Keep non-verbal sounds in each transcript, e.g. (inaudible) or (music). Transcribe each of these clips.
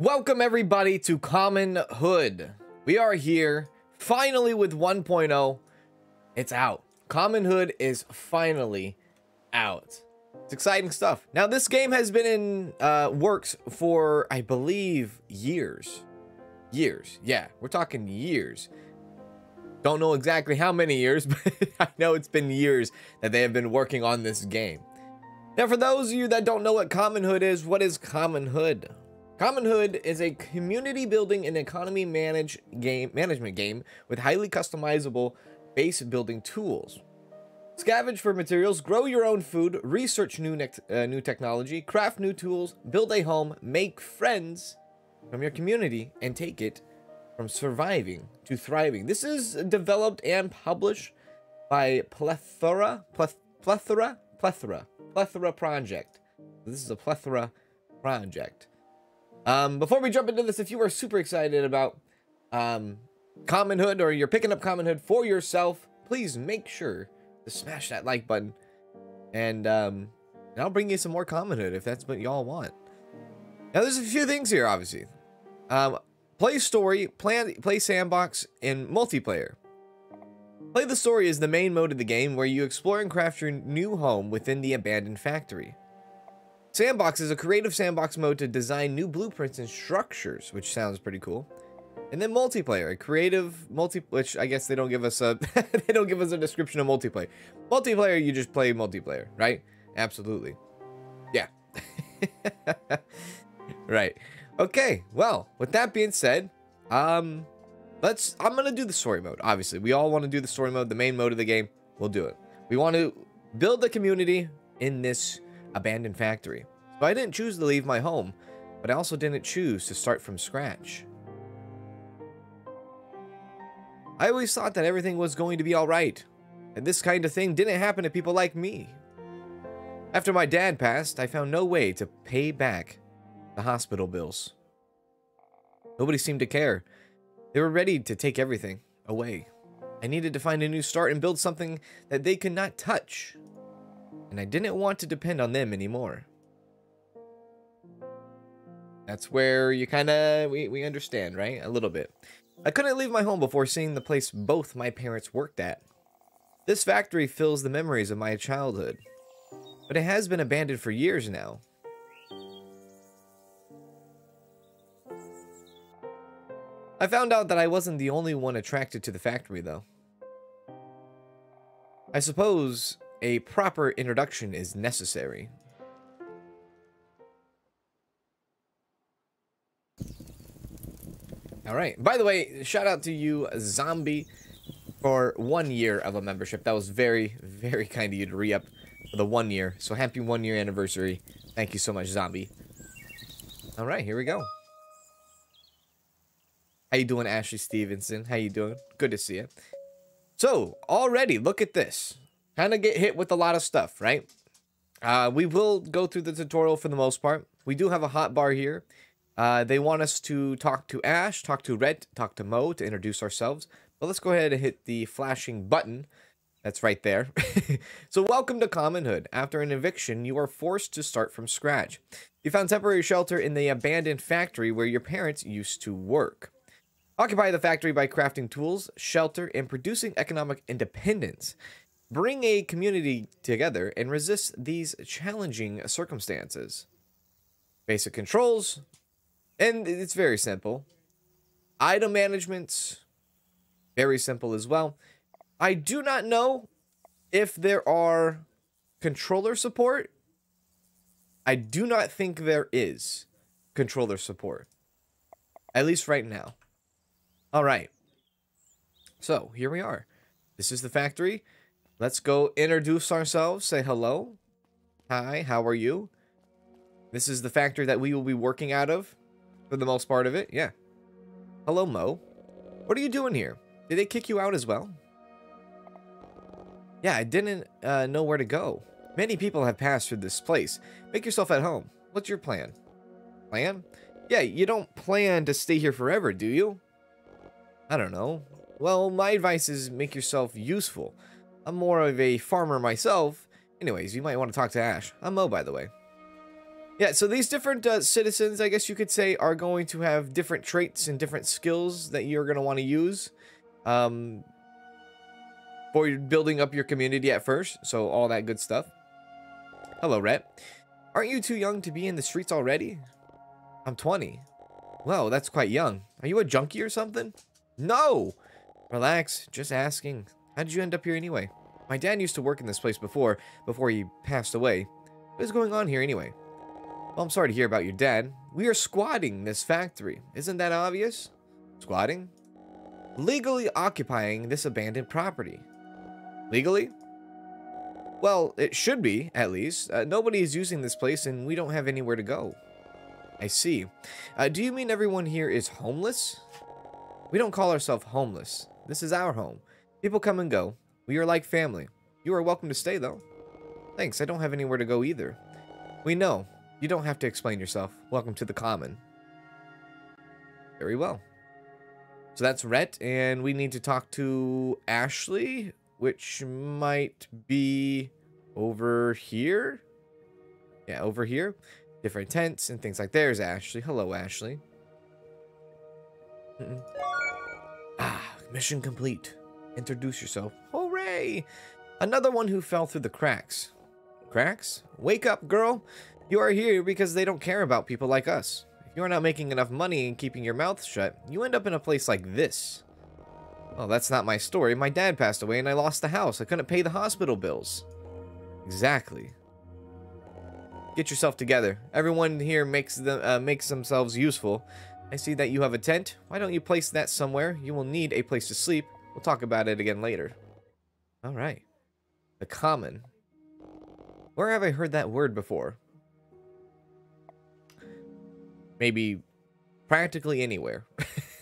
Welcome everybody to Common Hood. We are here finally with 1.0. It's out. Common Hood is finally out. It's exciting stuff. Now this game has been in uh, works for, I believe, years. Years. Yeah, we're talking years. Don't know exactly how many years, (laughs) but I know it's been years that they have been working on this game. Now, for those of you that don't know what Common Hood is, what is Common Hood? Common Hood is a community building and economy manage game management game with highly customizable base building tools. Scavenge for materials, grow your own food, research new uh, new technology, craft new tools, build a home, make friends from your community, and take it from surviving to thriving. This is developed and published by Plethora, Pleth Plethora, Plethora, Plethora Project. This is a Plethora project. Um, before we jump into this, if you are super excited about um, Common Hood or you're picking up Common Hood for yourself, please make sure to smash that like button. And, um, and I'll bring you some more Common Hood if that's what y'all want. Now, there's a few things here, obviously. Um, Play story, play, play sandbox, and multiplayer. Play the story is the main mode of the game where you explore and craft your new home within the abandoned factory. Sandbox is a creative sandbox mode to design new blueprints and structures, which sounds pretty cool. And then multiplayer, a creative multi, which I guess they don't give us a, (laughs) they don't give us a description of multiplayer. Multiplayer, you just play multiplayer, right? Absolutely. Yeah. (laughs) right. Okay, well, with that being said, um, let's, I'm going to do the story mode, obviously. We all want to do the story mode, the main mode of the game. We'll do it. We want to build the community in this abandoned factory. So I didn't choose to leave my home, but I also didn't choose to start from scratch. I always thought that everything was going to be alright, and this kind of thing didn't happen to people like me. After my dad passed, I found no way to pay back the hospital bills. Nobody seemed to care. They were ready to take everything away. I needed to find a new start and build something that they could not touch. And I didn't want to depend on them anymore. That's where you kind of, we, we understand, right? A little bit. I couldn't leave my home before seeing the place both my parents worked at. This factory fills the memories of my childhood. But it has been abandoned for years now. I found out that I wasn't the only one attracted to the factory, though. I suppose a proper introduction is necessary. Alright, by the way, shout out to you, Zombie, for one year of a membership. That was very, very kind of you to re-up the one year. So happy one year anniversary. Thank you so much, Zombie. Alright, here we go. How you doing, Ashley Stevenson? How you doing? Good to see you. So, already, look at this. Kind of get hit with a lot of stuff, right? Uh, we will go through the tutorial for the most part. We do have a hotbar here. Uh, they want us to talk to Ash, talk to Red, talk to Mo to introduce ourselves. But let's go ahead and hit the flashing button that's right there. (laughs) so welcome to Common Hood. After an eviction, you are forced to start from scratch. You found temporary shelter in the abandoned factory where your parents used to work. Occupy the factory by crafting tools, shelter, and producing economic independence. Bring a community together and resist these challenging circumstances. Basic controls, and it's very simple. Item management, very simple as well. I do not know if there are controller support. I do not think there is controller support. At least right now. All right. So here we are. This is the factory. Let's go introduce ourselves. Say hello. Hi, how are you? This is the factory that we will be working out of for the most part of it. Yeah. Hello, Mo. What are you doing here? Did they kick you out as well? Yeah, I didn't uh, know where to go. Many people have passed through this place. Make yourself at home. What's your plan? Plan? Yeah, you don't plan to stay here forever, do you? I don't know. Well, my advice is make yourself useful. I'm more of a farmer myself. Anyways, you might want to talk to Ash. I'm Mo, by the way. Yeah, so these different uh, citizens, I guess you could say, are going to have different traits and different skills that you're going to want to use um, for building up your community at first. So all that good stuff. Hello, Rhett. Aren't you too young to be in the streets already? I'm 20. Well, that's quite young. Are you a junkie or something? No! Relax, just asking. How did you end up here anyway? My dad used to work in this place before, before he passed away. What is going on here anyway? Well, I'm sorry to hear about your dad. We are squatting this factory. Isn't that obvious? Squatting? Legally occupying this abandoned property. Legally? Well, it should be, at least. Uh, nobody is using this place and we don't have anywhere to go. I see. Uh, do you mean everyone here is homeless? We don't call ourselves homeless. This is our home. People come and go. We are like family. You are welcome to stay, though. Thanks, I don't have anywhere to go either. We know. You don't have to explain yourself. Welcome to the common. Very well. So that's Rhett, and we need to talk to Ashley, which might be over here. Yeah, over here. Different tents and things like there's Ashley. Hello, Ashley. Mm -mm. Ah, mission complete. Introduce yourself. Hooray! Another one who fell through the cracks. Cracks? Wake up, girl. You are here because they don't care about people like us. If you are not making enough money and keeping your mouth shut, you end up in a place like this. Well, that's not my story. My dad passed away and I lost the house. I couldn't pay the hospital bills. Exactly. Get yourself together. Everyone here makes them uh, makes themselves useful. I see that you have a tent. Why don't you place that somewhere? You will need a place to sleep. We'll talk about it again later. All right. The common. Where have I heard that word before? Maybe practically anywhere.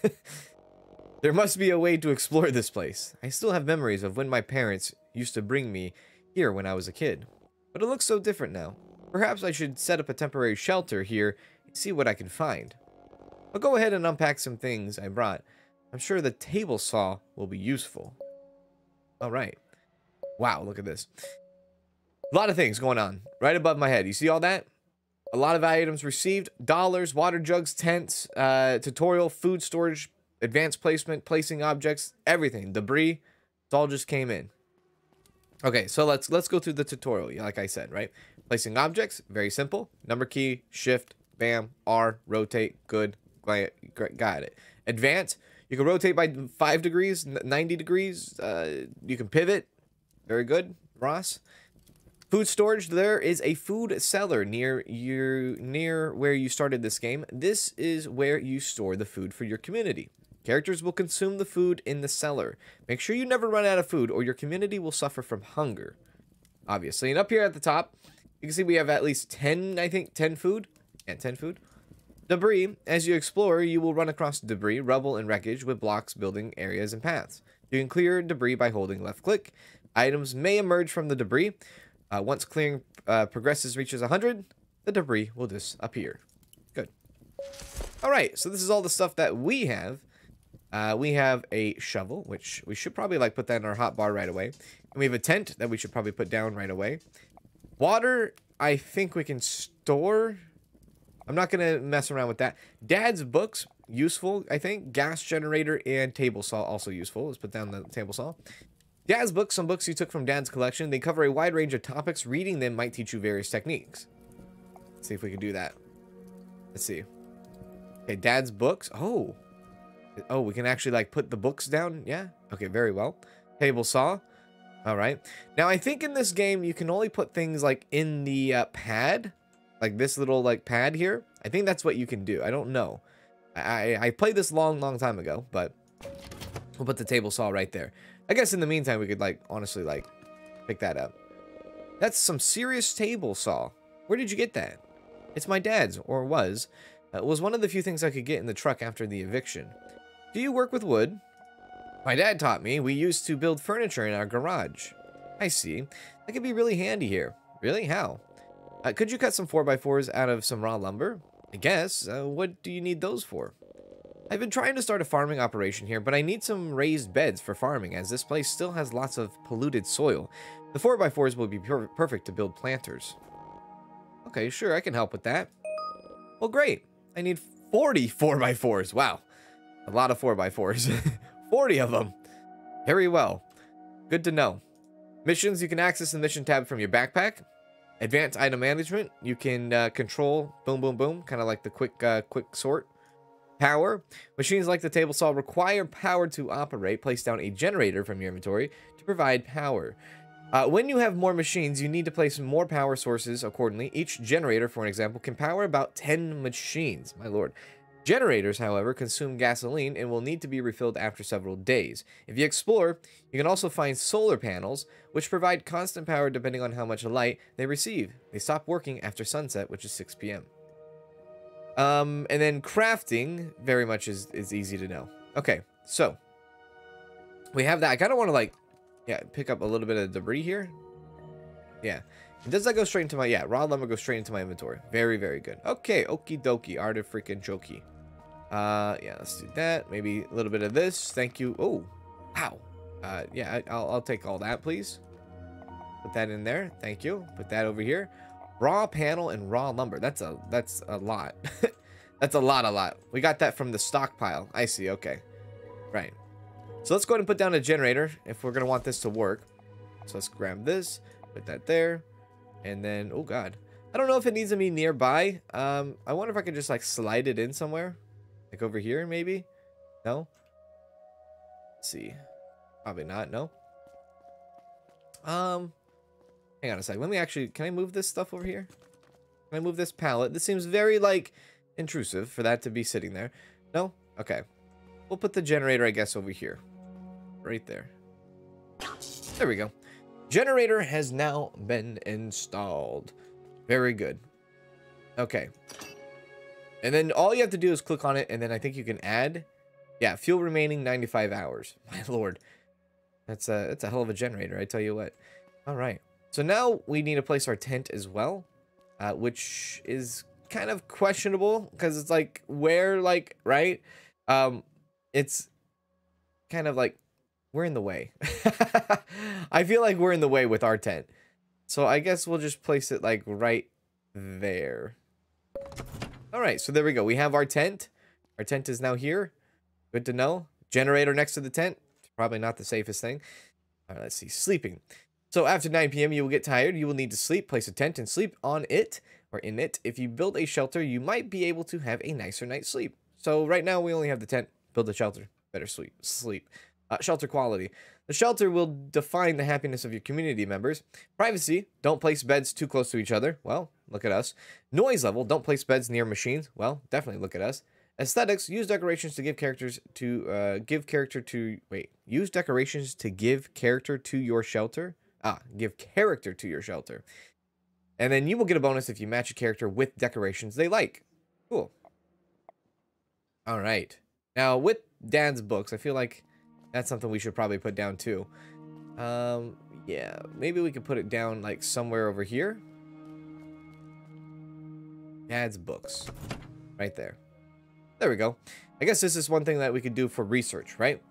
(laughs) there must be a way to explore this place. I still have memories of when my parents used to bring me here when I was a kid. But it looks so different now. Perhaps I should set up a temporary shelter here and see what I can find. I'll go ahead and unpack some things I brought. I'm sure the table saw will be useful. Alright. Wow, look at this. A lot of things going on right above my head. You see all that? A lot of items received. Dollars, water jugs, tents, uh, tutorial, food storage, advanced placement, placing objects, everything. Debris. It all just came in. Okay, so let's let's go through the tutorial, like I said, right? Placing objects, very simple. Number key, shift, bam, R, rotate, good, got it. Advance, you can rotate by 5 degrees, 90 degrees. Uh, you can pivot, very good, Ross. Food storage, there is a food cellar near your near where you started this game. This is where you store the food for your community. Characters will consume the food in the cellar. Make sure you never run out of food or your community will suffer from hunger. Obviously. And up here at the top, you can see we have at least 10, I think, 10 food. Yeah, 10 food. Debris. As you explore, you will run across debris, rubble, and wreckage with blocks, building areas, and paths. You can clear debris by holding left click. Items may emerge from the debris. Uh, once clearing uh, progresses reaches 100, the debris will disappear. Good. All right, so this is all the stuff that we have. Uh, we have a shovel, which we should probably like put that in our hot bar right away. And we have a tent that we should probably put down right away. Water, I think we can store. I'm not going to mess around with that. Dad's books, useful, I think. Gas generator and table saw, also useful. Let's put down the table saw. Dad's books, some books you took from Dad's collection. They cover a wide range of topics. Reading them might teach you various techniques. Let's see if we can do that. Let's see. Okay, Dad's books. Oh. Oh, we can actually like put the books down. Yeah. Okay, very well. Table saw. All right. Now, I think in this game, you can only put things like in the uh, pad. Like this little like pad here. I think that's what you can do. I don't know. I, I played this long, long time ago, but we'll put the table saw right there. I guess in the meantime, we could, like, honestly, like, pick that up. That's some serious table saw. Where did you get that? It's my dad's, or was. Uh, it was one of the few things I could get in the truck after the eviction. Do you work with wood? My dad taught me. We used to build furniture in our garage. I see. That could be really handy here. Really? How? Uh, could you cut some 4x4s out of some raw lumber? I guess. Uh, what do you need those for? I've been trying to start a farming operation here, but I need some raised beds for farming as this place still has lots of polluted soil. The 4x4s will be per perfect to build planters. Okay, sure, I can help with that. Well, great. I need 40 4x4s. Wow. A lot of 4x4s. (laughs) 40 of them. Very well. Good to know. Missions, you can access the mission tab from your backpack. Advanced item management, you can uh, control boom, boom, boom, kind of like the quick, uh, quick sort. Power. Machines like the table saw require power to operate. Place down a generator from your inventory to provide power. Uh, when you have more machines, you need to place more power sources accordingly. Each generator, for an example, can power about 10 machines. My lord. Generators, however, consume gasoline and will need to be refilled after several days. If you explore, you can also find solar panels, which provide constant power depending on how much light they receive. They stop working after sunset, which is 6 p.m. Um, and then crafting, very much is, is easy to know. Okay, so we have that. I kind of want to like, yeah, pick up a little bit of debris here. Yeah. And does that go straight into my, yeah, raw lumber goes straight into my inventory. Very, very good. Okay, okie dokie, art of freaking jokey. Uh, yeah, let's do that. Maybe a little bit of this. Thank you. Oh, wow. Uh, yeah, I, will I'll take all that, please. Put that in there. Thank you. Put that over here. Raw panel and raw lumber. That's a that's a lot. (laughs) that's a lot, a lot. We got that from the stockpile. I see. Okay. Right. So let's go ahead and put down a generator if we're going to want this to work. So let's grab this, put that there, and then, oh god. I don't know if it needs to be nearby. Um, I wonder if I could just like slide it in somewhere. Like over here, maybe? No? Let's see. Probably not, no? Um, hang on a sec. Let me actually, can I move this stuff over here? Can I move this pallet? This seems very, like, intrusive for that to be sitting there. No? Okay. We'll put the generator, I guess, over here. Right there. There we go. Generator has now been installed. Very good. Okay. And then all you have to do is click on it, and then I think you can add. Yeah, fuel remaining 95 hours. (laughs) My lord. That's a, that's a hell of a generator, I tell you what. All right. So now we need to place our tent as well, uh, which is kind of questionable because it's like where, like, right? Um, it's kind of like we're in the way. (laughs) I feel like we're in the way with our tent. So I guess we'll just place it like right there. All right, so there we go. We have our tent. Our tent is now here. Good to know. Generator next to the tent. Probably not the safest thing. All right, let's see. Sleeping. So after 9 p.m., you will get tired. You will need to sleep. Place a tent and sleep on it or in it. If you build a shelter, you might be able to have a nicer night's sleep. So right now, we only have the tent. Build a shelter. Better sleep. Sleep. Uh, shelter quality. The shelter will define the happiness of your community members. Privacy, don't place beds too close to each other. Well, look at us. Noise level, don't place beds near machines. Well, definitely look at us. Aesthetics, use decorations to give characters to, uh, give character to, wait, use decorations to give character to your shelter. Ah, give character to your shelter. And then you will get a bonus if you match a character with decorations they like. Cool. All right. Now, with Dan's books, I feel like that's something we should probably put down too. Um, yeah, maybe we could put it down like somewhere over here. Dad's books. Right there. There we go. I guess this is one thing that we could do for research, right?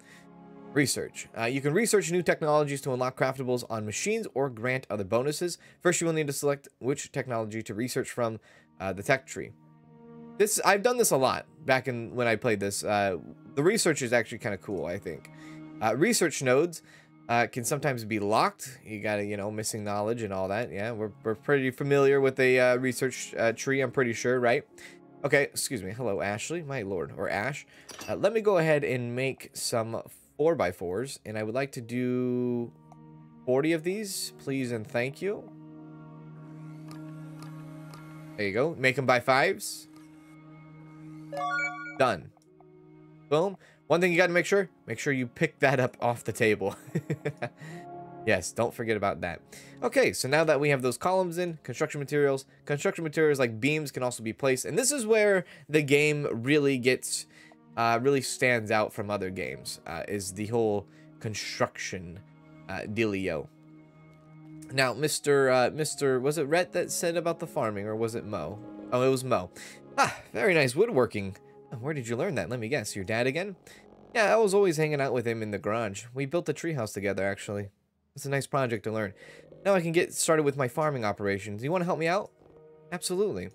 Research. Uh, you can research new technologies to unlock craftables on machines or grant other bonuses. First, you will need to select which technology to research from uh, the tech tree. This I've done this a lot back in when I played this. Uh, the research is actually kind of cool, I think. Uh, research nodes uh, can sometimes be locked. You gotta, you know, missing knowledge and all that. Yeah, we're, we're pretty familiar with the uh, research uh, tree, I'm pretty sure, right? Okay, excuse me. Hello, Ashley, my lord, or Ash. Uh, let me go ahead and make some 4x4s, and I would like to do 40 of these, please and thank you. There you go. Make them by fives. Done. Boom. One thing you got to make sure, make sure you pick that up off the table. (laughs) yes, don't forget about that. Okay, so now that we have those columns in, construction materials, construction materials like beams can also be placed. And this is where the game really gets, uh, really stands out from other games, uh, is the whole construction uh, dealio. Now, Mr. Uh, Mr. Was it Rhett that said about the farming, or was it Mo? Oh, it was Mo. Ah, very nice woodworking. Where did you learn that? Let me guess. Your dad again? Yeah, I was always hanging out with him in the garage. We built a treehouse together, actually. It's a nice project to learn. Now I can get started with my farming operations. You want to help me out? Absolutely.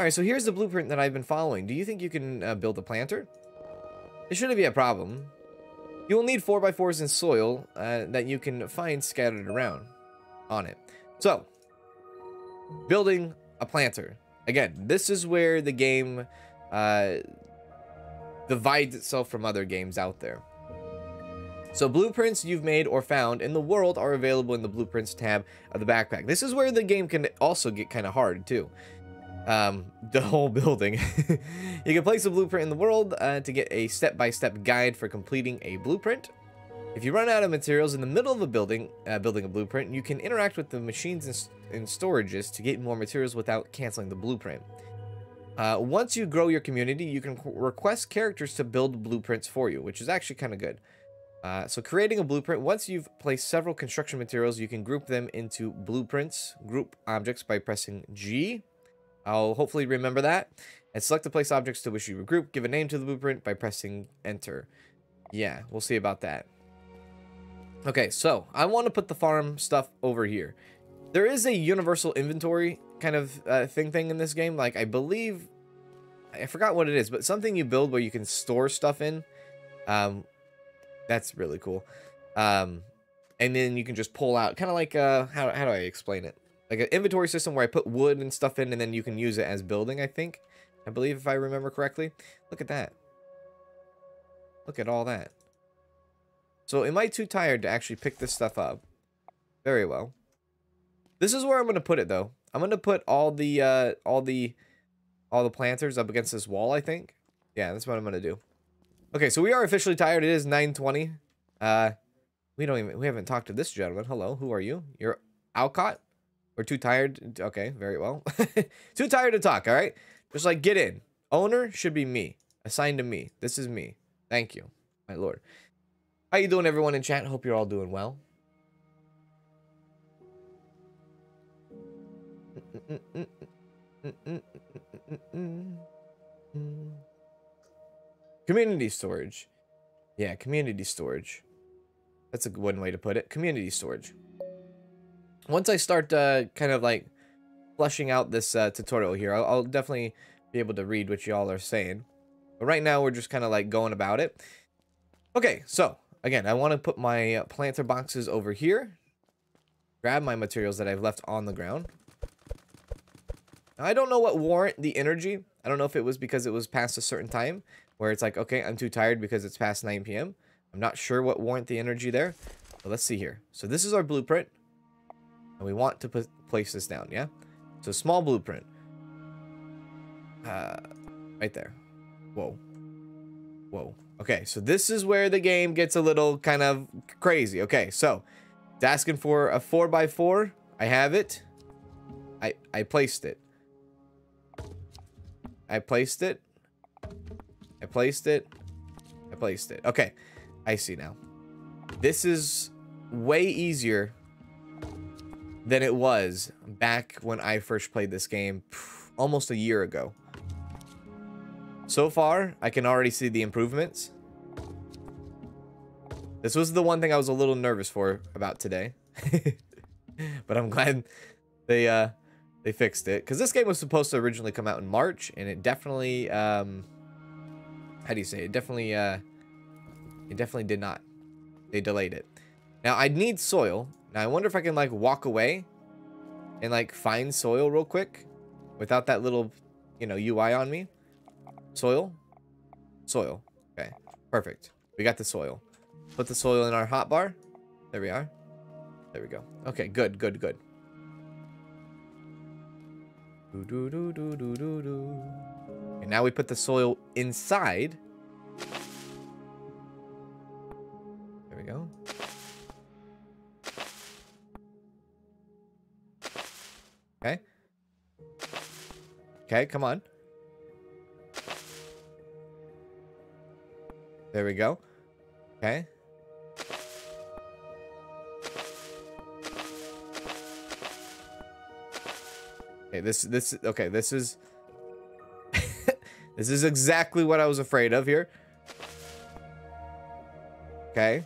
All right, so here's the blueprint that I've been following. Do you think you can uh, build a planter? It shouldn't be a problem. You will need 4x4s and soil uh, that you can find scattered around on it. So, building a planter. Again, this is where the game uh, divides itself from other games out there. So blueprints you've made or found in the world are available in the blueprints tab of the backpack. This is where the game can also get kind of hard too. Um, (laughs) the whole building. (laughs) you can place a blueprint in the world uh, to get a step-by-step -step guide for completing a blueprint. If you run out of materials in the middle of a building, uh, building a blueprint, you can interact with the machines and, and storages to get more materials without canceling the blueprint. Uh, once you grow your community, you can request characters to build blueprints for you, which is actually kind of good. Uh, so creating a blueprint, once you've placed several construction materials, you can group them into blueprints, group objects by pressing G. I'll hopefully remember that. And select the place objects to which you regroup. Give a name to the blueprint by pressing enter. Yeah, we'll see about that. Okay, so I want to put the farm stuff over here. There is a universal inventory kind of uh, thing thing in this game. Like, I believe... I forgot what it is, but something you build where you can store stuff in. Um, that's really cool. Um, and then you can just pull out, kind of like, uh, how, how do I explain it? Like an inventory system where I put wood and stuff in and then you can use it as building, I think. I believe if I remember correctly. Look at that. Look at all that. So am I too tired to actually pick this stuff up? Very well. This is where I'm going to put it, though. I'm going to put all the, uh, all the, all the planters up against this wall, I think. Yeah, that's what I'm going to do. Okay, so we are officially tired. It is 9.20. Uh, we don't even, we haven't talked to this gentleman. Hello, who are you? You're Alcott? We're too tired. Okay, very well. (laughs) too tired to talk, all right? Just like, get in. Owner should be me. Assigned to me. This is me. Thank you, my lord. How you doing, everyone in chat? Hope you're all doing well. Community storage. Yeah, community storage. That's a one way to put it. Community storage. Once I start uh, kind of like fleshing out this uh, tutorial here, I'll, I'll definitely be able to read what y'all are saying. But right now, we're just kind of like going about it. Okay, so again, I want to put my planter boxes over here. Grab my materials that I've left on the ground. I don't know what warrant the energy. I don't know if it was because it was past a certain time where it's like, okay, I'm too tired because it's past 9 p.m. I'm not sure what warrant the energy there. But let's see here. So this is our blueprint. And we want to put, place this down, yeah? So small blueprint. Uh, right there. Whoa. Whoa. Okay, so this is where the game gets a little kind of crazy. Okay, so it's asking for a 4x4. I have it. I, I placed it. I placed it. I placed it. I placed it. Okay. I see now. This is way easier than it was back when I first played this game almost a year ago. So far, I can already see the improvements. This was the one thing I was a little nervous for about today. (laughs) but I'm glad they uh they fixed it cuz this game was supposed to originally come out in March and it definitely um how do you say it? Definitely, uh, it definitely did not. They delayed it. Now, I need soil. Now, I wonder if I can, like, walk away and, like, find soil real quick without that little, you know, UI on me. Soil. Soil. Okay. Perfect. We got the soil. Put the soil in our hotbar. There we are. There we go. Okay, good, good, good. And now we put the soil inside. There we go. Okay. Okay, come on. There we go. Okay. Okay, this this okay, this is (laughs) this is exactly what I was afraid of here. Okay.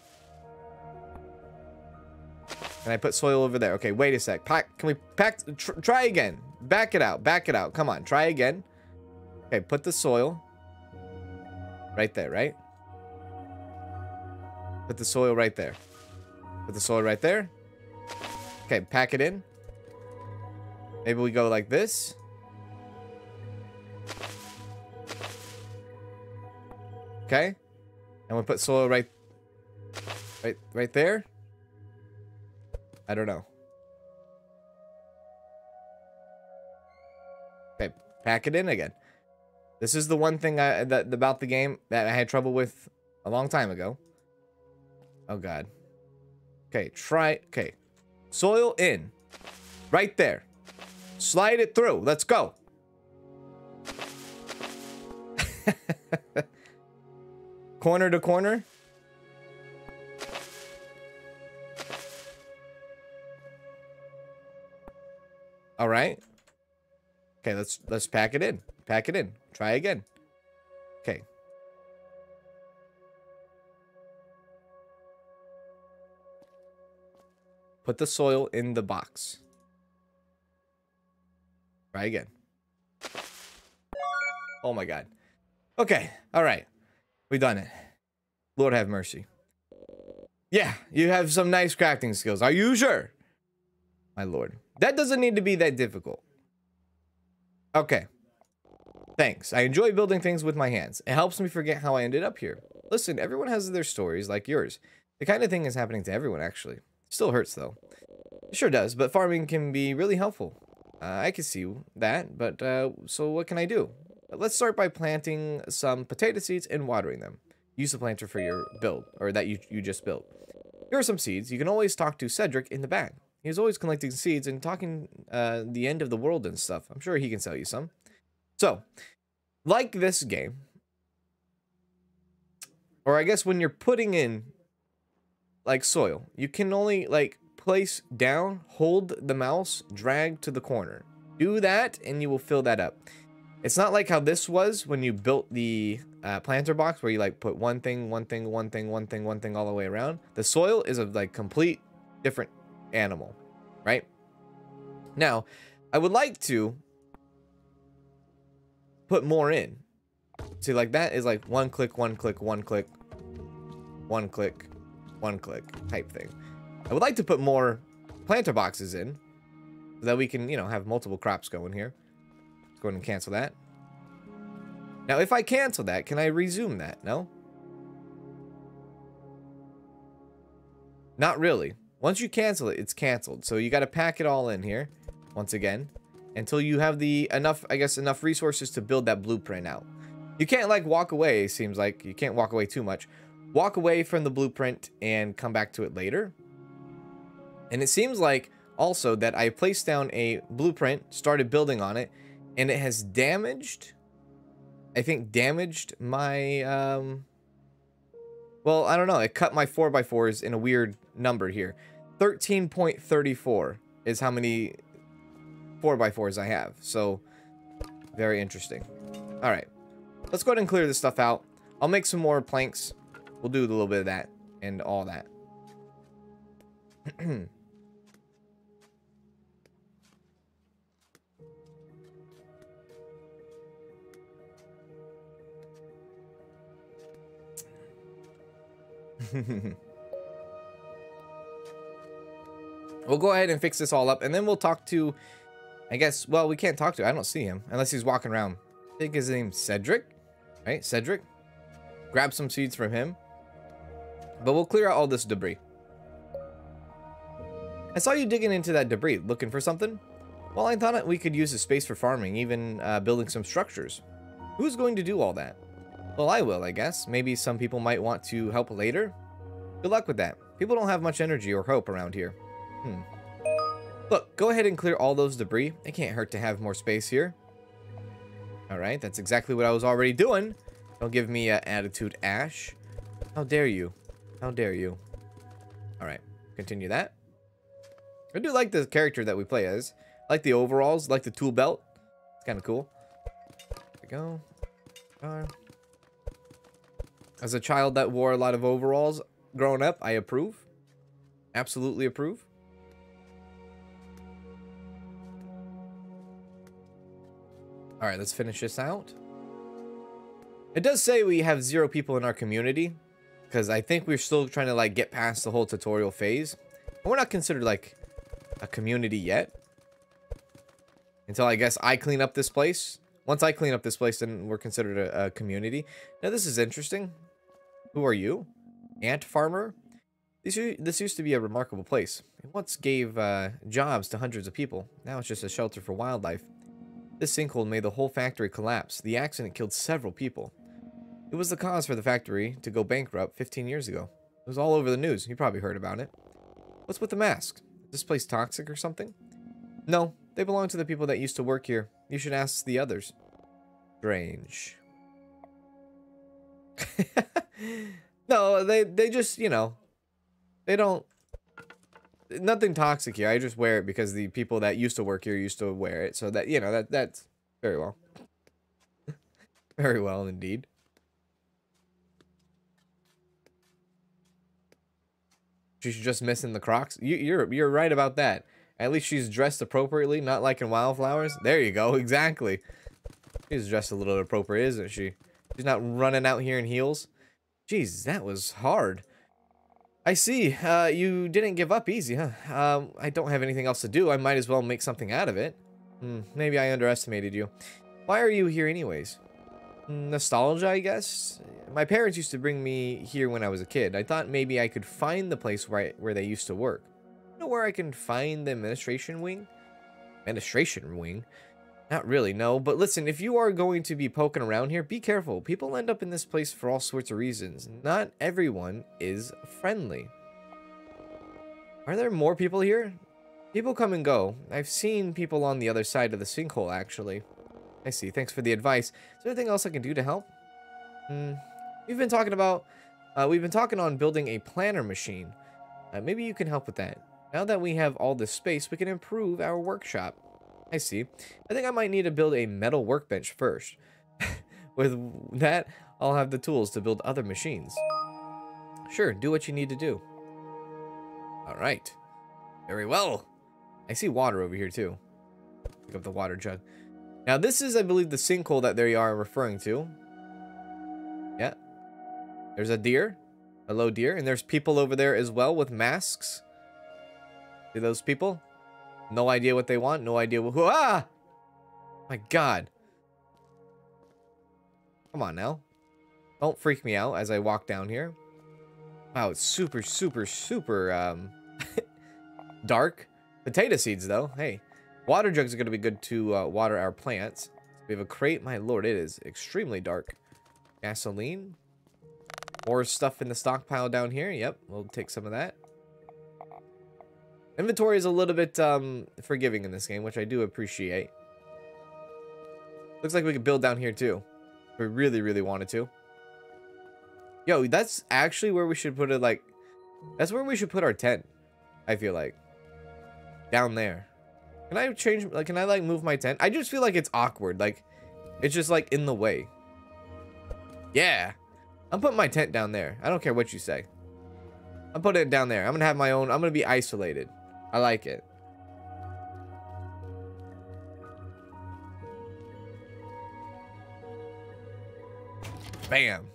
Can I put soil over there? Okay, wait a sec. Pack, can we pack? Tr try again. Back it out. Back it out. Come on. Try again. Okay, put the soil. Right there, right? Put the soil right there. Put the soil right there. Okay, pack it in. Maybe we go like this. Okay. And we put soil right right right there. I don't know. Okay, pack it in again. This is the one thing I that about the game that I had trouble with a long time ago. Oh god. Okay, try okay. Soil in. Right there. Slide it through. Let's go. (laughs) corner to corner. All right. Okay, let's let's pack it in. Pack it in. Try again. Okay. Put the soil in the box. Try again. Oh my god. Okay. All right. We've done it. Lord have mercy. Yeah, you have some nice crafting skills. Are you sure? My lord. That doesn't need to be that difficult. Okay. Thanks. I enjoy building things with my hands. It helps me forget how I ended up here. Listen, everyone has their stories like yours. The kind of thing is happening to everyone, actually. Still hurts, though. It sure does, but farming can be really helpful. Uh, I can see that, but uh, so what can I do? Let's start by planting some potato seeds and watering them. Use the planter for your build, or that you, you just built. Here are some seeds. You can always talk to Cedric in the back. He's always collecting seeds and talking uh, the end of the world and stuff. I'm sure he can sell you some. So, like this game, or I guess when you're putting in like soil, you can only like place down, hold the mouse, drag to the corner. Do that and you will fill that up. It's not like how this was when you built the uh, planter box where you like put one thing, one thing, one thing, one thing, one thing all the way around. The soil is a like complete different animal, right? Now, I would like to put more in. See, like that is like one click, one click, one click, one click, one click type thing. I would like to put more planter boxes in so that we can, you know, have multiple crops going here. Let's go ahead and cancel that. Now, if I cancel that, can I resume that? No? Not really. Once you cancel it, it's canceled. So you got to pack it all in here once again until you have the enough, I guess, enough resources to build that blueprint out. You can't like walk away, seems like. You can't walk away too much. Walk away from the blueprint and come back to it later. And it seems like also that I placed down a blueprint, started building on it, and it has damaged, I think damaged my, um, well, I don't know. It cut my 4x4s in a weird number here. 13.34 is how many 4x4s I have. So, very interesting. All right. Let's go ahead and clear this stuff out. I'll make some more planks. We'll do a little bit of that and all that. (clears throat) (laughs) we'll go ahead and fix this all up and then we'll talk to I guess, well, we can't talk to. I don't see him unless he's walking around. I think his name's Cedric, right? Cedric. Grab some seeds from him. But we'll clear out all this debris. I saw you digging into that debris, looking for something. Well, I thought we could use the space for farming, even uh, building some structures. Who's going to do all that? Well, I will, I guess. Maybe some people might want to help later. Good luck with that. People don't have much energy or hope around here. Hmm. Look, go ahead and clear all those debris. It can't hurt to have more space here. Alright, that's exactly what I was already doing. Don't give me uh, attitude, Ash. How dare you? How dare you? Alright, continue that. I do like the character that we play as. I like the overalls, like the tool belt. It's kind of cool. There we go. As a child that wore a lot of overalls growing up, I approve. Absolutely approve. All right, let's finish this out. It does say we have zero people in our community because I think we're still trying to like get past the whole tutorial phase. We're not considered like a community yet. Until I guess I clean up this place. Once I clean up this place, then we're considered a, a community. Now this is interesting. Who are you? Ant farmer? This, this used to be a remarkable place. It once gave uh, jobs to hundreds of people. Now it's just a shelter for wildlife. This sinkhole made the whole factory collapse. The accident killed several people. It was the cause for the factory to go bankrupt 15 years ago. It was all over the news. You probably heard about it. What's with the mask? Is this place toxic or something? No, they belong to the people that used to work here. You should ask the others. Strange. (laughs) no, they they just, you know, they don't nothing toxic here. I just wear it because the people that used to work here used to wear it. So that, you know, that that's very well. (laughs) very well indeed. She's just missing the Crocs. You, you're you're right about that. At least she's dressed appropriately, not like in Wildflowers. There you go, (laughs) exactly. She's dressed a little appropriate, isn't she? She's not running out here in heels. Jeez, that was hard. I see. Uh, you didn't give up easy, huh? Um, I don't have anything else to do. I might as well make something out of it. Hmm, maybe I underestimated you. Why are you here anyways? Nostalgia, I guess? My parents used to bring me here when I was a kid. I thought maybe I could find the place where, I, where they used to work. You know where I can find the administration wing? Administration wing? Not really, no. But listen, if you are going to be poking around here, be careful. People end up in this place for all sorts of reasons. Not everyone is friendly. Are there more people here? People come and go. I've seen people on the other side of the sinkhole, actually. I see. Thanks for the advice. Is there anything else I can do to help? Hmm. We've been talking about... Uh, we've been talking on building a planer machine. Uh, maybe you can help with that. Now that we have all this space, we can improve our workshop. I see. I think I might need to build a metal workbench first. (laughs) With that, I'll have the tools to build other machines. Sure, do what you need to do. Alright. Very well. I see water over here too. Pick up the water jug. Now this is, I believe, the sinkhole that they are referring to. Yeah. There's a deer. Hello, deer. And there's people over there as well with masks. See those people? No idea what they want. No idea who. Ah! My God. Come on now. Don't freak me out as I walk down here. Wow, it's super, super, super um, (laughs) dark. Potato seeds, though. Hey, water jugs are going to be good to uh, water our plants. We have a crate. My lord, it is extremely dark. Gasoline. More stuff in the stockpile down here. Yep, we'll take some of that. Inventory is a little bit um, forgiving in this game, which I do appreciate. Looks like we could build down here too. If we really, really wanted to. Yo, that's actually where we should put it, like... That's where we should put our tent. I feel like. Down there. Can I change, like, can I, like, move my tent? I just feel like it's awkward. Like, it's just, like, in the way. Yeah. I'm putting my tent down there. I don't care what you say. I'm putting it down there. I'm gonna have my own, I'm gonna be isolated. I like it. Bam.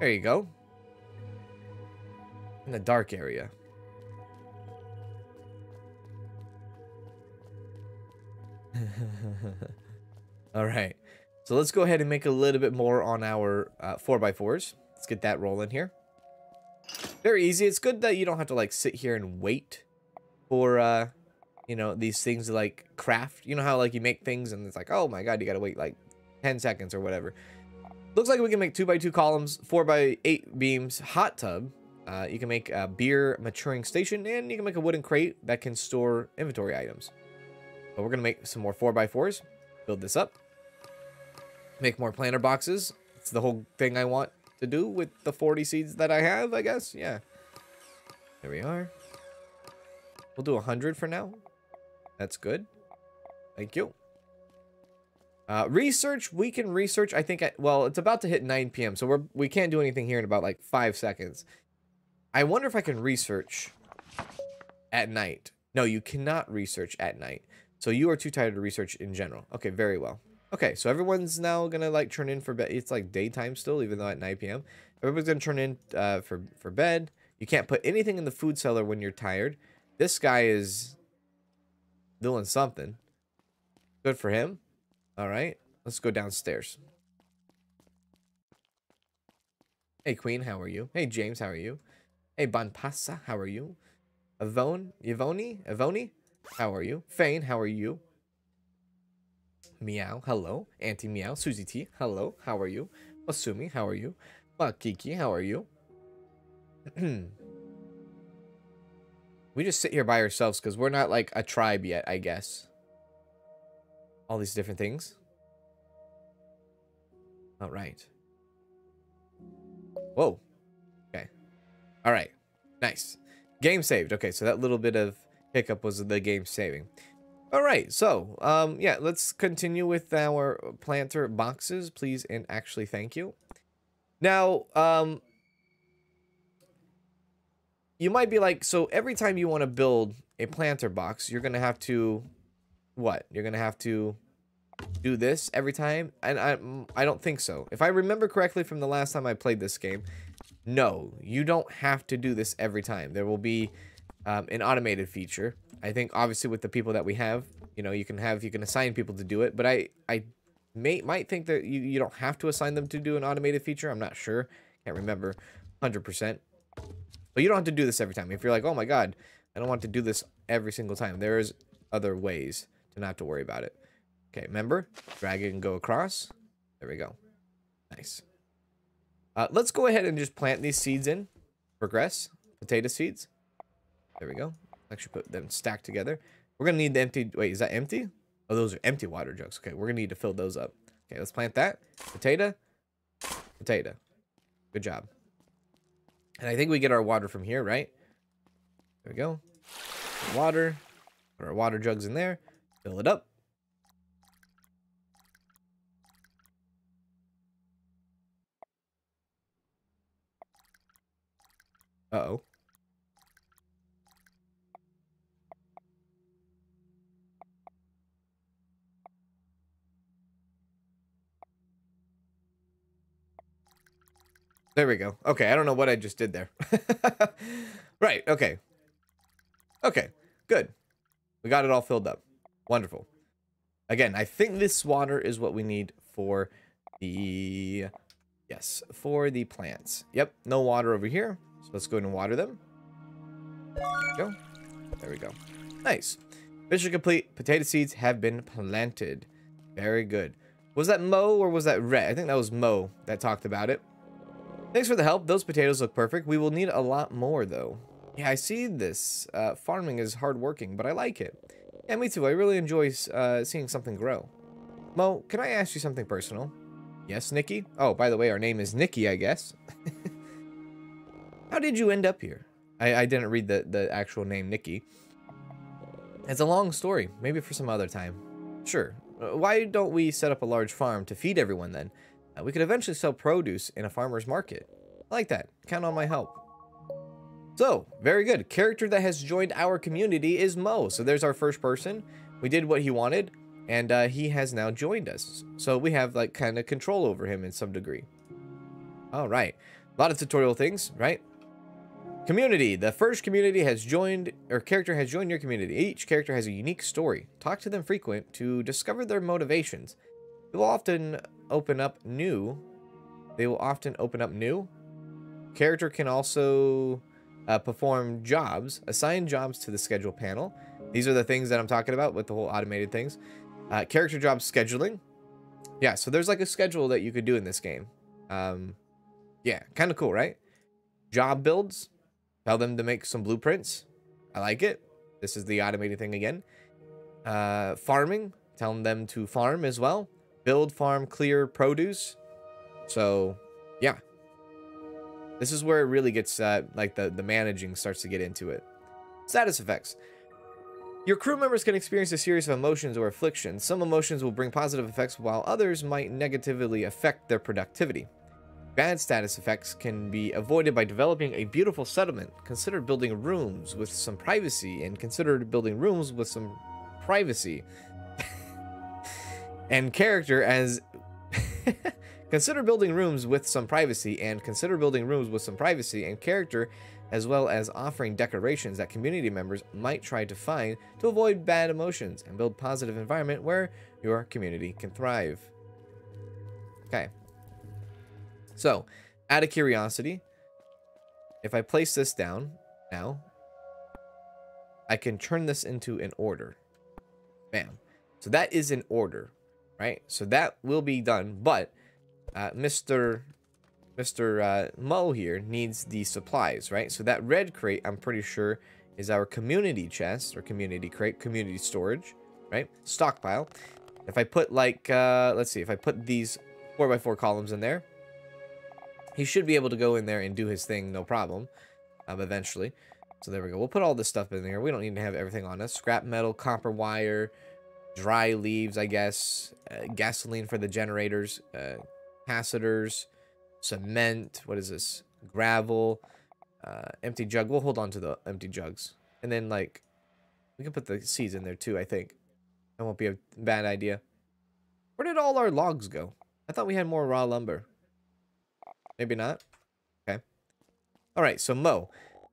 There you go. In the dark area. (laughs) All right. So let's go ahead and make a little bit more on our uh, 4x4s. Let's get that rolling here. Very easy. It's good that you don't have to like sit here and wait for uh you know these things like craft. You know how like you make things and it's like oh my god you gotta wait like 10 seconds or whatever. Looks like we can make two by two columns four by eight beams hot tub. Uh, you can make a beer maturing station and you can make a wooden crate that can store inventory items. But we're gonna make some more four by fours. Build this up. Make more planter boxes. It's the whole thing i want to do with the 40 seeds that i have i guess? Yeah. There we are We'll do 100 for now. That's good. Thank you. Uh, research, we can research, I think, at, well, it's about to hit 9 p.m., so we're, we can't do anything here in about, like, five seconds. I wonder if I can research at night. No, you cannot research at night. So you are too tired to research in general. Okay, very well. Okay, so everyone's now gonna like turn in for bed. It's like daytime still, even though at 9 p.m. Everybody's gonna turn in uh, for for bed. You can't put anything in the food cellar when you're tired. This guy is doing something. Good for him. All right, let's go downstairs. Hey, Queen, how are you? Hey, James, how are you? Hey, Banpasa, how are you? Avone, Yvonne, Avoni, how are you? Fane, how are you? Meow, hello. Auntie Meow, Susie T, hello, how are you? Masumi, how are you? Makiki, how are you? (clears throat) we just sit here by ourselves because we're not like a tribe yet, I guess. All these different things. All right. Whoa. Okay. All right. Nice. Game saved. Okay, so that little bit of hiccup was the game saving. All right, so um, yeah, let's continue with our planter boxes, please, and actually thank you. Now, um, you might be like, so every time you want to build a planter box, you're gonna have to, what? You're gonna have to do this every time, and I I don't think so. If I remember correctly from the last time I played this game, no, you don't have to do this every time. There will be um, an automated feature. I think obviously with the people that we have, you know, you can have you can assign people to do it, but I I may might think that you you don't have to assign them to do an automated feature. I'm not sure. Can't remember 100%. But you don't have to do this every time. If you're like, "Oh my god, I don't want to do this every single time." There's other ways to not have to worry about it. Okay, remember? Drag it and go across. There we go. Nice. Uh, let's go ahead and just plant these seeds in. Progress. Potato seeds. There we go. Actually put them stacked together. We're going to need the empty... Wait, is that empty? Oh, those are empty water jugs. Okay, we're going to need to fill those up. Okay, let's plant that. Potato. Potato. Good job. And I think we get our water from here, right? There we go. Water. Put our water jugs in there. Fill it up. Uh-oh. There we go. Okay, I don't know what I just did there. (laughs) right, okay. Okay, good. We got it all filled up. Wonderful. Again, I think this water is what we need for the... Yes, for the plants. Yep, no water over here. So let's go and water them. Go. There we go. Nice. Mission complete. Potato seeds have been planted. Very good. Was that Mo or was that Red? I think that was Mo that talked about it. Thanks for the help. Those potatoes look perfect. We will need a lot more, though. Yeah, I see this. Uh, farming is hardworking, but I like it. Yeah, me too. I really enjoy uh, seeing something grow. Mo, can I ask you something personal? Yes, Nikki? Oh, by the way, our name is Nikki, I guess. (laughs) How did you end up here? I, I didn't read the, the actual name, Nikki. It's a long story. Maybe for some other time. Sure. Uh, why don't we set up a large farm to feed everyone then? Uh, we could eventually sell produce in a farmer's market. I like that. Count on my help. So, very good. Character that has joined our community is Mo. So there's our first person. We did what he wanted, and uh, he has now joined us. So we have like kind of control over him in some degree. All right. A lot of tutorial things, right? Community. The first community has joined, or character has joined your community. Each character has a unique story. Talk to them frequent to discover their motivations. They will often open up new. They will often open up new. Character can also uh, perform jobs, assign jobs to the schedule panel. These are the things that I'm talking about with the whole automated things. Uh, character job scheduling. Yeah, so there's like a schedule that you could do in this game. Um, yeah, kind of cool, right? Job builds. Tell them to make some blueprints. I like it. This is the automated thing again. Uh, farming. Telling them to farm as well build, farm, clear produce. So, yeah. This is where it really gets, uh, like, the, the managing starts to get into it. Status effects. Your crew members can experience a series of emotions or afflictions. Some emotions will bring positive effects, while others might negatively affect their productivity. Bad status effects can be avoided by developing a beautiful settlement. Consider building rooms with some privacy, and consider building rooms with some privacy. And character as (laughs) consider building rooms with some privacy and consider building rooms with some privacy and character as well as offering decorations that community members might try to find to avoid bad emotions and build positive environment where your community can thrive. Okay. So, out of curiosity, if I place this down now, I can turn this into an order. Bam. So that is an order, right? So that will be done, but uh, Mr. Mr. Uh, Mo here needs the supplies, right? So that red crate, I'm pretty sure, is our community chest or community crate, community storage, right? Stockpile. If I put like, uh, let's see, if I put these 4x4 columns in there, he should be able to go in there and do his thing, no problem, um, eventually. So there we go. We'll put all this stuff in there. We don't need to have everything on us. Scrap metal, copper wire, dry leaves, I guess, uh, gasoline for the generators, uh, capacitors, cement. What is this? Gravel, uh, empty jug. We'll hold on to the empty jugs. And then, like, we can put the seeds in there, too, I think. That won't be a bad idea. Where did all our logs go? I thought we had more raw lumber. Maybe not. Okay. All right, so Mo.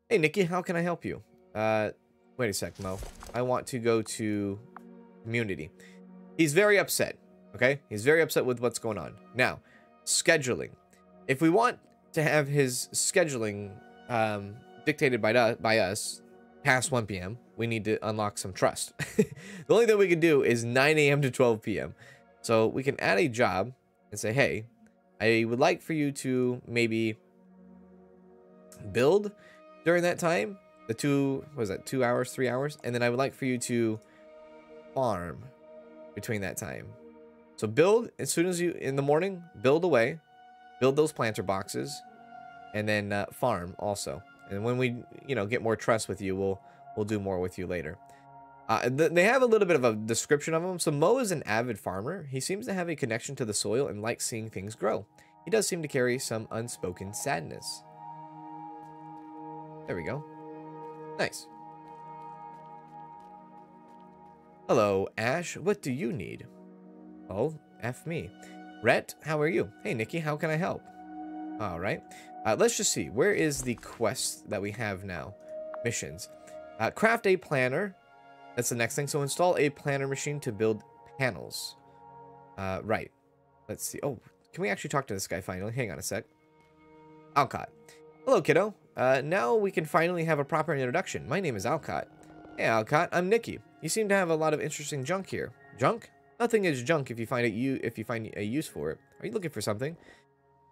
Hey, Nikki, how can I help you? Uh, wait a sec, Mo. I want to go to community. He's very upset, okay? He's very upset with what's going on. Now, scheduling. If we want to have his scheduling um, dictated by, by us past 1 p.m., we need to unlock some trust. (laughs) the only thing we can do is 9 a.m. to 12 p.m. So we can add a job and say, hey, I would like for you to maybe build during that time. The two, was that, two hours, three hours? And then I would like for you to farm between that time. So build as soon as you, in the morning, build away, build those planter boxes, and then uh, farm also. And when we, you know, get more trust with you, we'll, we'll do more with you later. Uh, th they have a little bit of a description of him. So Mo is an avid farmer. He seems to have a connection to the soil and likes seeing things grow. He does seem to carry some unspoken sadness. There we go. Nice. Hello, Ash. What do you need? Oh, F me. Rhett, how are you? Hey, Nikki, how can I help? All right. Uh, let's just see. Where is the quest that we have now? Missions. Uh, craft a planer. That's the next thing. So install a planer machine to build panels. Uh, right. Let's see. Oh, can we actually talk to this guy finally? Hang on a sec. Alcott. Hello, kiddo. Uh, now we can finally have a proper introduction. My name is Alcott. Hey, Alcott. I'm Nikki. You seem to have a lot of interesting junk here. Junk? Nothing is junk if you find it you if you find a use for it. Are you looking for something?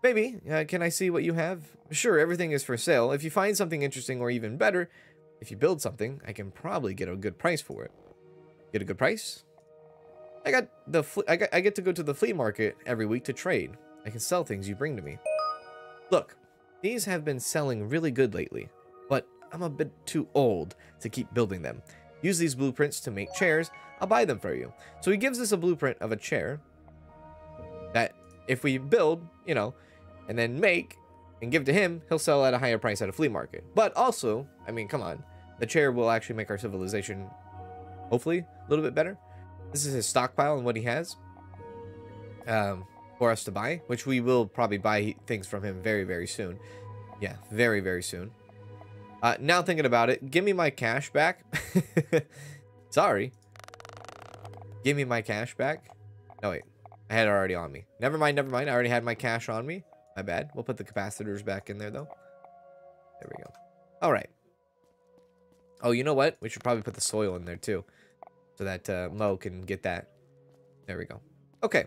Maybe. Uh, can I see what you have? Sure, everything is for sale. If you find something interesting or even better, if you build something, I can probably get a good price for it. Get a good price? I got the I, got, I get to go to the flea market every week to trade. I can sell things you bring to me. Look, these have been selling really good lately, but I'm a bit too old to keep building them. Use these blueprints to make chairs. I'll buy them for you. So he gives us a blueprint of a chair that if we build, you know, and then make and give to him, he'll sell at a higher price at a flea market. But also, I mean, come on, the chair will actually make our civilization, hopefully, a little bit better. This is his stockpile and what he has um, for us to buy, which we will probably buy things from him very, very soon. Yeah, very, very soon. Uh, now thinking about it, give me my cash back. (laughs) Sorry. Give me my cash back. No, wait. I had it already on me. Never mind, never mind. I already had my cash on me. My bad. We'll put the capacitors back in there, though. There we go. All right. Oh, you know what? We should probably put the soil in there, too. So that uh, Mo can get that. There we go. Okay.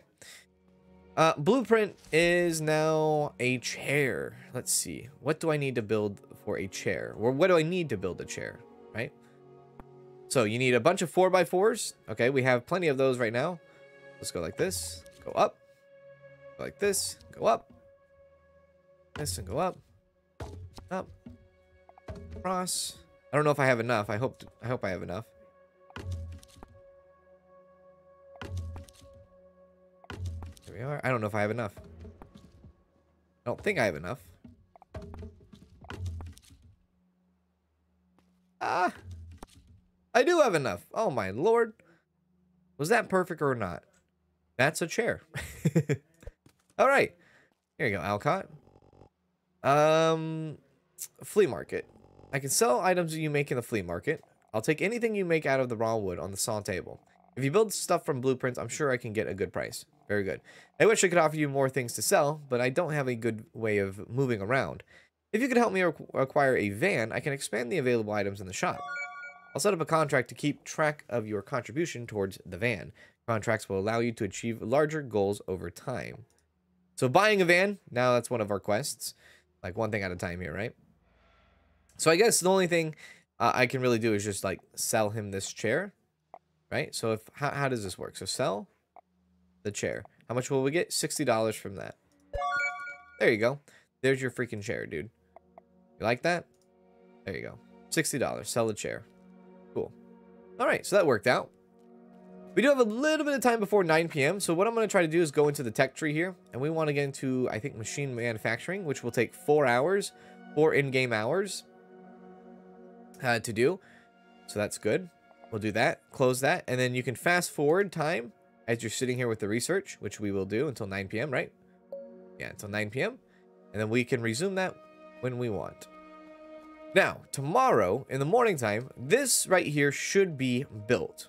Uh, blueprint is now a chair. Let's see. What do I need to build for a chair? Or what do I need to build a chair, right? So you need a bunch of 4x4s. Okay, we have plenty of those right now. Let's go like this. Go up. Go like this. Go up. This and go up. Up. Cross. I don't know if I have enough. I hope I hope I have enough. There we are. I don't know if I have enough. I don't think I have enough. Have enough. Oh my lord. Was that perfect or not? That's a chair. (laughs) All right. Here you go, Alcott. Um, flea market. I can sell items you make in the flea market. I'll take anything you make out of the raw wood on the saw table. If you build stuff from blueprints, I'm sure I can get a good price. Very good. I wish I could offer you more things to sell, but I don't have a good way of moving around. If you could help me acquire a van, I can expand the available items in the shop. I'll set up a contract to keep track of your contribution towards the van. Contracts will allow you to achieve larger goals over time. So buying a van, now that's one of our quests. Like one thing at a time here, right? So I guess the only thing uh, I can really do is just like sell him this chair right? So if how, how does this work? So sell the chair. How much will we get? $60 from that. There you go. There's your freaking chair, dude. You like that? There you go. $60. Sell the chair. All right, so that worked out. We do have a little bit of time before 9 p.m. So what I'm going to try to do is go into the tech tree here. And we want to get into, I think, machine manufacturing, which will take four hours, four in-game hours uh, to do. So that's good. We'll do that, close that, and then you can fast forward time as you're sitting here with the research, which we will do until 9 p.m., right? Yeah, until 9 p.m. And then we can resume that when we want. Now, tomorrow in the morning time, this right here should be built.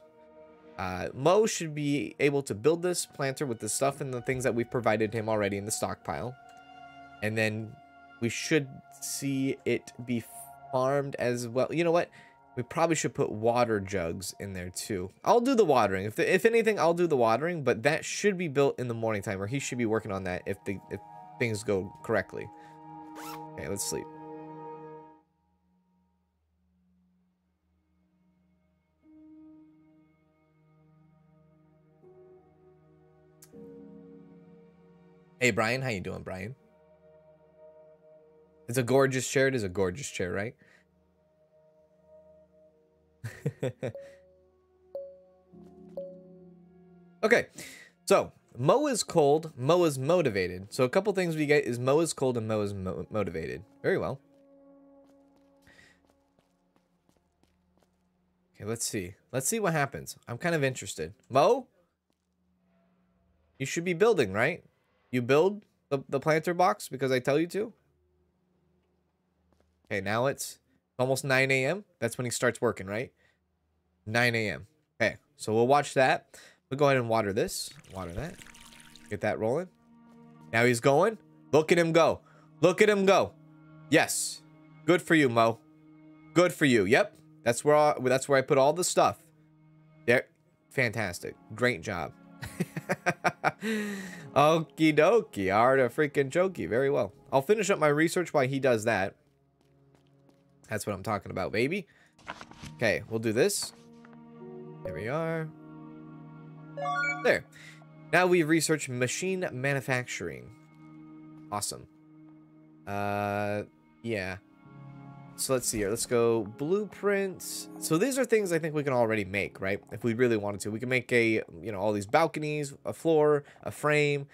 Uh, Mo should be able to build this planter with the stuff and the things that we've provided him already in the stockpile. And then we should see it be farmed as well. You know what? We probably should put water jugs in there too. I'll do the watering. If, the, if anything, I'll do the watering, but that should be built in the morning time, or he should be working on that if, the, if things go correctly. Okay, let's sleep. Hey, Brian. How you doing, Brian? It's a gorgeous chair. It is a gorgeous chair, right? (laughs) okay, so Mo is cold, Mo is motivated. So a couple things we get is Mo is cold and Mo is mo motivated. Very well. Okay, let's see. Let's see what happens. I'm kind of interested. Mo? You should be building, right? You build the, the planter box because I tell you to? Okay, now it's almost 9 a.m. That's when he starts working, right? 9 a.m. Okay, so we'll watch that. We'll go ahead and water this. Water that. Get that rolling. Now he's going. Look at him go. Look at him go. Yes. Good for you, Mo. Good for you. Yep. That's where I, that's where I put all the stuff. There. Fantastic. Great job. (laughs) Okie dokie. Art a freaking jokey. Very well. I'll finish up my research while he does that. That's what I'm talking about, baby. Okay, we'll do this. There we are. There. Now we've researched machine manufacturing. Awesome. Uh, yeah. So let's see here. Let's go blueprints. So these are things I think we can already make, right? If we really wanted to. We can make a, you know, all these balconies, a floor, a frame,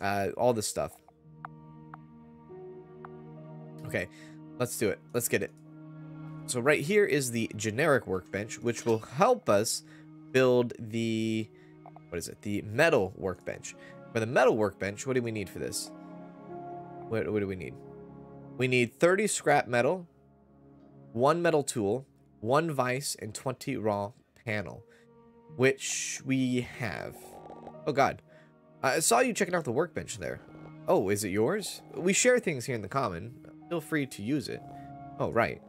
uh, all this stuff. Okay, let's do it. Let's get it. So right here is the generic workbench, which will help us build the, what is it? The metal workbench. For the metal workbench, what do we need for this? What, what do we need? We need 30 scrap metal, one metal tool, one vise, and 20 raw panel, which we have. Oh god. I saw you checking out the workbench there. Oh, is it yours? We share things here in the common. Feel free to use it. Oh, right.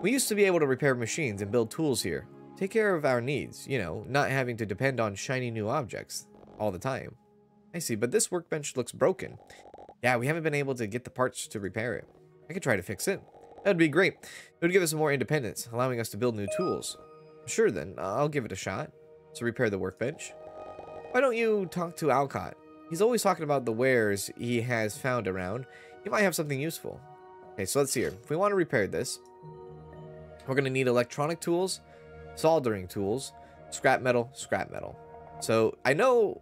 We used to be able to repair machines and build tools here. Take care of our needs, you know, not having to depend on shiny new objects all the time. I see, but this workbench looks broken. Yeah, we haven't been able to get the parts to repair it. I could try to fix it. That'd be great. It would give us more independence, allowing us to build new tools. Sure then, I'll give it a shot. To repair the workbench. Why don't you talk to Alcott? He's always talking about the wares he has found around. He might have something useful. Okay, so let's see here. If we want to repair this, we're going to need electronic tools, soldering tools, scrap metal, scrap metal. So I know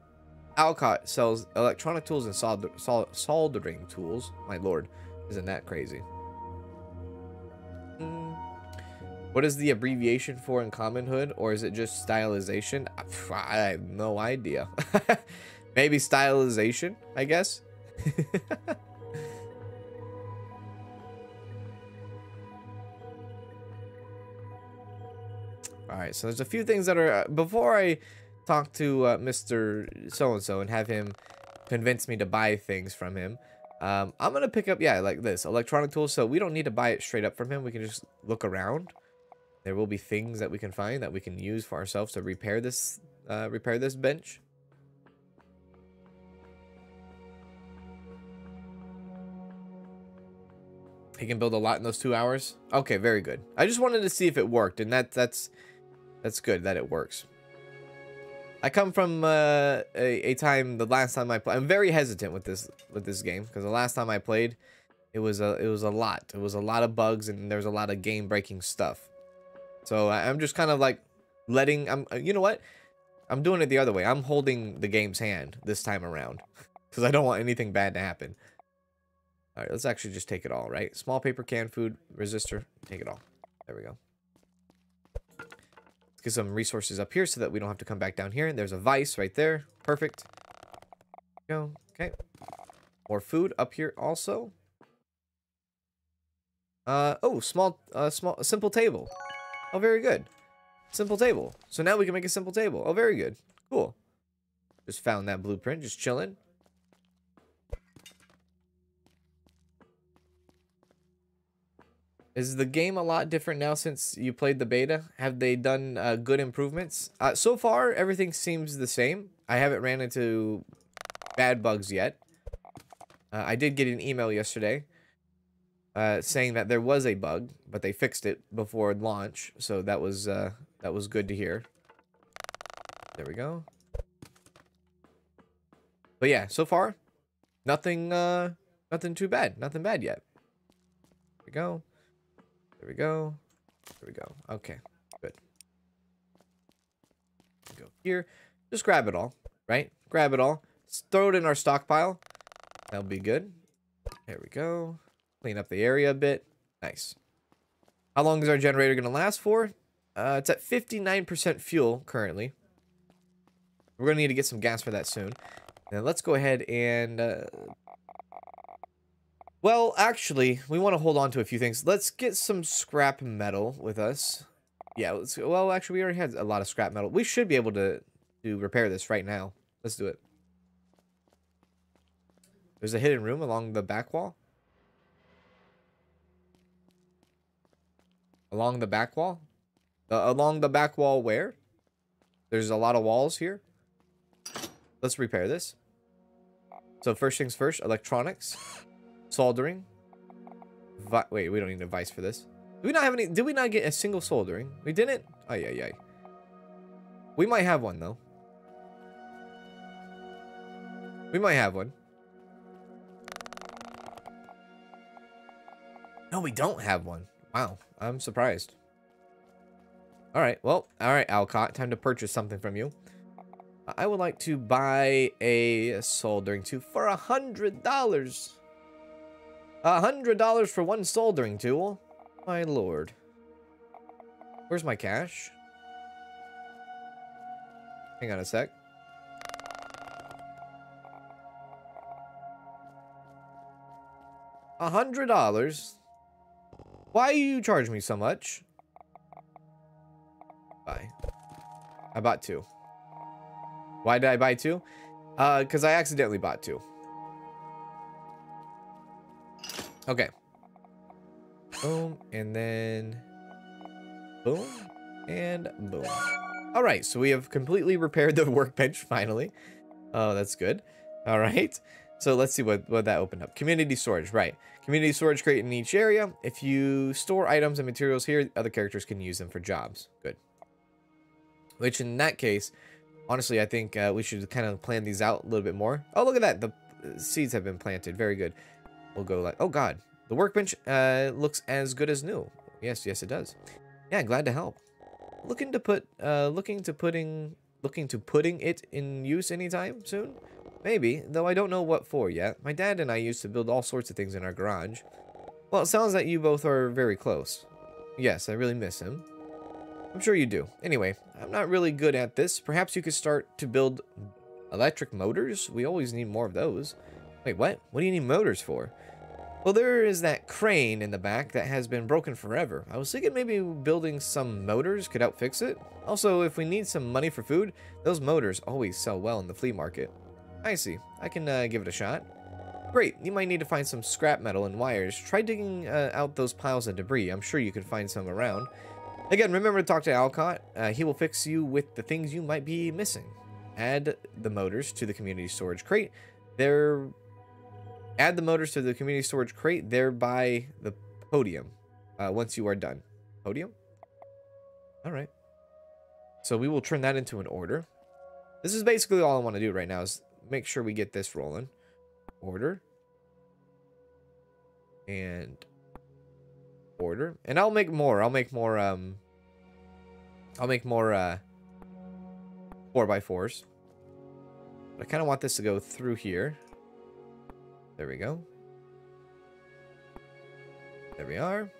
Alcott sells electronic tools and solder, sol soldering tools. My lord, isn't that crazy? What is the abbreviation for in Common'Hood, or is it just stylization? I have no idea. (laughs) Maybe stylization, I guess. (laughs) All right, so there's a few things that are uh, before I talk to uh, Mr. So and So and have him convince me to buy things from him. Um, I'm gonna pick up yeah like this electronic tools. So we don't need to buy it straight up from him. We can just look around. There will be things that we can find that we can use for ourselves to repair this uh, repair this bench. He can build a lot in those two hours. Okay, very good. I just wanted to see if it worked, and that that's that's good that it works. I come from uh, a, a time the last time I played. I'm very hesitant with this with this game because the last time I played, it was a it was a lot. It was a lot of bugs and there was a lot of game breaking stuff. So I'm just kind of like letting. I'm you know what? I'm doing it the other way. I'm holding the game's hand this time around (laughs) because I don't want anything bad to happen. All right, let's actually just take it all. Right, small paper can food resistor. Take it all. There we go Let's get some resources up here so that we don't have to come back down here. And there's a vice right there. Perfect. Go. Okay. More food up here also. Uh, oh, small, uh, small, simple table. Oh, very good. Simple table. So now we can make a simple table. Oh, very good. Cool. Just found that blueprint, just chilling. Is the game a lot different now since you played the beta? Have they done uh, good improvements? Uh, so far, everything seems the same. I haven't ran into bad bugs yet. Uh, I did get an email yesterday uh, saying that there was a bug, but they fixed it before launch, so that was uh, that was good to hear. There we go. But yeah, so far, nothing, uh, nothing too bad. Nothing bad yet. There we go. There we go. There we go. Okay, good. Go here. Just grab it all, right? Grab it all. Let's throw it in our stockpile. That'll be good. There we go. Clean up the area a bit. Nice. How long is our generator going to last for? Uh, it's at 59% fuel currently. We're going to need to get some gas for that soon. And let's go ahead and uh, well, actually, we want to hold on to a few things. Let's get some scrap metal with us. Yeah, let's, well, actually, we already had a lot of scrap metal. We should be able to, to repair this right now. Let's do it. There's a hidden room along the back wall. Along the back wall? Along the back wall where? There's a lot of walls here. Let's repair this. So first things first, electronics. Soldering. Vi Wait, we don't need a vice for this. Do we not have any? Did we not get a single soldering? We didn't? Oh, yeah, yeah. We might have one, though. We might have one. No, we don't have one. Wow, I'm surprised. All right, well, all right, Alcott, time to purchase something from you. I would like to buy a soldering tool for a hundred dollars. A hundred dollars for one soldering tool? My lord. Where's my cash? Hang on a sec. A hundred dollars? Why you charge me so much? Buy. I bought two. Why did I buy two? Uh, because I accidentally bought two. Okay. Boom, and then boom, and boom. All right, so we have completely repaired the (laughs) workbench finally. Oh, that's good. All right. So let's see what, what that opened up. Community storage, right. Community storage created in each area. If you store items and materials here, other characters can use them for jobs. Good. Which in that case, honestly, I think uh, we should kind of plan these out a little bit more. Oh, look at that. The seeds have been planted. Very good. We'll go like, oh god, the workbench uh, looks as good as new. Yes, yes, it does. Yeah, glad to help. Looking to put, uh, looking to putting, looking to putting it in use anytime soon? Maybe, though I don't know what for yet. My dad and I used to build all sorts of things in our garage. Well, it sounds like you both are very close. Yes, I really miss him. I'm sure you do. Anyway, I'm not really good at this. Perhaps you could start to build electric motors? We always need more of those. Wait, what? What do you need motors for? Well, there is that crane in the back that has been broken forever. I was thinking maybe building some motors could help fix it. Also, if we need some money for food, those motors always sell well in the flea market. I see. I can uh, give it a shot. Great, you might need to find some scrap metal and wires. Try digging uh, out those piles of debris. I'm sure you can find some around. Again, remember to talk to Alcott. Uh, he will fix you with the things you might be missing. Add the motors to the community storage crate. They're Add the motors to the community storage crate, thereby the podium, uh, once you are done. Podium? All right. So we will turn that into an order. This is basically all I want to do right now is make sure we get this rolling. Order. And order. And I'll make more. I'll make more, um... I'll make more, uh... 4x4s. I kind of want this to go through here. There we go. There we are.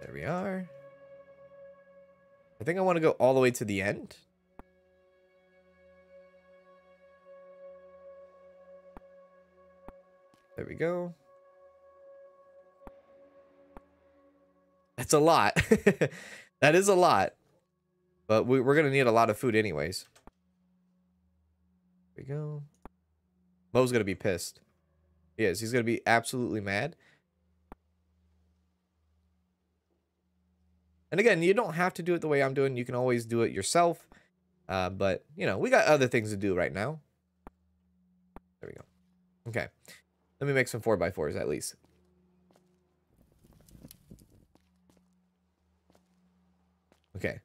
There we are. I think I want to go all the way to the end. There we go. That's a lot. (laughs) that is a lot. But we, are going to need a lot of food anyways. There we go. Mo's gonna be pissed. He is. He's gonna be absolutely mad. And again, you don't have to do it the way I'm doing. You can always do it yourself. Uh, but, you know, we got other things to do right now. There we go. Okay. Let me make some 4x4s at least. Okay.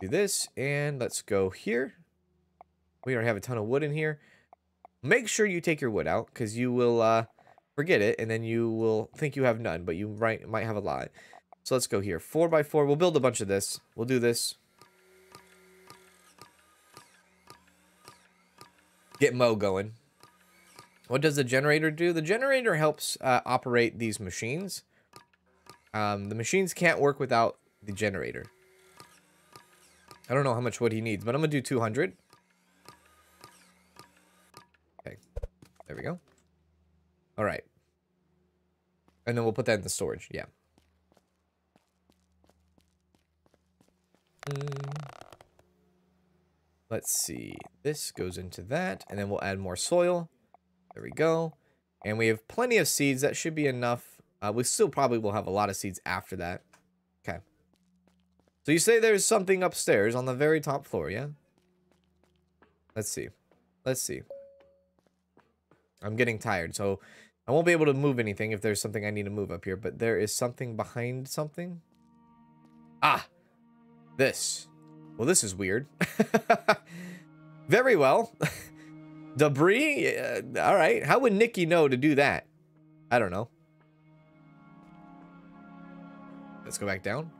Do this, and let's go here. We already have a ton of wood in here. Make sure you take your wood out because you will uh, forget it and then you will think you have none, but you might, might have a lot. So let's go here. 4 by 4 We'll build a bunch of this. We'll do this. Get Mo going. What does the generator do? The generator helps uh, operate these machines. Um, the machines can't work without the generator. I don't know how much wood he needs, but I'm going to do 200. Okay. There we go. All right. And then we'll put that in the storage. Yeah. Mm. Let's see. This goes into that. And then we'll add more soil. There we go. And we have plenty of seeds. That should be enough. Uh, we still probably will have a lot of seeds after that. Okay. So you say there's something upstairs on the very top floor, yeah? Let's see. Let's see. I'm getting tired, so I won't be able to move anything if there's something I need to move up here, but there is something behind something. Ah! This. Well, this is weird. (laughs) Very well. (laughs) Debris? Uh, Alright. How would Nikki know to do that? I don't know. Let's go back down.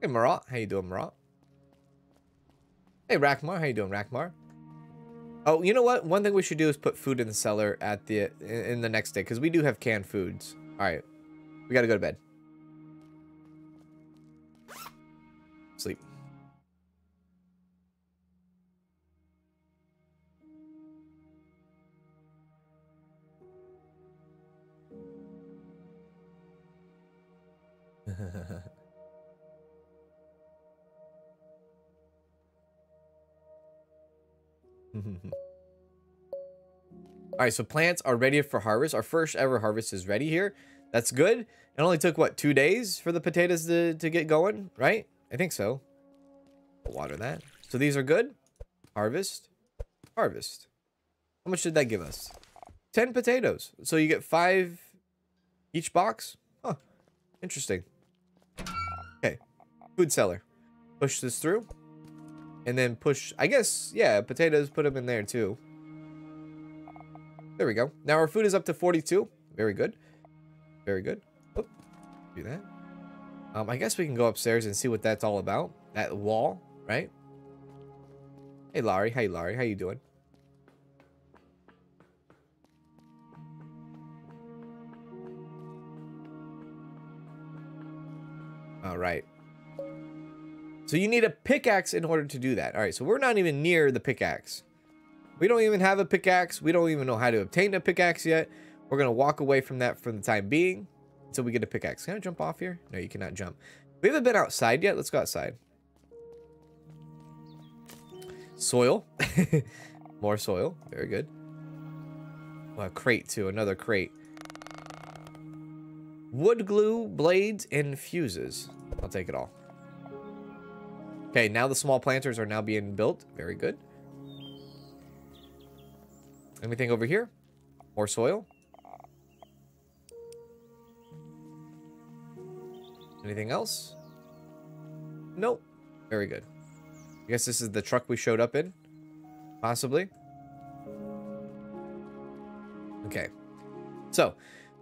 Hey, Marat. How you doing, Marat? Hey, Rakmar. How you doing, Rakmar? Oh, you know what? One thing we should do is put food in the cellar at the in the next day because we do have canned foods. All right, we gotta go to bed. All right, so plants are ready for harvest. Our first ever harvest is ready here. That's good. It only took, what, two days for the potatoes to, to get going, right? I think so. water that. So these are good. Harvest. Harvest. How much did that give us? 10 potatoes. So you get five each box? Huh. Interesting. Food cellar. Push this through. And then push, I guess, yeah, potatoes, put them in there too. There we go. Now our food is up to 42. Very good. Very good. Oop. Do that. Um, I guess we can go upstairs and see what that's all about. That wall, right? Hey, Larry. Hey, Larry. How you doing? All right. So you need a pickaxe in order to do that. All right, so we're not even near the pickaxe. We don't even have a pickaxe. We don't even know how to obtain a pickaxe yet. We're going to walk away from that for the time being until we get a pickaxe. Can I jump off here? No, you cannot jump. We haven't been outside yet. Let's go outside. Soil. (laughs) More soil. Very good. Well, a crate too. Another crate. Wood glue, blades, and fuses. I'll take it all. Okay, now the small planters are now being built. Very good. Anything over here? More soil? Anything else? Nope. Very good. I guess this is the truck we showed up in. Possibly. Okay. So,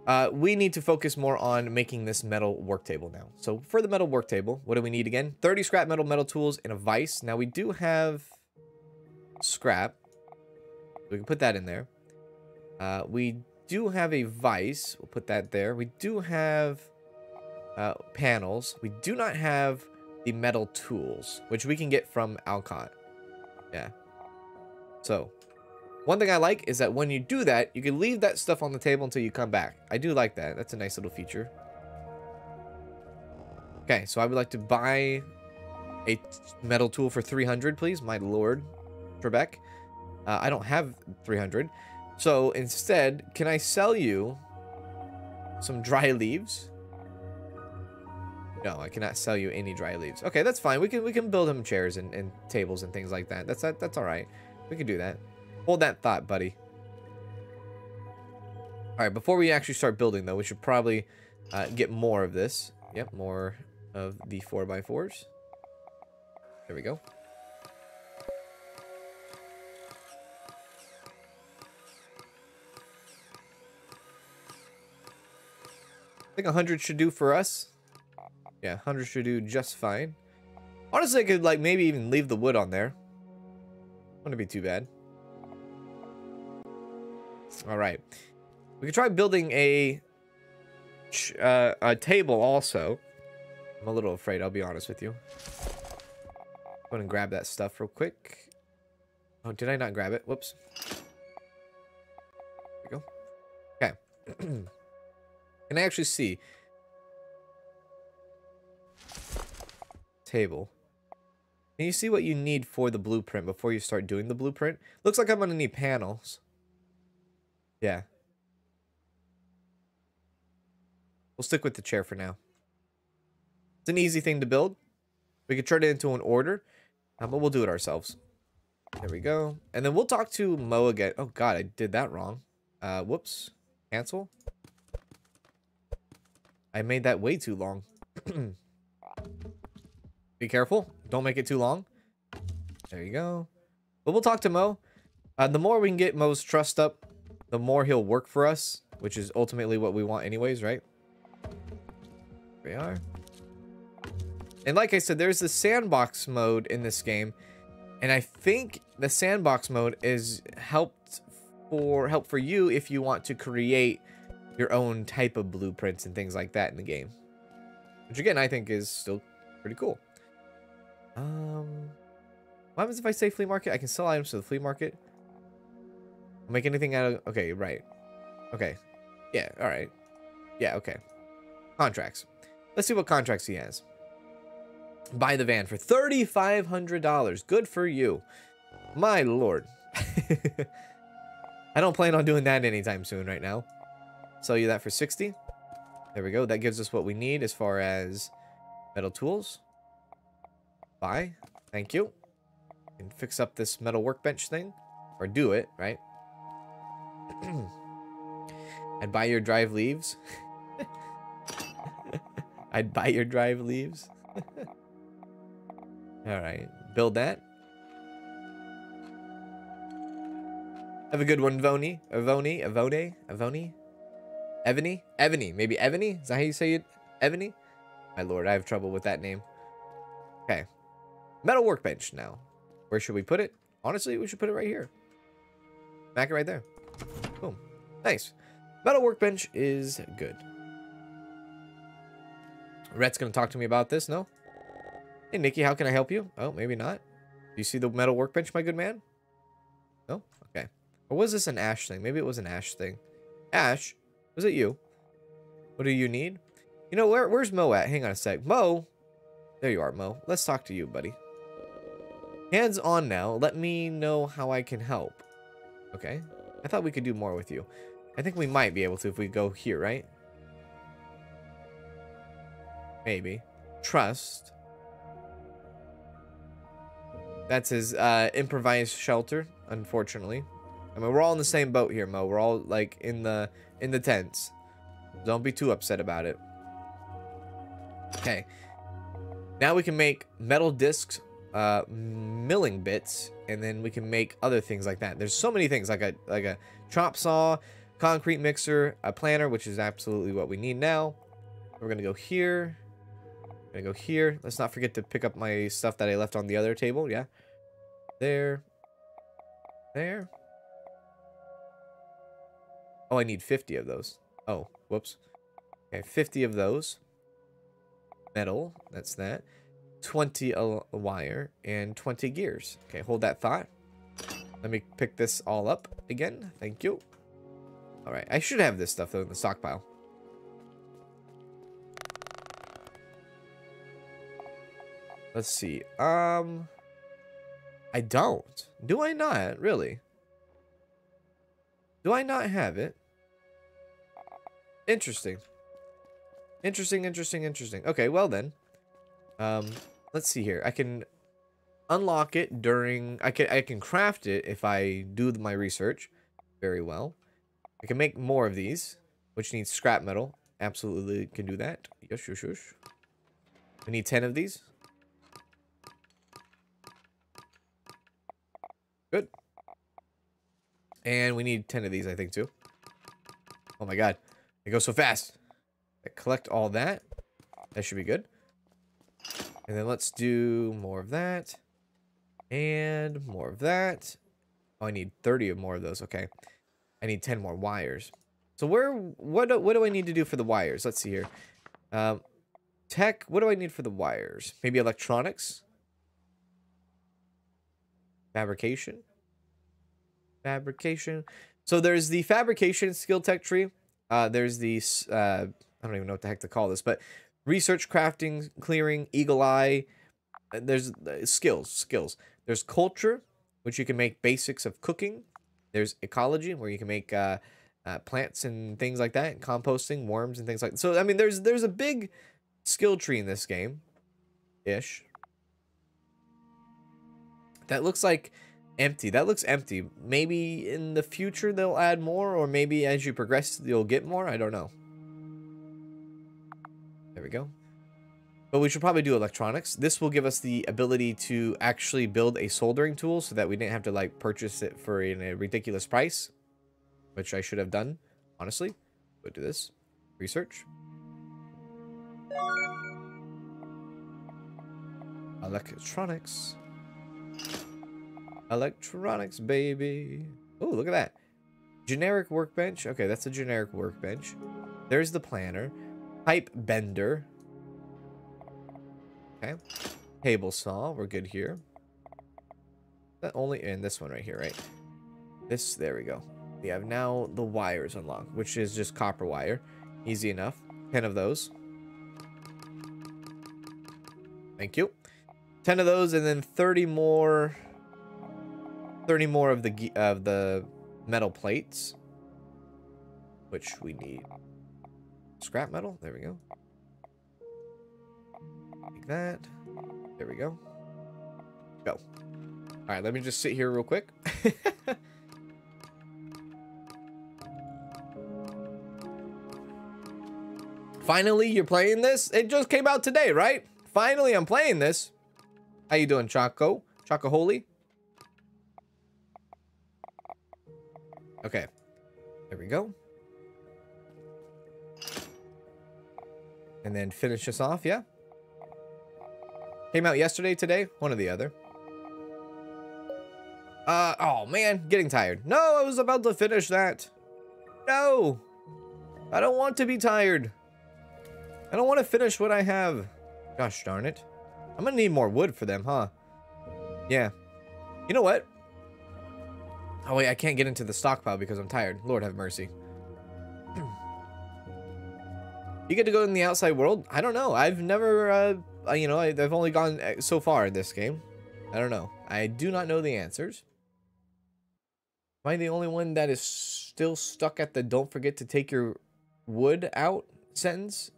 uh, we need to focus more on making this metal work table now. So for the metal work table, what do we need again? 30 scrap metal, metal tools, and a vise. Now we do have scrap. We can put that in there. Uh, we do have a vise. We'll put that there. We do have uh, panels. We do not have the metal tools, which we can get from Alcott. Yeah. So, one thing I like is that when you do that, you can leave that stuff on the table until you come back. I do like that. That's a nice little feature. Okay, so I would like to buy a metal tool for 300, please. My lord, Trebek. Uh, I don't have 300. So instead, can I sell you some dry leaves? No, I cannot sell you any dry leaves. Okay, that's fine. We can we can build him chairs and, and tables and things like that. That's that, that's all right. We can do that. Hold that thought, buddy. All right, before we actually start building, though, we should probably uh, get more of this. Yep, more of the 4x4s. There we go. I think 100 should do for us. Yeah, 100 should do just fine. Honestly, I could, like, maybe even leave the wood on there. Wouldn't be too bad. All right. We could try building a, uh, a table also. I'm a little afraid, I'll be honest with you. Go and grab that stuff real quick. Oh, did I not grab it? Whoops. There we go. Okay. (clears throat) Can I actually see? Table. Can you see what you need for the blueprint before you start doing the blueprint? Looks like I'm gonna need panels. Yeah. We'll stick with the chair for now. It's an easy thing to build. We could turn it into an order, uh, but we'll do it ourselves. There we go. And then we'll talk to Mo again. Oh, God, I did that wrong. Uh, whoops. Cancel. I made that way too long. (clears throat) Be careful. Don't make it too long. There you go. But we'll talk to Mo. Uh, the more we can get Mo's trust up, the more he'll work for us, which is ultimately what we want anyways, right? we are. And like I said, there's the sandbox mode in this game. And I think the sandbox mode is helped for help for you if you want to create your own type of blueprints and things like that in the game. Which again, I think is still pretty cool. Um, what happens if I say flea market? I can sell items to the flea market. Make anything out of... Okay, right. Okay. Yeah, alright. Yeah, okay. Contracts. Let's see what contracts he has. Buy the van for $3,500. Good for you. My lord. (laughs) I don't plan on doing that anytime soon right now. Sell you that for 60 There we go. That gives us what we need as far as metal tools. Buy. Thank you. And fix up this metal workbench thing. Or do it, right? I'd buy your drive leaves. I'd buy your drive leaves. Alright, build that. Have a good one, Voni. Avoni, Avone, Avoni, Evany, Evany, maybe Evany. Is that how you say it? Evany. My lord, I have trouble with that name. Okay, metal workbench now. Where should we put it? Honestly, we should put it right here. Back it right there. Boom. Nice. Metal workbench is good. Rhett's gonna talk to me about this, no? Hey, Nikki, how can I help you? Oh, maybe not. You see the metal workbench, my good man? No? Okay. Or was this an Ash thing? Maybe it was an Ash thing. Ash, was it you? What do you need? You know, where, where's Mo at? Hang on a sec. Mo, there you are, Mo. Let's talk to you, buddy. Hands on now. Let me know how I can help. Okay. I thought we could do more with you. I think we might be able to if we go here, right? Maybe. Trust. That's his uh, improvised shelter, unfortunately. I mean, we're all in the same boat here, Mo. We're all, like, in the in the tents. Don't be too upset about it. Okay. Now we can make metal discs, uh, milling bits, and then we can make other things like that. There's so many things, like a like a chop saw, concrete mixer, a planter, which is absolutely what we need now. We're gonna go here. Gonna go here. Let's not forget to pick up my stuff that I left on the other table. Yeah. There. There. Oh, I need 50 of those. Oh, whoops. Okay, 50 of those. Metal. That's that. 20 wire and 20 gears. Okay, hold that thought. Let me pick this all up again. Thank you. All right, I should have this stuff though in the stockpile. Let's see. Um, I don't. Do I not? Really? Do I not have it? Interesting. Interesting, interesting, interesting. Okay, well then. Um, let's see here. I can unlock it during... I can, I can craft it if I do my research very well. I can make more of these, which needs scrap metal. Absolutely can do that. Yes, yes, yes. We need 10 of these. Good. And we need 10 of these, I think, too. Oh my god. It goes so fast. I collect all that. That should be good. And then let's do more of that. And more of that. Oh, I need 30 of more of those. Okay. I need 10 more wires. So where, what, do, what do I need to do for the wires? Let's see here. Um, tech, what do I need for the wires? Maybe electronics? Fabrication? Fabrication. So there's the fabrication skill tech tree. Uh, there's the, uh, I don't even know what the heck to call this, but research, crafting, clearing, eagle eye. Uh, there's uh, skills, skills. There's culture, which you can make basics of cooking. There's ecology, where you can make uh, uh, plants and things like that, and composting, worms and things like that. So, I mean, there's there's a big skill tree in this game, ish. That looks like empty. That looks empty. Maybe in the future they'll add more, or maybe as you progress you'll get more. I don't know. There we go. But we should probably do electronics. This will give us the ability to actually build a soldering tool so that we didn't have to like purchase it for a ridiculous price. Which I should have done, honestly. Go do this. Research. Electronics. Electronics, baby. Oh, look at that. Generic workbench. Okay, that's a generic workbench. There's the planer. Pipe bender. Okay. Table saw. We're good here. That only in this one right here, right? This, there we go. We have now the wires unlocked, which is just copper wire. Easy enough. 10 of those. Thank you. 10 of those and then 30 more 30 more of the of the metal plates, which we need. Scrap metal. There we go. Like that. There we go. Go. All right, let me just sit here real quick. (laughs) Finally, you're playing this? It just came out today, right? Finally, I'm playing this. How you doing, Choco? Choco Holy? Okay. There we go. And then finish this off, yeah? Came out yesterday, today? One or the other. Uh, oh man, getting tired. No, I was about to finish that. No! I don't want to be tired. I don't want to finish what I have. Gosh darn it. I'm gonna need more wood for them, huh? Yeah. You know what? Oh wait, I can't get into the stockpile because I'm tired. Lord have mercy. You get to go in the outside world? I don't know. I've never, uh, you know, I've only gone uh, so far in this game. I don't know. I do not know the answers. Am I the only one that is still stuck at the don't forget to take your wood out sentence?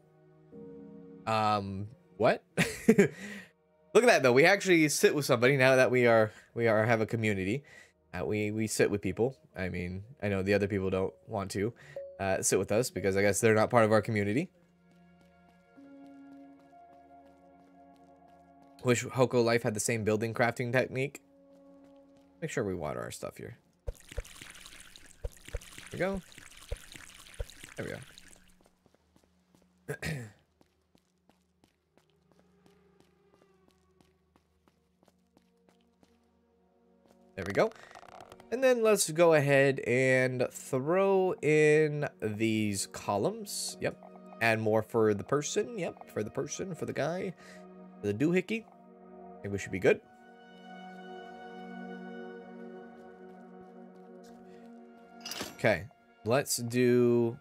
Um, what? (laughs) Look at that though. We actually sit with somebody now that we are we are have a community. Uh, we we sit with people. I mean, I know the other people don't want to uh, sit with us because I guess they're not part of our community. Wish Hokko Life had the same building crafting technique. Make sure we water our stuff here. There we go. There we go. (clears throat) there we go. And then let's go ahead and throw in these columns. Yep. Add more for the person. Yep. For the person, for the guy. The doohickey. Think we should be good. Okay, let's do...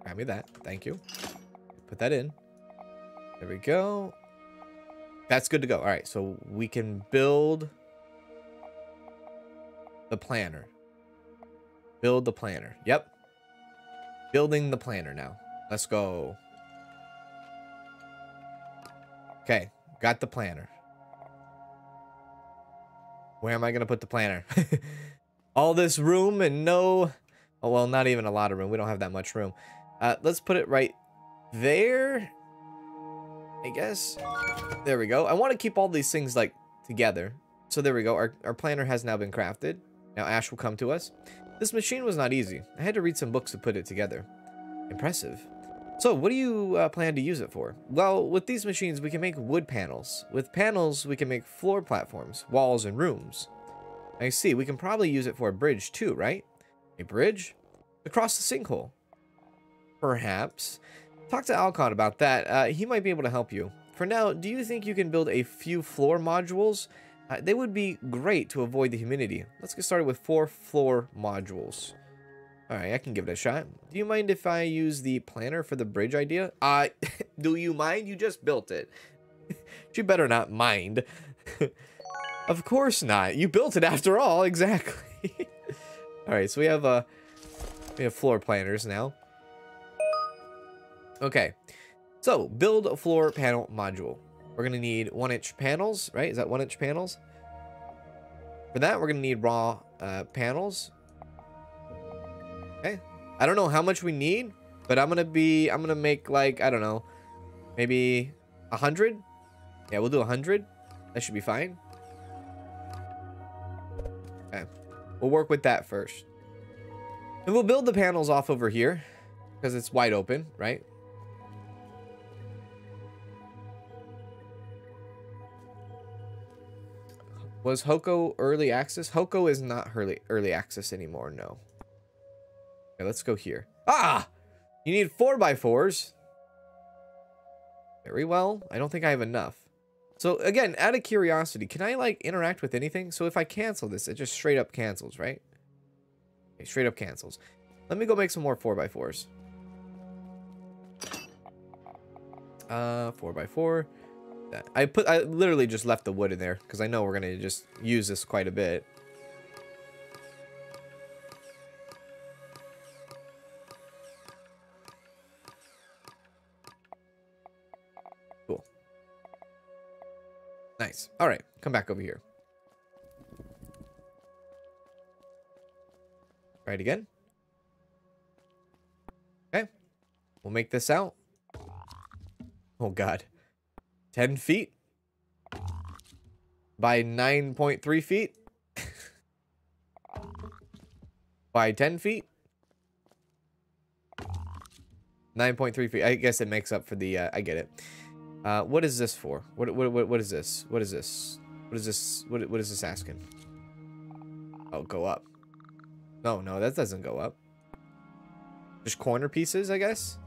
Grab me that. Thank you. Put that in. There we go. That's good to go. All right, so we can build the planer. Build the planer. Yep. Building the planer now. Let's go. Okay, got the planer. Where am I going to put the planer? (laughs) All this room and no... Oh, well, not even a lot of room. We don't have that much room. Uh, let's put it right there. I guess. There we go. I want to keep all these things, like, together. So there we go. Our, our planer has now been crafted. Now Ash will come to us. This machine was not easy. I had to read some books to put it together. Impressive. So, what do you uh, plan to use it for? Well, with these machines, we can make wood panels. With panels, we can make floor platforms, walls, and rooms. I see, we can probably use it for a bridge too, right? A bridge? Across the sinkhole. Perhaps. Talk to Alcon about that. Uh, he might be able to help you. For now, do you think you can build a few floor modules? Uh, they would be great to avoid the humidity. Let's get started with four floor modules. Alright, I can give it a shot. Do you mind if I use the planer for the bridge idea? Uh, (laughs) do you mind? You just built it. (laughs) you better not mind. (laughs) of course not. You built it after all. Exactly. Alright, so we have, uh, we have floor planners now. Okay. So, build a floor panel module. We're to need one inch panels, right? Is that one inch panels? For that, we're to need raw uh, panels. Okay. I don't know how much we need, but I'm gonna be I'm gonna make like I don't know, maybe a hundred. Yeah, we'll do a hundred. That should be fine. Okay, we'll work with that first, and we'll build the panels off over here because it's wide open, right? Was Hokko early access? Hokko is not early early access anymore. No. Okay, let's go here. Ah! You need four by fours. Very well. I don't think I have enough. So, again, out of curiosity, can I, like, interact with anything? So if I cancel this, it just straight up cancels, right? Okay, straight up cancels. Let me go make some more 4x4s. Uh, 4x4. I put, I literally just left the wood in there because I know we're going to just use this quite a bit. Nice. All right, come back over here. Try it again. Okay. We'll make this out. Oh, God. 10 feet? By 9.3 feet? (laughs) By 10 feet? 9.3 feet. I guess it makes up for the, uh, I get it. Uh, what is this for? What, what, what, what is this? What is this? What is this? What, what is this asking? Oh, go up. No, no, that doesn't go up. Just corner pieces, I guess.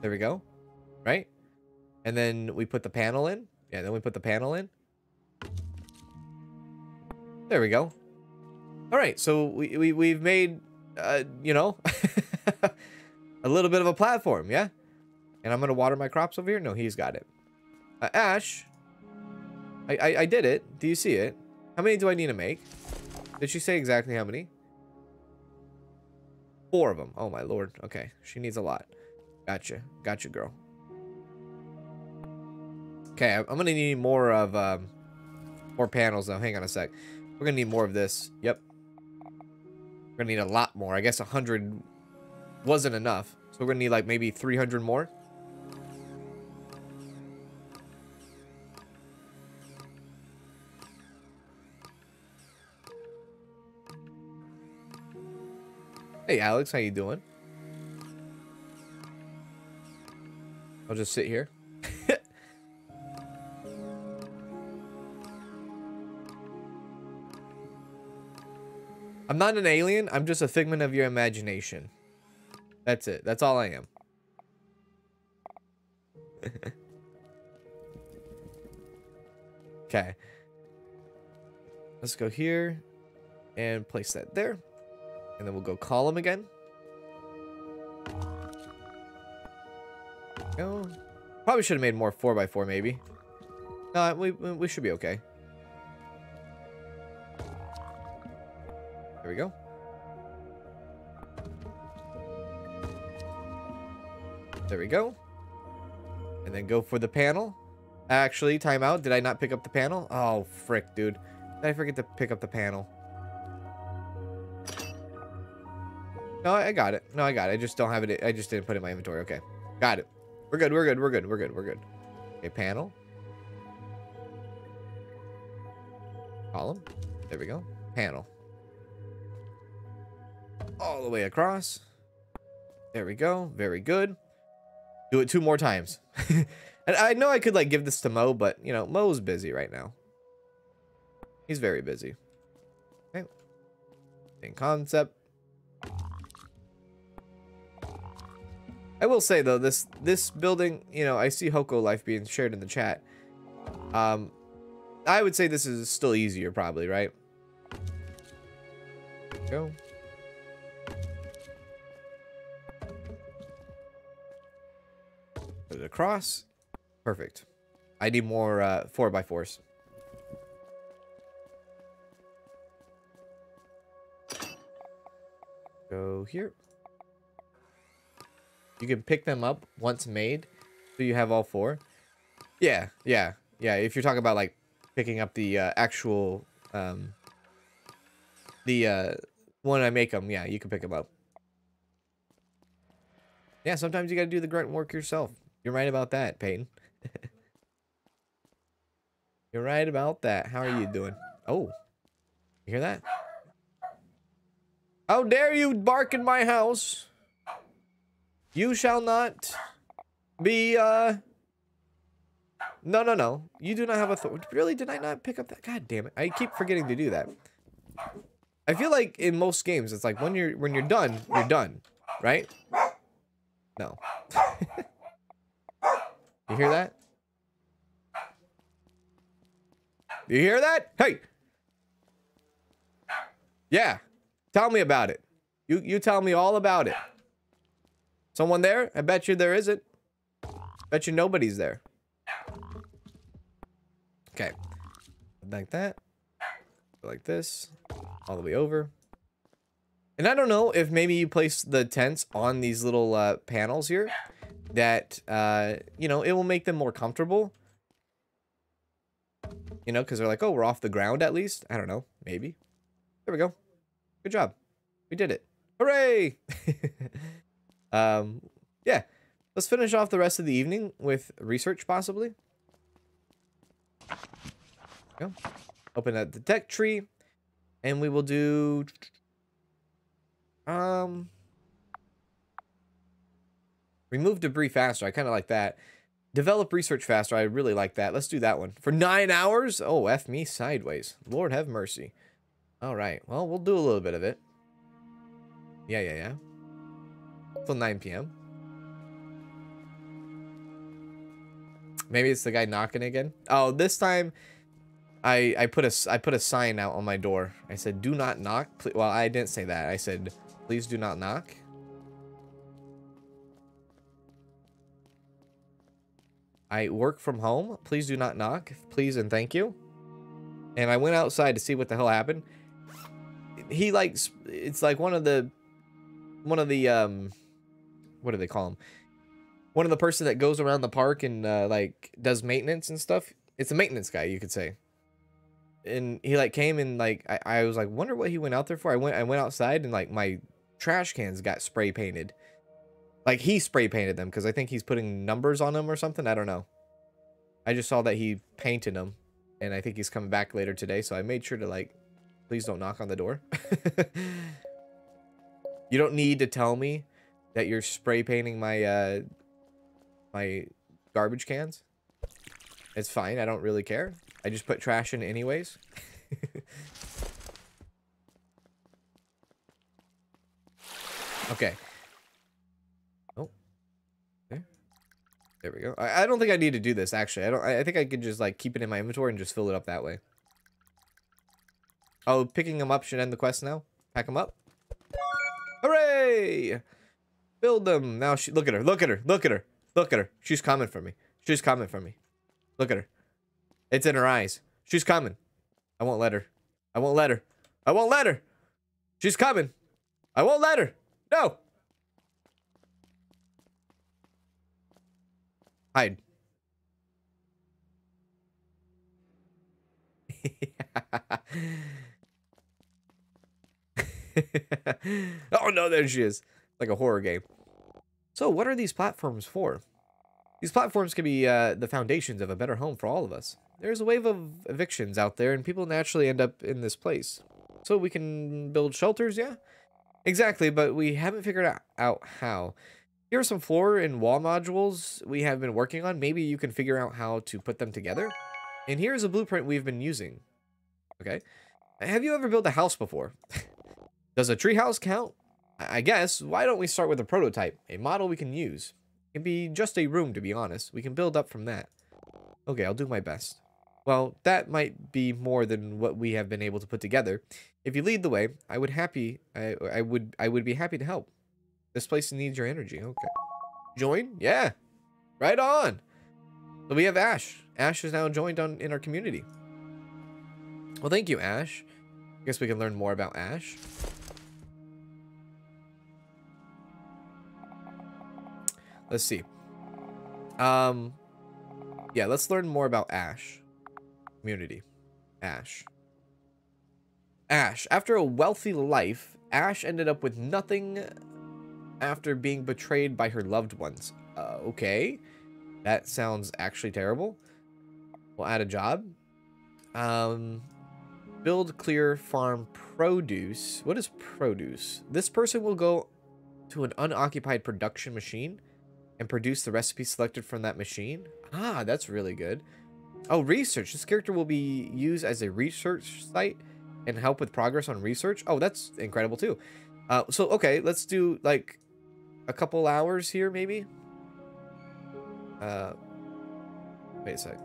There we go. Right? And then we put the panel in. Yeah, then we put the panel in. There we go. All right, so we, we, we've made, uh, you know, (laughs) a little bit of a platform, yeah? And I'm going to water my crops over here? No, he's got it. Uh, Ash, I, I, I did it. Do you see it? How many do I need to make? Did she say exactly how many? Four of them. Oh, my lord. Okay, she needs a lot. Gotcha. Gotcha, girl. Okay, I'm gonna need more of, um, more panels, though. Hang on a sec. We're gonna need more of this. Yep. We're gonna need a lot more. I guess 100 wasn't enough. So we're gonna need, like, maybe 300 more. Hey, Alex, how you doing? I'll just sit here. (laughs) I'm not an alien. I'm just a figment of your imagination. That's it. That's all I am. (laughs) okay. Let's go here and place that there. And then we'll go column again. Go. Probably should have made more 4x4 maybe. No, we, we should be okay. There we go. There we go. And then go for the panel. Actually, timeout. Did I not pick up the panel? Oh, frick, dude. Did I forget to pick up the panel? No, I got it. No, I got it. I just don't have it. I just didn't put it in my inventory. Okay. Got it. We're good. We're good. We're good. We're good. We're good. Okay, panel. Column. There we go. Panel. All the way across. There we go. Very good. Do it two more times. (laughs) and I know I could like give this to Mo, but you know, Mo's busy right now. He's very busy. Okay. In concept. I will say though, this this building, you know, I see Hokko Life being shared in the chat. Um, I would say this is still easier, probably, right? Go. Put it across. Perfect. I need more uh, 4 by 4s Go here. You can pick them up once made. So you have all four. Yeah, yeah, yeah. If you're talking about like picking up the uh, actual, um, the uh, when I make them, yeah, you can pick them up. Yeah, sometimes you got to do the grunt work yourself. You're right about that, Peyton. (laughs) You're right about that. How are you doing? Oh, you hear that? How dare you bark in my house? You shall not be, uh... No, no, no. You do not have authority. Really? Did I not pick up that? God damn it. I keep forgetting to do that. I feel like in most games, it's like when you're when you're done, you're done. Right? No. (laughs) you hear that? You hear that? Hey! Yeah. Tell me about it. You you tell me all about it. Someone there? I bet you there isn't. Bet you nobody's there. Okay. Like that. Like this. All the way over. And I don't know if maybe you place the tents on these little uh, panels here. That, uh, you know, it will make them more comfortable. You know, because they're like, oh, we're off the ground at least. I don't know. Maybe. There we go. Good job. We did it. Hooray! (laughs) Um, yeah, let's finish off the rest of the evening with research, possibly. Go. Open up the tech tree, and we will do. Um, remove debris faster. I kind of like that. Develop research faster. I really like that. Let's do that one for nine hours. Oh, f me sideways. Lord have mercy. All right. Well, we'll do a little bit of it. Yeah, yeah, yeah. Till 9 p.m. Maybe it's the guy knocking again. Oh, this time I I put a I put a sign out on my door. I said, "Do not knock." Please. Well, I didn't say that. I said, "Please do not knock." I work from home. Please do not knock. Please and thank you. And I went outside to see what the hell happened. He likes it's like one of the one of the um what do they call him? One of the person that goes around the park and uh, like does maintenance and stuff. It's a maintenance guy, you could say and he like came and like I, I was like wonder what he went out there for i went i went outside and like my trash cans got spray painted like he spray painted them because i think he's putting numbers on them or something i don't know i just saw that he painted them and i think he's coming back later today so i made sure to like please don't knock on the door (laughs) you don't need to tell me that you're spray painting my uh my garbage cans it's fine i don't really care I just put trash in anyways. (laughs) okay. Oh. There. There we go. I, I don't think I need to do this, actually. I don't. I, I think I could just, like, keep it in my inventory and just fill it up that way. Oh, picking them up should end the quest now? Pack them up? Hooray! Build them. Now she... Look at her. Look at her. Look at her. Look at her. She's coming for me. She's coming for me. Look at her. It's in her eyes. She's coming. I won't let her. I won't let her. I won't let her. She's coming. I won't let her. No. Hide. (laughs) oh no, there she is. Like a horror game. So what are these platforms for? These platforms can be uh, the foundations of a better home for all of us. There's a wave of evictions out there, and people naturally end up in this place. So we can build shelters, yeah? Exactly, but we haven't figured out how. Here are some floor and wall modules we have been working on. Maybe you can figure out how to put them together. And here's a blueprint we've been using. Okay. Have you ever built a house before? (laughs) Does a treehouse count? I guess. Why don't we start with a prototype, a model we can use? It can be just a room, to be honest. We can build up from that. Okay, I'll do my best. Well, that might be more than what we have been able to put together. If you lead the way, I would happy I I would I would be happy to help. This place needs your energy. Okay. Join? Yeah. Right on. So we have Ash. Ash is now joined on in our community. Well, thank you, Ash. I guess we can learn more about Ash. Let's see. Um, yeah, let's learn more about Ash. Community. Ash. Ash. After a wealthy life, Ash ended up with nothing after being betrayed by her loved ones. Uh, okay. That sounds actually terrible. We'll add a job. Um, build, clear, farm, produce. What is produce? This person will go to an unoccupied production machine and produce the recipe selected from that machine. Ah, that's really good. Oh, research. This character will be used as a research site and help with progress on research. Oh, that's incredible too. Uh, so, okay, let's do like a couple hours here, maybe. Uh, wait a sec.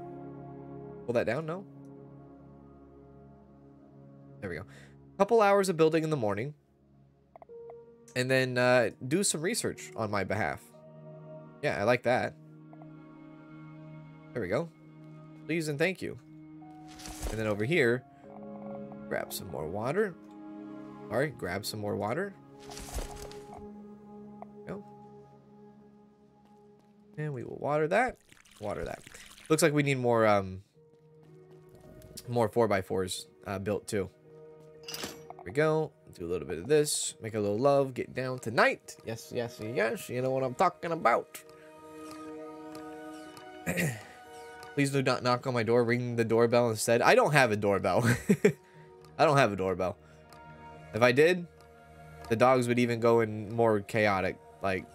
Pull that down? No? There we go. A Couple hours of building in the morning. And then uh, do some research on my behalf. Yeah, I like that. There we go. Please and thank you. And then over here, grab some more water. Alright, grab some more water. And we will water that. Water that. Looks like we need more um more 4x4s uh, built too. There we go. Do a little bit of this. Make a little love. Get down tonight. Yes, yes, yes. You know what I'm talking about. (clears throat) Please do not knock on my door. Ring the doorbell instead. I don't have a doorbell. (laughs) I don't have a doorbell. If I did, the dogs would even go in more chaotic, like,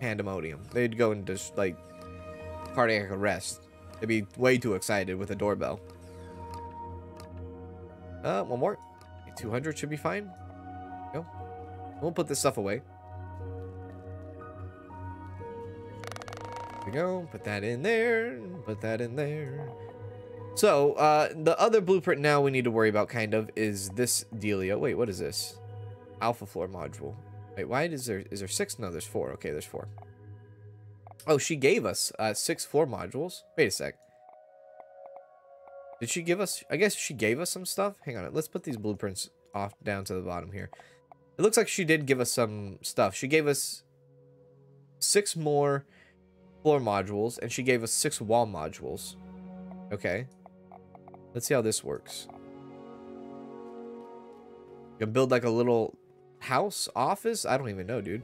pandemonium. They'd go into, like, cardiac arrest. They'd be way too excited with a doorbell. Uh, one more. 200 should be fine. Go. We'll put this stuff away. There we go. Put that in there. Put that in there. So, uh, the other blueprint now we need to worry about, kind of, is this dealio. Wait, what is this? Alpha floor module. Wait, why is there, is there six? No, there's four. Okay, there's four. Oh, she gave us uh, six floor modules. Wait a sec. Did she give us... I guess she gave us some stuff. Hang on. Let's put these blueprints off down to the bottom here. It looks like she did give us some stuff. She gave us six more floor modules, and she gave us six wall modules. Okay. Let's see how this works. You can build like a little house, office? I don't even know, dude.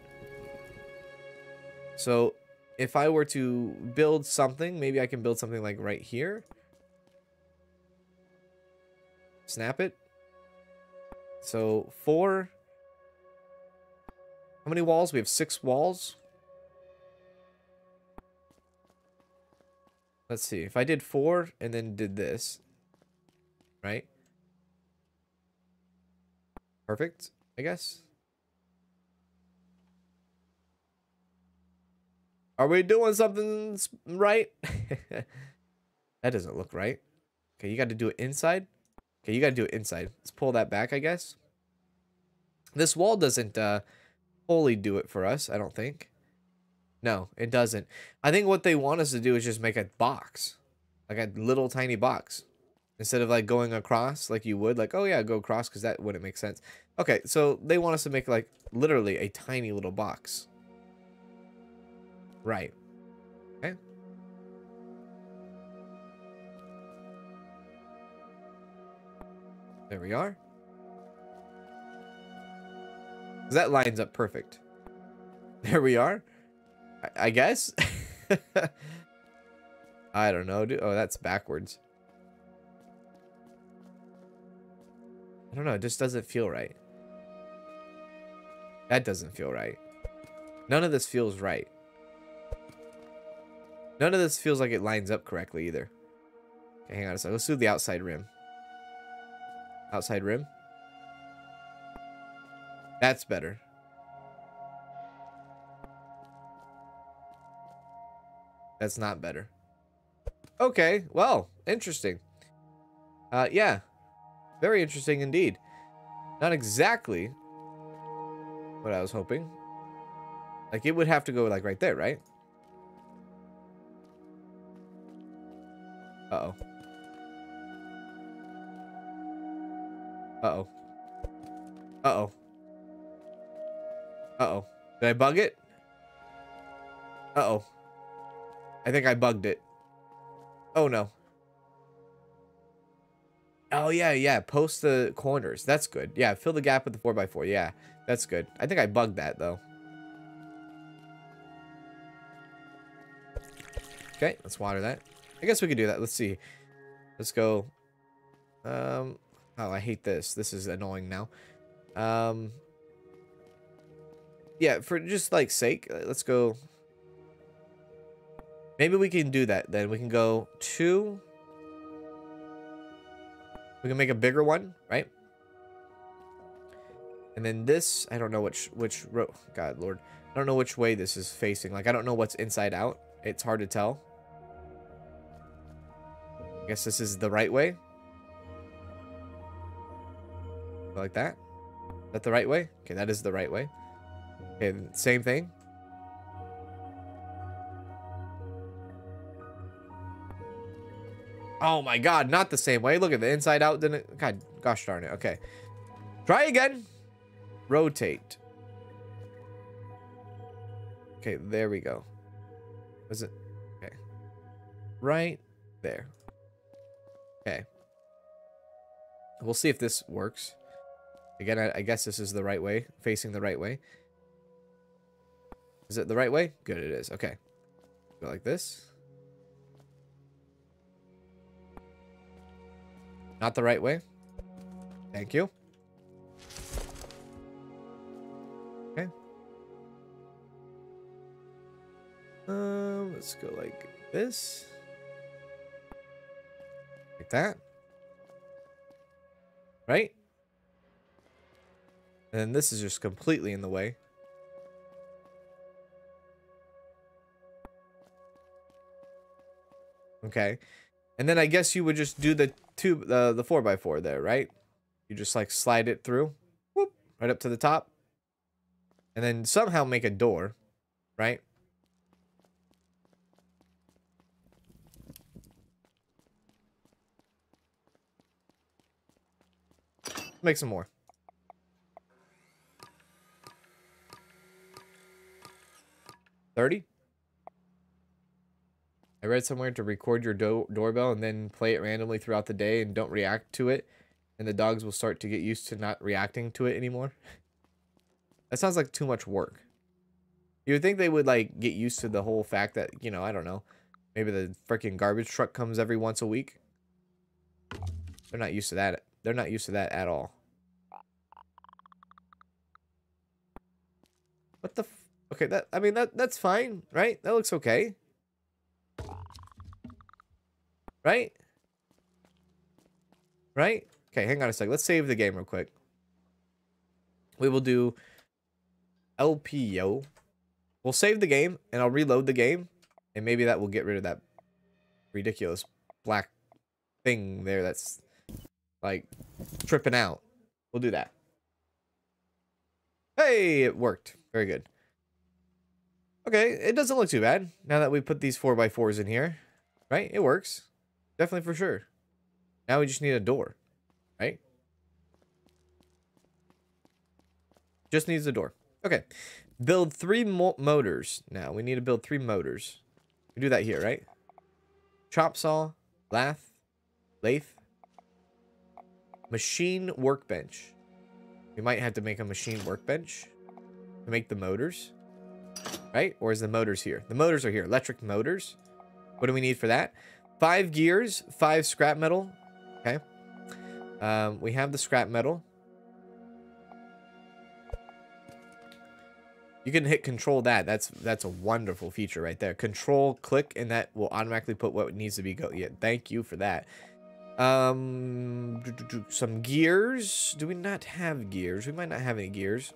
So, if I were to build something, maybe I can build something like right here. Snap it. So, four. How many walls? We have six walls. Let's see. If I did four and then did this, right? Perfect, I guess. Are we doing something right? (laughs) that doesn't look right. Okay, you got to do it inside. Okay, you got to do it inside. Let's pull that back, I guess. This wall doesn't uh, fully do it for us, I don't think. No, it doesn't. I think what they want us to do is just make a box. Like a little tiny box. Instead of like going across like you would. Like, oh yeah, go across because that wouldn't make sense. Okay, so they want us to make like literally a tiny little box. Right. Okay. There we are. That lines up perfect. There we are. I, I guess. (laughs) I don't know. Oh, that's backwards. I don't know. It just doesn't feel right. That doesn't feel right. None of this feels right. None of this feels like it lines up correctly either. Okay, hang on a second. Let's do the outside rim. Outside rim. That's better. That's not better. Okay, well, interesting. Uh, yeah. Very interesting indeed. Not exactly what I was hoping. Like, it would have to go, like, right there, right? Uh-oh. Uh-oh. Did I bug it? Uh-oh. I think I bugged it. Oh, no. Oh, yeah, yeah. Post the corners. That's good. Yeah, fill the gap with the 4x4. Yeah, that's good. I think I bugged that, though. Okay, let's water that. I guess we could do that. Let's see. Let's go. Um, oh, I hate this. This is annoying now. Um, yeah, for just like sake, uh, let's go. Maybe we can do that then. We can go two. We can make a bigger one, right? And then this, I don't know which, which row. God, Lord. I don't know which way this is facing. Like, I don't know what's inside out. It's hard to tell. I guess this is the right way. Like that. That the right way? Okay, that is the right way. Okay, same thing. Oh my god, not the same way. Look at the inside out, didn't? God, gosh darn it. Okay. Try again. Rotate. Okay, there we go. Was it? Okay. Right there. Okay. We'll see if this works. Again, I, I, guess this is the right way. Facing the right way. Is it the right way? Good, it is. Okay. Go like this. Not the right way. Thank you. Okay. Um, let's go like this. Like that. Right? And then this is just completely in the way. Okay. And then I guess you would just do the two, uh, the 4x4 there, right? You just like slide it through. Whoop, right up to the top. And then somehow make a door, right? Make some more. Thirty. I read somewhere to record your do doorbell and then play it randomly throughout the day and don't react to it, and the dogs will start to get used to not reacting to it anymore. (laughs) that sounds like too much work. You would think they would like get used to the whole fact that you know I don't know, maybe the freaking garbage truck comes every once a week. They're not used to that. They're not used to that at all. What the? Okay, that I mean that that's fine, right? That looks okay. Right? Right? Okay, hang on a sec. Let's save the game real quick. We will do LPO. We'll save the game, and I'll reload the game, and maybe that will get rid of that ridiculous black thing there that's, like, tripping out. We'll do that. Hey, it worked. Very good. Okay, it doesn't look too bad now that we put these 4x4s in here. Right? It works. Definitely for sure. Now we just need a door. Right? Just needs a door. Okay. Build three mo motors now. We need to build three motors. We do that here, right? Chop saw, lath, lathe, machine workbench. We might have to make a machine workbench to make the motors. Right? Or is the motors here? The motors are here. Electric motors. What do we need for that? Five gears, five scrap metal. Okay. Um, we have the scrap metal. You can hit control that. That's that's a wonderful feature right there. Control click and that will automatically put what needs to be go. Yeah, thank you for that. Um, some gears. Do we not have gears? We might not have any gears.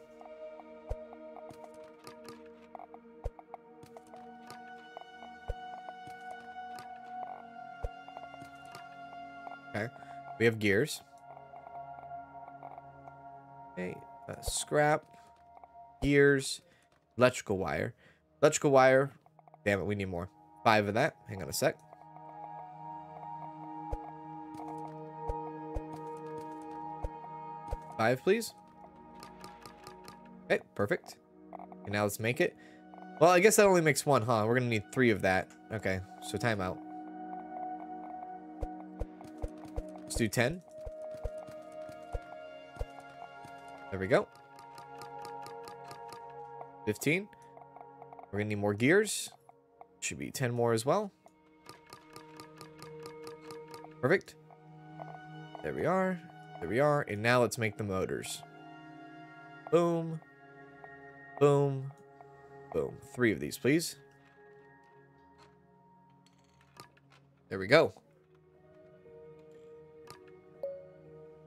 We have gears. Okay. Uh, scrap. Gears. Electrical wire. Electrical wire. Damn it, we need more. Five of that. Hang on a sec. Five, please. Okay, perfect. And now let's make it. Well, I guess that only makes one, huh? We're gonna need three of that. Okay, so timeout. Let's do 10. There we go. 15. We're gonna need more gears. Should be 10 more as well. Perfect. There we are. There we are. And now let's make the motors. Boom. Boom. Boom. Three of these, please. There we go.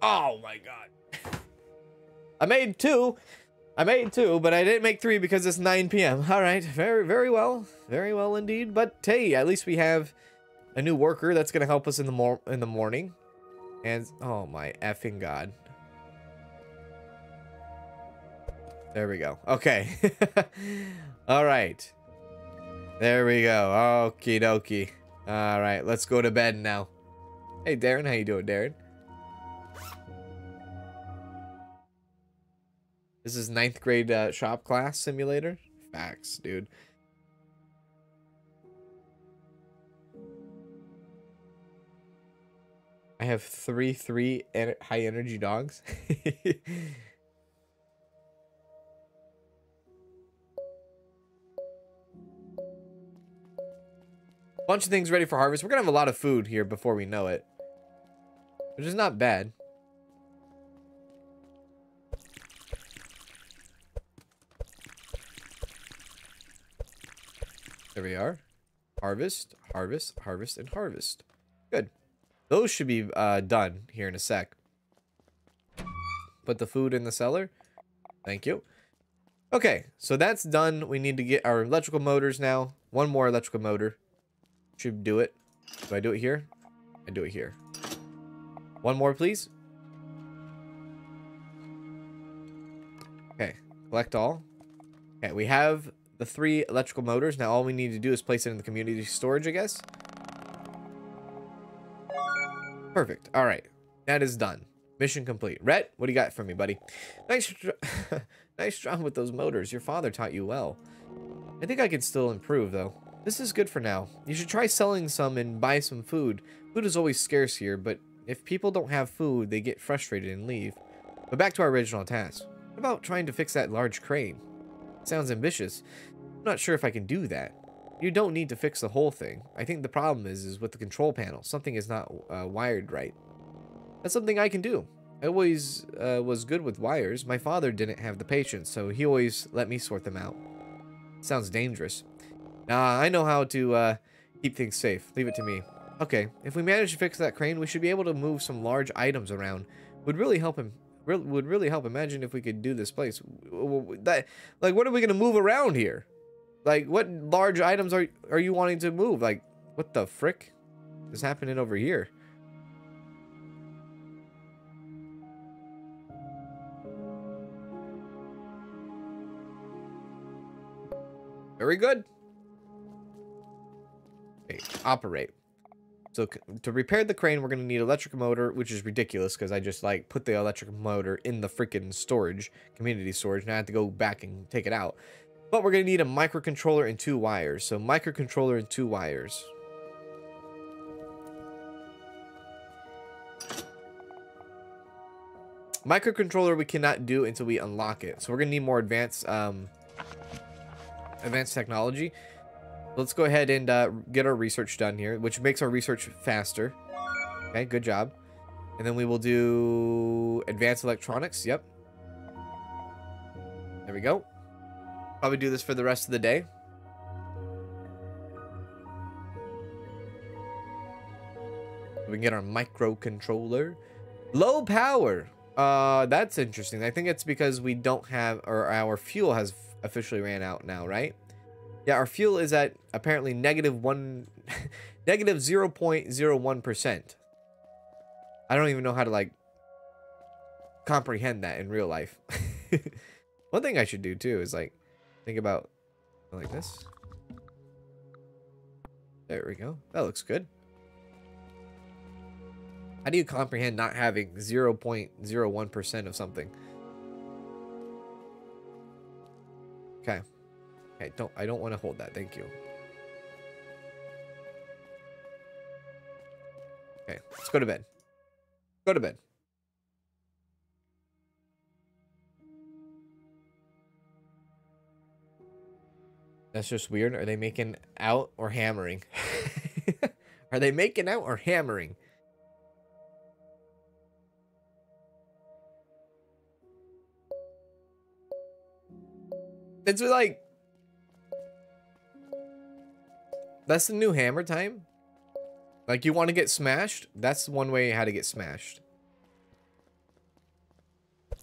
Oh my god. I made two. I made two, but I didn't make three because it's 9 p.m. All right, very, very well, very well indeed. But hey, at least we have a new worker that's gonna help us in the mor in the morning. And oh my effing god. There we go. Okay. (laughs) All right. There we go. Okie dokie. All right, let's go to bed now. Hey, Darren, how you doing, Darren? This is ninth grade uh, shop class simulator. Facts, dude. I have three three en high energy dogs. (laughs) Bunch of things ready for harvest. We're gonna have a lot of food here before we know it, which is not bad. We are. Harvest, harvest, harvest, and harvest. Good. Those should be uh, done here in a sec. Put the food in the cellar. Thank you. Okay, so that's done. We need to get our electrical motors now. One more electrical motor. Should do it. Do I do it here? I do it here. One more, please. Okay, collect all. Okay, we have the three electrical motors. Now all we need to do is place it in the community storage, I guess. Perfect. All right. That is done. Mission complete. Rhett, what do you got for me, buddy? Nice, (laughs) nice job with those motors. Your father taught you well. I think I can still improve, though. This is good for now. You should try selling some and buy some food. Food is always scarce here, but if people don't have food, they get frustrated and leave. But back to our original task. What about trying to fix that large crane? Sounds ambitious. I'm not sure if I can do that. You don't need to fix the whole thing. I think the problem is, is with the control panel. Something is not uh, wired right. That's something I can do. I always uh, was good with wires. My father didn't have the patience, so he always let me sort them out. Sounds dangerous. Nah, I know how to uh, keep things safe. Leave it to me. Okay, if we manage to fix that crane, we should be able to move some large items around. Would really help him. Re would really help. Imagine if we could do this place. That, like, what are we gonna move around here? Like, what large items are are you wanting to move? Like, what the frick is happening over here? Very good. Okay, operate. So to repair the crane, we're going to need electric motor, which is ridiculous because I just like put the electric motor in the freaking storage, community storage, and I have to go back and take it out. But we're going to need a microcontroller and two wires. So microcontroller and two wires. Microcontroller we cannot do until we unlock it. So we're going to need more advanced um, advanced technology. Let's go ahead and uh, get our research done here, which makes our research faster. Okay, good job. And then we will do advanced electronics. Yep. There we go. Probably do this for the rest of the day. We can get our microcontroller. Low power. Uh, that's interesting. I think it's because we don't have, or our fuel has officially ran out now, right? Yeah, our fuel is at apparently negative one, (laughs) negative 0.01%. I don't even know how to like comprehend that in real life. (laughs) One thing I should do too is like think about like this. There we go. That looks good. How do you comprehend not having 0.01% of something? Okay. Okay, don't I don't want to hold that. Thank you. Okay, let's go to bed. Go to bed. That's just weird. Are they making out or hammering? (laughs) Are they making out or hammering? It's like That's the new hammer time. Like, you want to get smashed? That's one way how to get smashed. A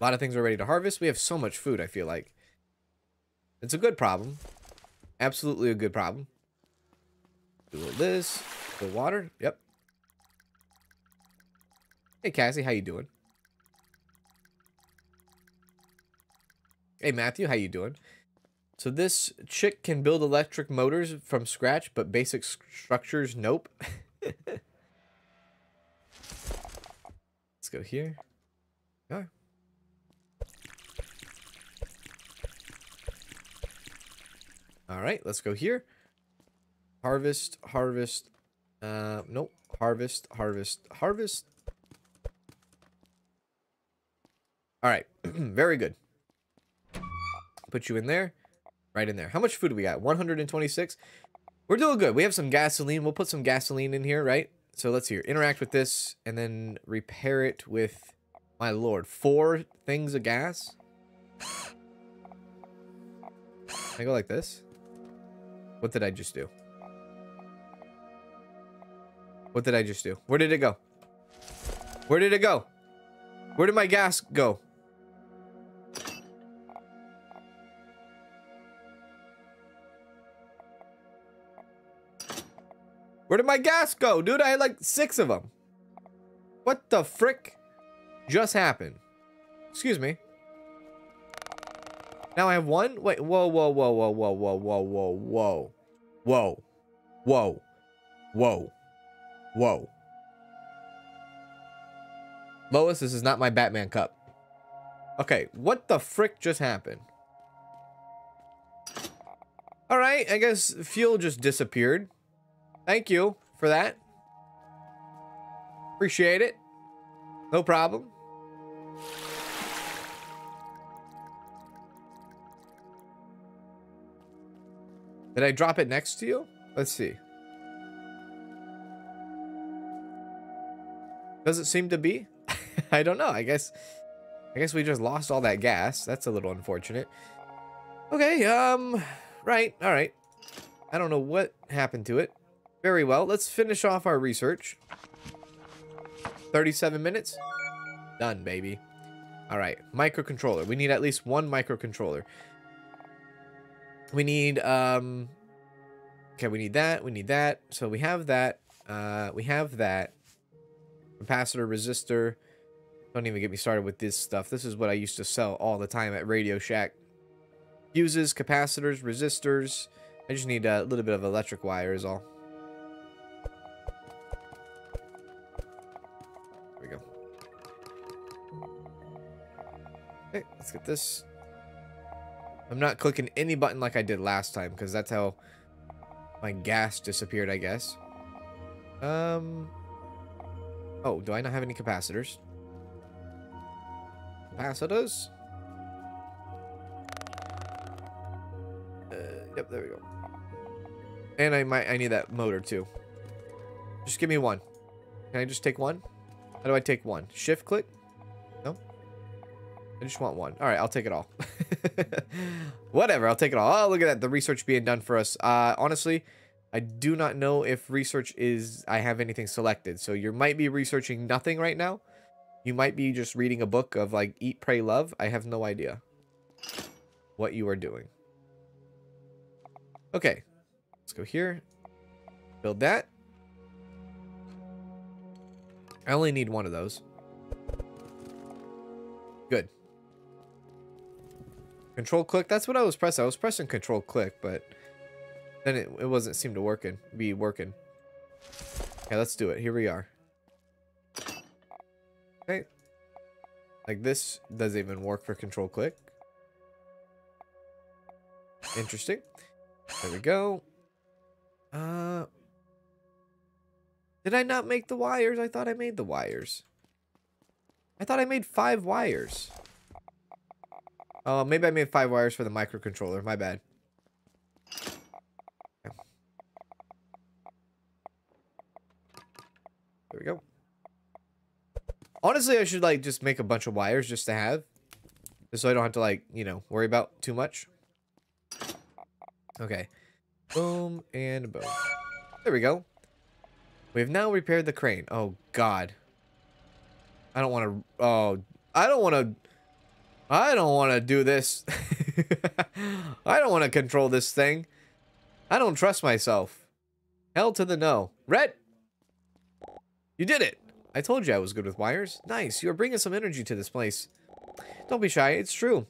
lot of things are ready to harvest. We have so much food, I feel like. It's a good problem. Absolutely a good problem. Do this. The water. Yep. Hey, Cassie. How you doing? Hey, Matthew. How you doing? So this chick can build electric motors from scratch, but basic structures, nope. (laughs) Let's go here. Yeah. All right, let's go here. Harvest, harvest. Uh, nope. Harvest, harvest, harvest. All right, (clears throat) very good. Put you in there right in there. How much food do we got? 126. We're doing good. We have some gasoline. We'll put some gasoline in here, right? So let's here. Interact with this and then repair it with, my lord, four things of gas. I go like this? What did I just do? What did I just do? Where did it go? Where did it go? Where did my gas go? Where did my gas go? Dude, I had like six of them. What the frick just happened? Excuse me. Now I have one? Wait, whoa, whoa, whoa, whoa, whoa, whoa, whoa, whoa, whoa. Whoa. Whoa. Whoa. Whoa. Lois, this is not my Batman cup. Okay, what the frick just happened? Alright, I guess fuel just disappeared. Thank you for that. Appreciate it. No problem. Did I drop it next to you? Let's see. Does it seem to be? (laughs) I don't know. I guess I guess we just lost all that gas. That's a little unfortunate. Okay, um right, all right. I don't know what happened to it. Very well. Let's finish off our research. 37 minutes. Done, baby. All right, microcontroller. We need at least one microcontroller. We need um Okay, we need that. We need that. So we have that. Uh we have that. Capacitor, resistor. Don't even get me started with this stuff. This is what I used to sell all the time at Radio Shack. Fuses, capacitors, resistors. I just need a little bit of electric wire is all. There we go. Okay, let's get this. I'm not clicking any button like I did last time because that's how my gas disappeared, I guess. Um. Oh, do I not have any capacitors? Capacitors? Uh, yep, there we go. And I might, I need that motor too. Just give me one. Can I just take one? How do I take one? Shift click? I just want one. All right, I'll take it all. (laughs) Whatever, I'll take it all. Oh, look at that. The research being done for us. Uh, honestly, I do not know if research is... I have anything selected. So you might be researching nothing right now. You might be just reading a book of like Eat, Pray, Love. I have no idea what you are doing. Okay. Let's go here. Build that. I only need one of those. Control click. That's what I was pressing. I was pressing control click, but then it, it wasn't seem to working. Be working. Okay, let's do it. Here we are. Okay. Like this doesn't even work for control click. Interesting. There we go. Uh, did I not make the wires? I thought I made the wires. I thought I made five wires. Oh, maybe I made five wires for the microcontroller. My bad. There we go. Honestly, I should like just make a bunch of wires just to have. Just so I don't have to like, you know, worry about too much. Okay. Boom and boom. There we go. We have now repaired the crane. Oh, God. I don't want to... Oh, I don't want to... I don't want to do this. (laughs) I don't want to control this thing. I don't trust myself. Hell to the no. Rhett! You did it! I told you I was good with wires. Nice, you're bringing some energy to this place. Don't be shy, it's true.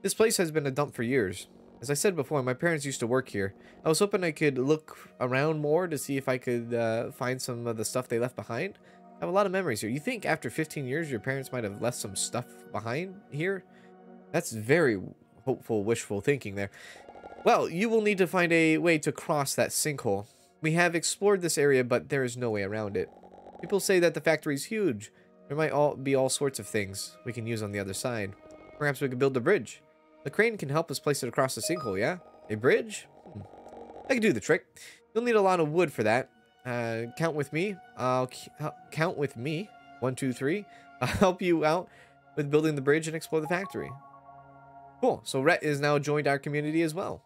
This place has been a dump for years. As I said before, my parents used to work here. I was hoping I could look around more to see if I could uh, find some of the stuff they left behind. I have a lot of memories here. You think after 15 years your parents might have left some stuff behind here? That's very hopeful, wishful thinking there. Well, you will need to find a way to cross that sinkhole. We have explored this area, but there is no way around it. People say that the factory is huge. There might all be all sorts of things we can use on the other side. Perhaps we could build a bridge. The crane can help us place it across the sinkhole, yeah? A bridge? Hmm. I can do the trick. You'll need a lot of wood for that. Uh, count with me. I'll count with me. One, two, three. (laughs) I'll help you out with building the bridge and explore the factory. Cool. So Rhett is now joined our community as well.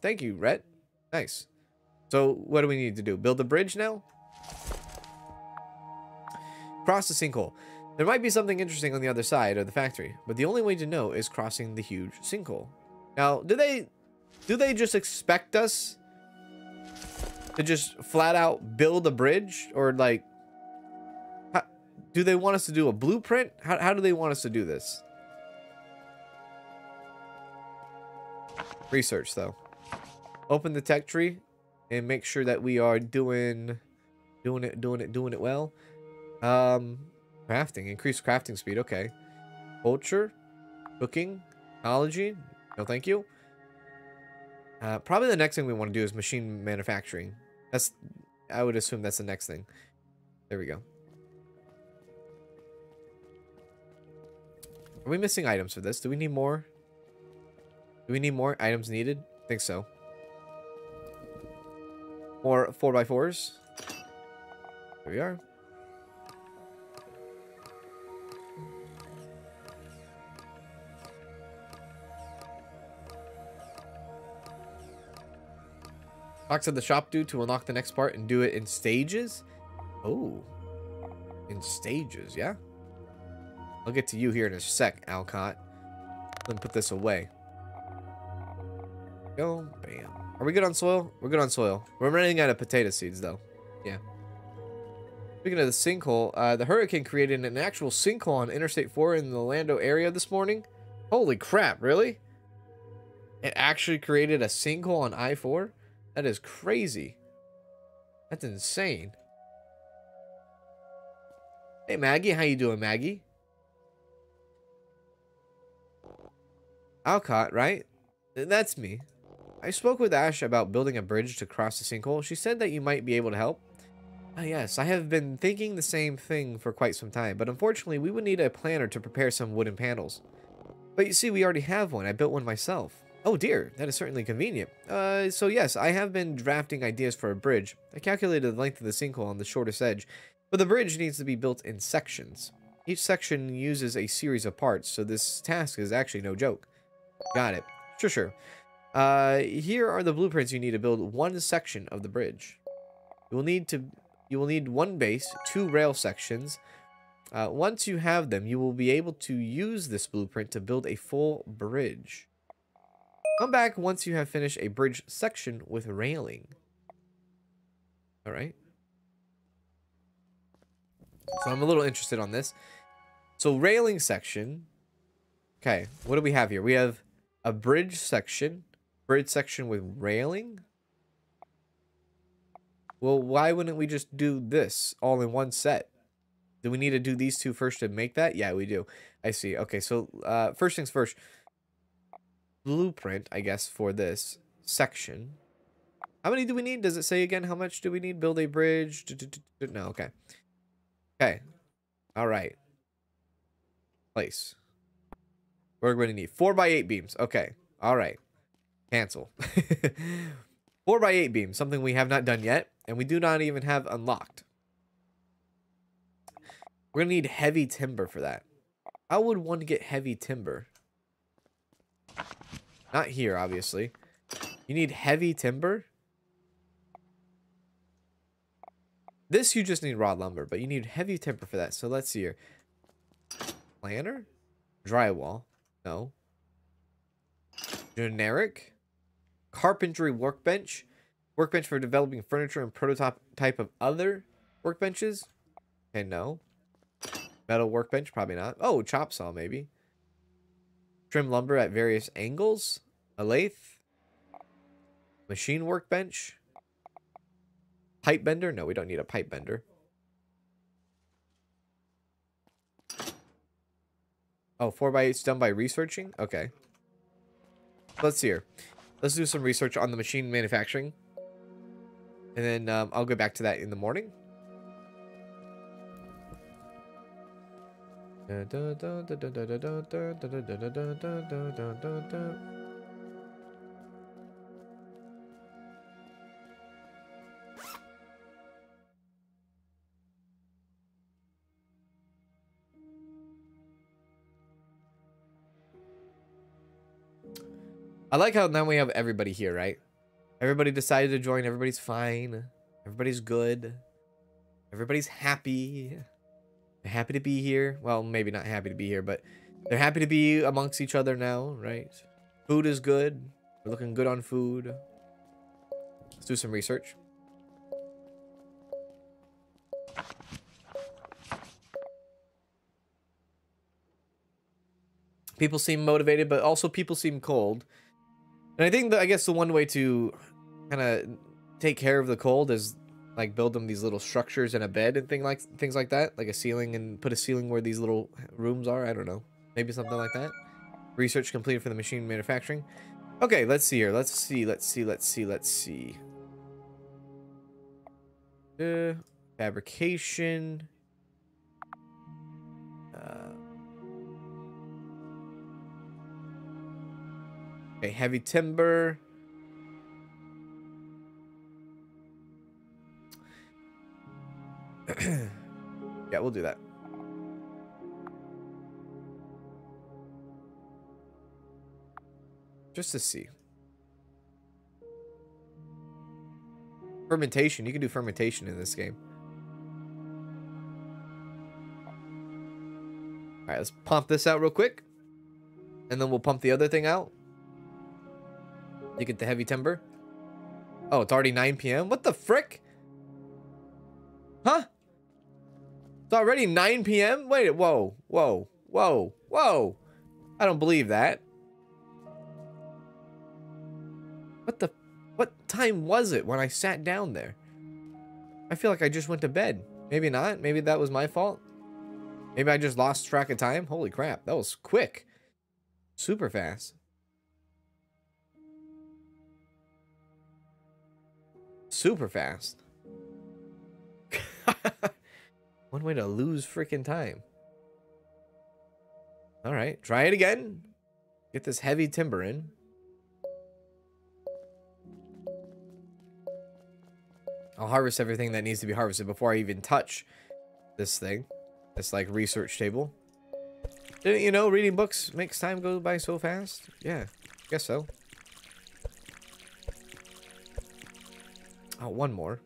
Thank you, Rhett. Nice. So what do we need to do? Build a bridge now? Cross the sinkhole. There might be something interesting on the other side of the factory, but the only way to know is crossing the huge sinkhole. Now, do they do they just expect us To just flat out build a bridge? Or like, how, do they want us to do a blueprint? How, how do they want us to do this? Research though. Open the tech tree and make sure that we are doing doing it doing it doing it well. Um crafting, increase crafting speed, okay. Culture, cooking, technology. No thank you. Uh, probably the next thing we want to do is machine manufacturing. That's I would assume that's the next thing. There we go. Are we missing items for this? Do we need more? Do we need more items needed? I think so. More 4x4s. Here we are. Talk to the shop dude to unlock the next part and do it in stages? Oh. In stages, yeah. I'll get to you here in a sec, Alcott. Me put this away. Go. Bam. Are we good on soil? We're good on soil. We're running out of potato seeds, though. Yeah. Speaking of the sinkhole, uh, the hurricane created an actual sinkhole on Interstate 4 in the Orlando area this morning. Holy crap, really? It actually created a sinkhole on I-4? That is crazy. That's insane. Hey, Maggie. How you doing, Maggie? Alcott, right? That's me. I spoke with Ash about building a bridge to cross the sinkhole. She said that you might be able to help. Ah, yes, I have been thinking the same thing for quite some time, but unfortunately, we would need a planer to prepare some wooden panels. But you see, we already have one. I built one myself. Oh dear, that is certainly convenient. Uh, so yes, I have been drafting ideas for a bridge. I calculated the length of the sinkhole on the shortest edge, but the bridge needs to be built in sections. Each section uses a series of parts, so this task is actually no joke. Got it. Sure, sure. Uh, here are the blueprints you need to build one section of the bridge. You will need to you will need one base, two rail sections. Uh, once you have them, you will be able to use this blueprint to build a full bridge. Come back once you have finished a bridge section with railing. Alright. So I'm a little interested on this. So railing section. Okay, what do we have here? We have a bridge section, bridge section with railing. Well, why wouldn't we just do this all in one set? Do we need to do these two first to make that? Yeah, we do. I see. Okay, so uh, first things first. Blueprint, I guess, for this section. How many do we need? Does it say again how much do we need? Build a bridge? No, okay. Okay. All right. Place. We're going to need 4 by 8 beams. Okay. All right. Cancel. (laughs) 4 by 8 beams, something we have not done yet, and we do not even have unlocked. We're going to need heavy timber for that. How would one get heavy timber? Not here, obviously. You need heavy timber? This you just need raw lumber, but you need heavy timber for that. So let's see here. Planer? Drywall. No. Generic. Carpentry workbench. Workbench for developing furniture and prototype type of other workbenches. Okay, no. Metal workbench, probably not. Oh, chop saw, maybe. Trim lumber at various angles. A lathe. Machine workbench. Pipe bender? No, we don't need a pipe bender. Oh, 4 by 8's done by researching? Okay. Let's see here. Let's do some research on the machine manufacturing. And then um, I'll go back to that in the morning. I like how now we have everybody here, right? Everybody decided to join. Everybody's fine. Everybody's good. Everybody's happy. They're happy to be here. Well, maybe not happy to be here, but they're happy to be amongst each other now, right? Food is good. We're looking good on food. Let's do some research. People seem motivated, but also people seem cold. And I think that I guess the one way to kind of take care of the cold is like build them these little structures and a bed and thing like things like that, like a ceiling and put a ceiling where these little rooms are. I don't know, maybe something like that. Research completed for the machine manufacturing. Okay, let's see here. Let's see. Let's see. Let's see. Let's see. Uh, fabrication. Okay, heavy timber. (clears throat) yeah, we'll do that. Just to see. Fermentation. You can do fermentation in this game. Alright, let's pump this out real quick. And then we'll pump the other thing out. You get the heavy timber. Oh, it's already 9 p.m.? What the frick? Huh? It's already 9 p.m.? Wait, whoa, whoa, whoa, whoa. I don't believe that. What the... What time was it when I sat down there? I feel like I just went to bed. Maybe not. Maybe that was my fault. Maybe I just lost track of time. Holy crap. That was quick. Super fast. Super fast. (laughs) One way to lose freaking time. All right. Try it again. Get this heavy timber in. I'll harvest everything that needs to be harvested before I even touch this thing. This, like, research table. Didn't you know reading books makes time go by so fast? Yeah, guess so. Oh, one more.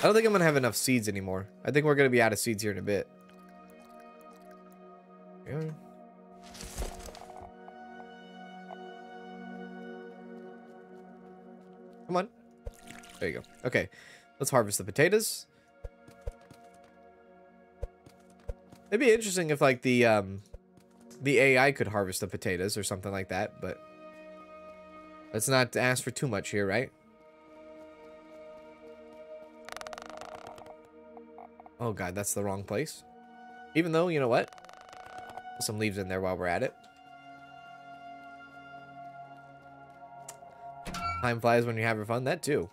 I don't think I'm going to have enough seeds anymore. I think we're going to be out of seeds here in a bit. Yeah. Come on. There you go. Okay, let's harvest the potatoes. It'd be interesting if, like, the, um, the AI could harvest the potatoes or something like that, but let's not ask for too much here, right? Oh god, that's the wrong place. Even though, you know what? Put some leaves in there while we're at it. Time flies when you're having fun. That too.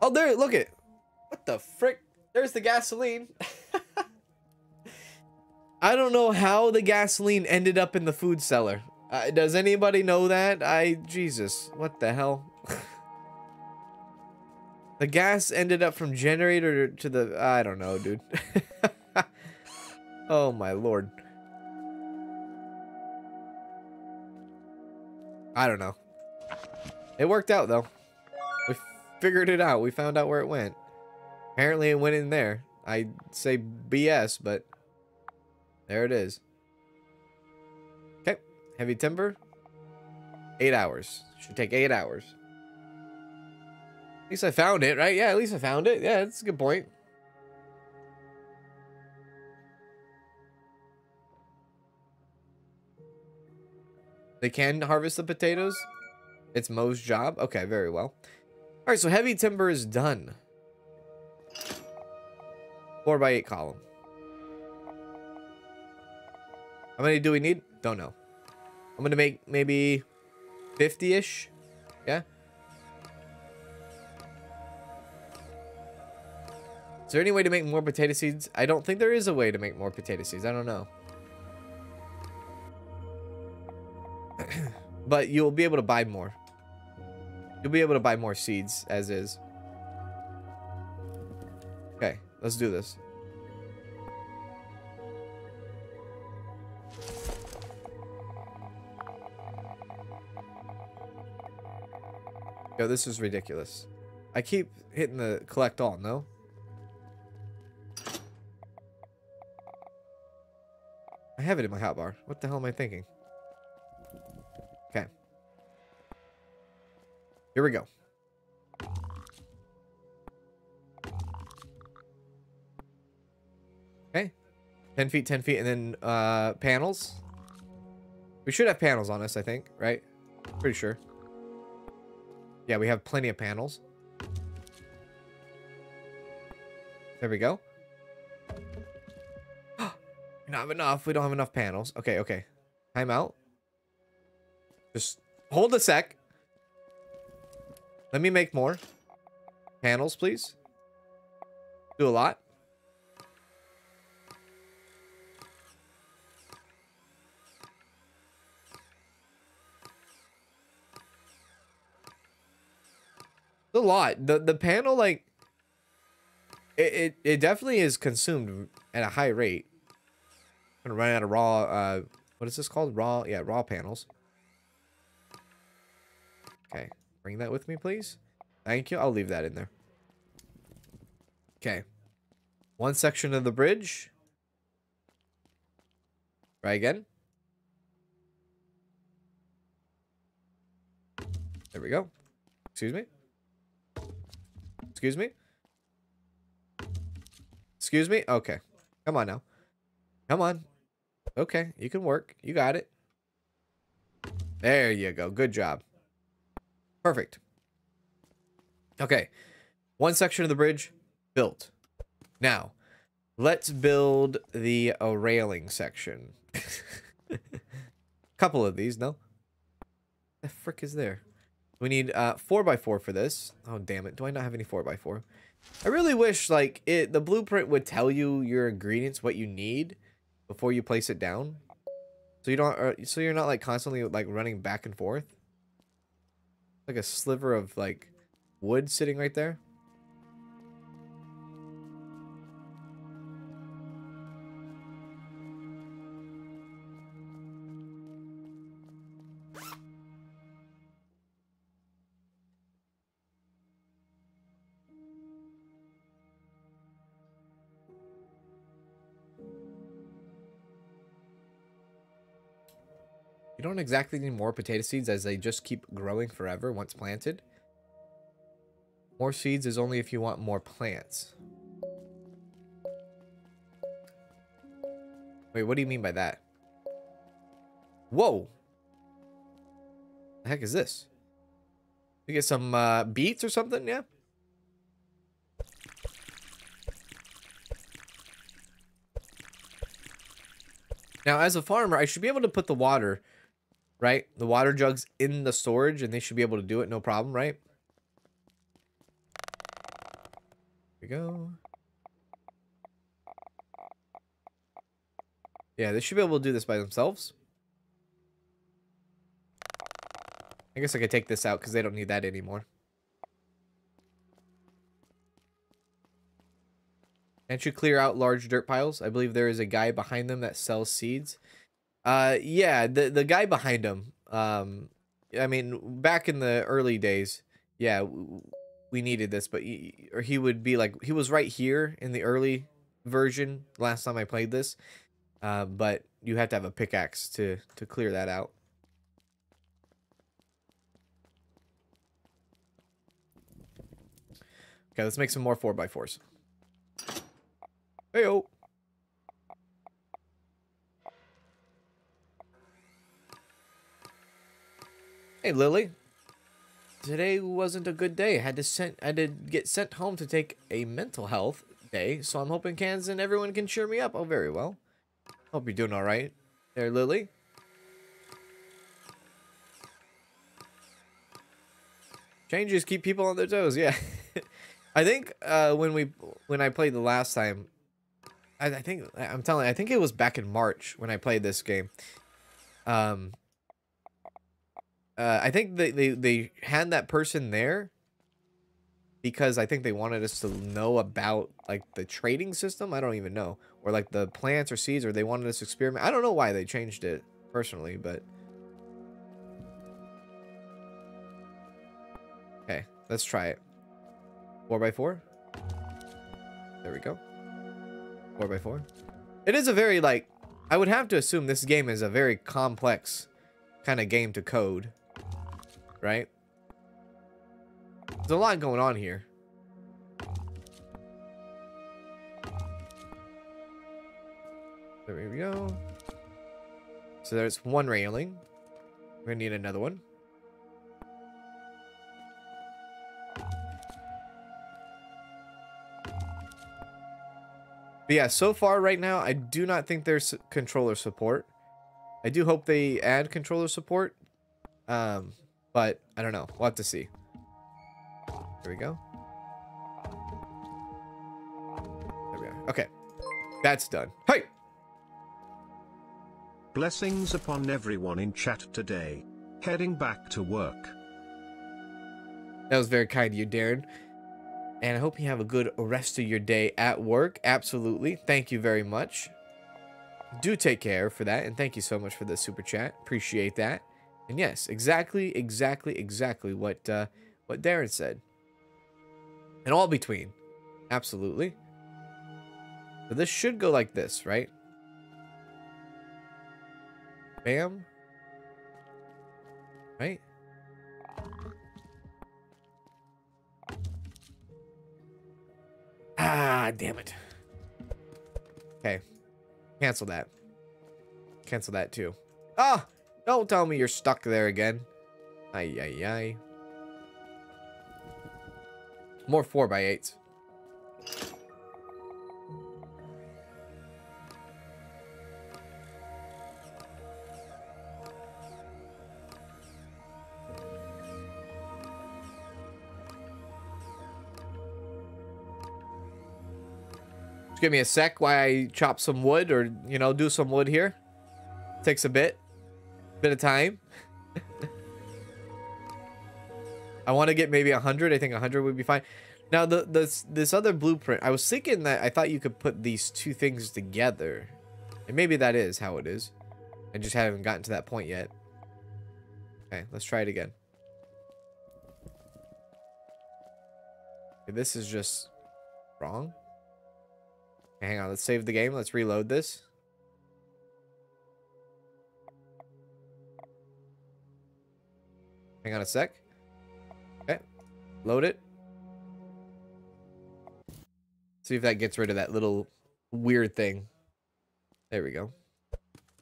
Oh, there, look it. What the frick? There's the gasoline. (laughs) I don't know how the gasoline ended up in the food cellar. Uh, does anybody know that? I, Jesus, what the hell? The gas ended up from generator to the, I don't know, dude. (laughs) oh my lord. I don't know. It worked out though We figured it out. We found out where it went. Apparently it went in there. I say BS, but there it is. Okay, heavy timber. Eight hours. Should take eight hours. Least I found it, right? Yeah, at least I found it. Yeah, that's a good point. They can harvest the potatoes? It's Mo's job? Okay, very well. Alright, so heavy timber is done. 4 by 8 column. How many do we need? Don't know. I'm going to make maybe 50-ish. Is there any way to make more potato seeds? I don't think there is a way to make more potato seeds. I don't know. (clears throat) but you'll be able to buy more. You'll be able to buy more seeds as is. Okay, let's do this. Yo, this is ridiculous. I keep hitting the collect all, no? I have it in my hotbar. What the hell am I thinking? Okay. Here we go. Okay. 10 feet, 10 feet, and then uh, panels. We should have panels on us, I think, right? Pretty sure. Yeah, we have plenty of panels. There we go. Not enough. We don't have enough panels. Okay, okay. Time out. Just hold a sec. Let me make more panels, please. Do a lot. a lot. The the panel like it, it, it definitely is consumed at a high rate. Gonna run out of raw uh what is this called? Raw yeah, raw panels. Okay. Bring that with me, please. Thank you. I'll leave that in there. Okay. One section of the bridge. Try again. There we go. Excuse me. Excuse me? Excuse me? Okay. Come on now. Come on. Okay, you can work. You got it. There you go. Good job. Perfect. Okay. One section of the bridge built. Now, let's build the a railing section. (laughs) Couple of these, no? The frick is there? We need uh, 4x4 for this. Oh, damn it. Do I not have any 4x4? I really wish, like, it the blueprint would tell you your ingredients, what you need, before you place it down. So you don't, uh, so you're not, like, constantly, like, running back and forth. Like a sliver of, like, wood sitting right there. Don't exactly need more potato seeds as they just keep growing forever once planted. More seeds is only if you want more plants. Wait, what do you mean by that? Whoa! The heck is this? You get some uh, beets or something, yeah? Now, as a farmer, I should be able to put the water right? The water jugs in the storage and they should be able to do it no problem, right? Here we go. Yeah, they should be able to do this by themselves. I guess I could take this out because they don't need that anymore. Can't you clear out large dirt piles? I believe there is a guy behind them that sells seeds. Uh, yeah, the the guy behind him. Um, I mean, back in the early days, yeah, we needed this, but he, or he would be like he was right here in the early version last time I played this. Uh, but you have to have a pickaxe to to clear that out. Okay, let's make some more 4x4s. Hey, oh. Hey, Lily. Today wasn't a good day. I had to sent I to get sent home to take a mental health day, so I'm hoping Kanz and everyone can cheer me up. Oh, very well. Hope you're doing all right. There, Lily. Changes keep people on their toes. Yeah. (laughs) I think uh, when we when I played the last time, I, I think I'm telling. I think it was back in March when I played this game. Um, uh, I think they, they, they had that person there because I think they wanted us to know about like the trading system. I don't even know. Or like the plants or seeds or they wanted us to experiment. I don't know why they changed it personally, but. Okay, let's try it. 4x4. There we go. 4x4. It is a very like, I would have to assume this game is a very complex kind of game to code right? There's a lot going on here. There we go. so there's one railing. We're gonna need another one. But yeah, so far right now, I do not think there's controller support. I do hope they add controller support. Um, but I don't know. We'll have to see. There we go. There we go. Okay. That's done. Hey! Blessings upon everyone in chat today. Heading back to work. That was very kind of you, Darren. And I hope you have a good rest of your day at work. Absolutely. Thank you very much. Do take care for that. And thank you so much for the super chat. Appreciate that. And yes, exactly, exactly, exactly what uh, what Darren said. And all between. Absolutely. So this should go like this, right? Bam. Right? Ah, damn it. Okay. Cancel that. Cancel that too. Ah! Don't tell me you're stuck there again. Ay, ay, ay. More 4x8s. give me a sec while I chop some wood or, you know, do some wood here. Takes a bit. Bit of time. I want to get maybe 100. I think 100 would be fine. Now, the this this other blueprint, I was thinking that I thought you could put these two things together. And maybe that is how it is. I just haven't gotten to that point yet. Okay, let's try it again. Okay, this is just wrong. Hang on, let's save the game. Let's reload this. Hang on a sec. Okay. Load it. See if that gets rid of that little weird thing. There we go.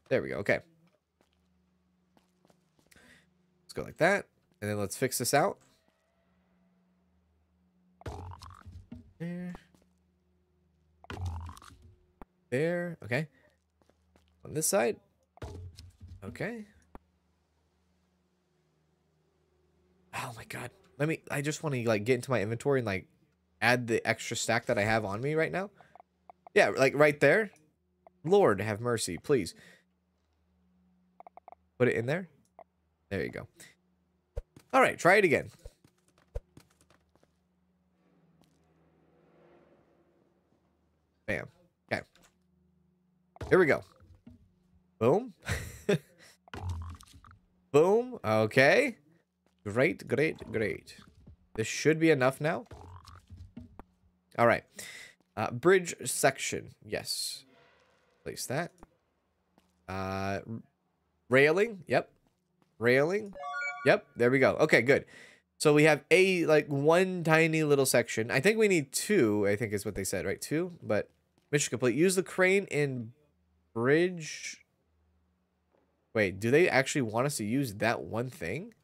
There we go. Okay. Let's go like that. And then let's fix this out. There. There. Okay. On this side. Okay. Oh my god. Let me I just want to like get into my inventory and like add the extra stack that I have on me right now. Yeah, like right there. Lord have mercy, please. Put it in there. There you go. All right, try it again. Bam. Okay. Here we go. Boom. (laughs) Boom. Okay. Great, great, great. This should be enough now. All right. Uh, bridge section. Yes. Place that. Uh, railing. Yep. Railing. Yep. There we go. Okay, good. So we have a, like, one tiny little section. I think we need two, I think is what they said, right? Two, but mission complete. Use the crane in bridge. Wait, do they actually want us to use that one thing?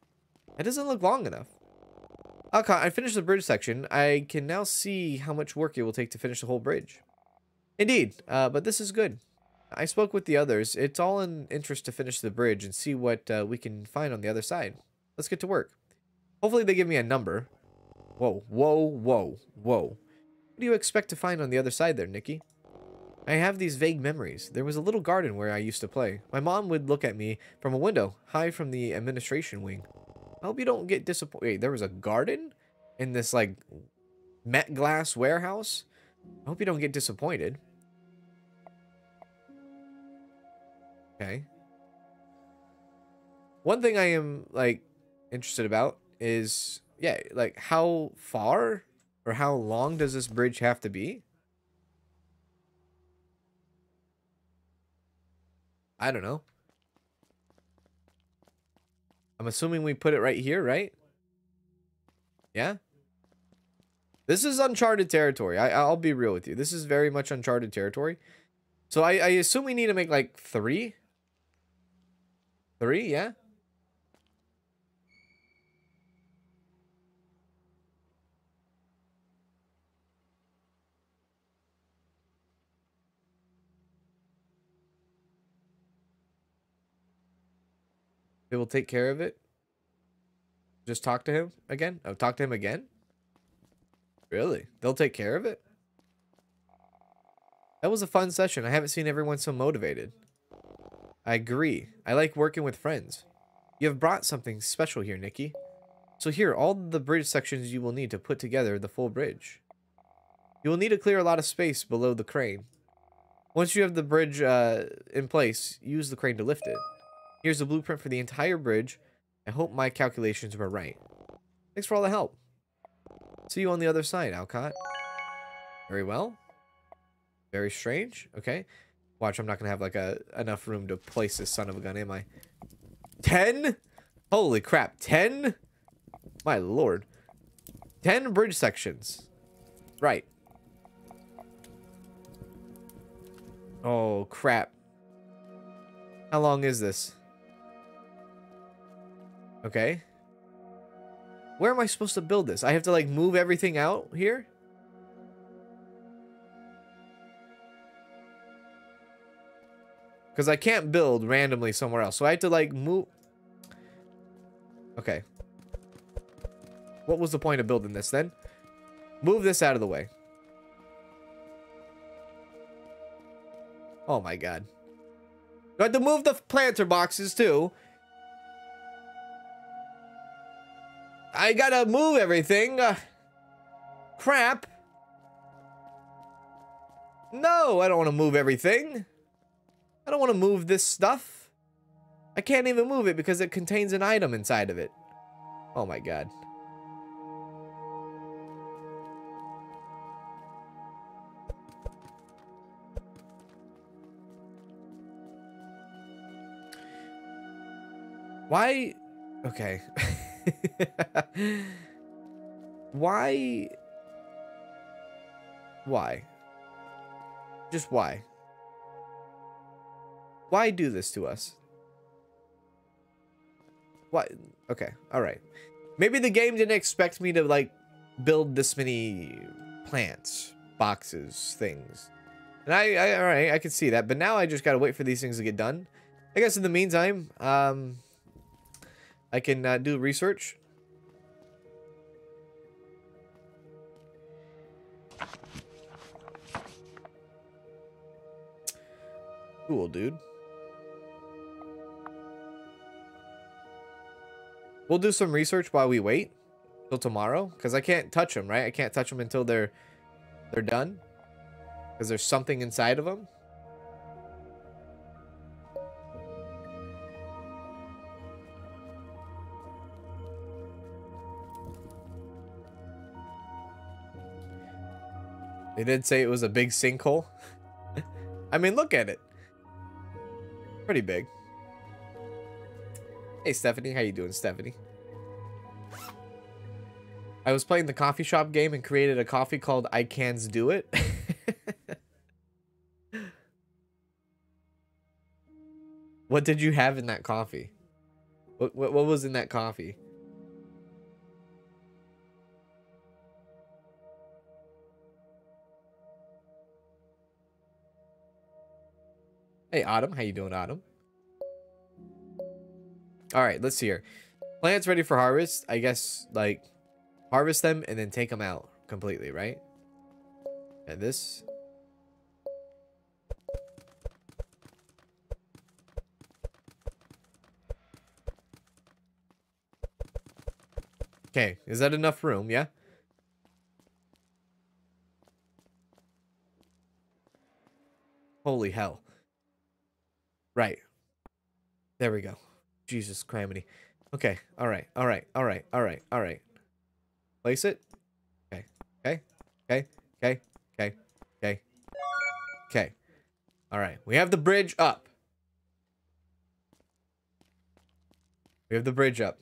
That doesn't look long enough. Okay, I finished the bridge section. I can now see how much work it will take to finish the whole bridge. Indeed, uh, but this is good. I spoke with the others. It's all in interest to finish the bridge and see what uh, we can find on the other side. Let's get to work. Hopefully they give me a number. Whoa, whoa, whoa, whoa. What do you expect to find on the other side there, Nikki? I have these vague memories. There was a little garden where I used to play. My mom would look at me from a window, high from the administration wing. I hope you don't get disappointed. There was a garden in this like met glass warehouse. I hope you don't get disappointed. Okay. One thing I am like interested about is yeah, like how far or how long does this bridge have to be? I don't know. I'm assuming we put it right here, right? Yeah? This is uncharted territory. I, I'll be real with you. This is very much uncharted territory. So I, I assume we need to make like three. Three, yeah? They will take care of it. Just talk to him again? Oh, talk to him again? Really? They'll take care of it? That was a fun session. I haven't seen everyone so motivated. I agree. I like working with friends. You have brought something special here, Nikki. So here, all the bridge sections you will need to put together the full bridge. You will need to clear a lot of space below the crane. Once you have the bridge uh, in place, use the crane to lift it. Here's the blueprint for the entire bridge. I hope my calculations were right. Thanks for all the help. See you on the other side, Alcott. Very well. Very strange. Okay. Watch, I'm not going to have like a enough room to place this son of a gun, am I? 10? Holy crap. 10? My lord. 10 bridge sections. Right. Oh, crap. How long is this? Okay. Where am I supposed to build this? I have to like move everything out here? Because I can't build randomly somewhere else. So I have to like move... Okay. What was the point of building this then? Move this out of the way. Oh my god. Do I have to move the planter boxes too? I gotta move everything. Uh, crap. No, I don't want to move everything. I don't want to move this stuff. I can't even move it because it contains an item inside of it. Oh my god. Why? Okay. (laughs) (laughs) why? Why? Just why? Why do this to us? Why? Okay, alright. Maybe the game didn't expect me to, like, build this many plants, boxes, things. And I, I alright, I can see that. But now I just gotta wait for these things to get done. I guess in the meantime, um, I can uh, do research. Cool, dude. We'll do some research while we wait till tomorrow because I can't touch them, right? I can't touch them until they're they're done because there's something inside of them. They did say it was a big sinkhole. (laughs) I mean, look at it. Pretty big. Hey, Stephanie. How you doing, Stephanie? I was playing the coffee shop game and created a coffee called I Can's Do It. (laughs) what did you have in that coffee? What, what, what was in that coffee? Hey, Autumn. How you doing, Autumn? All right, let's see here. Plants ready for harvest. I guess, like, harvest them and then take them out completely, right? And this. Okay, is that enough room? Yeah? Holy hell. Right. There we go. Jesus criminy. Okay. All right. All right. All right. All right. All right. Place it. Okay. Okay. Okay. Okay. Okay. Okay. Okay. All right. We have the bridge up. We have the bridge up.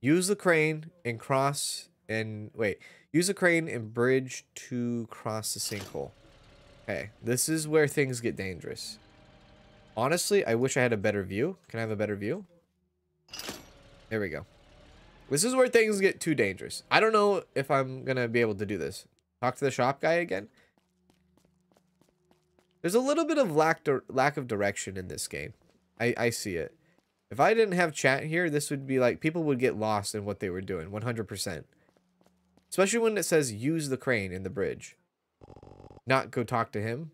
Use the crane and cross and wait. Use the crane and bridge to cross the sinkhole. Okay, this is where things get dangerous. Honestly, I wish I had a better view. Can I have a better view? There we go. This is where things get too dangerous. I don't know if I'm going to be able to do this. Talk to the shop guy again. There's a little bit of lack, lack of direction in this game. I, I see it. If I didn't have chat here, this would be like people would get lost in what they were doing 100%. Especially when it says use the crane in the bridge. Not go talk to him.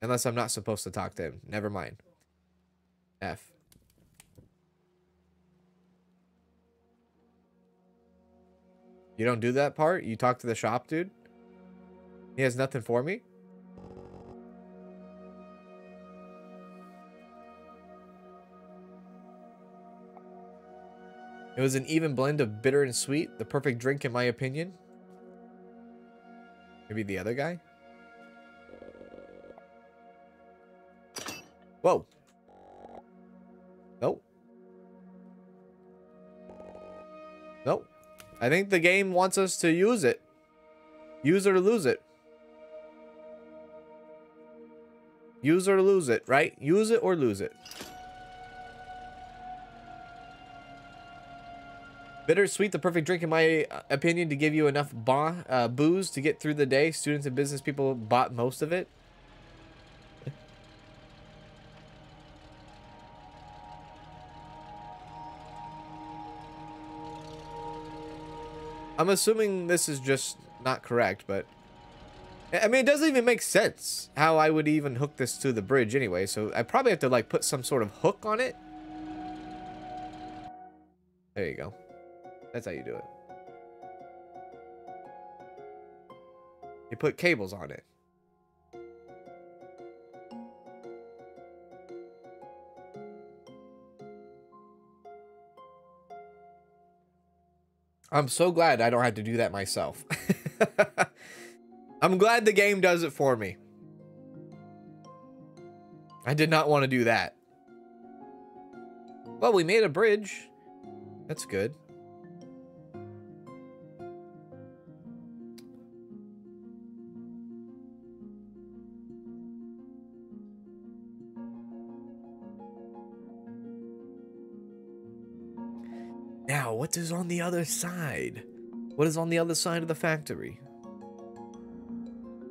Unless I'm not supposed to talk to him. Never mind. F. You don't do that part? You talk to the shop dude? He has nothing for me? It was an even blend of bitter and sweet, the perfect drink in my opinion. Maybe the other guy? Whoa. Nope. Nope. I think the game wants us to use it. Use or lose it. Use or lose it, right? Use it or lose it. Bittersweet, the perfect drink in my uh, opinion to give you enough uh, booze to get through the day. Students and business people bought most of it. I'm assuming this is just not correct, but... I mean, it doesn't even make sense how I would even hook this to the bridge anyway, so I probably have to, like, put some sort of hook on it. There you go. That's how you do it. You put cables on it. I'm so glad I don't have to do that myself. (laughs) I'm glad the game does it for me. I did not want to do that. Well, we made a bridge. That's good. What is on the other side? What is on the other side of the factory?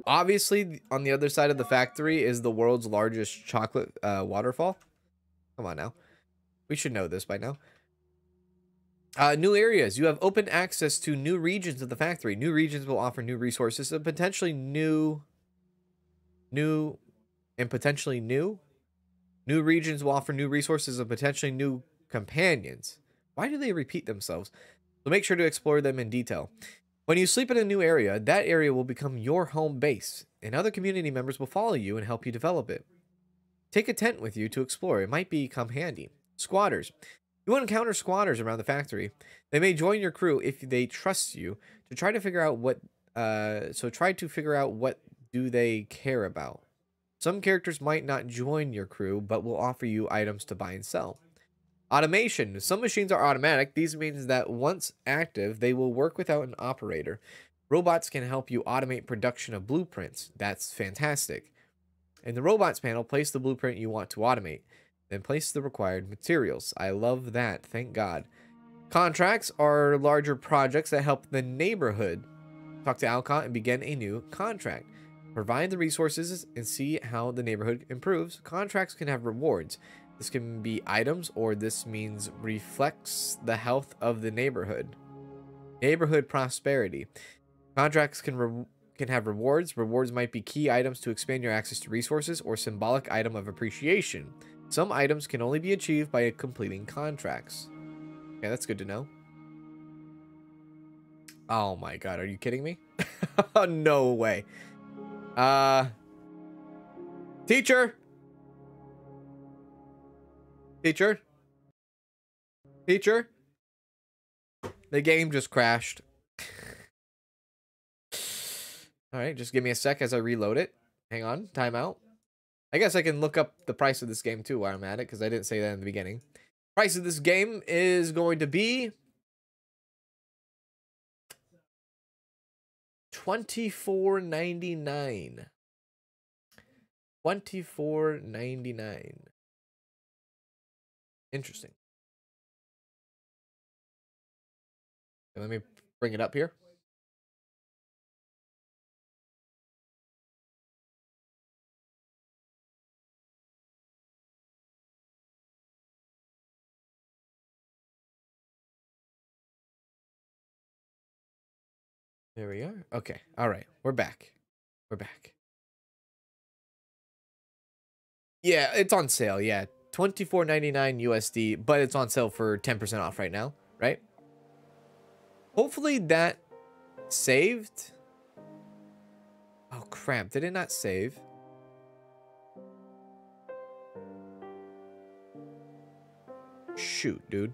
Obviously, on the other side of the factory is the world's largest chocolate uh, waterfall. Come on now. We should know this by now. Uh, new areas. You have open access to new regions of the factory. New regions will offer new resources and potentially new, new, and potentially new. New regions will offer new resources and potentially new companions. Why do they repeat themselves? So make sure to explore them in detail. When you sleep in a new area, that area will become your home base, and other community members will follow you and help you develop it. Take a tent with you to explore. It might become handy. Squatters. You will encounter squatters around the factory. They may join your crew if they trust you to try to figure out what uh so try to figure out what do they care about. Some characters might not join your crew, but will offer you items to buy and sell. Automation. Some machines are automatic. These means that once active, they will work without an operator. Robots can help you automate production of blueprints. That's fantastic. In the robots panel, place the blueprint you want to automate. Then place the required materials. I love that. Thank God. Contracts are larger projects that help the neighborhood. Talk to Alcott and begin a new contract. Provide the resources and see how the neighborhood improves. Contracts can have rewards. This can be items or this means reflects the health of the neighborhood. Neighborhood prosperity. Contracts can can have rewards. Rewards might be key items to expand your access to resources or symbolic item of appreciation. Some items can only be achieved by completing contracts. Okay, that's good to know. Oh my god, are you kidding me? (laughs) no way. Uh Teacher, Teacher? Teacher? The game just crashed. (sighs) Alright, just give me a sec as I reload it. Hang on, timeout. I guess I can look up the price of this game too while I'm at it, because I didn't say that in the beginning. Price of this game is going to be... Twenty-four ninety-nine. Twenty-four ninety-nine. Interesting. Okay, let me bring it up here. There we are. Okay. All right. We're back. We're back. Yeah, it's on sale. Yeah. 24.99 USD, but it's on sale for 10% off right now, right? Hopefully that saved. Oh crap, did it not save? Shoot, dude.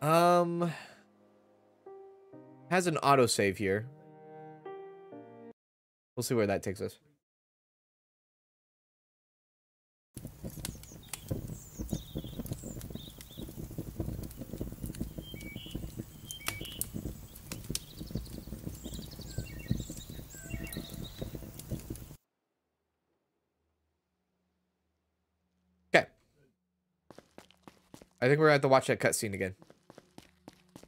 Um has an autosave here. We'll see where that takes us. Okay. I think we're gonna have to watch that cutscene again.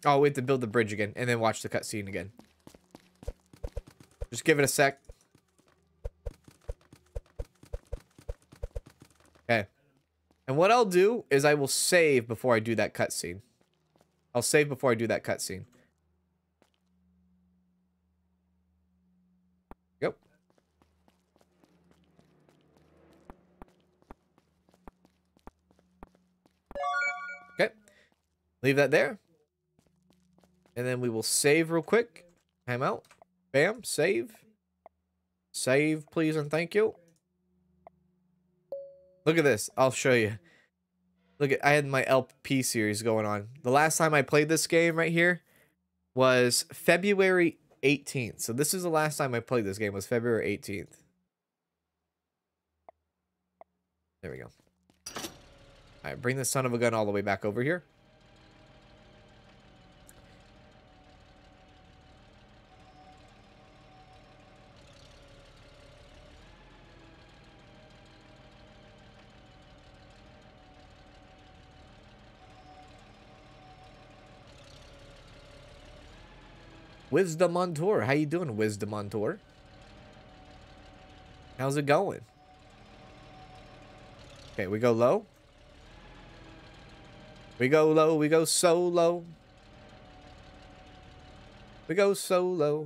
Oh, we have to build the bridge again and then watch the cutscene again. Just give it a sec. Okay. And what I'll do is I will save before I do that cutscene. I'll save before I do that cutscene. Leave that there. And then we will save real quick. Time out. Bam. Save. Save, please, and thank you. Look at this. I'll show you. Look at I had my LP series going on. The last time I played this game right here was February 18th. So this is the last time I played this game was February 18th. There we go. All right, bring the son of a gun all the way back over here. Wisdom on tour. How you doing, Wisdom on tour? How's it going? Okay, we go low. We go low. We go so low. We go so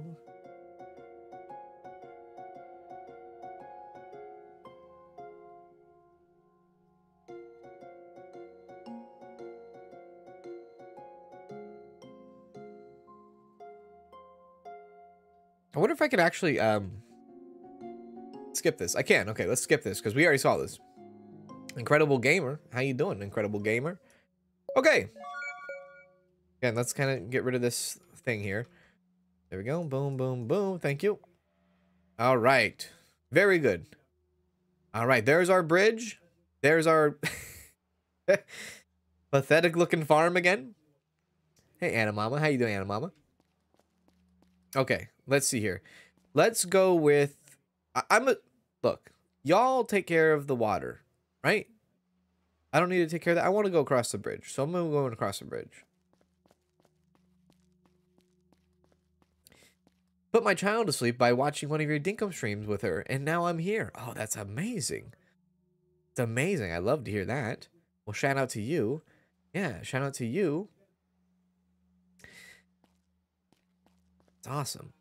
I wonder if I could actually um skip this. I can. Okay, let's skip this because we already saw this. Incredible gamer. How you doing, incredible gamer? Okay. Again, let's kind of get rid of this thing here. There we go. Boom, boom, boom. Thank you. All right. Very good. All right. There's our bridge. There's our (laughs) pathetic looking farm again. Hey, Anna Mama. How you doing, Anna Mama? Okay. Let's see here. Let's go with. I, I'm a look. Y'all take care of the water, right? I don't need to take care of that. I want to go across the bridge, so I'm gonna go across the bridge. Put my child to sleep by watching one of your Dinkum streams with her, and now I'm here. Oh, that's amazing. It's amazing. I love to hear that. Well, shout out to you. Yeah, shout out to you. It's awesome.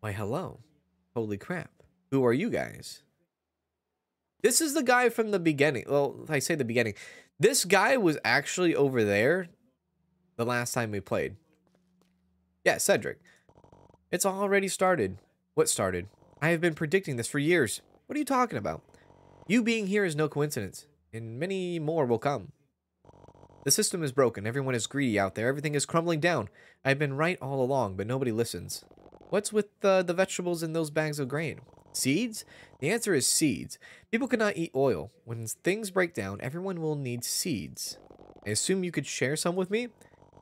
Why, hello. Holy crap. Who are you guys? This is the guy from the beginning. Well, I say the beginning. This guy was actually over there the last time we played. Yeah, Cedric. It's already started. What started? I have been predicting this for years. What are you talking about? You being here is no coincidence, and many more will come. The system is broken. Everyone is greedy out there. Everything is crumbling down. I've been right all along, but nobody listens. What's with the vegetables in those bags of grain? Seeds? The answer is seeds. People cannot eat oil. When things break down, everyone will need seeds. I assume you could share some with me?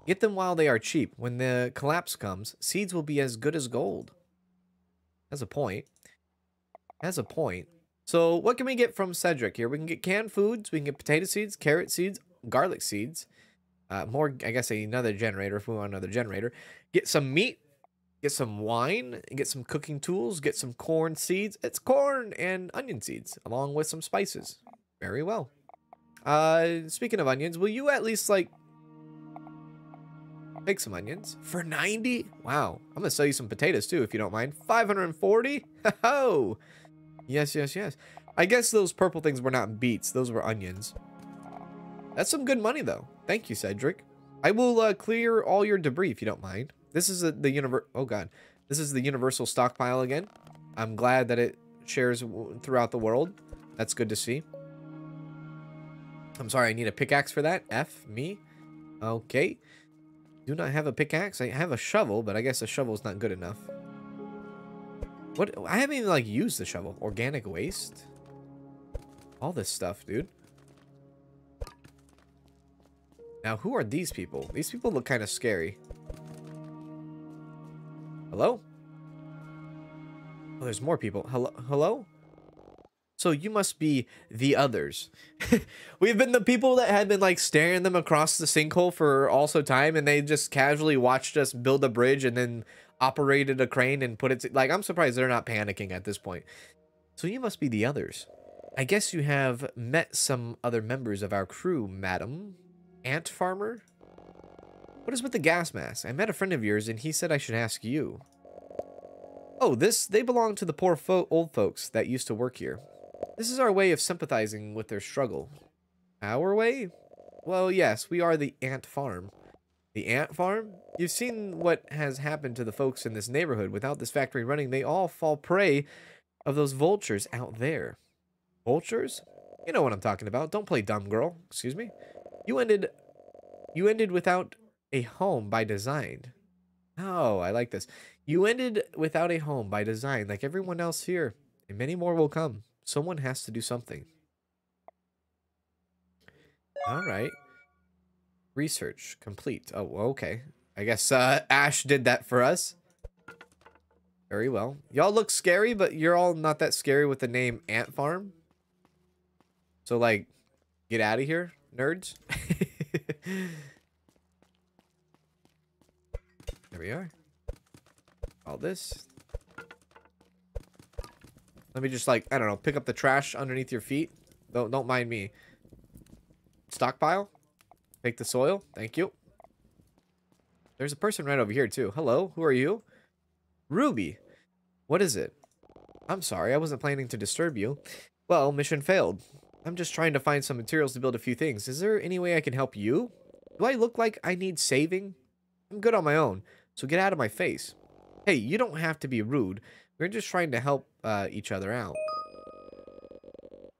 Get them while they are cheap. When the collapse comes, seeds will be as good as gold. Has a point. Has a point. So what can we get from Cedric here? We can get canned foods. We can get potato seeds, carrot seeds, garlic seeds. Uh, more, I guess, another generator if we want another generator. Get some meat, get some wine, and get some cooking tools, get some corn seeds. It's corn and onion seeds, along with some spices. Very well. Uh, speaking of onions, will you at least, like, make some onions? For 90? Wow. I'm gonna sell you some potatoes, too, if you don't mind. 540? (laughs) Ho! Yes, yes, yes. I guess those purple things were not beets. Those were onions. That's some good money, though. Thank you, Cedric. I will uh, clear all your debris if you don't mind. This is a, the univer- Oh, God. This is the universal stockpile again. I'm glad that it shares throughout the world. That's good to see. I'm sorry, I need a pickaxe for that. F, me. Okay. Do not have a pickaxe. I have a shovel, but I guess a shovel is not good enough. What? I haven't even, like, used the shovel. Organic waste? All this stuff, dude. Now, who are these people? These people look kind of scary. Hello? Oh, there's more people. Hello? Hello? So you must be the others. (laughs) We've been the people that had been like staring them across the sinkhole for also time and they just casually watched us build a bridge and then operated a crane and put it like I'm surprised they're not panicking at this point. So you must be the others. I guess you have met some other members of our crew, madam. Ant farmer? What is with the gas mask? I met a friend of yours and he said I should ask you. Oh, this, they belong to the poor fo old folks that used to work here. This is our way of sympathizing with their struggle. Our way? Well, yes, we are the ant farm. The ant farm? You've seen what has happened to the folks in this neighborhood. Without this factory running, they all fall prey of those vultures out there. Vultures? You know what I'm talking about. Don't play dumb, girl. Excuse me. You ended you ended without a home by design. Oh, I like this. You ended without a home by design, like everyone else here, and many more will come. Someone has to do something. All right. Research complete. Oh, okay. I guess uh, Ash did that for us. Very well. Y'all look scary, but you're all not that scary with the name Ant Farm. So, like, get out of here, nerds. (laughs) there we are. All this. Let me just like, I don't know, pick up the trash underneath your feet. Don't, don't mind me. Stockpile. Take the soil. Thank you. There's a person right over here too. Hello, who are you? Ruby. What is it? I'm sorry, I wasn't planning to disturb you. Well, mission failed. I'm just trying to find some materials to build a few things. Is there any way I can help you? Do I look like I need saving? I'm good on my own, so get out of my face. Hey, you don't have to be rude. We're just trying to help uh, each other out.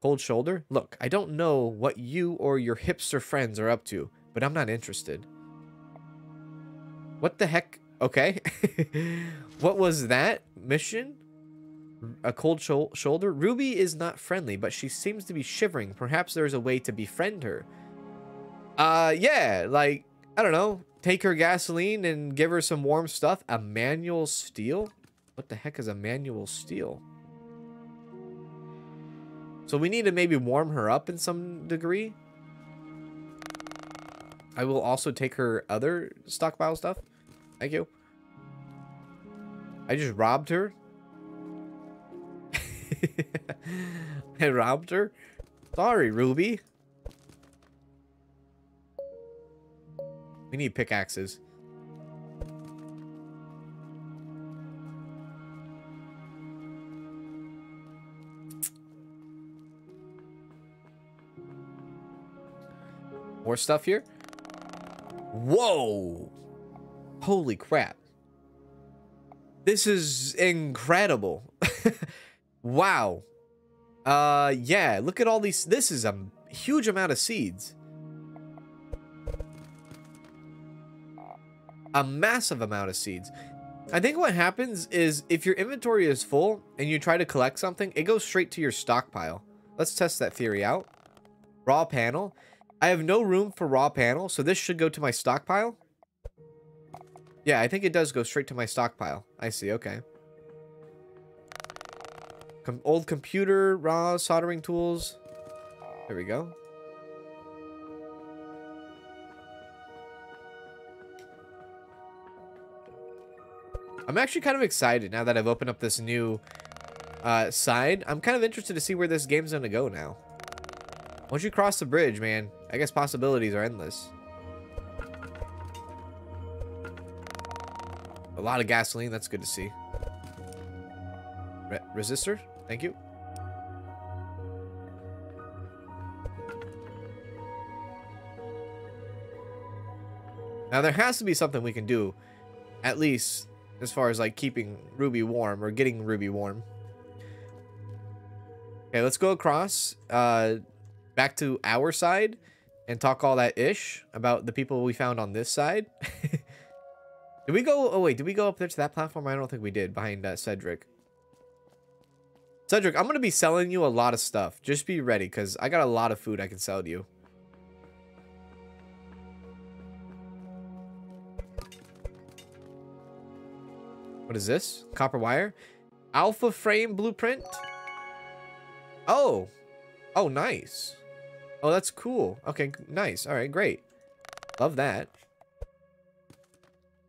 Cold shoulder? Look, I don't know what you or your hipster friends are up to, but I'm not interested. What the heck? Okay. (laughs) what was that mission? A cold shoulder? Ruby is not friendly, but she seems to be shivering. Perhaps there's a way to befriend her. Uh, yeah, like, I don't know. Take her gasoline and give her some warm stuff. A manual steel? What the heck is a manual steel? So we need to maybe warm her up in some degree. I will also take her other stockpile stuff. Thank you. I just robbed her. (laughs) I robbed her. Sorry, Ruby. We need pickaxes. More stuff here. Whoa. Holy crap. This is incredible. (laughs) wow. Uh, yeah, look at all these. This is a huge amount of seeds. A massive amount of seeds. I think what happens is if your inventory is full and you try to collect something, it goes straight to your stockpile. Let's test that theory out. Raw panel. I have no room for raw panel, so this should go to my stockpile. Yeah, I think it does go straight to my stockpile. I see, okay. Com old computer, raw soldering tools. There we go. I'm actually kind of excited now that I've opened up this new uh, side. I'm kind of interested to see where this game's going to go now. Once you cross the bridge, man, I guess possibilities are endless. A lot of gasoline. That's good to see. Re resistor. Thank you. Now, there has to be something we can do, at least as far as like keeping Ruby warm or getting Ruby warm. Okay, let's go across uh, back to our side and talk all that ish about the people we found on this side. (laughs) did we go? Oh, wait, did we go up there to that platform? I don't think we did behind uh, Cedric. Cedric, I'm going to be selling you a lot of stuff. Just be ready because I got a lot of food I can sell to you. What is this? Copper wire? Alpha frame blueprint? Oh. Oh, nice. Oh, that's cool. Okay, nice. All right, great. Love that.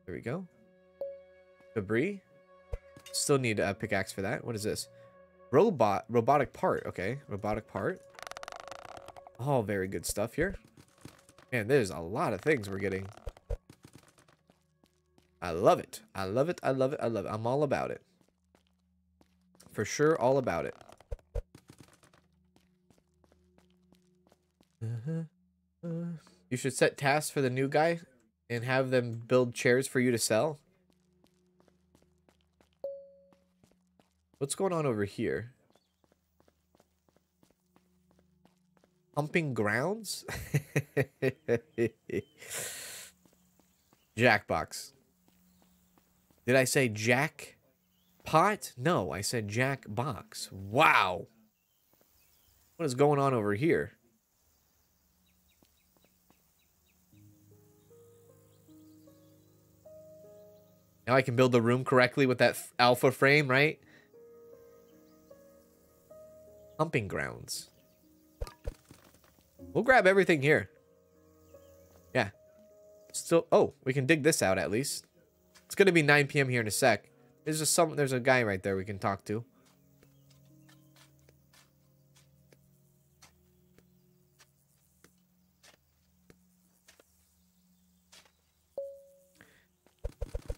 There we go. Debris. Still need a pickaxe for that. What is this? Robot. Robotic part. Okay, robotic part. All very good stuff here. Man, there's a lot of things we're getting. I love it. I love it. I love it. I love it. I'm all about it. For sure, all about it. You should set tasks for the new guy and have them build chairs for you to sell. What's going on over here? Humping grounds? (laughs) Jackbox. Did I say Jack Pot? No, I said Jack Box. Wow. What is going on over here? Now I can build the room correctly with that alpha frame, right? Humping grounds. We'll grab everything here. Yeah. Still, oh, we can dig this out at least. It's gonna be 9 p.m. here in a sec. There's just some. There's a guy right there we can talk to.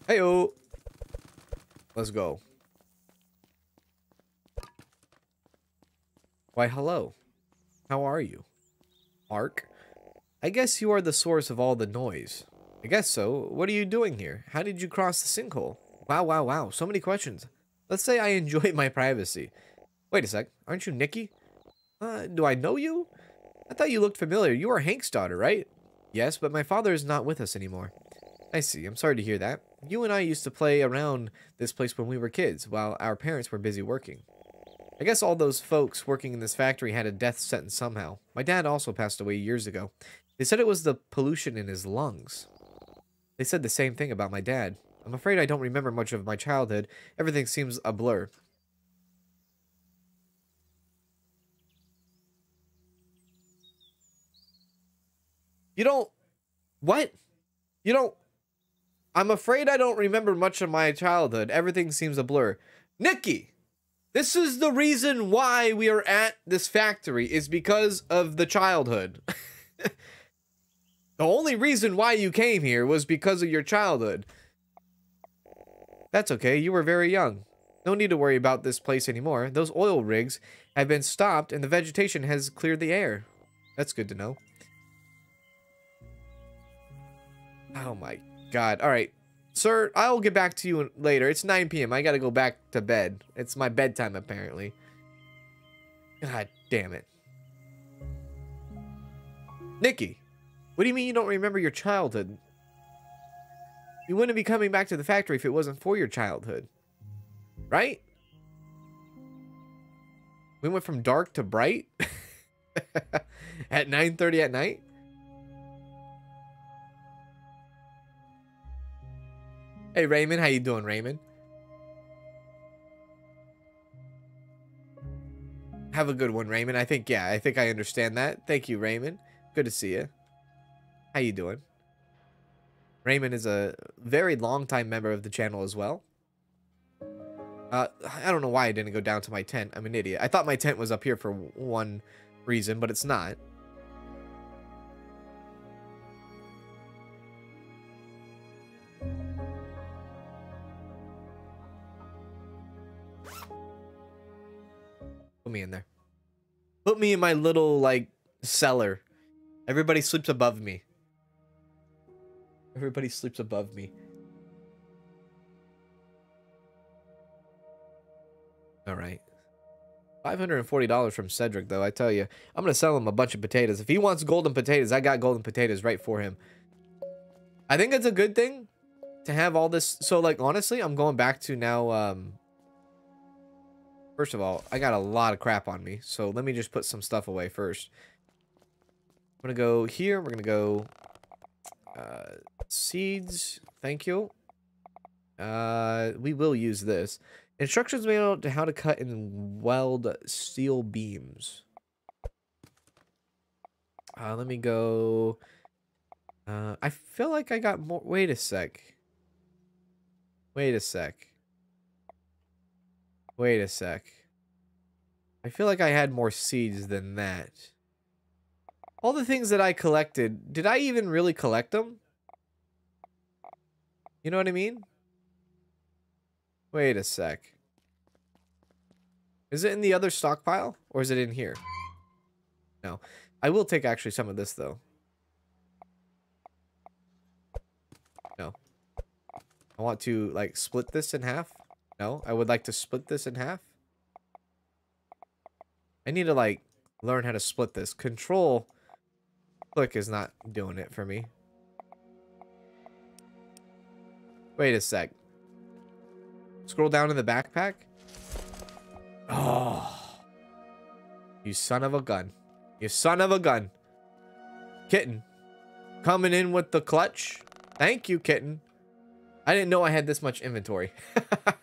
Heyo. Let's go. Why, hello. How are you? Mark? I guess you are the source of all the noise. I guess so. What are you doing here? How did you cross the sinkhole? Wow, wow, wow. So many questions. Let's say I (laughs) enjoy my privacy. Wait a sec. Aren't you Nikki? Uh, do I know you? I thought you looked familiar. You are Hank's daughter, right? Yes, but my father is not with us anymore. I see. I'm sorry to hear that. You and I used to play around this place when we were kids, while our parents were busy working. I guess all those folks working in this factory had a death sentence somehow. My dad also passed away years ago. They said it was the pollution in his lungs. They said the same thing about my dad. I'm afraid I don't remember much of my childhood. Everything seems a blur. You don't... What? You don't... I'm afraid I don't remember much of my childhood. Everything seems a blur. Nikki! This is the reason why we are at this factory, is because of the childhood. (laughs) The only reason why you came here was because of your childhood. That's okay, you were very young. No need to worry about this place anymore. Those oil rigs have been stopped and the vegetation has cleared the air. That's good to know. Oh my god. Alright. Sir, I'll get back to you later. It's 9 p.m. I gotta go back to bed. It's my bedtime, apparently. God damn it. Nikki. What do you mean you don't remember your childhood? You wouldn't be coming back to the factory if it wasn't for your childhood. Right? We went from dark to bright (laughs) at 9.30 at night? Hey, Raymond. How you doing, Raymond? Have a good one, Raymond. I think, yeah, I think I understand that. Thank you, Raymond. Good to see you. How you doing? Raymond is a very long-time member of the channel as well. Uh, I don't know why I didn't go down to my tent. I'm an idiot. I thought my tent was up here for one reason, but it's not. Put me in there. Put me in my little, like, cellar. Everybody sleeps above me. Everybody sleeps above me. All right. $540 from Cedric, though, I tell you. I'm going to sell him a bunch of potatoes. If he wants golden potatoes, I got golden potatoes right for him. I think it's a good thing to have all this. So, like, honestly, I'm going back to now, um, First of all, I got a lot of crap on me, so let me just put some stuff away first. I'm going to go here. We're going to go uh, seeds. Thank you. Uh, we will use this. Instructions manual to how to cut and weld steel beams. Uh, let me go. Uh, I feel like I got more. Wait a sec. Wait a sec. Wait a sec. I feel like I had more seeds than that. All the things that I collected, did I even really collect them? You know what I mean? Wait a sec. Is it in the other stockpile? Or is it in here? No. I will take actually some of this, though. No. I want to, like, split this in half. No, I would like to split this in half. I need to, like, learn how to split this. Control click is not doing it for me. Wait a sec. Scroll down in the backpack. Oh. You son of a gun. You son of a gun. Kitten. Coming in with the clutch. Thank you, kitten. I didn't know I had this much inventory.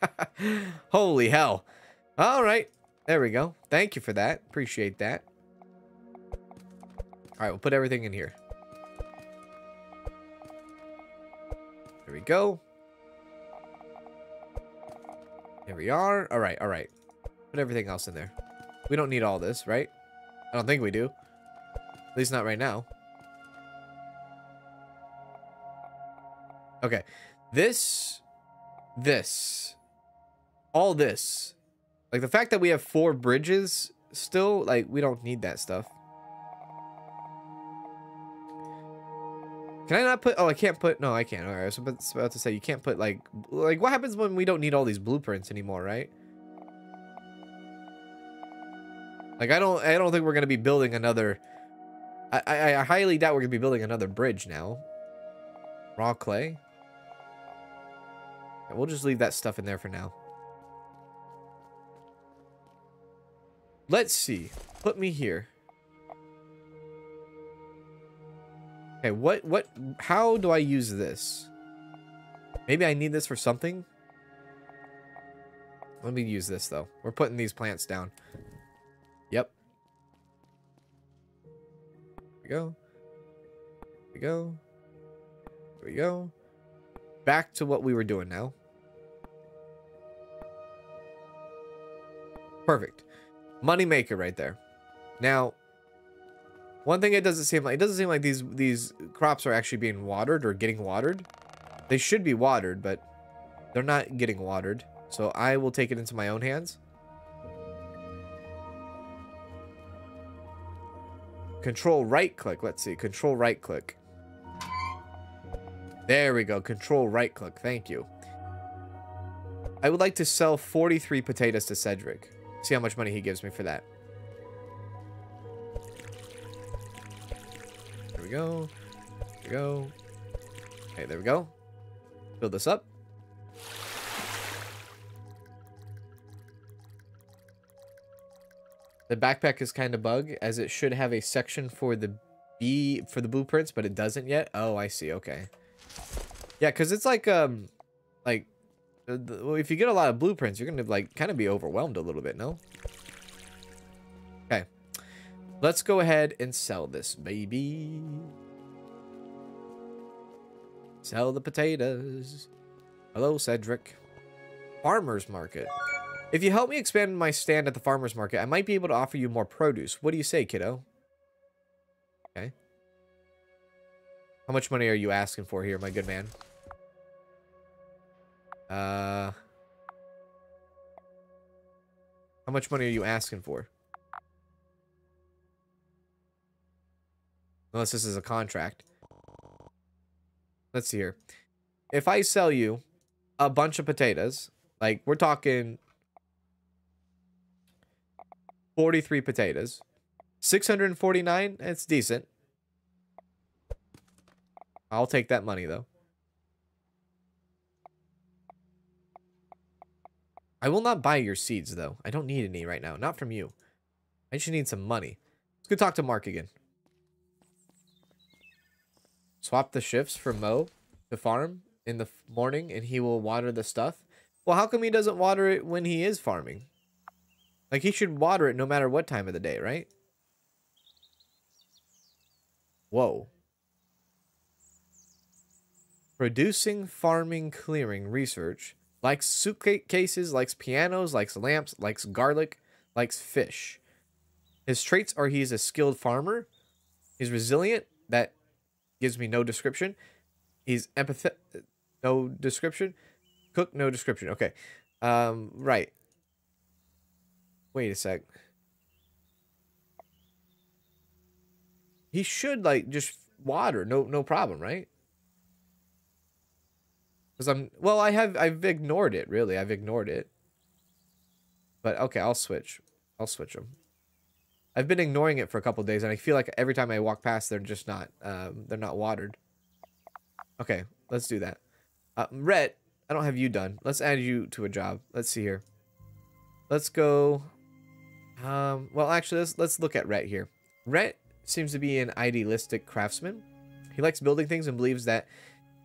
(laughs) Holy hell. All right. There we go. Thank you for that. Appreciate that. All right, we'll put everything in here. There we go. There we are. All right, all right. Put everything else in there. We don't need all this, right? I don't think we do. At least not right now. Okay. This, this, all this. Like the fact that we have four bridges still, like we don't need that stuff. Can I not put, oh, I can't put, no, I can't. All right, I was about to say, you can't put like, like what happens when we don't need all these blueprints anymore, right? Like, I don't, I don't think we're going to be building another, I, I, I highly doubt we're to be building another bridge now. Raw clay. We'll just leave that stuff in there for now. Let's see. Put me here. Okay, what, what, how do I use this? Maybe I need this for something? Let me use this, though. We're putting these plants down. Yep. We go. We go. We go. Back to what we were doing now. Perfect. Money maker right there. Now, one thing it doesn't seem like, it doesn't seem like these, these crops are actually being watered or getting watered. They should be watered, but they're not getting watered. So I will take it into my own hands. Control right click. Let's see. Control right click. There we go. Control right click. Thank you. I would like to sell 43 potatoes to Cedric. See how much money he gives me for that. We go. There we go. Okay, there we go. Build this up. The backpack is kind of bug, as it should have a section for the B for the blueprints, but it doesn't yet. Oh, I see. Okay. Yeah, because it's like um, like well, if you get a lot of blueprints, you're gonna like kind of be overwhelmed a little bit, no? Let's go ahead and sell this, baby. Sell the potatoes. Hello, Cedric. Farmer's Market. If you help me expand my stand at the Farmer's Market, I might be able to offer you more produce. What do you say, kiddo? Okay. How much money are you asking for here, my good man? Uh... How much money are you asking for? Unless this is a contract. Let's see here. If I sell you a bunch of potatoes, like we're talking 43 potatoes, 649, it's decent. I'll take that money though. I will not buy your seeds, though. I don't need any right now. Not from you. I just need some money. Let's go talk to Mark again. Swap the shifts for Mo to farm in the morning, and he will water the stuff. Well, how come he doesn't water it when he is farming? Like, he should water it no matter what time of the day, right? Whoa. Producing, farming, clearing, research likes suitcases, likes pianos, likes lamps, likes garlic, likes fish. His traits are he's a skilled farmer, he's resilient, that gives me no description. He's empathetic, no description. Cook, no description. Okay. Um, right. Wait a sec. He should like just water, no no problem, right? Because I'm, well, I have, I've ignored it, really. I've ignored it. But, okay, I'll switch. I'll switch them. I've been ignoring it for a couple days, and I feel like every time I walk past, they're just not, um, they're not watered. Okay, let's do that. Uh, Rhett, I don't have you done. Let's add you to a job. Let's see here. Let's go. Um, well, actually, let's, let's look at Rhett here. Rhett seems to be an idealistic craftsman. He likes building things and believes that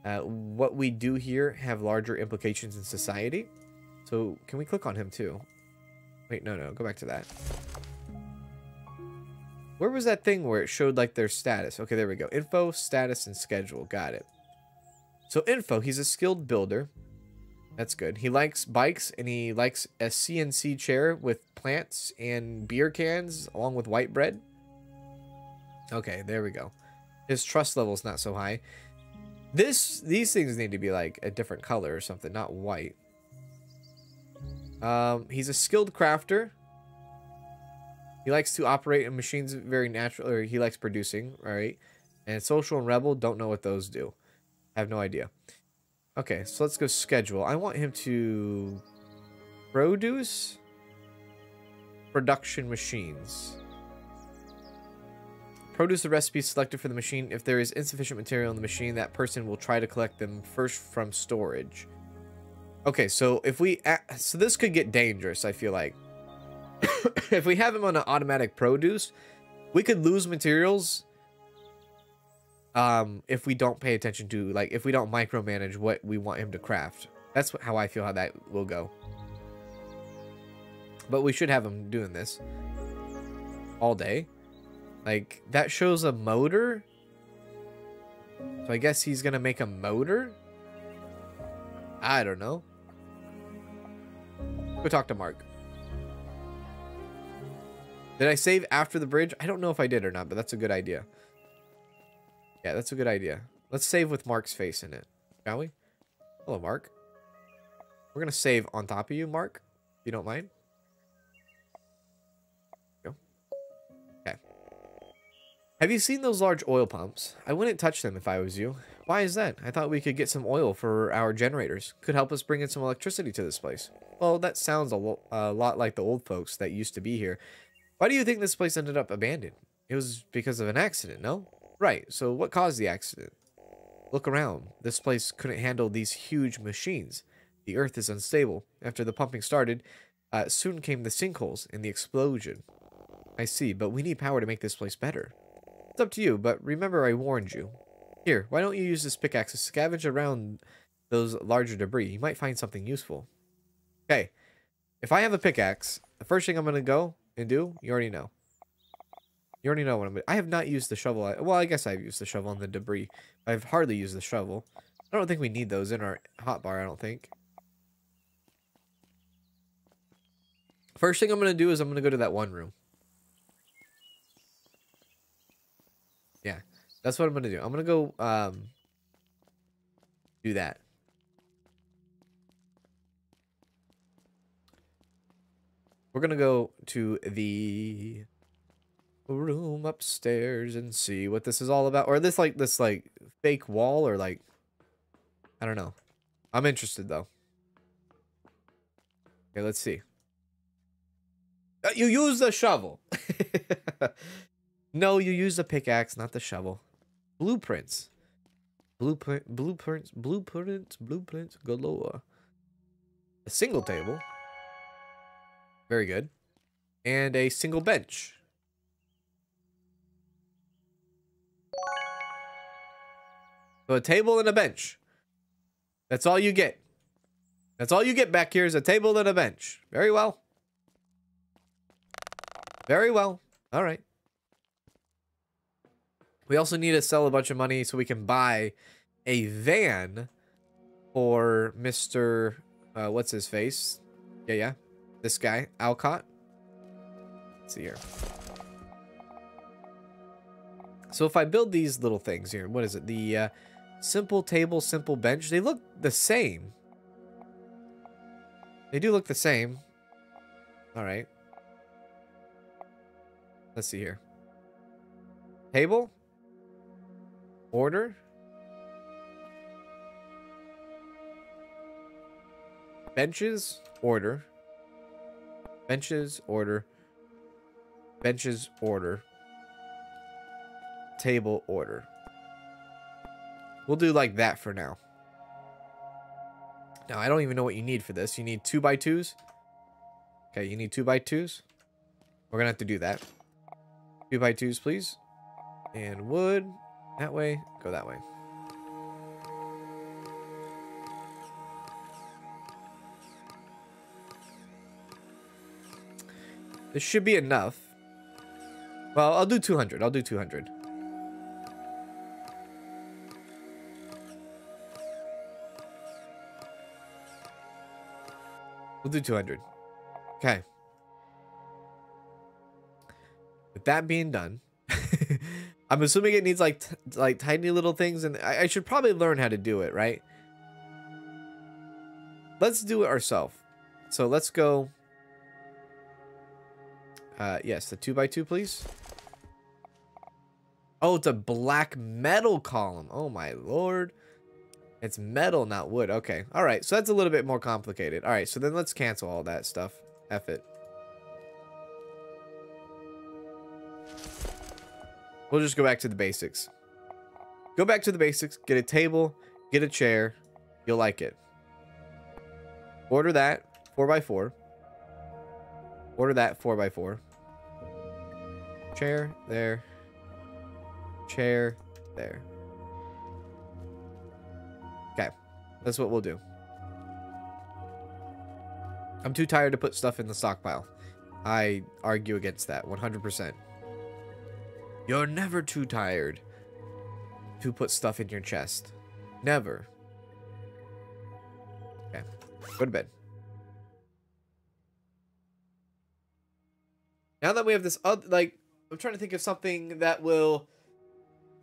uh, what we do here have larger implications in society. So can we click on him too? Wait, no, no, go back to that. Where was that thing where it showed like their status? Okay, there we go. Info, status, and schedule. Got it. So info, he's a skilled builder. That's good. He likes bikes and he likes a CNC chair with plants and beer cans along with white bread. Okay, there we go. His trust level is not so high. This these things need to be like a different color or something, not white. Um, he's a skilled crafter. He likes to operate in machines very natural, or he likes producing, right? And social and rebel don't know what those do. I have no idea. Okay, so let's go schedule. I want him to produce production machines. Produce the recipes selected for the machine. If there is insufficient material in the machine, that person will try to collect them first from storage. Okay, so if we... So this could get dangerous, I feel like. (coughs) if we have him on an automatic produce, we could lose materials um, if we don't pay attention to, like, if we don't micromanage what we want him to craft. That's how I feel how that will go. But we should have him doing this all day. Like, that shows a motor? So I guess he's gonna make a motor? I don't know. Go talk to Mark. Did I save after the bridge? I don't know if I did or not, but that's a good idea. Yeah, that's a good idea. Let's save with Mark's face in it, shall we? Hello, Mark. We're gonna save on top of you, Mark, if you don't mind. Go. Okay. Have you seen those large oil pumps? I wouldn't touch them if I was you. Why is that? I thought we could get some oil for our generators. Could help us bring in some electricity to this place. Well, that sounds a, lo a lot like the old folks that used to be here. Why do you think this place ended up abandoned? It was because of an accident, no? Right, so what caused the accident? Look around. This place couldn't handle these huge machines. The earth is unstable. After the pumping started, uh, soon came the sinkholes and the explosion. I see, but we need power to make this place better. It's up to you, but remember I warned you. Here, why don't you use this pickaxe to scavenge around those larger debris? You might find something useful. Okay, if I have a pickaxe, the first thing I'm going to go and do, you already know. You already know what I'm. I have not used the shovel. Well, I guess I've used the shovel on the debris. I've hardly used the shovel. I don't think we need those in our hotbar. I don't think. First thing I'm gonna do is I'm gonna go to that one room. Yeah, that's what I'm gonna do. I'm gonna go um do that. We're gonna go to the room upstairs and see what this is all about. Or this like this like fake wall or like I don't know. I'm interested though. Okay, let's see. Uh, you use the shovel. (laughs) no, you use the pickaxe, not the shovel. Blueprints. Blueprint, blueprints, blueprints, blueprints galore. A single table. Very good. And a single bench. So a table and a bench. That's all you get. That's all you get back here is a table and a bench. Very well. Very well. All right. We also need to sell a bunch of money so we can buy a van for Mr. Uh, what's his face? Yeah, yeah. This guy, Alcott. Let's see here. So if I build these little things here, what is it? The uh, simple table, simple bench. They look the same. They do look the same. All right. Let's see here. Table. Order. Benches. Order. Benches. Order. Benches. Order. Table. Order. We'll do like that for now. Now, I don't even know what you need for this. You need two by twos. Okay, you need two by twos. We're gonna have to do that. Two by twos, please. And wood. That way. Go that way. This should be enough. Well, I'll do 200. I'll do 200. We'll do 200. Okay. With that being done, (laughs) I'm assuming it needs like like tiny little things, and I, I should probably learn how to do it, right? Let's do it ourselves. So let's go. Uh, yes, the two by two, please. Oh, it's a black metal column. Oh my lord. It's metal, not wood. Okay. All right. So that's a little bit more complicated. All right. So then let's cancel all that stuff. F it. We'll just go back to the basics. Go back to the basics. Get a table. Get a chair. You'll like it. Order that. 4x4. Order that 4x4. Chair. There. Chair. There. Okay. That's what we'll do. I'm too tired to put stuff in the stockpile. I argue against that 100%. You're never too tired to put stuff in your chest. Never. Okay. Go to bed. Now that we have this other, like, I'm trying to think of something that will,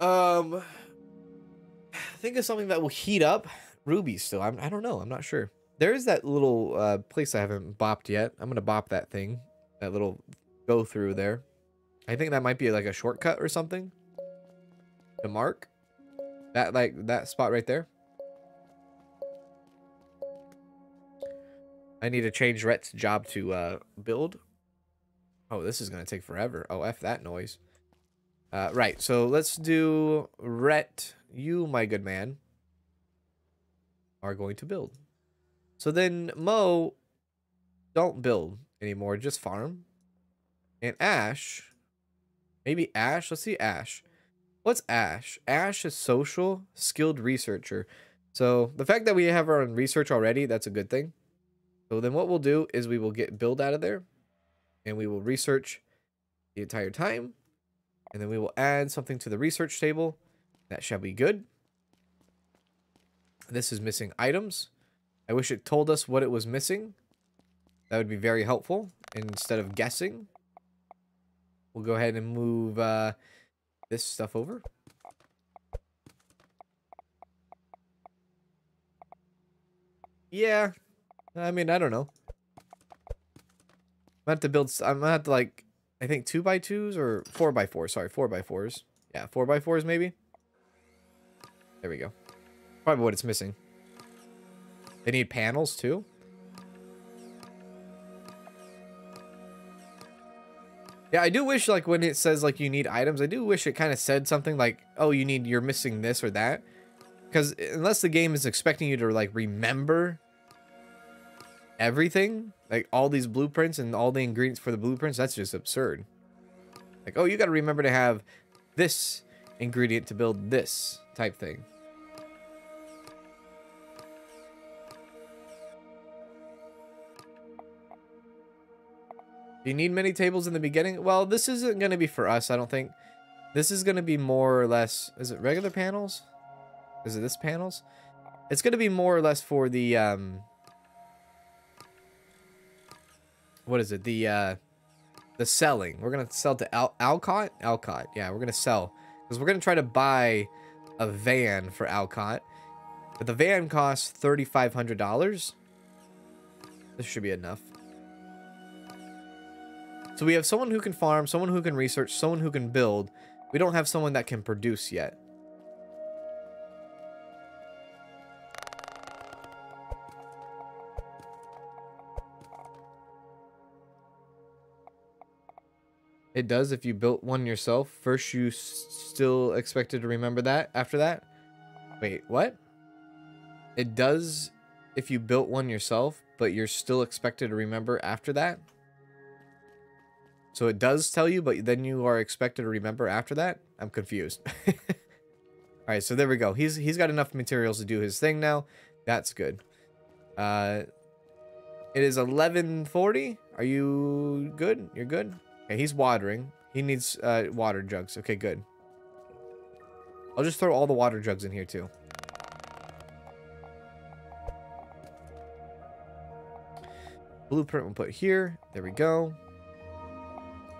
um, think of something that will heat up rubies still. I'm, I don't know. I'm not sure. There is that little uh, place I haven't bopped yet. I'm going to bop that thing. That little go through there. I think that might be like a shortcut or something. To mark. That, like, that spot right there. I need to change Rhett's job to uh, build. Oh, this is going to take forever. Oh, F that noise. Uh, right, so let's do Rhett. You, my good man, are going to build. So then Mo, don't build anymore. Just farm. And Ash, maybe Ash. Let's see Ash. What's Ash? Ash is social, skilled researcher. So the fact that we have our own research already, that's a good thing. So then what we'll do is we will get build out of there and we will research the entire time And then we will add something to the research table. That shall be good. This is missing items. I wish it told us what it was missing. That would be very helpful instead of guessing. We'll go ahead and move uh, this stuff over. Yeah. I mean, I don't know. I'm gonna have to build. I'm gonna have to like, I think two by twos or four by fours. Sorry, four by fours. Yeah, four by fours maybe. There we go. Probably what it's missing. They need panels too. Yeah, I do wish like when it says like you need items, I do wish it kind of said something like, "Oh, you need you're missing this or that." Cuz unless the game is expecting you to like remember everything, like all these blueprints and all the ingredients for the blueprints, that's just absurd. Like, "Oh, you got to remember to have this ingredient to build this type thing." Do you need many tables in the beginning? Well, this isn't going to be for us, I don't think. This is going to be more or less... Is it regular panels? Is it this panels? It's going to be more or less for the... Um, what is it? The uh, the selling. We're going to sell to Al Alcott? Alcott. Yeah, we're going to sell. Because we're going to try to buy a van for Alcott. But the van costs $3,500. This should be enough. So we have someone who can farm, someone who can research, someone who can build. We don't have someone that can produce yet. It does if you built one yourself. First, you still expected to remember that after that? Wait, what? It does if you built one yourself, but you're still expected to remember after that? So it does tell you, but then you are expected to remember after that? I'm confused. (laughs) Alright, so there we go. He's He's got enough materials to do his thing now. That's good. Uh, it is 1140. Are you good? You're good? Okay, he's watering. He needs uh, water jugs. Okay, good. I'll just throw all the water jugs in here too. Blueprint we'll put here. There we go.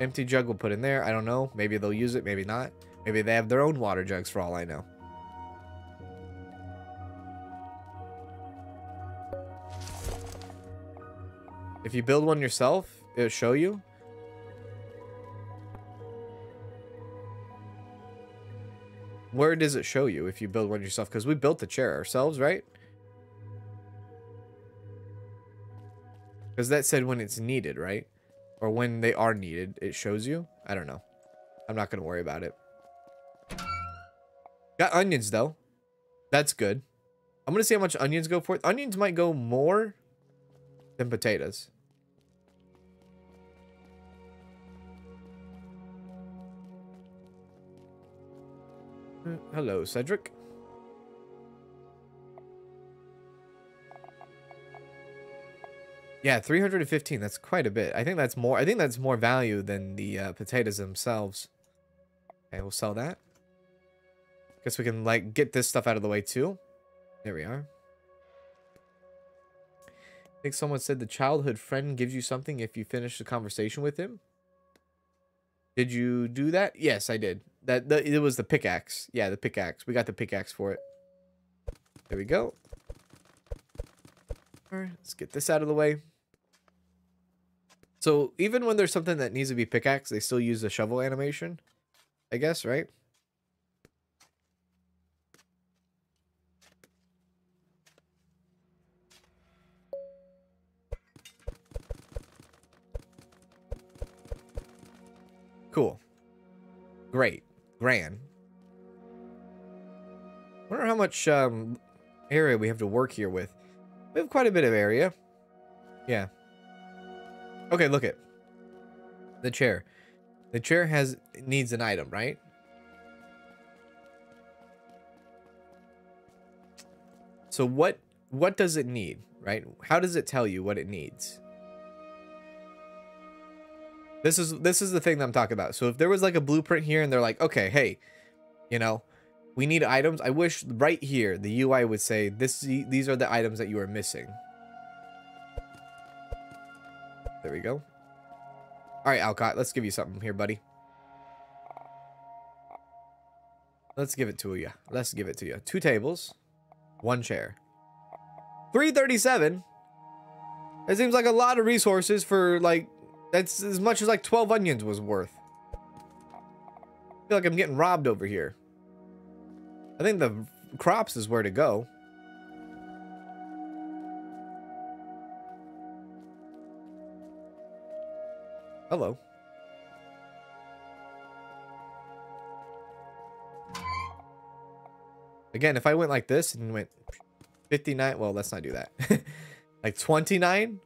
Empty jug we'll put in there. I don't know. Maybe they'll use it, maybe not. Maybe they have their own water jugs for all I know. If you build one yourself, it'll show you. Where does it show you if you build one yourself? Because we built the chair ourselves, right? Because that said when it's needed, right? Or when they are needed, it shows you. I don't know. I'm not going to worry about it. Got onions, though. That's good. I'm going to see how much onions go for. Onions might go more than potatoes. Hello, Cedric. Yeah, 315. That's quite a bit. I think that's more. I think that's more value than the uh, potatoes themselves. Okay, we'll sell that. Guess we can like get this stuff out of the way too. There we are. I think someone said the childhood friend gives you something if you finish the conversation with him. Did you do that? Yes, I did. That the, it was the pickaxe. Yeah, the pickaxe. We got the pickaxe for it. There we go. All right, let's get this out of the way. So even when there's something that needs to be pickaxe, they still use the shovel animation, I guess, right? Cool. Great. Grand. wonder how much um, area we have to work here with. We have quite a bit of area. Yeah. Okay, look at the chair. The chair has needs an item, right? So what what does it need, right? How does it tell you what it needs? This is this is the thing that I'm talking about. So if there was like a blueprint here and they're like, okay, hey, you know, we need items. I wish right here the UI would say this these are the items that you are missing. There we go. All right, Alcott, let's give you something here, buddy. Let's give it to you. Let's give it to you. Two tables, one chair. 337. It seems like a lot of resources for like that's as much as like 12 onions was worth. I feel like I'm getting robbed over here. I think the crops is where to go. Hello. Again, if I went like this and went 59, well, let's not do that. (laughs) like 29?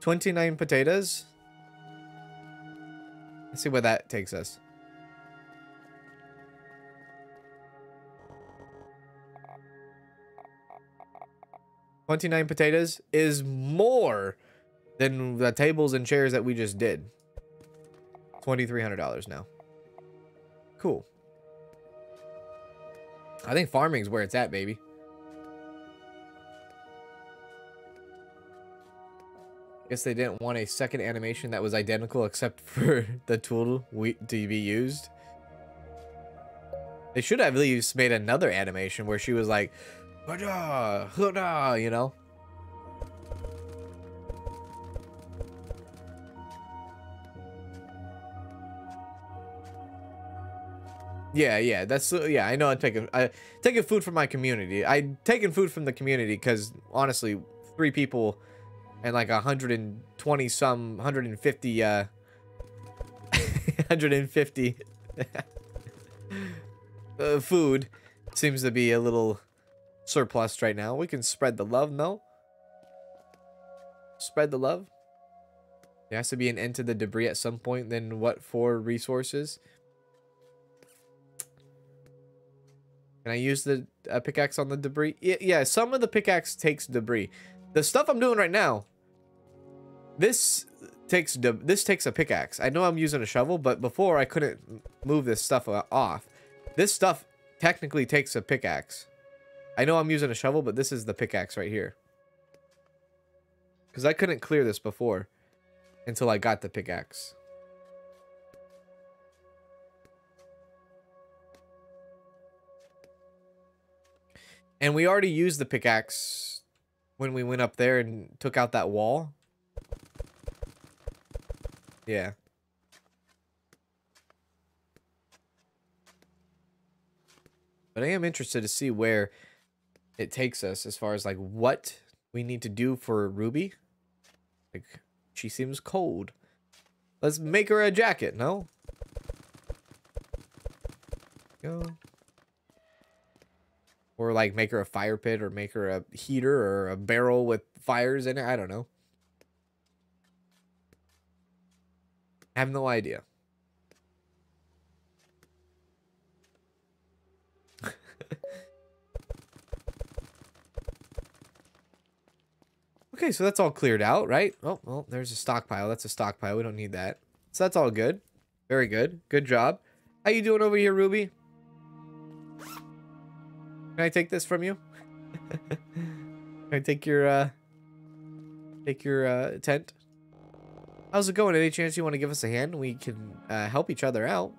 29 potatoes? Let's see where that takes us. Twenty-nine potatoes is more than the tables and chairs that we just did. Twenty-three hundred dollars now. Cool. I think farming's where it's at, baby. Guess they didn't want a second animation that was identical except (laughs) for the tool we, to be used. They should have at least made another animation where she was like, you know? Yeah, yeah, that's yeah. I know I'm taking I taking food from my community. I taking food from the community because honestly, three people and like 120 some 150 uh (laughs) 150 (laughs) uh, food seems to be a little surplus right now. We can spread the love, no? Spread the love. There has to be an end to the debris at some point. Then what for resources? Can I use the uh, pickaxe on the debris? Yeah, yeah, some of the pickaxe takes debris. The stuff I'm doing right now, this takes this takes a pickaxe. I know I'm using a shovel, but before I couldn't move this stuff uh, off. This stuff technically takes a pickaxe. I know I'm using a shovel, but this is the pickaxe right here. Because I couldn't clear this before until I got the pickaxe. And we already used the pickaxe when we went up there and took out that wall. Yeah. But I am interested to see where it takes us as far as like what we need to do for Ruby. Like she seems cold. Let's make her a jacket, no? Go. Or like make her a fire pit or make her a heater or a barrel with fires in it. I don't know. I have no idea. (laughs) okay, so that's all cleared out, right? Oh, well, there's a stockpile. That's a stockpile. We don't need that. So that's all good. Very good. Good job. How you doing over here, Ruby? Can I take this from you? (laughs) Can I take your, uh, take your, uh, tent? How's it going? Any chance you want to give us a hand? We can, uh, help each other out.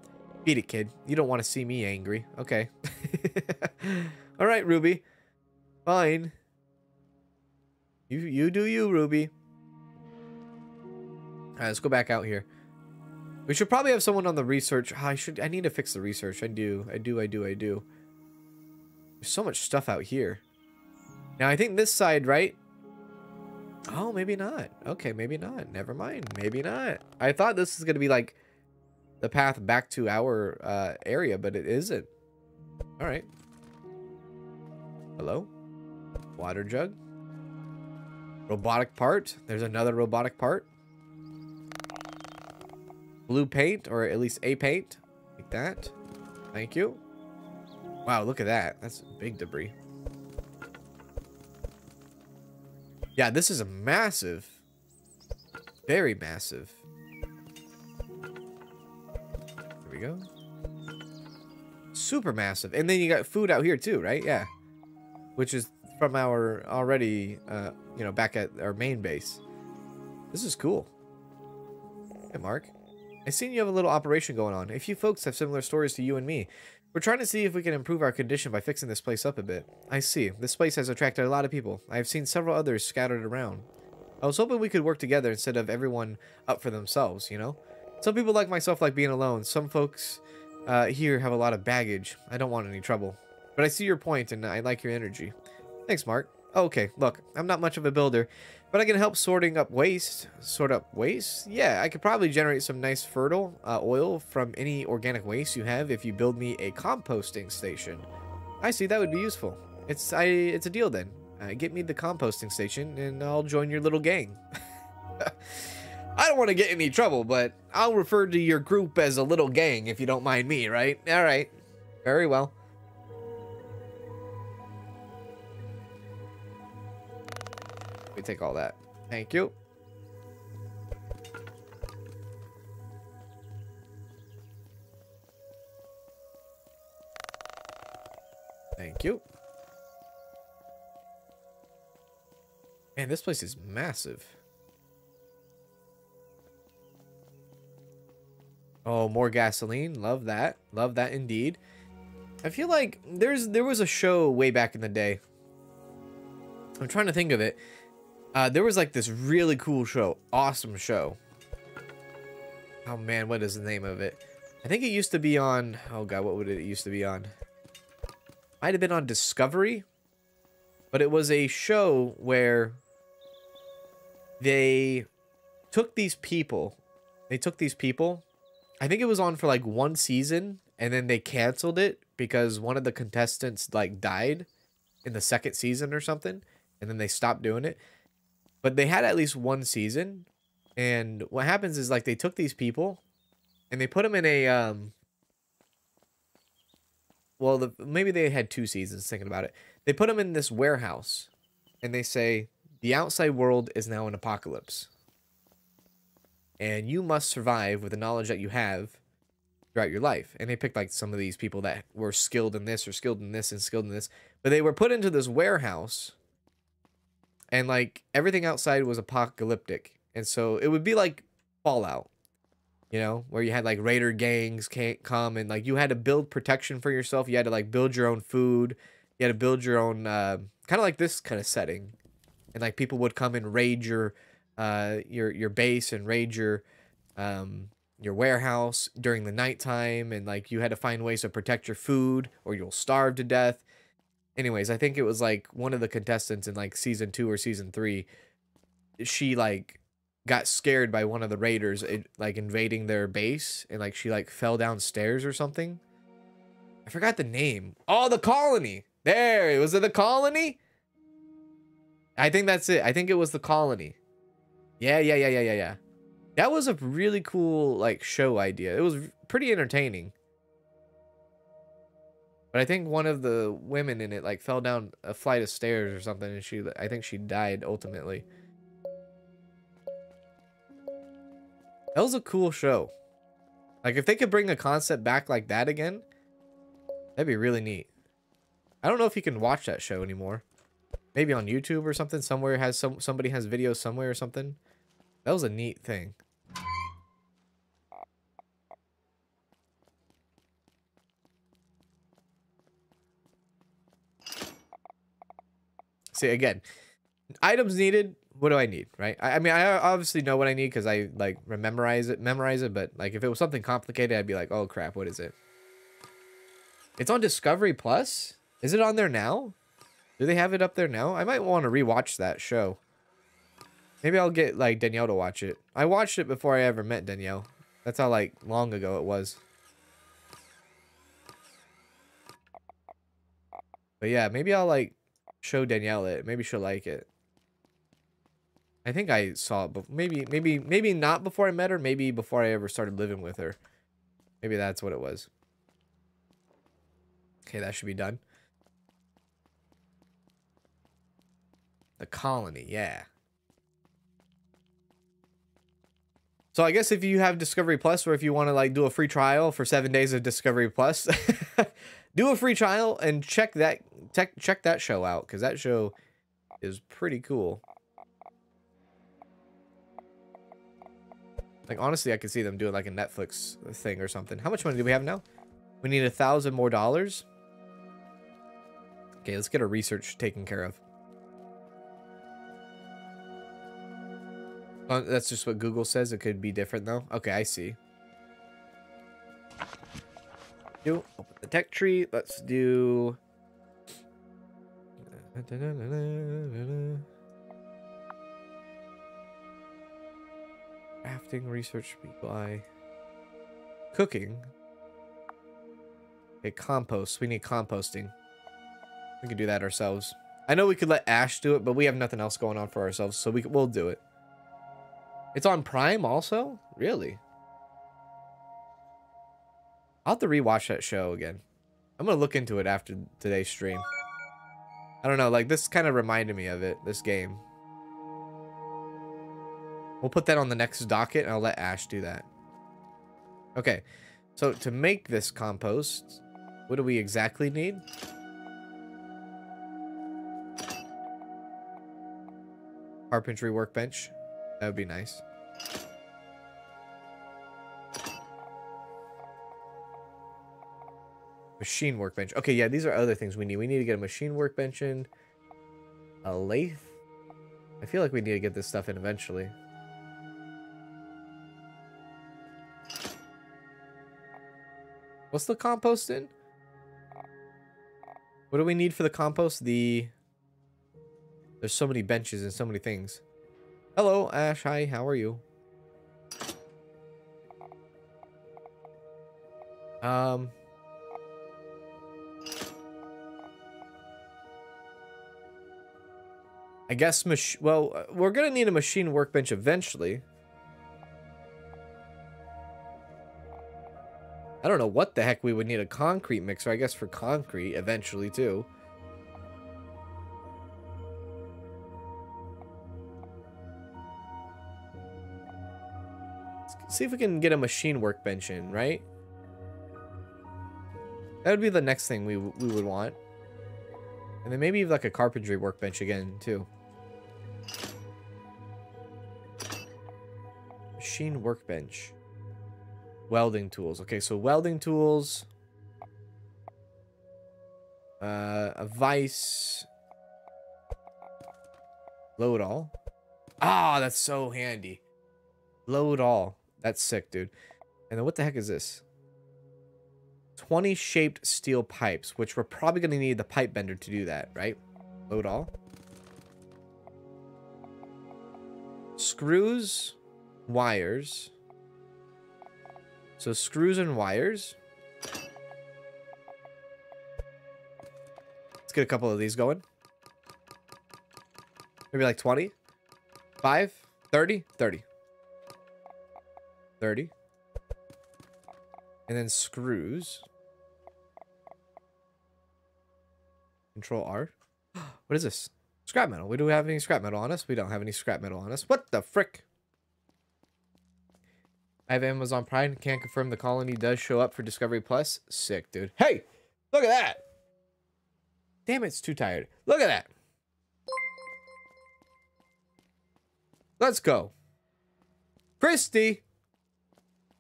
Beat it, kid. You don't want to see me angry. Okay. (laughs) All right, Ruby. Fine. You, you do you, Ruby. All right, let's go back out here. We should probably have someone on the research. Oh, I should. I need to fix the research. I do. I do. I do. I do. There's so much stuff out here. Now, I think this side, right? Oh, maybe not. Okay, maybe not. Never mind. Maybe not. I thought this was going to be like the path back to our uh, area, but it isn't. All right. Hello? Water jug. Robotic part. There's another robotic part. Blue paint, or at least a paint. Like that. Thank you. Wow, look at that. That's big debris. Yeah, this is a massive. Very massive. There we go. Super massive. And then you got food out here too, right? Yeah. Which is from our already, uh, you know, back at our main base. This is cool. Hey, Mark. I seen you have a little operation going on. A few folks have similar stories to you and me. We're trying to see if we can improve our condition by fixing this place up a bit. I see. This place has attracted a lot of people. I have seen several others scattered around. I was hoping we could work together instead of everyone up for themselves, you know? Some people like myself like being alone. Some folks uh, here have a lot of baggage. I don't want any trouble. But I see your point and I like your energy. Thanks, Mark. Okay, look, I'm not much of a builder, but I can help sorting up waste. Sort up waste? Yeah, I could probably generate some nice fertile uh, oil from any organic waste you have if you build me a composting station. I see, that would be useful. It's I. It's a deal then. Uh, get me the composting station and I'll join your little gang. (laughs) I don't want to get any trouble, but I'll refer to your group as a little gang if you don't mind me, right? All right. Very well. Take all that. Thank you. Thank you. Man, this place is massive. Oh, more gasoline. Love that. Love that indeed. I feel like there's there was a show way back in the day. I'm trying to think of it. Uh, there was like this really cool show. Awesome show. Oh man, what is the name of it? I think it used to be on... Oh god, what would it used to be on? Might have been on Discovery. But it was a show where they took these people. They took these people. I think it was on for like one season and then they canceled it because one of the contestants like died in the second season or something and then they stopped doing it. But they had at least one season and what happens is like they took these people and they put them in a um well the maybe they had two seasons thinking about it. They put them in this warehouse and they say the outside world is now an apocalypse. And you must survive with the knowledge that you have throughout your life. And they picked like some of these people that were skilled in this or skilled in this and skilled in this. But they were put into this warehouse and like everything outside was apocalyptic. And so it would be like Fallout, you know, where you had like raider gangs can't come and like you had to build protection for yourself. You had to like build your own food. You had to build your own, uh, kind of like this kind of setting and like people would come and raid your uh your your base and raid your um your warehouse during the nighttime and like you had to find ways to protect your food or you'll starve to death anyways i think it was like one of the contestants in like season two or season three she like got scared by one of the raiders like invading their base and like she like fell downstairs or something i forgot the name oh the colony there it was it the colony I think that's it. I think it was the colony. Yeah, yeah, yeah, yeah, yeah, yeah. That was a really cool like show idea. It was pretty entertaining. But I think one of the women in it like fell down a flight of stairs or something and she I think she died ultimately. That was a cool show. Like if they could bring a concept back like that again, that'd be really neat. I don't know if you can watch that show anymore. Maybe on YouTube or something. Somewhere has some somebody has videos somewhere or something. That was a neat thing. See again, items needed. What do I need, right? I, I mean, I obviously know what I need because I like memorize it, memorize it. But like, if it was something complicated, I'd be like, oh crap, what is it? It's on Discovery Plus. Is it on there now? Do they have it up there now? I might want to rewatch that show. Maybe I'll get, like, Danielle to watch it. I watched it before I ever met Danielle. That's how, like, long ago it was. But yeah, maybe I'll, like, show Danielle it. Maybe she'll like it. I think I saw it, but maybe, maybe, maybe not before I met her. Maybe before I ever started living with her. Maybe that's what it was. Okay, that should be done. The colony, yeah. So I guess if you have Discovery Plus, or if you want to like do a free trial for seven days of Discovery Plus, (laughs) do a free trial and check that check check that show out because that show is pretty cool. Like honestly, I could see them doing like a Netflix thing or something. How much money do we have now? We need a thousand more dollars. Okay, let's get our research taken care of. That's just what Google says. It could be different though. Okay, I see. Do open the tech tree. Let's do. Crafting, research, supply, cooking. Okay, compost. We need composting. We can do that ourselves. I know we could let Ash do it, but we have nothing else going on for ourselves, so we we'll do it. It's on Prime also? Really? I'll have to rewatch that show again. I'm gonna look into it after today's stream. I don't know, like this kind of reminded me of it, this game. We'll put that on the next docket and I'll let Ash do that. Okay, so to make this compost, what do we exactly need? Carpentry workbench. That would be nice. Machine workbench. Okay, yeah, these are other things we need. We need to get a machine workbench in. A lathe? I feel like we need to get this stuff in eventually. What's the compost in? What do we need for the compost? The... There's so many benches and so many things. Hello, Ash. Hi, how are you? Um... I guess, mach well, uh, we're going to need a machine workbench eventually. I don't know what the heck we would need a concrete mixer. I guess for concrete eventually, too. Let's see if we can get a machine workbench in, right? That would be the next thing we, we would want. And then maybe like a carpentry workbench again, too. Machine workbench. Welding tools. Okay, so welding tools. Uh, a vice. Load all. Ah, that's so handy. Load all. That's sick, dude. And then what the heck is this? 20 shaped steel pipes, which we're probably going to need the pipe bender to do that, right? Load all. Screws, wires. So screws and wires. Let's get a couple of these going. Maybe like 20. 5, 30, 30. 30. And then screws. Control R. (gasps) What is this? Scrap metal. We do we have any scrap metal on us? We don't have any scrap metal on us. What the frick? I have Amazon Prime. Can't confirm the colony does show up for Discovery Plus. Sick, dude. Hey! Look at that! Damn, it's too tired. Look at that! Let's go. Christy!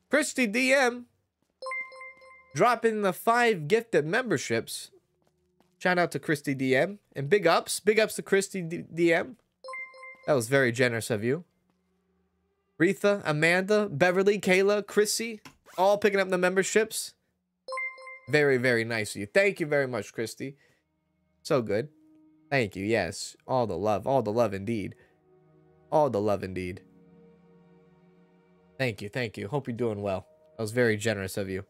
Christy DM! Dropping the five gifted memberships. Shout out to Christy DM. And big ups. Big ups to Christy D DM. That was very generous of you. Retha, Amanda, Beverly, Kayla, Chrissy. All picking up the memberships. Very, very nice of you. Thank you very much, Christy. So good. Thank you. Yes. All the love. All the love indeed. All the love indeed. Thank you. Thank you. Hope you're doing well. That was very generous of you.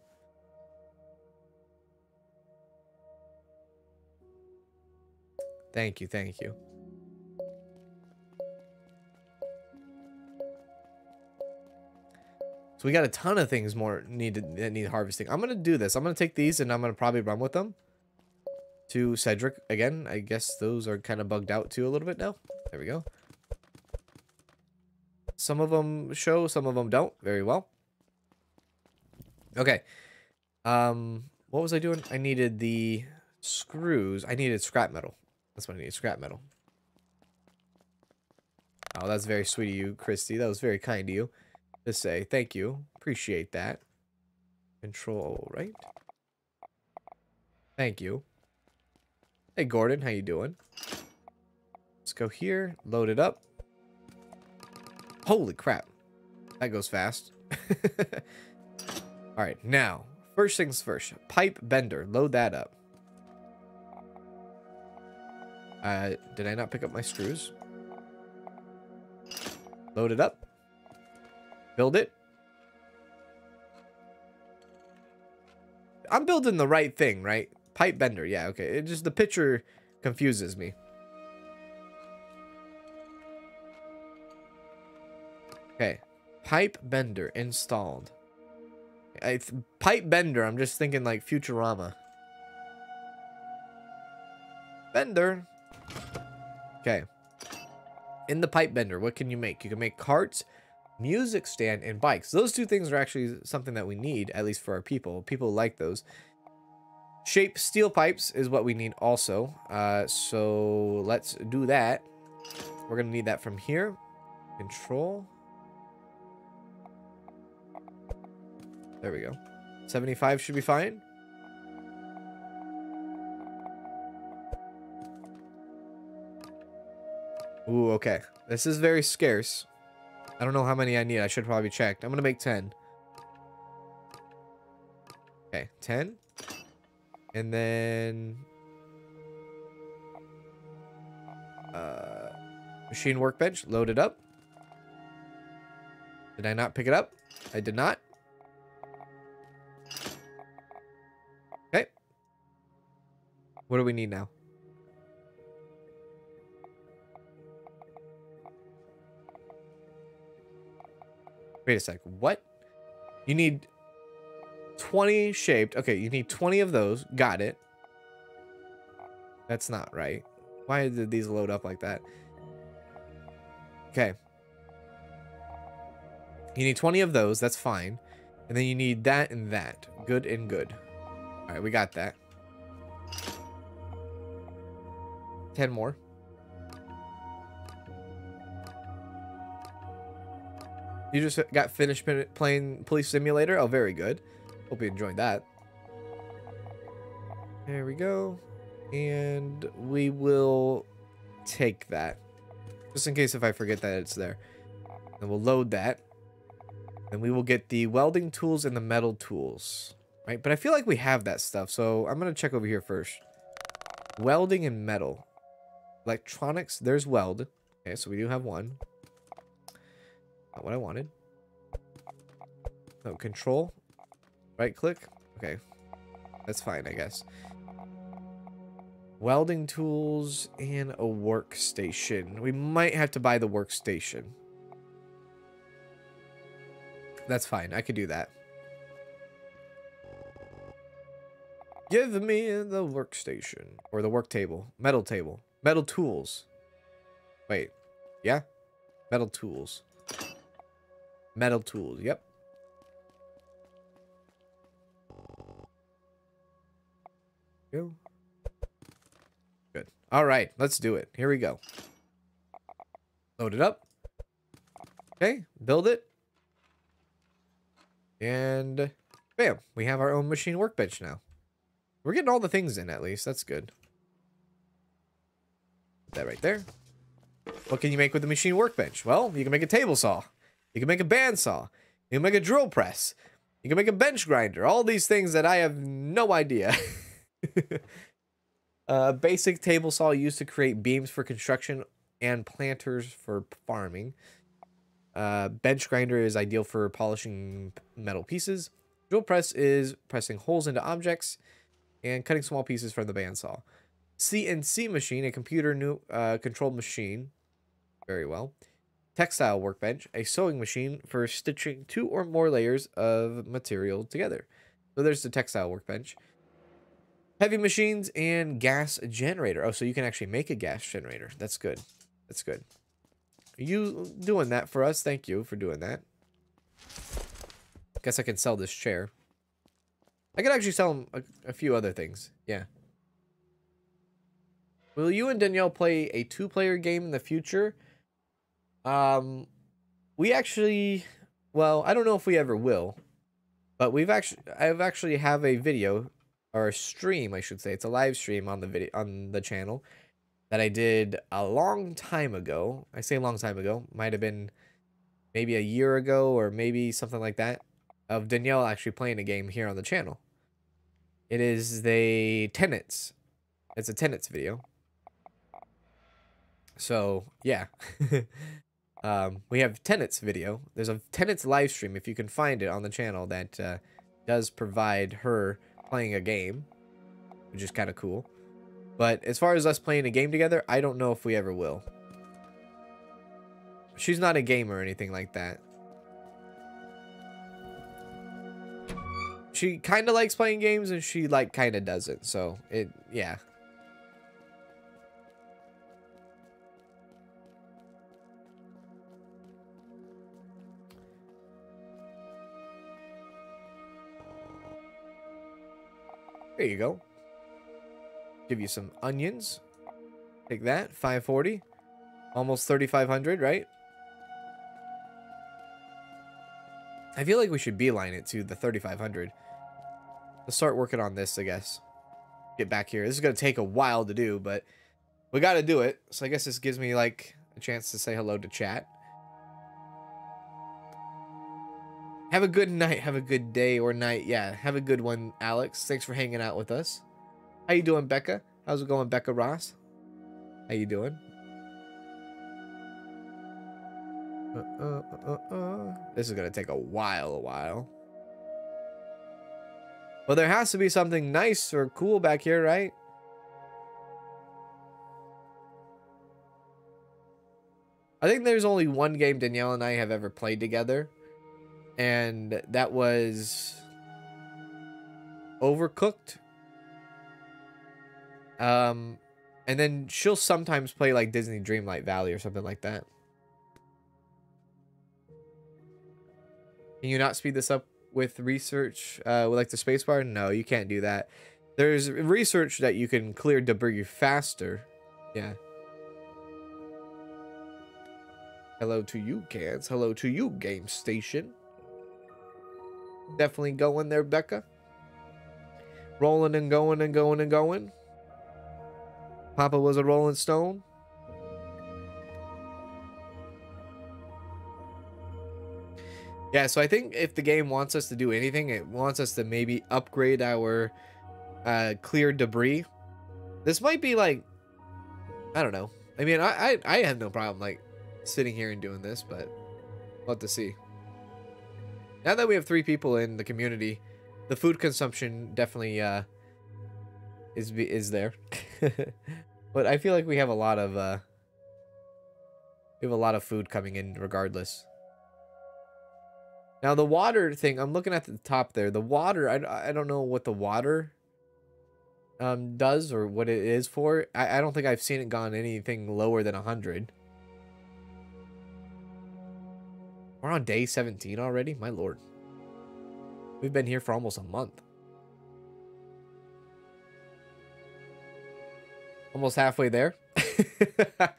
Thank you, thank you. We got a ton of things more needed that need harvesting. I'm gonna do this. I'm gonna take these and I'm gonna probably run with them to Cedric again. I guess those are kind of bugged out too a little bit now. There we go. Some of them show, some of them don't. Very well. Okay. Um, what was I doing? I needed the screws. I needed scrap metal. That's what I need, scrap metal. Oh, that's very sweet of you, Christy. That was very kind of you to say. Thank you. Appreciate that. Control, right? Thank you. Hey, Gordon. How you doing? Let's go here. Load it up. Holy crap. That goes fast. (laughs) All right, now, first things first. Pipe bender. Load that up. Uh, did I not pick up my screws? Load it up. Build it. I'm building the right thing, right? Pipe bender. Yeah, okay. It just, the picture confuses me. Okay. Pipe bender installed. I pipe bender, I'm just thinking like Futurama. Bender. Okay. In the pipe bender, what can you make? You can make carts, music stand, and bikes. Those two things are actually something that we need, at least for our people. People like those. Shape steel pipes is what we need also. Uh, so let's do that. We're going to need that from here. Control. There we go. 75 should be fine. Ooh, okay. This is very scarce. I don't know how many I need. I should probably check. I'm going to make 10. Okay, 10. And then... Uh, machine workbench, load it up. Did I not pick it up? I did not. Okay. What do we need now? Wait a sec. What? You need 20 shaped. Okay, you need 20 of those. Got it. That's not right. Why did these load up like that? Okay. You need 20 of those. That's fine. And then you need that and that. Good and good. All right, we got that. 10 more. You just got finished playing Police Simulator? Oh, very good. Hope you enjoyed that. There we go. And we will take that. Just in case if I forget that it's there. And we'll load that. And we will get the welding tools and the metal tools. Right? But I feel like we have that stuff. So I'm going to check over here first. Welding and metal. Electronics. There's weld. Okay, so we do have one. Not what I wanted. No, control. Right click. Okay. That's fine, I guess. Welding tools and a workstation. We might have to buy the workstation. That's fine. I could do that. Give me the workstation. Or the work table. Metal table. Metal tools. Wait. Yeah? Metal tools. Metal tools, yep. Go. Good. All right, let's do it. Here we go. Load it up. Okay, build it. And bam, we have our own machine workbench now. We're getting all the things in at least. That's good. Put that right there. What can you make with the machine workbench? Well, you can make a table saw. You can make a bandsaw. You can make a drill press. You can make a bench grinder. All these things that I have no idea. (laughs) uh, basic table saw used to create beams for construction and planters for farming. Uh, bench grinder is ideal for polishing metal pieces. Drill press is pressing holes into objects and cutting small pieces from the bandsaw. CNC machine, a computer new uh, controlled machine. Very well textile workbench, a sewing machine for stitching two or more layers of material together. So there's the textile workbench. Heavy machines and gas generator. Oh, so you can actually make a gas generator. That's good. That's good. you doing that for us. Thank you for doing that. Guess I can sell this chair. I could actually sell him a, a few other things. Yeah. Will you and Danielle play a two-player game in the future? Um, we actually, well, I don't know if we ever will, but we've actually, I've actually have a video or a stream, I should say. It's a live stream on the video on the channel that I did a long time ago. I say a long time ago, might have been maybe a year ago or maybe something like that of Danielle actually playing a game here on the channel. It is the tenants. It's a tenants video. So, yeah. (laughs) um, we have Tenants video. There's a Tenants live stream, if you can find it on the channel, that uh, does provide her playing a game, which is kind of cool. But as far as us playing a game together, I don't know if we ever will. She's not a gamer or anything like that. She kind of likes playing games and she like kind of doesn't. So it, yeah. There you go. Give you some onions. Take that, 540. Almost 3,500, right? I feel like we should beeline it to the 3,500. Let's start working on this, I guess. Get back here. This is going to take a while to do, but we got to do it. So I guess this gives me, like, a chance to say hello to chat. Have a good night. Have a good day or night. Yeah, have a good one, Alex. Thanks for hanging out with us. How you doing, Becca? How's it going, Becca Ross? How you doing? Uh, uh, uh, this is gonna take a while, a while. Well, there has to be something nice or cool back here, right? I think there's only one game Danielle and I have ever played together. And that was Overcooked. Um, and then she'll sometimes play like Disney Dreamlight Valley or something like that. Can you not speed this up with research uh, with like the spacebar? No, you can't do that. There's research that you can clear debris faster. Yeah. Hello to you, Kanz. Hello to you, game station. Definitely going there, Becca. Rolling and going and going and going. Papa was a Rolling Stone. Yeah, so I think if the game wants us to do anything, it wants us to maybe upgrade our uh, clear debris. This might be like, I don't know. I mean, I, I, I have no problem like sitting here and doing this, but we'll have to see. Now that we have three people in the community, the food consumption definitely uh, is is there. (laughs) but I feel like we have a lot of uh, we have a lot of food coming in regardless. Now the water thing, I'm looking at the top there. The water, I, I don't know what the water um, does or what it is for. I, I don't think I've seen it gone anything lower than 100. We're on day 17 already? My lord. We've been here for almost a month. Almost halfway there. (laughs)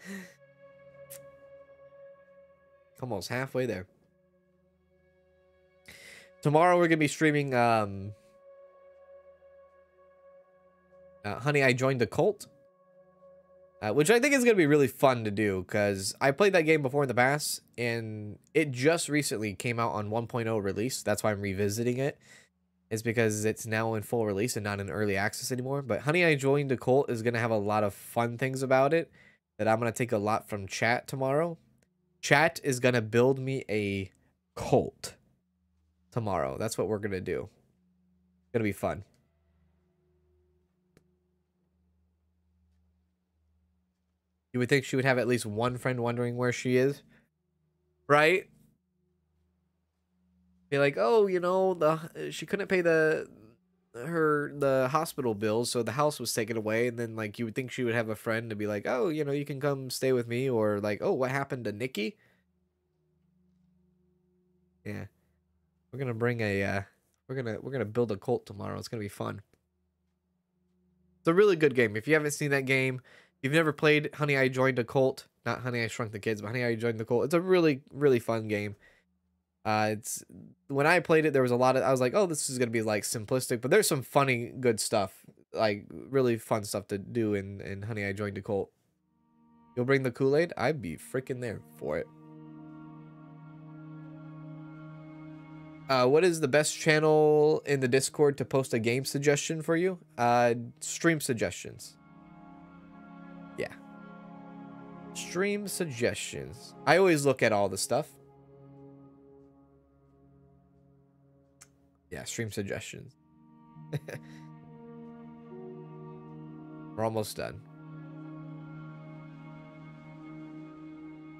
almost halfway there. Tomorrow we're going to be streaming um, uh, Honey, I Joined the Cult. Uh, which I think is going to be really fun to do because I played that game before in the past and it just recently came out on 1.0 release. That's why I'm revisiting it. Is because it's now in full release and not in early access anymore. But Honey, I Joined the Cult is going to have a lot of fun things about it that I'm going to take a lot from chat tomorrow. Chat is going to build me a cult tomorrow. That's what we're going to do. It's going to be fun. You would think she would have at least one friend wondering where she is. Right? Be like, oh, you know, the she couldn't pay the her the hospital bills, so the house was taken away, and then like you would think she would have a friend to be like, oh, you know, you can come stay with me, or like, oh, what happened to Nikki? Yeah, we're gonna bring a, uh, we're gonna we're gonna build a cult tomorrow. It's gonna be fun. It's a really good game. If you haven't seen that game, you've never played Honey I Joined a Cult, not Honey I Shrunk the Kids, but Honey I Joined the Cult, it's a really really fun game. Uh, it's when I played it, there was a lot of I was like, oh, this is gonna be like simplistic, but there's some funny, good stuff, like really fun stuff to do in in Honey I Joined a Cult. You'll bring the Kool Aid? I'd be freaking there for it. Uh, what is the best channel in the Discord to post a game suggestion for you? Uh, stream suggestions. Stream suggestions. I always look at all the stuff. Yeah, stream suggestions. (laughs) We're almost done.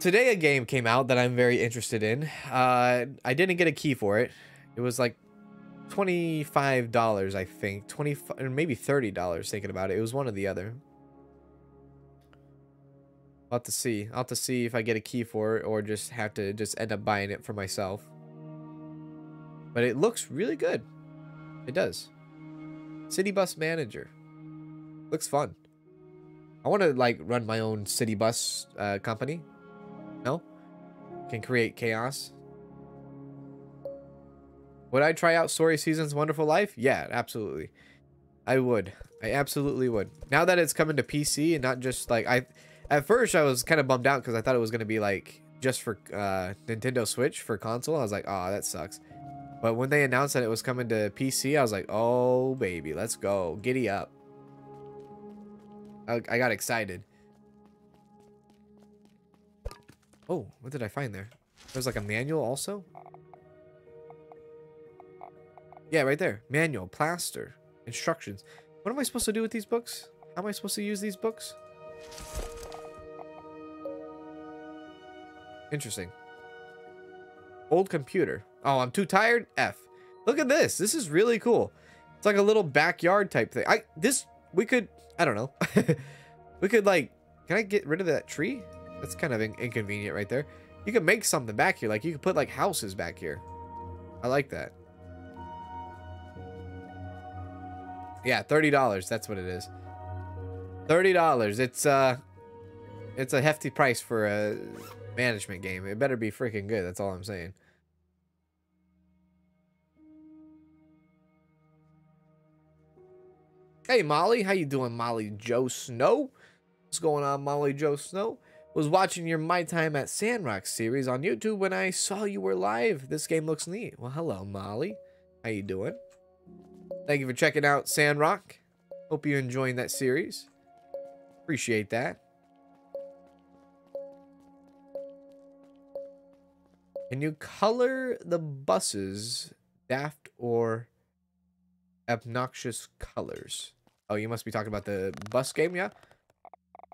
Today a game came out that I'm very interested in. Uh, I didn't get a key for it. It was like $25, I think. 25 or maybe $30 thinking about it. It was one or the other. I'll have to see. I'll have to see if I get a key for it or just have to just end up buying it for myself. But it looks really good. It does. City bus manager. Looks fun. I want to like run my own city bus uh, company. No? Can create chaos. Would I try out Story Season's Wonderful Life? Yeah, absolutely. I would. I absolutely would. Now that it's coming to PC and not just like I at first I was kind of bummed out because I thought it was going to be like just for uh, Nintendo Switch for console. I was like, oh, that sucks. But when they announced that it was coming to PC, I was like, oh, baby, let's go. Giddy up. I, I got excited. Oh, what did I find there? There's like a manual also? Yeah, right there. Manual, plaster, instructions. What am I supposed to do with these books? How am I supposed to use these books? Interesting. Old computer. Oh, I'm too tired? F. Look at this. This is really cool. It's like a little backyard type thing. I this we could I don't know. (laughs) we could like can I get rid of that tree? That's kind of in inconvenient right there. You could make something back here. Like you could put like houses back here. I like that. Yeah, $30. That's what it is. $30. It's uh it's a hefty price for a management game. It better be freaking good. That's all I'm saying. Hey Molly, how you doing, Molly Joe Snow? What's going on, Molly Joe Snow? Was watching your My Time at Sandrock series on YouTube when I saw you were live. This game looks neat. Well, hello, Molly. How you doing? Thank you for checking out Sandrock. Hope you're enjoying that series. Appreciate that. Can you color the buses daft or obnoxious colors? Oh, you must be talking about the bus game, yeah?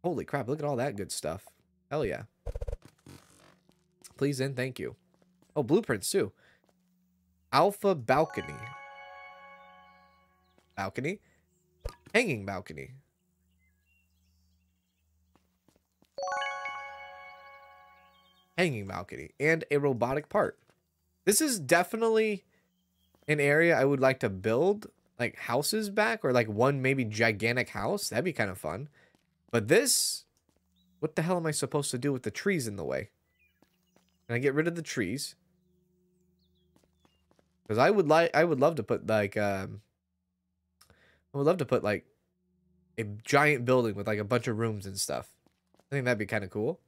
Holy crap, look at all that good stuff. Hell yeah. Please and thank you. Oh, blueprints too. Alpha balcony. Balcony. Hanging balcony. Hanging balcony. And a robotic part. This is definitely an area I would like to build like houses back or like one maybe gigantic house. That'd be kind of fun. But this, what the hell am I supposed to do with the trees in the way? Can I get rid of the trees? Because I would like, I would love to put like, um, I would love to put like a giant building with like a bunch of rooms and stuff. I think that'd be kind of cool.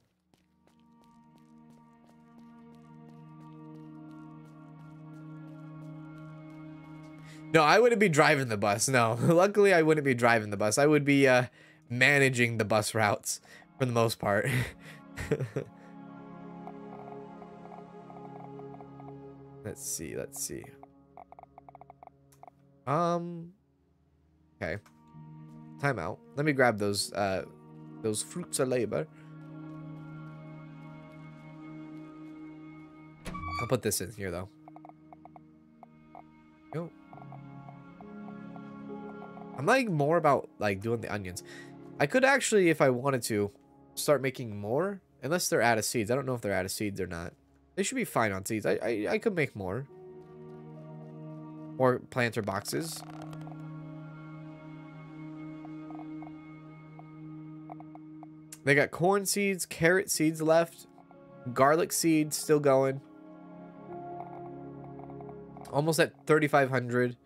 No, I wouldn't be driving the bus. No, (laughs) luckily I wouldn't be driving the bus. I would be uh, managing the bus routes for the most part. (laughs) let's see. Let's see. Um. Okay. Time out. Let me grab those uh those fruits of labor. I'll put this in here though. I'm like more about like doing the onions. I could actually, if I wanted to, start making more. Unless they're out of seeds. I don't know if they're out of seeds or not. They should be fine on seeds. I, I, I could make more. Or planter boxes. They got corn seeds, carrot seeds left. Garlic seeds still going. Almost at 3,500.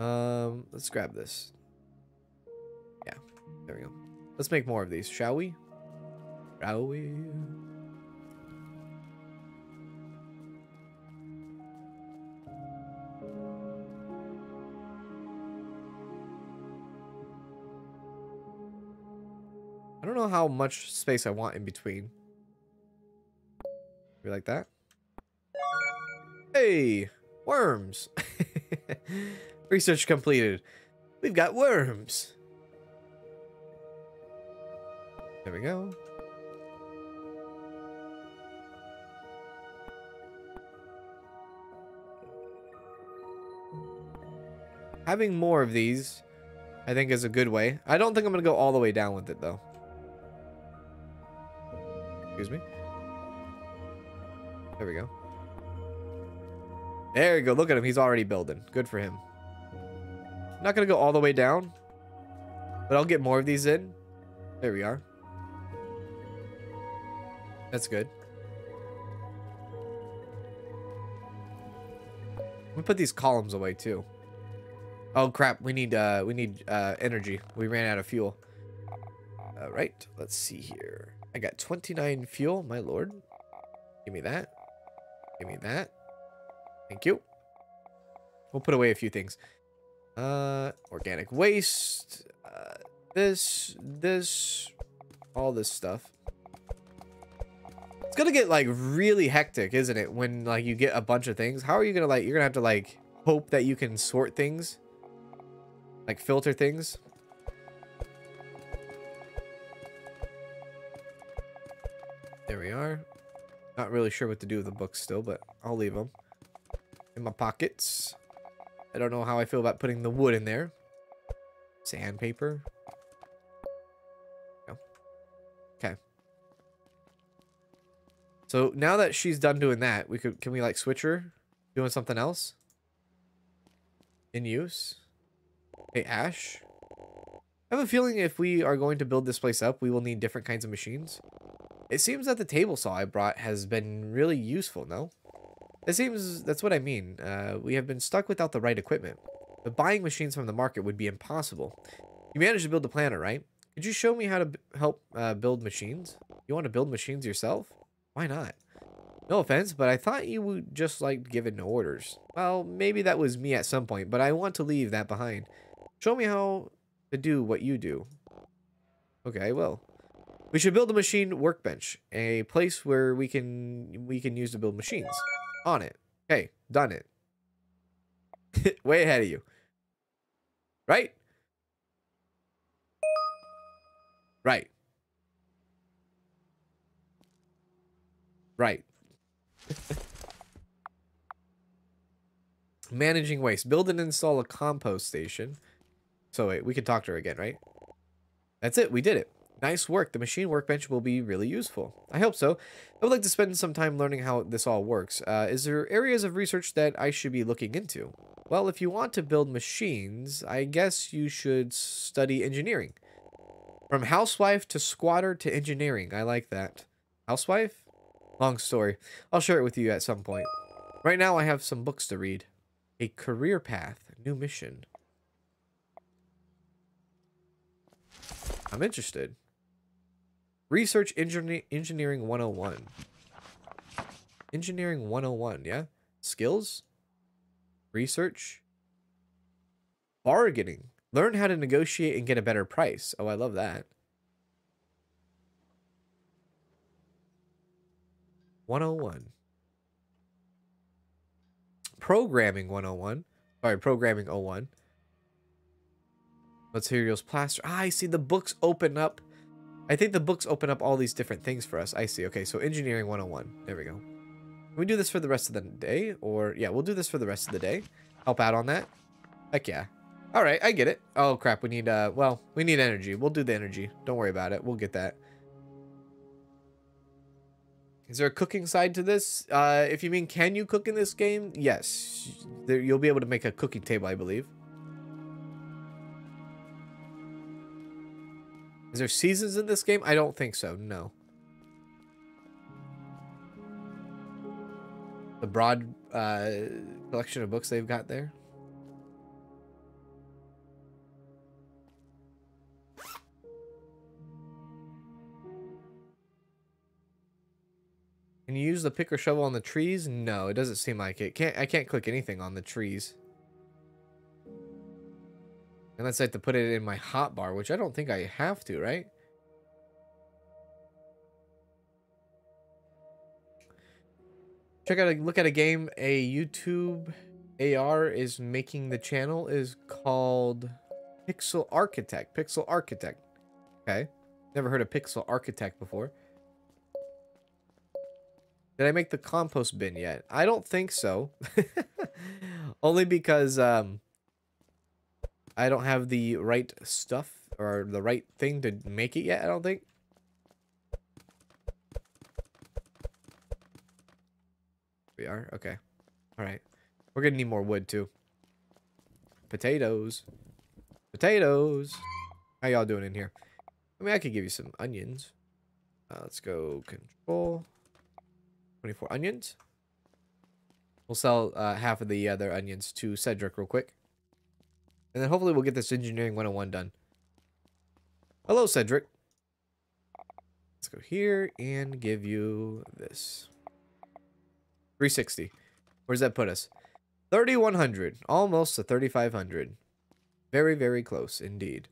Um, let's grab this. Yeah, there we go. Let's make more of these, shall we? Shall we? I don't know how much space I want in between. You like that? Hey, worms. (laughs) Research completed. We've got worms. There we go. Having more of these, I think is a good way. I don't think I'm going to go all the way down with it, though. Excuse me. There we go. There we go. Look at him. He's already building. Good for him. Not going to go all the way down. But I'll get more of these in. There we are. That's good. Gonna put these columns away too. Oh crap, we need uh we need uh energy. We ran out of fuel. All right, let's see here. I got 29 fuel, my lord. Give me that. Give me that. Thank you. We'll put away a few things. Uh, organic waste. Uh, this, this, all this stuff. It's gonna get like really hectic, isn't it? When like you get a bunch of things. How are you gonna like? You're gonna have to like hope that you can sort things, like filter things. There we are. Not really sure what to do with the books still, but I'll leave them in my pockets. I don't know how I feel about putting the wood in there. Sandpaper. No. Okay. So now that she's done doing that, we could can we like switch her doing something else? In use? Hey Ash. I have a feeling if we are going to build this place up, we will need different kinds of machines. It seems that the table saw I brought has been really useful, no? It seems that's what I mean. Uh, we have been stuck without the right equipment. But buying machines from the market would be impossible. You managed to build a planer, right? Could you show me how to help uh, build machines? You want to build machines yourself? Why not? No offense, but I thought you would just like giving orders. Well, maybe that was me at some point, but I want to leave that behind. Show me how to do what you do. Okay, well. We should build a machine workbench, a place where we can we can use to build machines. On it. Hey, done it. (laughs) Way ahead of you. Right? Right. Right. (laughs) Managing waste. Build and install a compost station. So wait, we can talk to her again, right? That's it. We did it. Nice work. The machine workbench will be really useful. I hope so. I would like to spend some time learning how this all works. Uh, is there areas of research that I should be looking into? Well, if you want to build machines, I guess you should study engineering. From housewife to squatter to engineering. I like that. Housewife? Long story. I'll share it with you at some point. Right now, I have some books to read. A career path. New mission. I'm interested. Research Engineer Engineering 101. Engineering 101, yeah? Skills? Research? Bargaining. Learn how to negotiate and get a better price. Oh, I love that. 101. Programming 101. Sorry, Programming 01. Materials plaster. Ah, I see the books open up I think the books open up all these different things for us. I see. Okay, so engineering 101. There we go. Can we do this for the rest of the day? Or, yeah, we'll do this for the rest of the day. Help out on that. Heck yeah. All right, I get it. Oh crap, we need uh well, we need energy. We'll do the energy. Don't worry about it. We'll get that. Is there a cooking side to this? Uh if you mean can you cook in this game? Yes. There you'll be able to make a cooking table, I believe. Is there seasons in this game? I don't think so. No. The broad uh collection of books they've got there. Can you use the pick or shovel on the trees? No, it doesn't seem like it. Can't I can't click anything on the trees. Unless I have to put it in my hotbar, which I don't think I have to, right? Check out a look at a game a YouTube AR is making the channel is called Pixel Architect. Pixel Architect. Okay. Never heard of Pixel Architect before. Did I make the compost bin yet? I don't think so. (laughs) Only because um, I don't have the right stuff or the right thing to make it yet, I don't think. We are? Okay. Alright. We're gonna need more wood, too. Potatoes. Potatoes. How y'all doing in here? I mean, I could give you some onions. Uh, let's go control. 24 onions. We'll sell uh, half of the other onions to Cedric real quick. And then hopefully we'll get this engineering 101 done. Hello, Cedric. Let's go here and give you this. 360. Where does that put us? 3,100. Almost to 3,500. Very, very close indeed.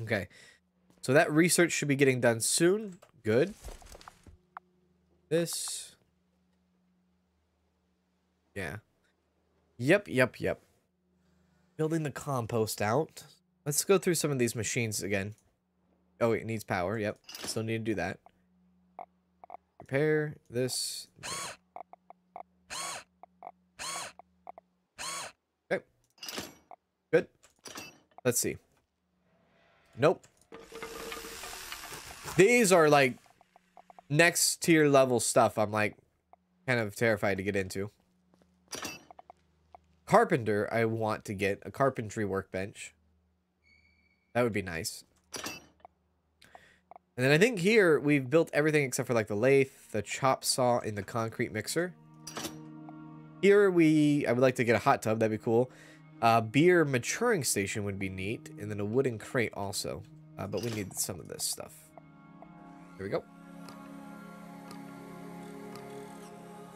Okay. So that research should be getting done soon. Good. This. Yeah. Yep, yep, yep. Building the compost out. Let's go through some of these machines again. Oh, it needs power. Yep. Still need to do that. Repair this. Okay. Good. Let's see. Nope. These are like next tier level stuff I'm like kind of terrified to get into. Carpenter, I want to get a carpentry workbench. That would be nice. And then I think here we've built everything except for like the lathe, the chop saw, and the concrete mixer. Here we, I would like to get a hot tub. That'd be cool. Uh, beer maturing station would be neat. And then a wooden crate also. Uh, but we need some of this stuff. Here we go.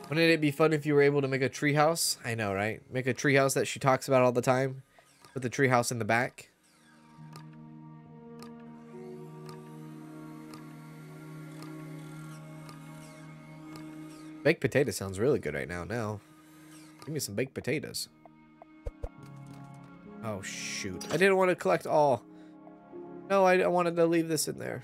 Wouldn't it be fun if you were able to make a treehouse? I know, right? Make a treehouse that she talks about all the time. Put the treehouse in the back. Baked potato sounds really good right now. Now, give me some baked potatoes. Oh, shoot. I didn't want to collect all. No, I wanted to leave this in there.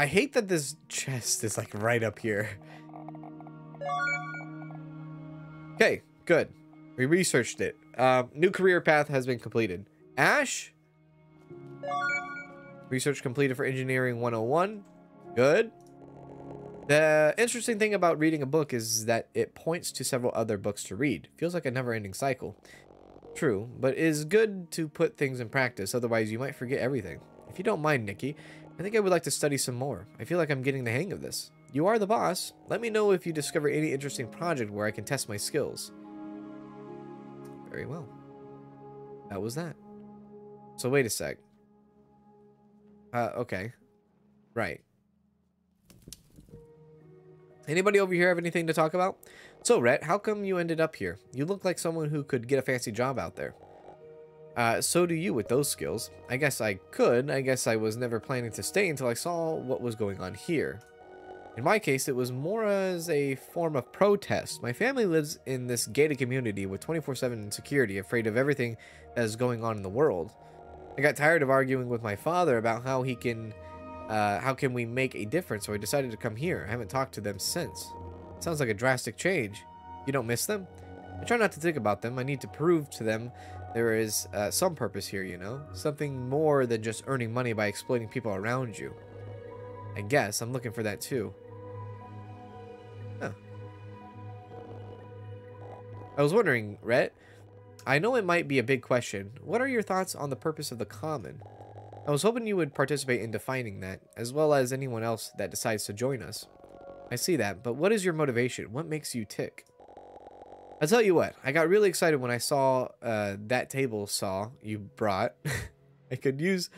I hate that this chest is like right up here. Okay, good. We researched it. Um, new career path has been completed. Ash? Research completed for Engineering 101. Good. The interesting thing about reading a book is that it points to several other books to read. Feels like a never-ending cycle. True, but it is good to put things in practice, otherwise you might forget everything. If you don't mind, Nikki, I think I would like to study some more. I feel like I'm getting the hang of this. You are the boss. Let me know if you discover any interesting project where I can test my skills. Very well. That was that. So wait a sec. Uh, okay. Right. Anybody over here have anything to talk about? So, Rhett, how come you ended up here? You look like someone who could get a fancy job out there. Uh, so do you with those skills. I guess I could. I guess I was never planning to stay until I saw what was going on here. In my case, it was more as a form of protest. My family lives in this gated community with 24-7 security, afraid of everything that is going on in the world. I got tired of arguing with my father about how he can uh, how can we make a difference? So I decided to come here. I haven't talked to them since. Sounds like a drastic change. You don't miss them? I try not to think about them. I need to prove to them there is uh, some purpose here, you know? Something more than just earning money by exploiting people around you. I guess I'm looking for that too. Huh. I was wondering, Rhett, I know it might be a big question. What are your thoughts on the purpose of the common? I was hoping you would participate in defining that, as well as anyone else that decides to join us. I see that, but what is your motivation? What makes you tick? I'll tell you what, I got really excited when I saw uh, that table saw you brought. (laughs) I could use,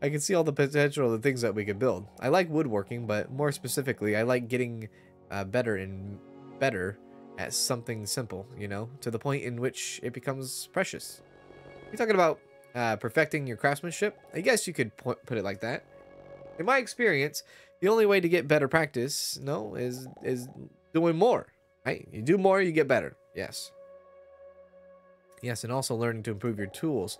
I could see all the potential of the things that we could build. I like woodworking, but more specifically, I like getting uh, better and better at something simple, you know, to the point in which it becomes precious. You're talking about uh, perfecting your craftsmanship? I guess you could put it like that. In my experience, the only way to get better practice, no, is is doing more. Right? You do more, you get better. Yes. Yes, and also learning to improve your tools.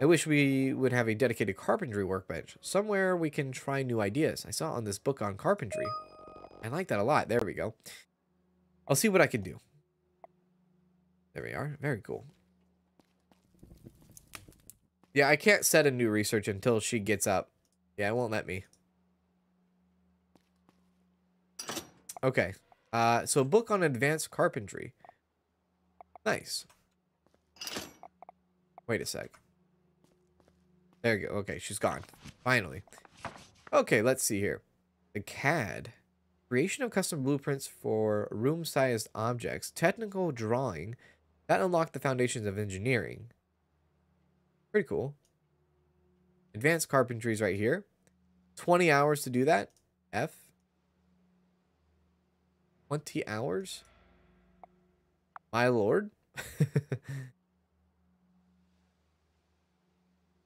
I wish we would have a dedicated carpentry workbench. Somewhere we can try new ideas. I saw on this book on carpentry. I like that a lot. There we go. I'll see what I can do. There we are. Very cool. Yeah, I can't set a new research until she gets up. Yeah, it won't let me. Okay. Uh, so book on advanced carpentry. Nice. Wait a sec. There you go. Okay, she's gone. Finally. Okay, let's see here. The CAD. Creation of custom blueprints for room-sized objects. Technical drawing. That unlocked the foundations of engineering. Pretty cool. Advanced carpentry is right here. 20 hours to do that. F. 20 hours? My lord. (laughs)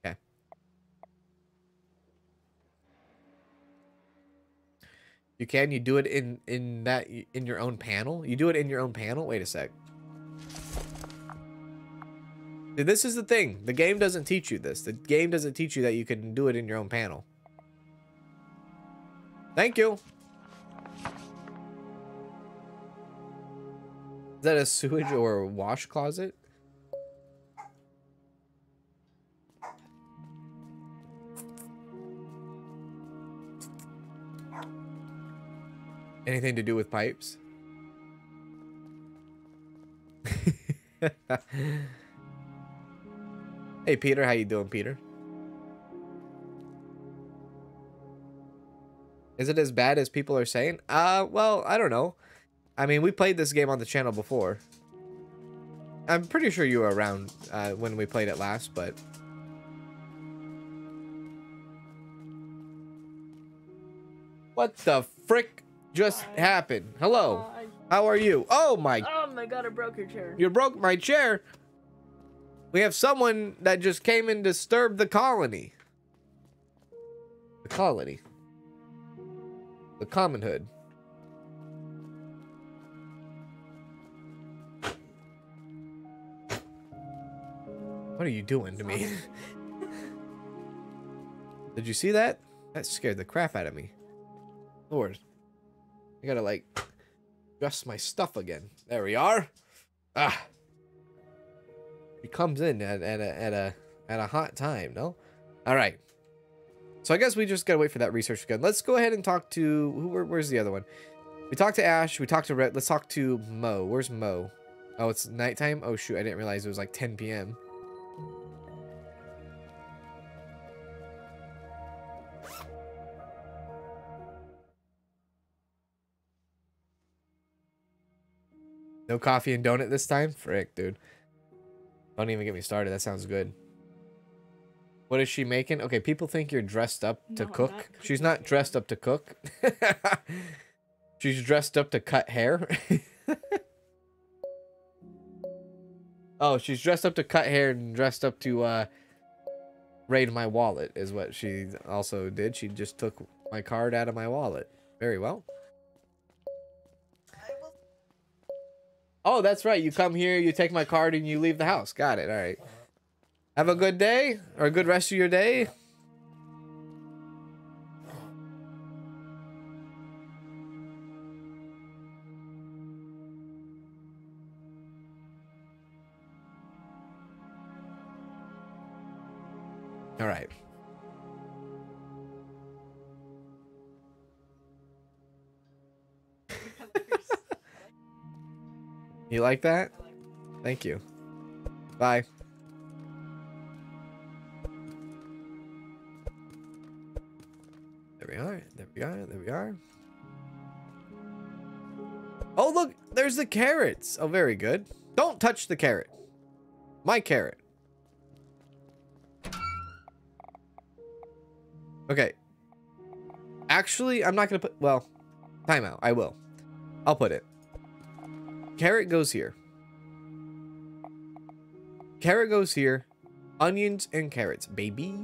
okay. You can? You do it in, in that, in your own panel? You do it in your own panel? Wait a sec. This is the thing. The game doesn't teach you this. The game doesn't teach you that you can do it in your own panel. Thank you. That a sewage or wash closet? Anything to do with pipes? (laughs) hey Peter, how you doing, Peter? Is it as bad as people are saying? Uh, well, I don't know. I mean, we played this game on the channel before. I'm pretty sure you were around uh, when we played it last, but... What the frick just Hi. happened? Hello. Hi. How are you? Oh my... Oh my god, I broke your chair. You broke my chair. We have someone that just came and disturbed the colony. The colony. The Common'Hood. What are you doing to me? (laughs) Did you see that? That scared the crap out of me. Lord. I gotta like dress my stuff again. There we are. Ah. He comes in at, at a at a at a hot time, no? Alright. So I guess we just gotta wait for that research again. Let's go ahead and talk to who where, where's the other one? We talked to Ash, we talked to Rhett. Let's talk to Mo. Where's Mo? Oh, it's nighttime? Oh shoot, I didn't realize it was like 10 p.m. No coffee and donut this time? Frick, dude. Don't even get me started. That sounds good. What is she making? Okay, people think you're dressed up to No, cook. not She's not dressed up to cook. (laughs) She's dressed up to cut hair. (laughs) oh, she's dressed up to cut hair and dressed up to uh raid my wallet is what she also did. She just took my card out of my wallet. Very well. Oh, that's right. You come here, you take my card, and you leave the house. Got it. All right. Have a good day or a good rest of your day. You like that? Thank you. Bye. There we are. There we are. There we are. Oh, look. There's the carrots. Oh, very good. Don't touch the carrot. My carrot. Okay. Actually, I'm not going to put... Well, timeout. I will. I'll put it. Carrot goes here. Carrot goes here. Onions and carrots, baby.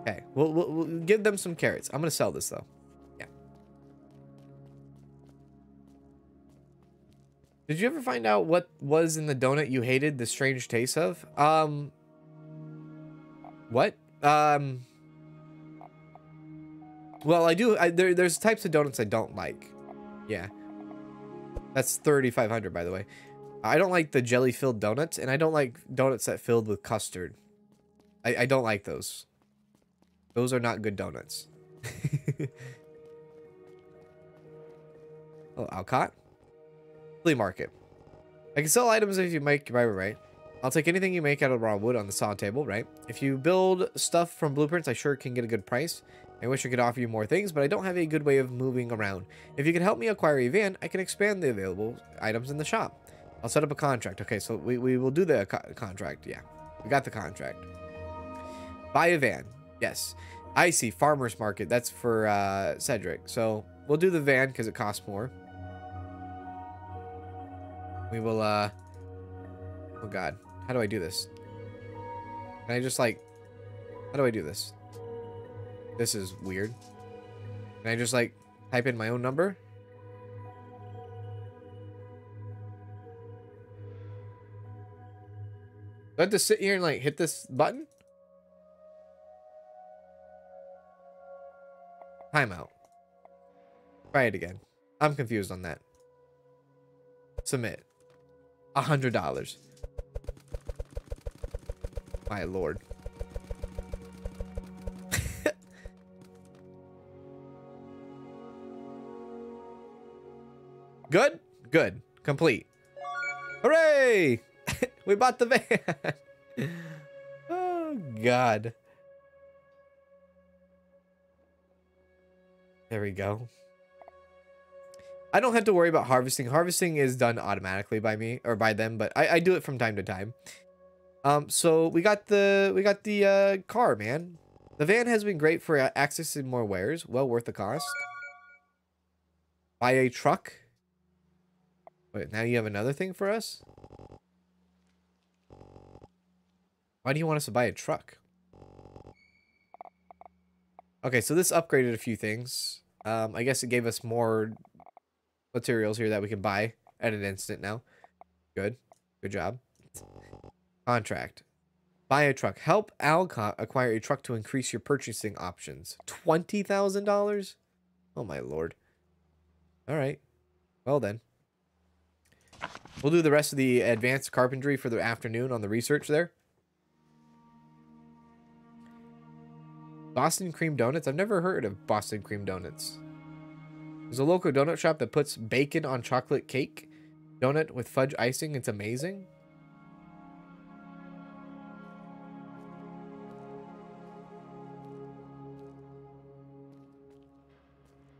Okay, we'll, we'll, we'll give them some carrots. I'm going to sell this, though. Yeah. Did you ever find out what was in the donut you hated the strange taste of? Um... What? Um... Well, I do. I, there, there's types of donuts I don't like. Yeah. That's 3,500, by the way. I don't like the jelly-filled donuts, and I don't like donuts that filled with custard. I, I don't like those. Those are not good donuts. (laughs) oh, Alcott? Flea market. I can sell items if you make right, right. I'll take anything you make out of raw wood on the saw table, right? If you build stuff from blueprints, I sure can get a good price. I wish I could offer you more things, but I don't have a good way of moving around. If you can help me acquire a van, I can expand the available items in the shop. I'll set up a contract. Okay, so we, we will do the co contract. Yeah, we got the contract. Buy a van. Yes. I see. Farmer's Market. That's for uh, Cedric. So we'll do the van because it costs more. We will... uh Oh, God. How do I do this? Can I just, like... How do I do this? This is weird. Can I just, like, type in my own number? Do I have to sit here and, like, hit this button? Timeout. Try it again. I'm confused on that. Submit. A hundred dollars. My lord. Good? Good. Complete. Hooray! (laughs) we bought the van. (laughs) oh, God. There we go. I don't have to worry about harvesting. Harvesting is done automatically by me or by them, but I, I do it from time to time. Um, so we got the we got the uh, car, man. The van has been great for accessing more wares. Well worth the cost. Buy a truck. Wait, now you have another thing for us? Why do you want us to buy a truck? Okay, so this upgraded a few things. Um, I guess it gave us more materials here that we can buy at an instant now. Good. Good job. Contract. Buy a truck. Help Alcott acquire a truck to increase your purchasing options. $20,000? Oh my lord. All right. Well then. We'll do the rest of the advanced carpentry for the afternoon on the research there. Boston Cream Donuts? I've never heard of Boston Cream Donuts. There's a local donut shop that puts bacon on chocolate cake. Donut with fudge icing. It's amazing.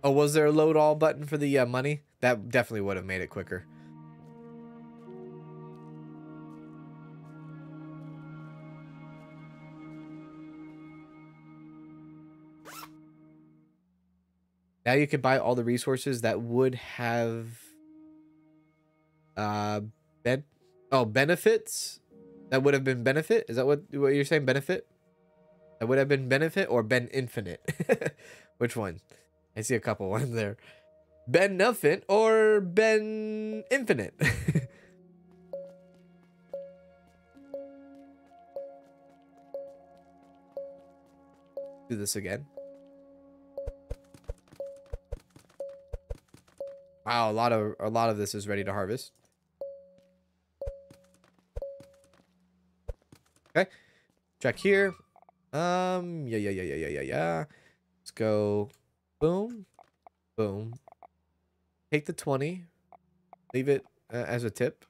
Oh, was there a load all button for the uh, money? That definitely would have made it quicker. Now you could buy all the resources that would have uh ben oh benefits that would have been benefit. Is that what what you're saying? Benefit? That would have been benefit or Ben Infinite? (laughs) Which one? I see a couple (laughs) ones there. Ben Nuffin or Ben Infinite? (laughs) Do this again. Wow, a lot of a lot of this is ready to harvest. Okay. Check here. Um, yeah, yeah, yeah, yeah, yeah, yeah, yeah. Let's go. Boom. Boom. Take the 20. Leave it uh, as a tip.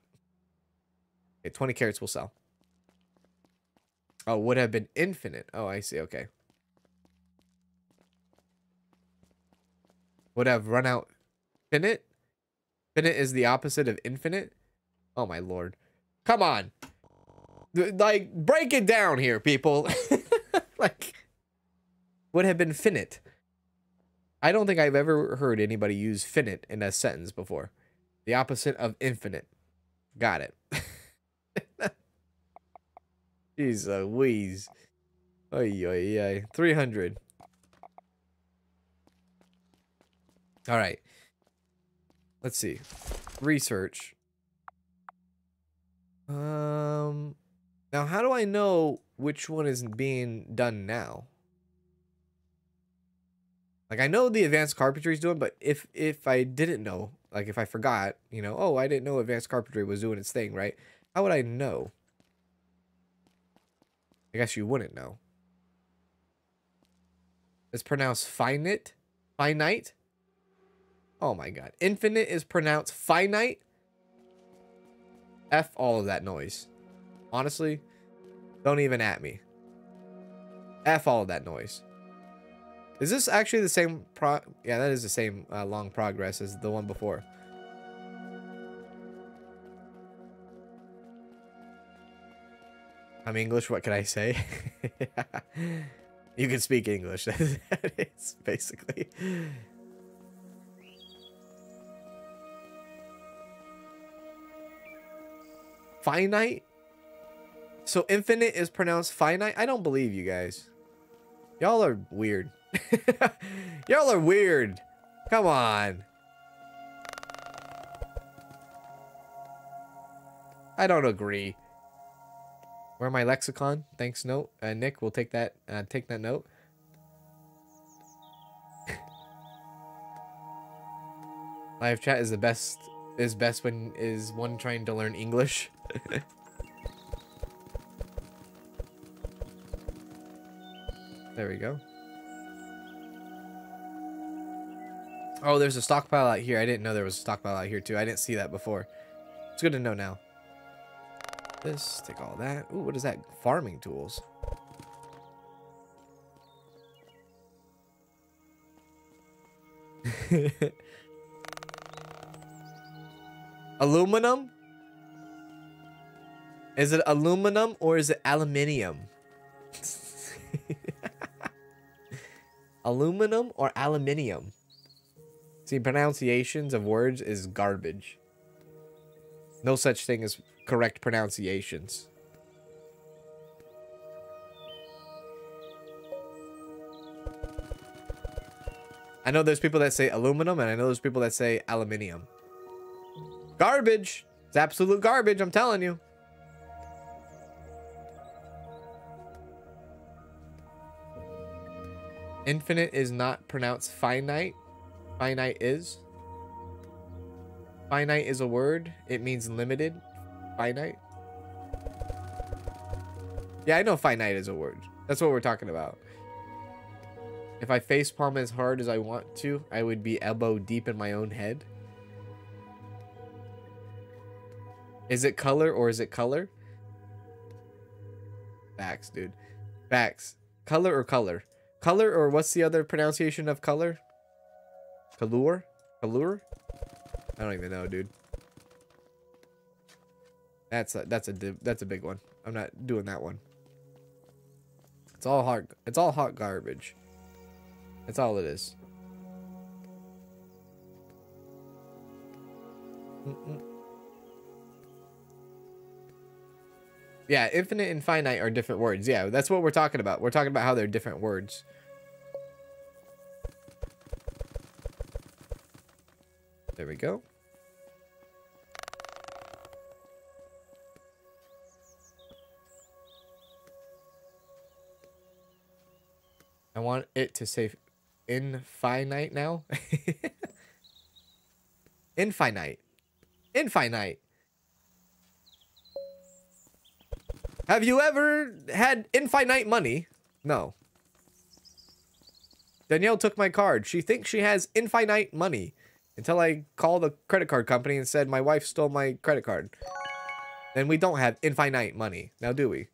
Okay, 20 carats will sell. Oh, would have been infinite. Oh, I see. Okay. Would have run out finite. Finite is the opposite of infinite. Oh my lord. Come on. Like, break it down here, people. (laughs) like, would have been finite. I don't think I've ever heard anybody use finite in a sentence before. The opposite of infinite. Got it. (laughs) Jeez Louise. Oy, oy, oy. 300. All right. Let's see. Research. Um, now how do I know which one is being done now? Like I know the advanced carpentry is doing, but if if I didn't know, like if I forgot, you know, oh, I didn't know advanced carpentry was doing its thing, right? How would I know? I guess you wouldn't know. It's pronounced finite, finite. Oh my god. Infinite is pronounced finite. F all of that noise. Honestly, don't even at me. F all of that noise. Is this actually the same pro... Yeah, that is the same uh, long progress as the one before. I'm English, what can I say? (laughs) you can speak English, (laughs) that is, basically. Finite? So infinite is pronounced finite? I don't believe you guys. Y'all are weird. (laughs) Y'all are weird. Come on. I don't agree. Where my lexicon? Thanks, note. Uh, Nick, we'll take that. Uh, take that note. (laughs) Live chat is the best. Is best when is one trying to learn English. (laughs) there we go. Oh, there's a stockpile out here. I didn't know there was a stockpile out here too. I didn't see that before. It's good to know now. This, take all that. Ooh, what is that? Farming tools. (laughs) Aluminum? Is it aluminum or is it aluminium? (laughs) aluminum or aluminium? See, pronunciations of words is garbage. No such thing as correct pronunciations. I know there's people that say aluminum, and I know there's people that say aluminium. Garbage! It's absolute garbage, I'm telling you. Infinite is not pronounced finite. Finite is. Finite is a word. It means limited. Finite. Yeah, I know finite is a word. That's what we're talking about. If I facepalm as hard as I want to, I would be elbow deep in my own head. Is it color or is it color? Facts, dude. Facts. Color or color? Color or what's the other pronunciation of color? Kalur? Kalur? I don't even know, dude. That's a, that's a that's a big one. I'm not doing that one. It's all hot. It's all hot garbage. That's all it is. Mm -mm. Yeah, infinite and finite are different words. Yeah, that's what we're talking about. We're talking about how they're different words. There we go. I want it to say infinite now. (laughs) infinite. Infinite. Have you ever had infinite money? No. Danielle took my card. She thinks she has infinite money. until I called the credit card company and said my wife stole my credit card. Then we don't have infinite money. Now do we?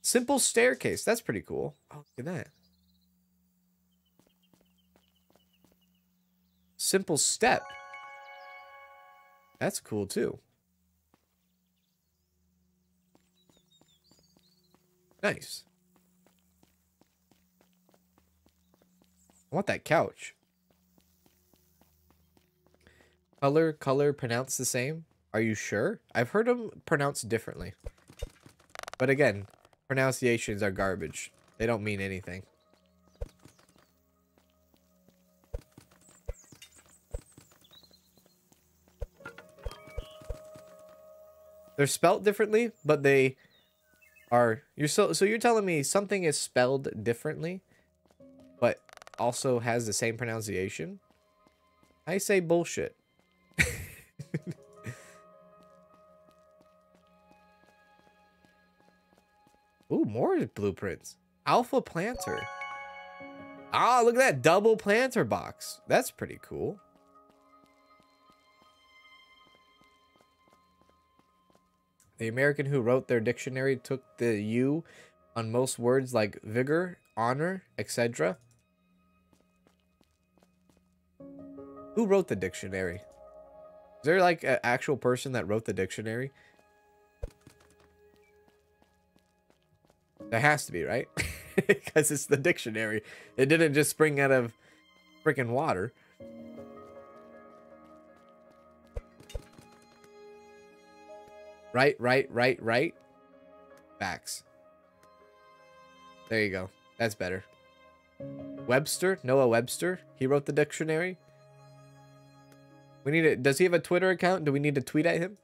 Simple staircase. That's pretty cool. Oh, look at that. Simple step. That's cool too. Nice. I want that couch. Color, color pronounced the same? Are you sure? I've heard them pronounced differently. But again, pronunciations are garbage. They don't mean anything. They're spelt differently, but they are you're so so you're telling me something is spelled differently, but also has the same pronunciation? I say bullshit. (laughs) Ooh, more blueprints. Alpha planter. Ah, look at that double planter box. That's pretty cool. The American who wrote their dictionary took the U on most words like vigor, honor, etc. Who wrote the dictionary? Is there like an actual person that wrote the dictionary? There has to be, right? (laughs) Because it's the dictionary. It didn't just spring out of freaking water. Right, right, right, right. Facts. There you go. That's better. Webster? Noah Webster? He wrote the dictionary? We need to... Does he have a Twitter account? Do we need to tweet at him?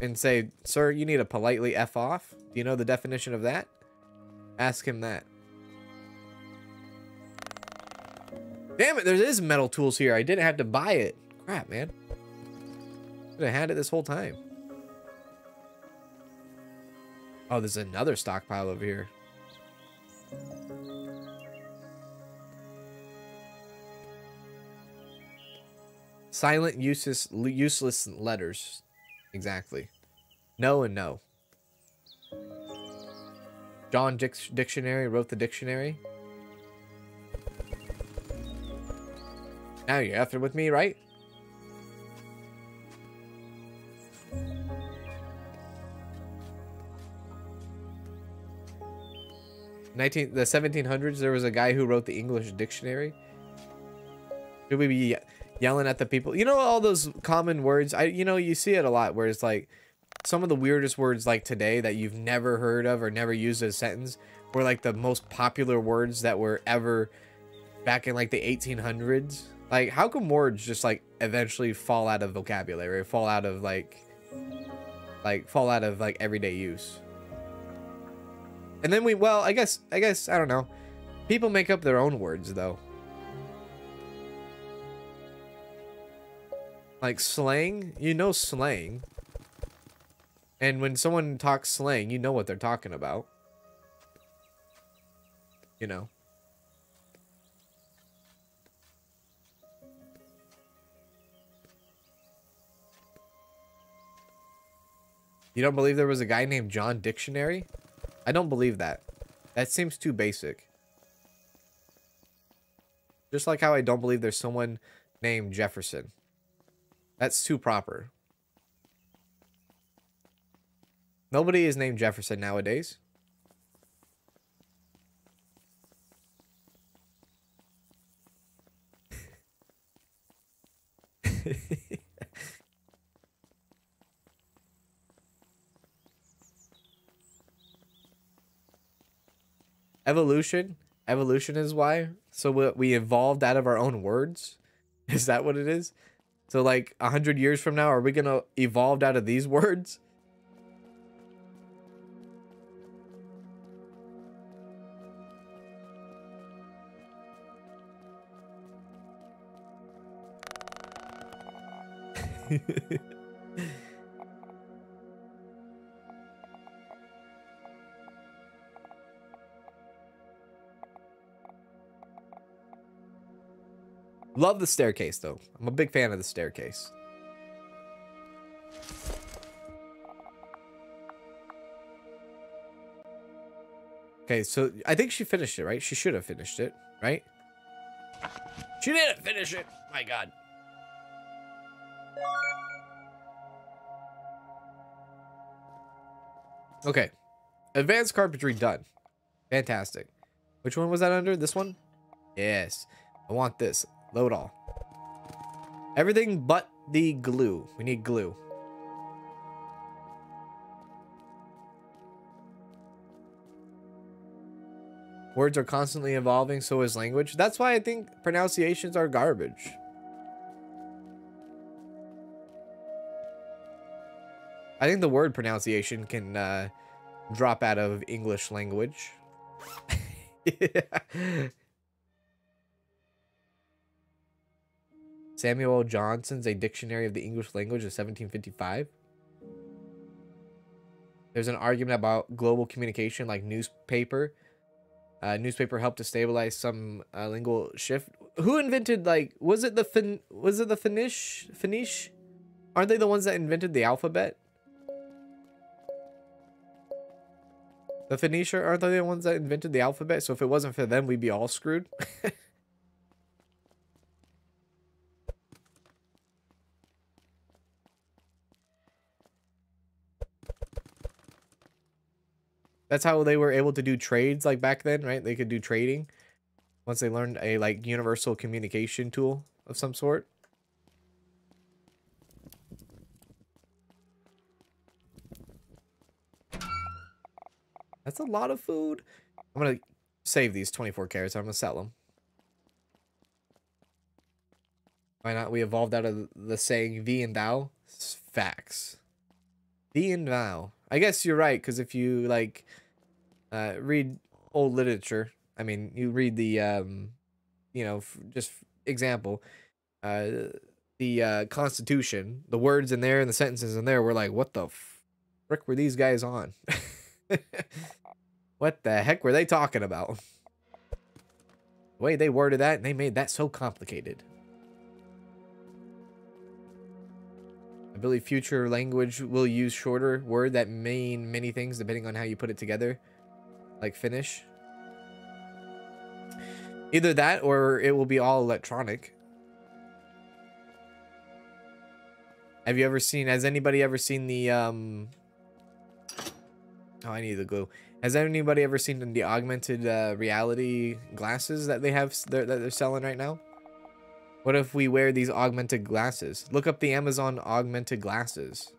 And say, Sir, you need to politely F off? Do you know the definition of that? Ask him that. Damn it, there is metal tools here. I didn't have to buy it. Crap, man. Have had it this whole time. Oh, there's another stockpile over here. Silent, useless, useless letters. Exactly. No and no. John Dic Dictionary wrote the dictionary. Now you're after with me, right? 19 the 1700s there was a guy who wrote the english dictionary. Should we be yelling at the people? You know all those common words? I you know you see it a lot where it's like some of the weirdest words like today that you've never heard of or never used as a sentence were like the most popular words that were ever back in like the 1800s like how come words just like eventually fall out of vocabulary fall out of like like fall out of like everyday use and then we, well, I guess, I guess, I don't know. People make up their own words, though. Like slang, you know slang. And when someone talks slang, you know what they're talking about. You know. You don't believe there was a guy named John Dictionary? I don't believe that. That seems too basic. Just like how I don't believe there's someone named Jefferson. That's too proper. Nobody is named Jefferson nowadays. (laughs) evolution evolution is why. So what we evolved out of our own words. (laughs) Is that what it is? So like 100 years from now are we gonna evolved out of these words? (laughs) Love the staircase though. I'm a big fan of the staircase. Okay, so I think she finished it, right? She should have finished it, right? She didn't finish it. My god. Okay. Advanced carpentry done. Fantastic. Which one was that under? This one? Yes. I want this. Load all. Everything but the glue. We need glue. Words are constantly evolving, so is language. That's why I think pronunciations are garbage. I think the word pronunciation can uh, drop out of English language. (laughs) Samuel Johnson's A Dictionary of the English Language of 1755. There's an argument about global communication like newspaper uh, newspaper helped to stabilize some uh, lingual shift. Who invented like was it the fin was it the Finnish Finnish? Aren't they the ones that invented the alphabet? The Phoenicia aren't they the ones that invented the alphabet? So if it wasn't for them, we'd be all screwed. (laughs) That's how they were able to do trades like back then, right? They could do trading once they learned a like universal communication tool of some sort. That's a lot of food. I'm going to save these 24 carrots. I'm going to sell them. Why not? We evolved out of the saying thee and thou. Facts. Thee and thou. I guess you're right, because if you, like, uh, read old literature, I mean, you read the, um, you know, just example, uh, the uh, Constitution, the words in there and the sentences in there were like, what the frick were these guys on? (laughs) what the heck were they talking about? The way they worded that, and they made that so complicated. I believe future language will use shorter word that mean many things depending on how you put it together. Like finish. Either that or it will be all electronic. Have you ever seen, has anybody ever seen the, um... Oh, I need the glue. Has anybody ever seen the augmented uh, reality glasses that they have, that they're selling right now? What if we wear these augmented glasses? Look up the Amazon augmented glasses.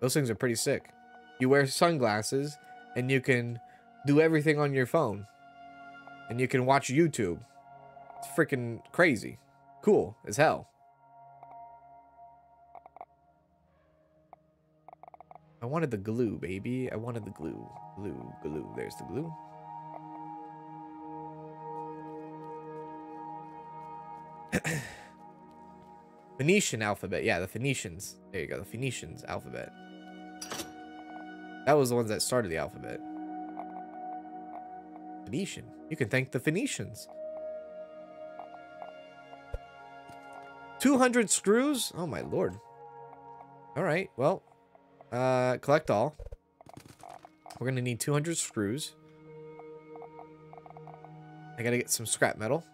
Those things are pretty sick. You wear sunglasses and you can do everything on your phone. And you can watch YouTube. It's freaking crazy. Cool as hell. I wanted the glue, baby. I wanted the glue. Glue, glue. There's the glue. (clears throat) Phoenician alphabet. Yeah, the Phoenicians. There you go. The Phoenicians alphabet. That was the ones that started the alphabet. You can thank the Phoenicians. 200 screws? Oh my lord. All right. Well, uh, collect all. We're to need 200 screws. I got to get some scrap metal.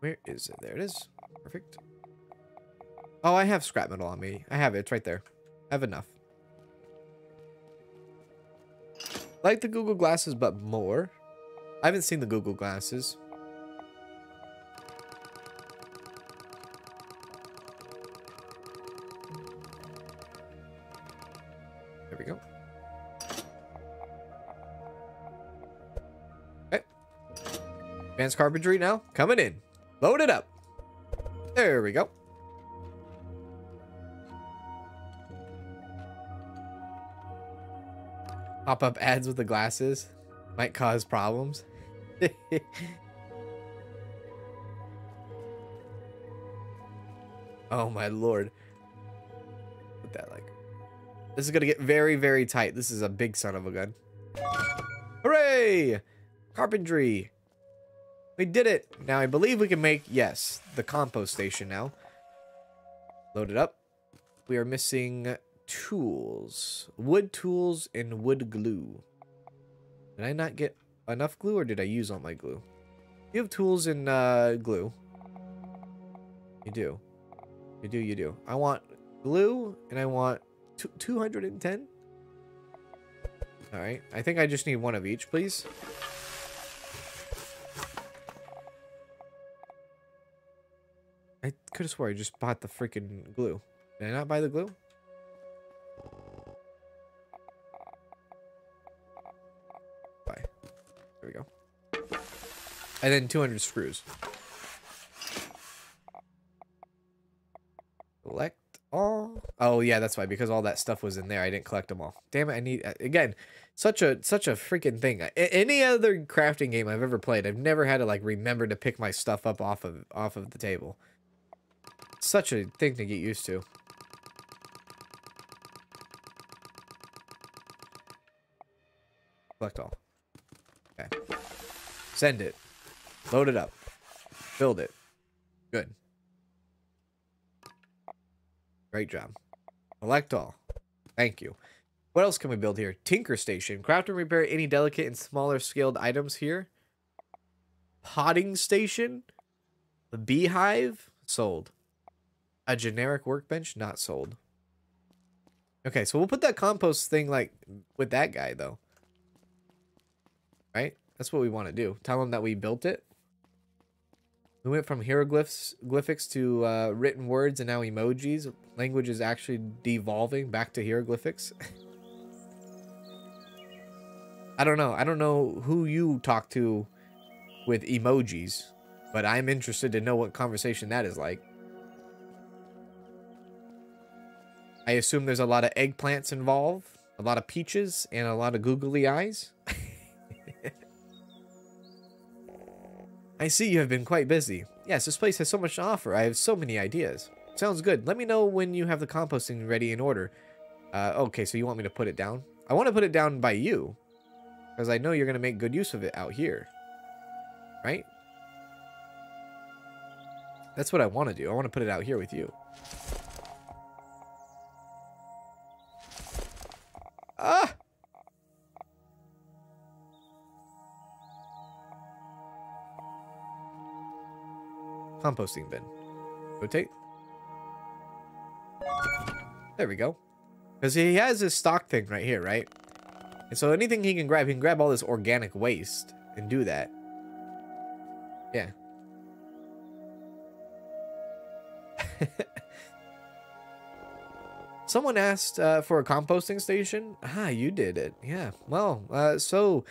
Where is it? There it is. Perfect. Oh, I have scrap metal on me. I have it. It's right there. I have enough. Like the Google Glasses, but more. I haven't seen the Google Glasses. There we go. Okay. Advanced carpentry now. Coming in. Load it up. There we go. Pop-up ads with the glasses might cause problems. (laughs) oh my lord. Put that like This is gonna get very, very tight. This is a big son of a gun. Hooray! Carpentry. We did it. Now I believe we can make, yes, the compost station now. Load it up. We are missing tools. Wood tools and wood glue. Did I not get enough glue or did I use all my glue? You have tools and uh, glue. You do. You do, you do. I want glue and I want 210. Alright, I think I just need one of each, please. I could have swore I just bought the freaking glue. Did I not buy the glue? There we go. And then 200 screws. Collect all. Oh yeah, that's why because all that stuff was in there. I didn't collect them all. Damn it! I need uh, again. Such a such a freaking thing. Any other crafting game I've ever played, I've never had to like remember to pick my stuff up off of off of the table. Such a thing to get used to. Collect all. Send it. Load it up. Build it. Good. Great job. Collect all. Thank you. What else can we build here? Tinker Station. Craft and repair any delicate and smaller scaled items here. Potting Station. The Beehive. Sold. A generic workbench. Not sold. Okay, so we'll put that compost thing, like, with that guy, though. Right? That's what we want to do. Tell them that we built it. We went from hieroglyphs glyphics to uh, written words and now emojis. Language is actually devolving back to hieroglyphics. (laughs) I don't know. I don't know who you talk to with emojis, but I'm interested to know what conversation that is like. I assume there's a lot of eggplants involved, a lot of peaches, and a lot of googly eyes. (laughs) I see you have been quite busy. Yes, this place has so much to offer. I have so many ideas. Sounds good. Let me know when you have the composting ready in order. Uh, okay, so you want me to put it down? I want to put it down by you. Because I know you're going to make good use of it out here. Right? That's what I want to do. I want to put it out here with you. Composting bin. Rotate. There we go. Because he has his stock thing right here, right? And so anything he can grab, he can grab all this organic waste and do that. Yeah. (laughs) Someone asked uh, for a composting station. Ah, you did it. Yeah. Well, uh, so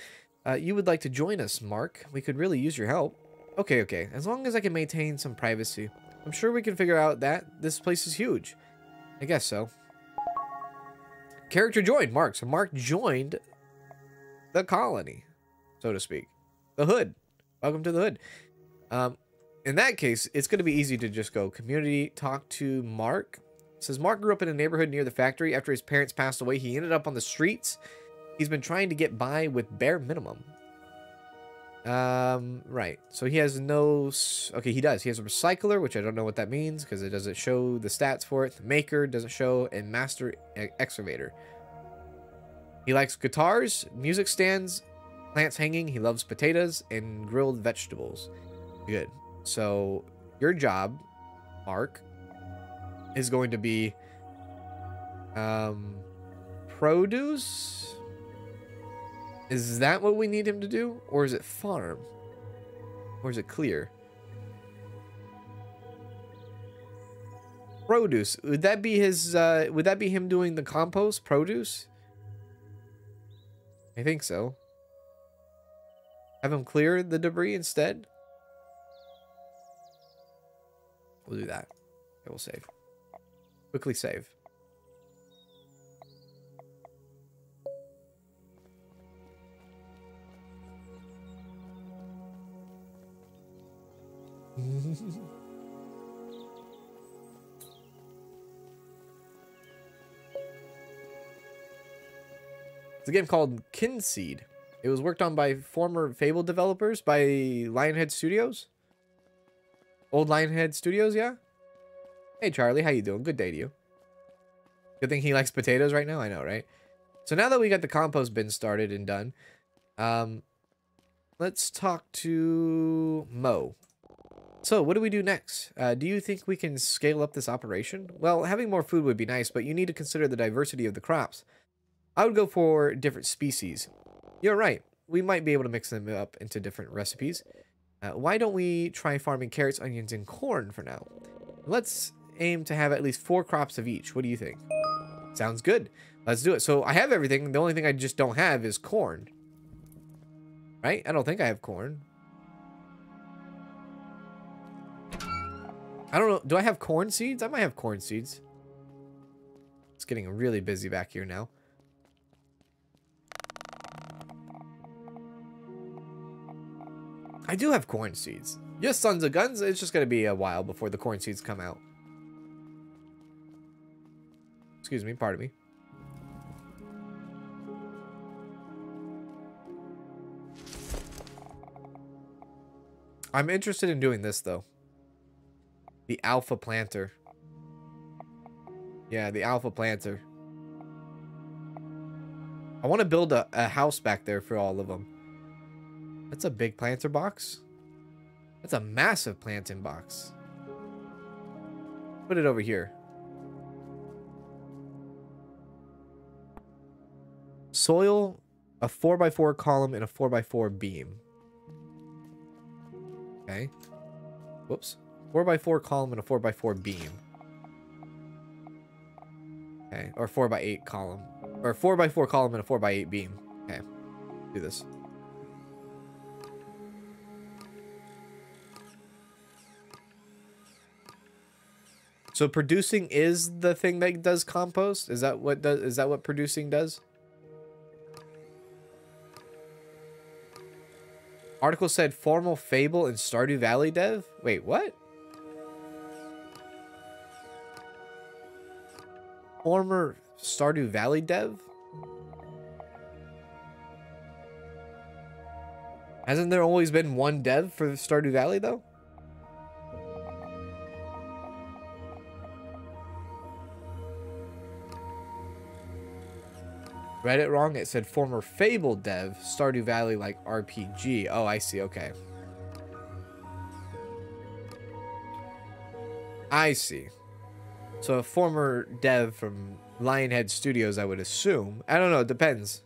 uh, you would like to join us, Mark. We could really use your help. Okay, okay. As long as I can maintain some privacy. I'm sure we can figure out that. This place is huge. I guess so. Character joined, Mark. So Mark joined the colony, so to speak. The hood. Welcome to the hood. Um, in that case, it's going to be easy to just go community talk to Mark. It says Mark grew up in a neighborhood near the factory. After his parents passed away, he ended up on the streets. He's been trying to get by with bare minimum. Um, right. So he has no... Okay, he does. He has a recycler, which I don't know what that means because it doesn't show the stats for it. The maker doesn't show, and master excavator. He likes guitars, music stands, plants hanging. He loves potatoes and grilled vegetables. Good. So your job, Mark, is going to be um, produce is that what we need him to do? Or is it farm? Or is it clear? Produce. Would that be his, uh, would that be him doing the compost? Produce? I think so. Have him clear the debris instead? We'll do that. We'll save. Quickly save. It's a game called Kynseed. It was worked on by former Fable developers by Lionhead Studios. Old Lionhead Studios, yeah? Hey, Charlie, how you doing? Good day to you. Good thing he likes potatoes right now? I know, right? So now that we got the compost bin started and done, um, let's talk to Mo. So, what do we do next? Uh, do you think we can scale up this operation? Well, having more food would be nice, but you need to consider the diversity of the crops. I would go for different species. You're right. We might be able to mix them up into different recipes. Uh, why don't we try farming carrots, onions, and corn for now? Let's aim to have at least four crops of each. What do you think? Sounds good. Let's do it. So I have everything. The only thing I just don't have is corn. Right? I don't think I have corn. I don't know. Do I have corn seeds? I might have corn seeds. It's getting really busy back here now. I do have corn seeds. Yes, sons of guns. It's just going to be a while before the corn seeds come out. Excuse me, pardon me. I'm interested in doing this, though. The alpha planter. Yeah, the alpha planter. I want to build a, a house back there for all of them. That's a big planter box. That's a massive planting box. Put it over here. Soil, a 4x4 column, and a 4x4 beam. Okay. Whoops. 4x4 column and a 4x4 beam. Okay, or 4x8 column. Or 4x4 column and a 4x8 beam. Okay, do this. So producing is the thing that does compost? Is that what does is that what producing does? Article said formal fable in Stardew Valley dev? Wait, what? Former Stardew Valley dev? Hasn't there always been one dev for Stardew Valley, though? Read it wrong. It said former Fable dev, Stardew Valley like RPG. Oh, I see. Okay. I see. So a former dev from Lionhead Studios, I would assume. I don't know. It depends.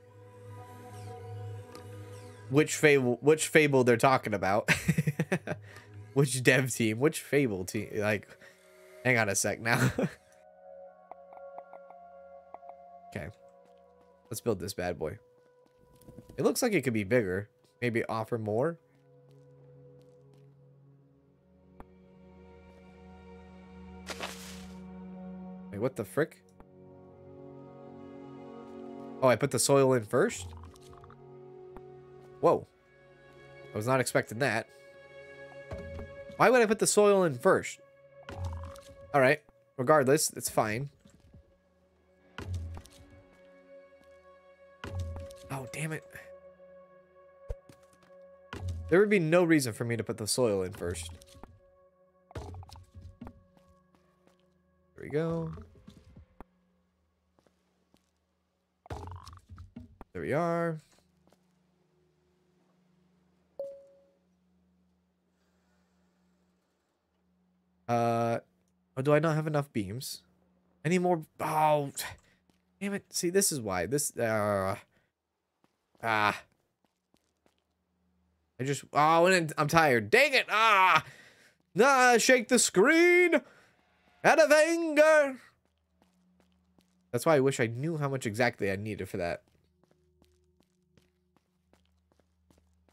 Which fable? Which fable they're talking about? (laughs) which dev team? Which fable team? Like, hang on a sec now. (laughs) okay, let's build this bad boy. It looks like it could be bigger. Maybe offer more. Wait, what the frick? Oh, I put the soil in first? Whoa. I was not expecting that. Why would I put the soil in first? Alright. Regardless, it's fine. Oh, damn it. There would be no reason for me to put the soil in first. There we go. There we are. Uh, oh, do I not have enough beams? Any more? Oh, damn it. See, this is why. This, uh, ah. I just, oh, and I'm tired. Dang it. Ah, ah, shake the screen out of anger. That's why I wish I knew how much exactly I needed for that.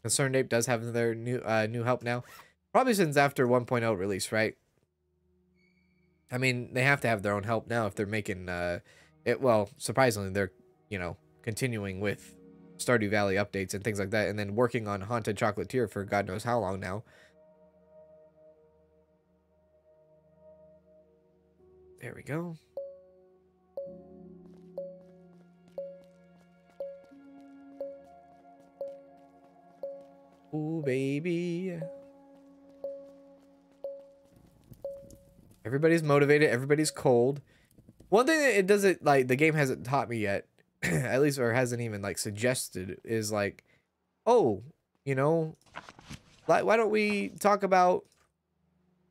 Concerned Ape does have their new uh, new help now. Probably since after 1.0 release, right? I mean, they have to have their own help now if they're making uh, it. Well, surprisingly, they're you know continuing with Stardew Valley updates and things like that, and then working on Haunted Chocolatier for God knows how long now. There we go. Baby. Everybody's motivated. Everybody's cold. One thing that it doesn't like the game hasn't taught me yet, (clears throat) at least or hasn't even like suggested, is like, oh, you know, like why don't we talk about,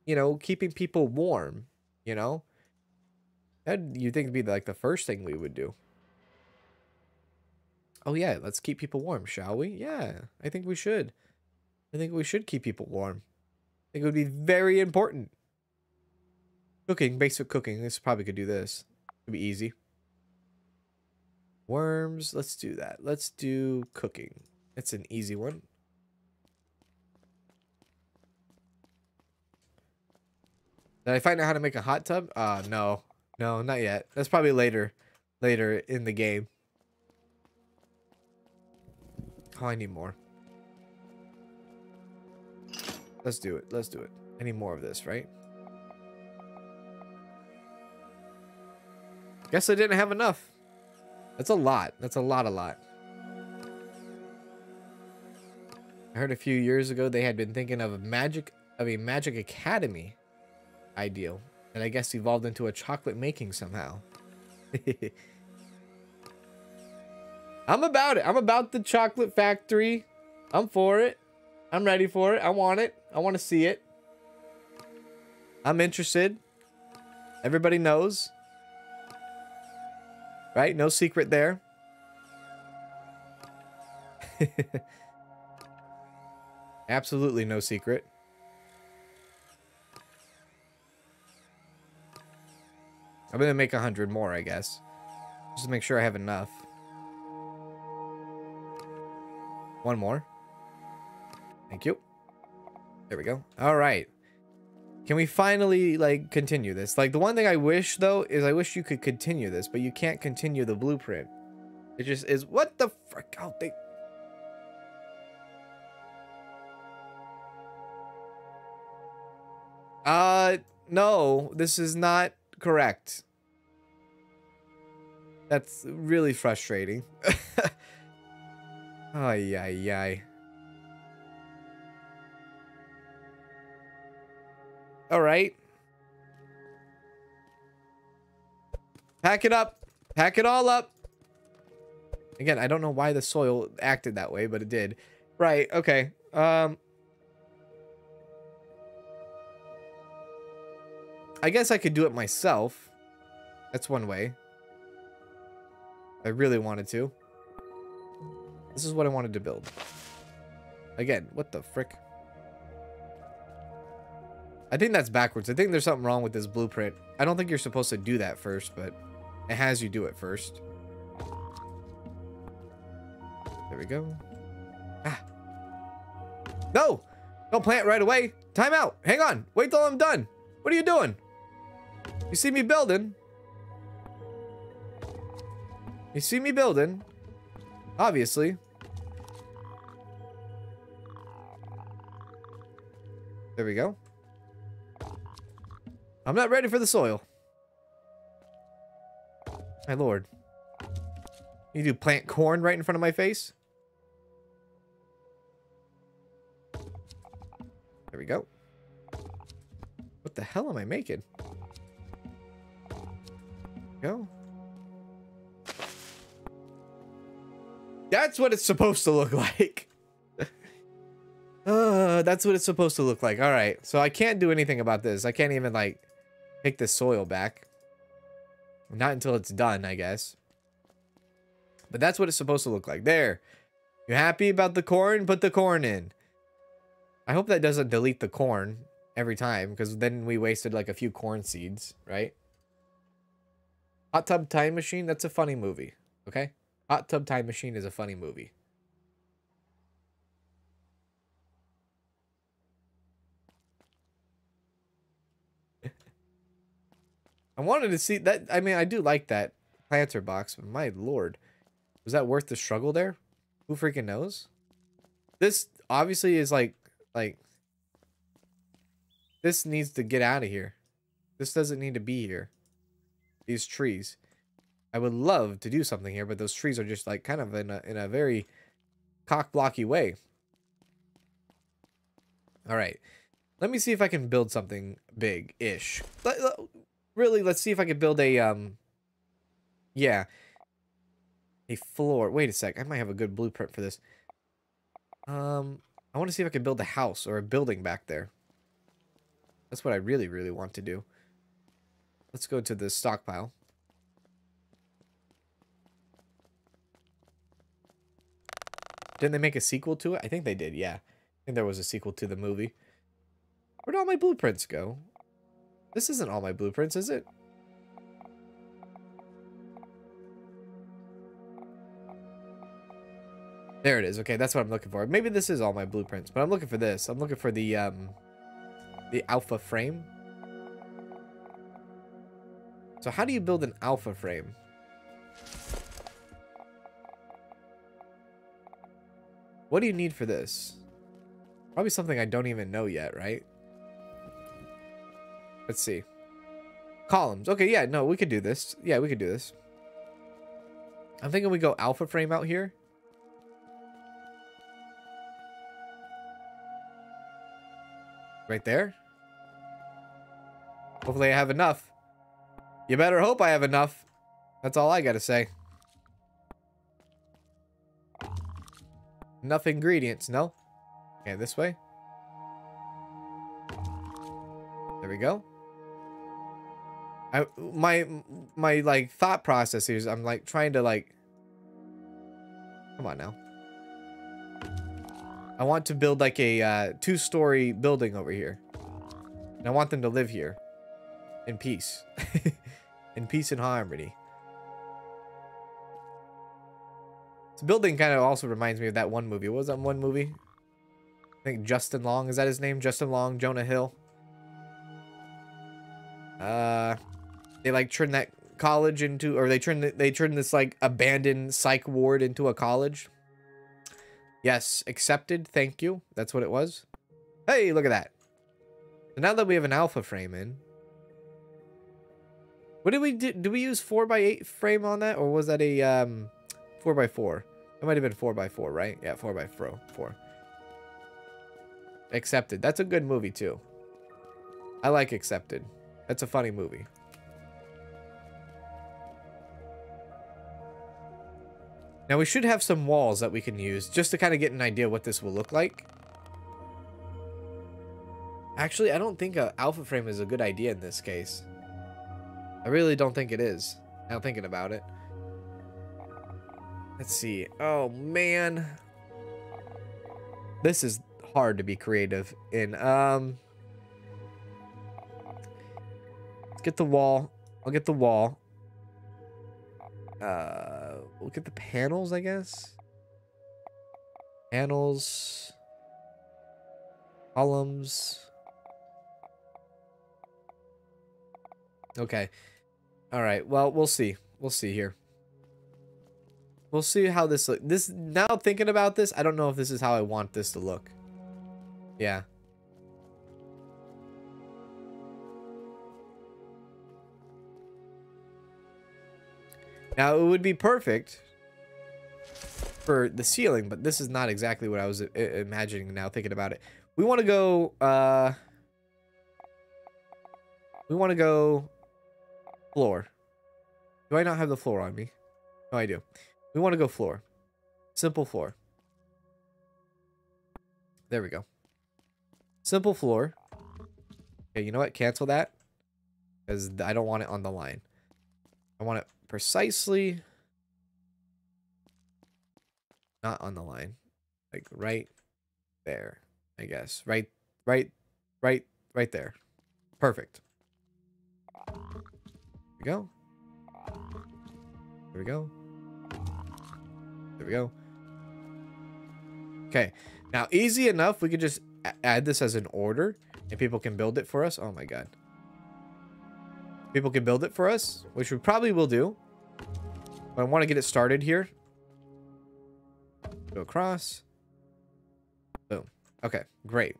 you know, keeping people warm, you know? That you think would be like the first thing we would do. Oh yeah, let's keep people warm, shall we? Yeah, I think we should. I think we should keep people warm. I think it would be very important. Cooking, basic cooking. This probably could do this. It'd be easy. Worms, let's do that. Let's do cooking. It's an easy one. Did I find out how to make a hot tub? Uh, no. No, not yet. That's probably later. Later in the game. Oh, I need more. Let's do it. Let's do it. I need more of this, right? Guess I didn't have enough. That's a lot. That's a lot, a lot. I heard a few years ago they had been thinking of a magic of a magic academy ideal and I guess evolved into a chocolate making somehow. (laughs) I'm about it. I'm about the chocolate factory. I'm for it. I'm ready for it. I want it. I want to see it. I'm interested. Everybody knows. Right? No secret there. (laughs) Absolutely no secret. I'm gonna make a hundred more, I guess. Just to make sure I have enough. One more. Thank you. There we go. All right. Can we finally, like, continue this? Like, the one thing I wish, though, is I wish you could continue this, but you can't continue the blueprint. It just is, what the frick? Oh, they... Uh, no, this is not correct. That's really frustrating. (laughs) ay, ay, ay. All right. Pack it up. Pack it all up. Again, I don't know why the soil acted that way, but it did. Right, okay. Um, I guess I could do it myself. That's one way. I really wanted to. This is what I wanted to build. Again, what the frick? I think that's backwards. I think there's something wrong with this blueprint. I don't think you're supposed to do that first, but it has you do it first. There we go. Ah. No! Don't plant right away. Time out. Hang on. Wait till I'm done. What are you doing? You see me building. You see me building. Obviously. There we go. I'm not ready for the soil. My lord. You do plant corn right in front of my face? There we go. What the hell am I making? Go. That's what it's supposed to look (laughs) like. uh, that's what it's supposed to look like. All right. So I can't do anything about this. I can't even like pick the soil back. Not until it's done, I guess. But that's what it's supposed to look like. There. You happy about the corn? Put the corn in. I hope that doesn't delete the corn every time, because then we wasted like a few corn seeds, right? Hot Tub Time Machine, that's a funny movie, okay? Hot Tub Time Machine is a funny movie. I wanted to see that. I mean, I do like that planter box, but my lord. Was that worth the struggle there? Who freaking knows? This obviously is like, like, this needs to get out of here. This doesn't need to be here. These trees. I would love to do something here, but those trees are just like kind of in a, in a very cock blocky way. All right. Let me see if I can build something big-ish. Really, let's see if I can build a, um... Yeah. A floor. Wait a sec. I might have a good blueprint for this. Um, I want to see if I can build a house or a building back there. That's what I really, really want to do. Let's go to the stockpile. Didn't they make a sequel to it? I think they did, yeah. I think there was a sequel to the movie. Where'd all my blueprints go? This isn't all my blueprints, is it? There it is. Okay, that's what I'm looking for. Maybe this is all my blueprints, but I'm looking for this. I'm looking for the, um, the alpha frame. So how do you build an alpha frame? What do you need for this? Probably something I don't even know yet, right? Let's see. Columns. Okay, yeah, no, we could do this. Yeah, we could do this. I'm thinking we go alpha frame out here. Right there. Hopefully I have enough. You better hope I have enough. That's all I gotta say. Enough ingredients, no? Okay, this way. There we go. I my my like thought process is I'm like trying to like Come on now. I want to build like a uh, two-story building over here. And I want them to live here in peace. (laughs) in peace and harmony. This building kind of also reminds me of that one movie. What was that one movie? I think Justin Long. Is that his name? Justin Long, Jonah Hill. Uh, they like turn that college into, or they turn they turn this like abandoned psych ward into a college. Yes, accepted. Thank you. That's what it was. Hey, look at that. So now that we have an alpha frame in, what did we do? Do we use four by eight frame on that, or was that a um, four by four? It might have been four by four, right? Yeah, four by four. Four. Accepted. That's a good movie too. I like Accepted. That's a funny movie. Now we should have some walls that we can use just to kind of get an idea what this will look like. Actually, I don't think a alpha frame is a good idea in this case. I really don't think it is. Now thinking about it. Let's see. Oh, man. This is hard to be creative in. Um, let's get the wall. I'll get the wall. Uh, we'll get the panels, I guess. Panels. Columns. Okay. All right. Well, we'll see. We'll see here. We'll see how this look. This now thinking about this, I don't know if this is how I want this to look. Yeah. Now, it would be perfect for the ceiling, but this is not exactly what I was imagining now thinking about it. We want to go, uh... We want to go floor. Do I not have the floor on me? No, I do. We want to go floor. Simple floor. There we go. Simple floor. Okay, you know what? Cancel that. Because I don't want it on the line. I want it precisely not on the line. Like right there, I guess. Right, right, right, right there. Perfect. There we go. There we go. There we go. Okay. Now, easy enough. We could just add this as an order and people can build it for us. Oh my god. People can build it for us, which we probably will do. But I want to get it started here. Go across. Boom. Okay, great.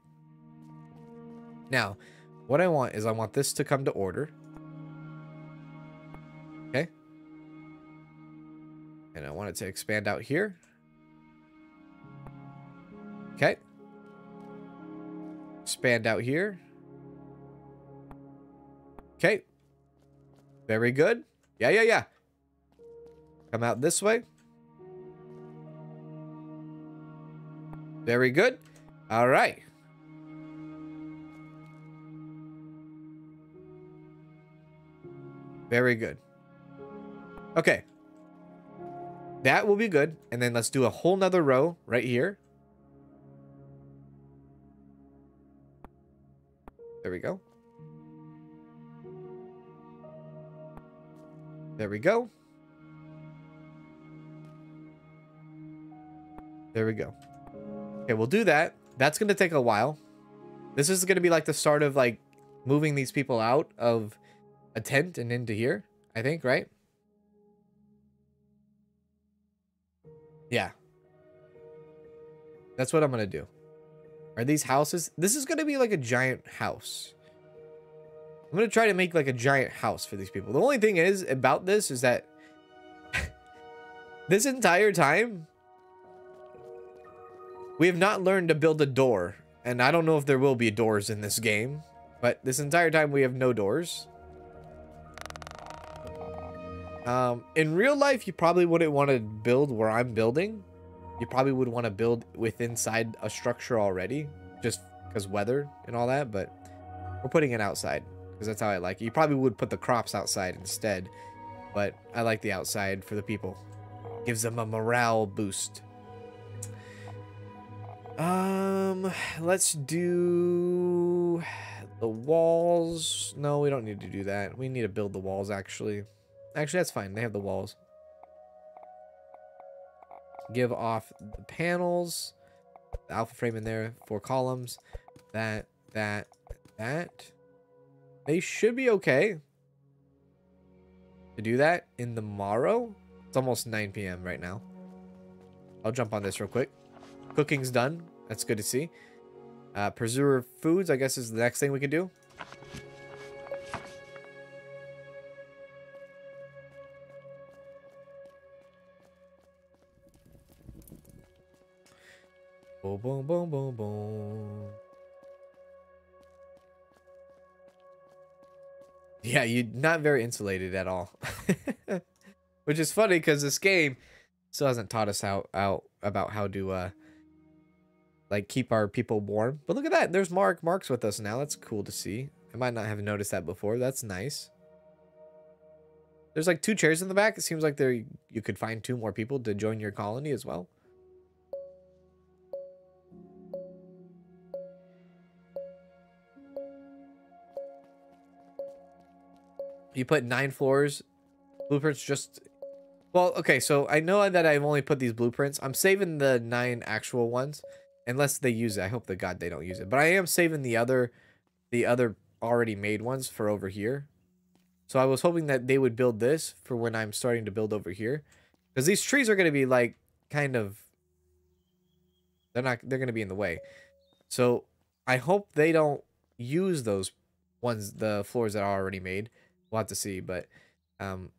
Now, what I want is I want this to come to order. Okay. And I want it to expand out here. Okay. expand out here. Okay. Very good. Yeah, yeah, yeah. Come out this way. Very good. All right. Very good. Okay. That will be good. And then let's do a whole nother row right here. There we go. There we go. There we go. Okay, we'll do that. That's going to take a while. This is going to be like the start of like moving these people out of a tent and into here, I think, right? Yeah. That's what I'm going to do. Are these houses? This is going to be like a giant house. I'm going to try to make like a giant house for these people. The only thing is about this is that (laughs) this entire time, we have not learned to build a door. And I don't know if there will be doors in this game. But this entire time we have no doors. Um, in real life, you probably wouldn't want to build where I'm building. You probably would want to build with inside a structure already. Just because weather and all that. But we're putting it outside. Because that's how I like it. You probably would put the crops outside instead. But I like the outside for the people. Gives them a morale boost. Um, let's do the walls. No, we don't need to do that. We need to build the walls, actually. Actually, that's fine. They have the walls. Give off the panels. The alpha frame in there. Four columns. That, that, that. They should be okay. To do that in the morrow. It's almost 9 p.m. right now. I'll jump on this real quick. Cooking's done. That's good to see. Uh, preserve foods, I guess, is the next thing we can do. Boom, boom, boom, boom, boom. Yeah, you're not very insulated at all. (laughs) Which is funny because this game still hasn't taught us how out about how to uh like keep our people warm. But look at that. There's Mark. Mark's with us now. That's cool to see. I might not have noticed that before. That's nice. There's like two chairs in the back. It seems like there you could find two more people to join your colony as well. You put nine floors. Blueprints just... Well, okay, so I know that I've only put these blueprints. I'm saving the nine actual ones. Unless they use it. I hope the god they don't use it. But I am saving the other... The other already made ones for over here. So I was hoping that they would build this for when I'm starting to build over here. Because these trees are going to be like kind of... They're not... They're going to be in the way. So I hope they don't use those ones, the floors that are already made. We'll have to see, but um,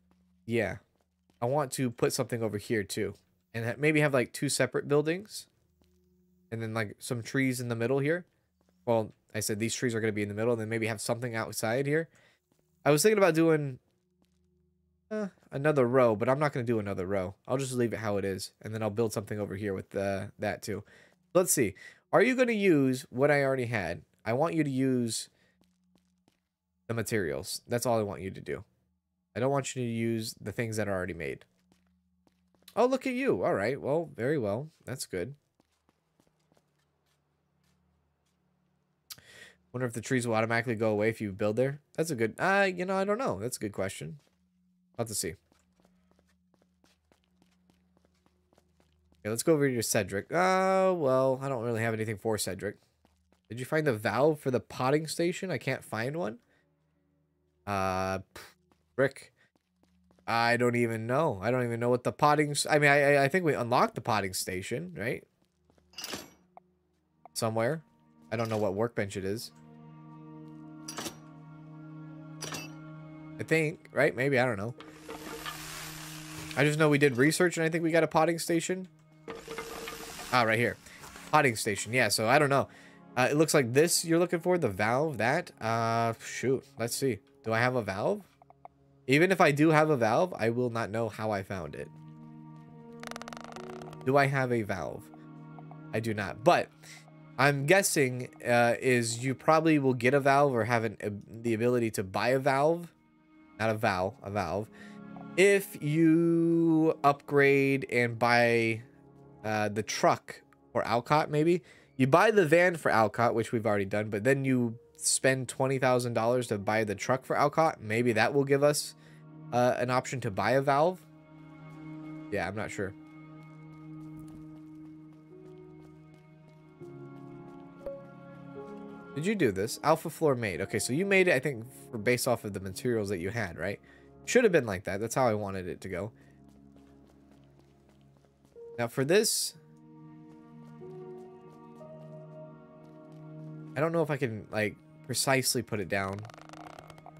yeah. I want to put something over here too. And maybe have like two separate buildings. And then like some trees in the middle here. Well, I said these trees are going to be in the middle. And then maybe have something outside here. I was thinking about doing uh, another row, but I'm not going to do another row. I'll just leave it how it is. And then I'll build something over here with uh, that too. Let's see. Are you going to use what I already had? I want you to use the materials. That's all I want you to do. I don't want you to use the things that are already made. Oh, look at you. All right. Well, very well. That's good. Wonder if the trees will automatically go away if you build there. That's a good... Uh, you know, I don't know. That's a good question. I'll have to see. Okay, let's go over to Cedric. Oh, well, I don't really have anything for Cedric. Did you find the valve for the potting station? I can't find one. Uh, Rick. I don't even know. I don't even know what the potting... I mean, I, I think we unlocked the potting station, right? Somewhere. I don't know what workbench it is. I think, right? Maybe, I don't know. I just know we did research and I think we got a potting station. Ah, right here. Potting station, yeah, so I don't know. Uh, it looks like this you're looking for, the valve, that. Uh, shoot, let's see. Do I have a valve? Even if I do have a valve, I will not know how I found it. Do I have a valve? I do not. But I'm guessing uh, is you probably will get a valve or have an, uh, the ability to buy a valve. Not a valve, a valve. If you upgrade and buy uh, the truck or Alcott, maybe. You buy the van for Alcott, which we've already done, but then you spend $20,000 to buy the truck for Alcott. Maybe that will give us uh, an option to buy a valve. Yeah, I'm not sure. Did you do this? Alpha floor made. Okay, so you made it, I think, for based off of the materials that you had, right? Should have been like that. That's how I wanted it to go. Now for this... I don't know if I can, like, precisely put it down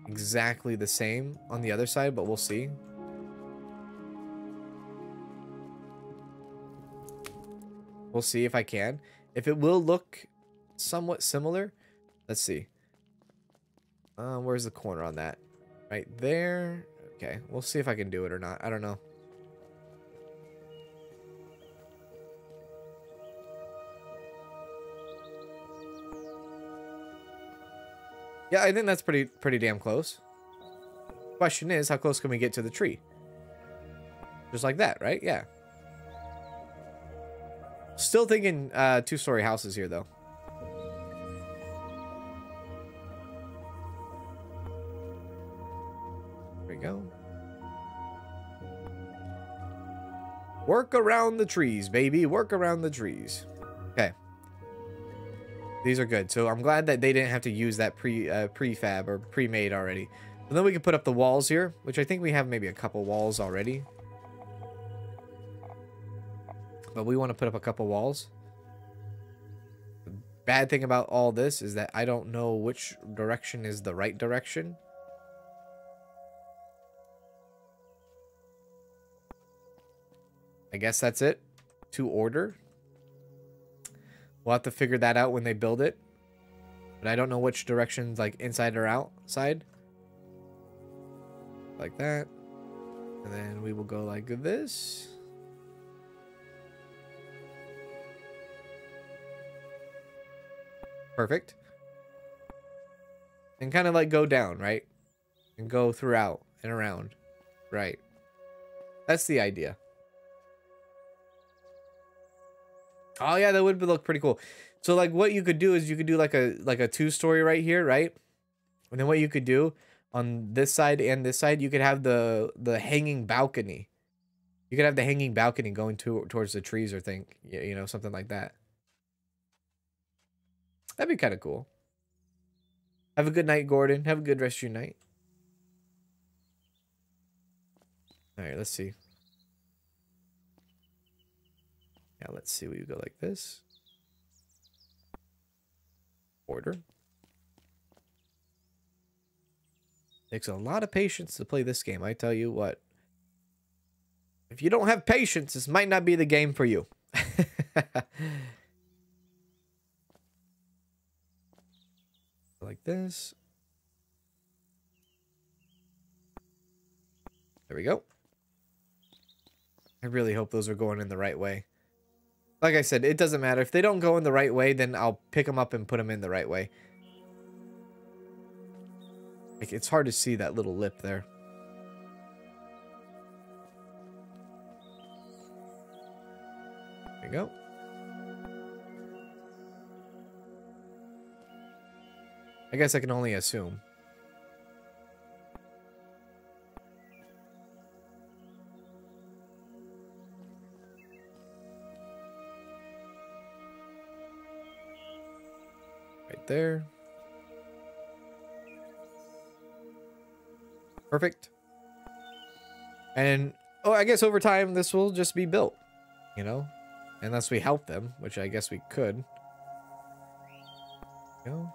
exactly the same on the other side, but we'll see. We'll see if I can. If it will look somewhat similar, Let's see. Uh, where's the corner on that? Right there. Okay, we'll see if I can do it or not. I don't know. Yeah, I think that's pretty pretty damn close. Question is, how close can we get to the tree? Just like that, right? Yeah. Still thinking uh, two-story houses here, though. There we go. Work around the trees, baby. Work around the trees. Okay. These are good. So I'm glad that they didn't have to use that pre uh, prefab or pre-made already. And then we can put up the walls here, which I think we have maybe a couple walls already. But we want to put up a couple walls. The bad thing about all this is that I don't know which direction is the right direction. I guess that's it. To order. We'll have to figure that out when they build it. But I don't know which directions, like inside or outside. Like that. And then we will go like this. Perfect. And kind of like go down, right? And go throughout and around. Right. That's the idea. Oh yeah, that would look pretty cool. So like what you could do is you could do like a like a two story right here, right? And then what you could do on this side and this side, you could have the the hanging balcony. You could have the hanging balcony going to towards the trees or think, you know, something like that. That'd be kind of cool. Have a good night, Gordon. Have a good rest of your night. All right, let's see. Now let's see, we go like this. Order. Takes a lot of patience to play this game, I tell you what. If you don't have patience, this might not be the game for you. (laughs) like this. There we go. I really hope those are going in the right way. Like I said, it doesn't matter. If they don't go in the right way, then I'll pick them up and put them in the right way. Like, it's hard to see that little lip there. There you go. I guess I can only assume. There. Perfect. And, oh, I guess over time this will just be built, you know? Unless we help them, which I guess we could. You know?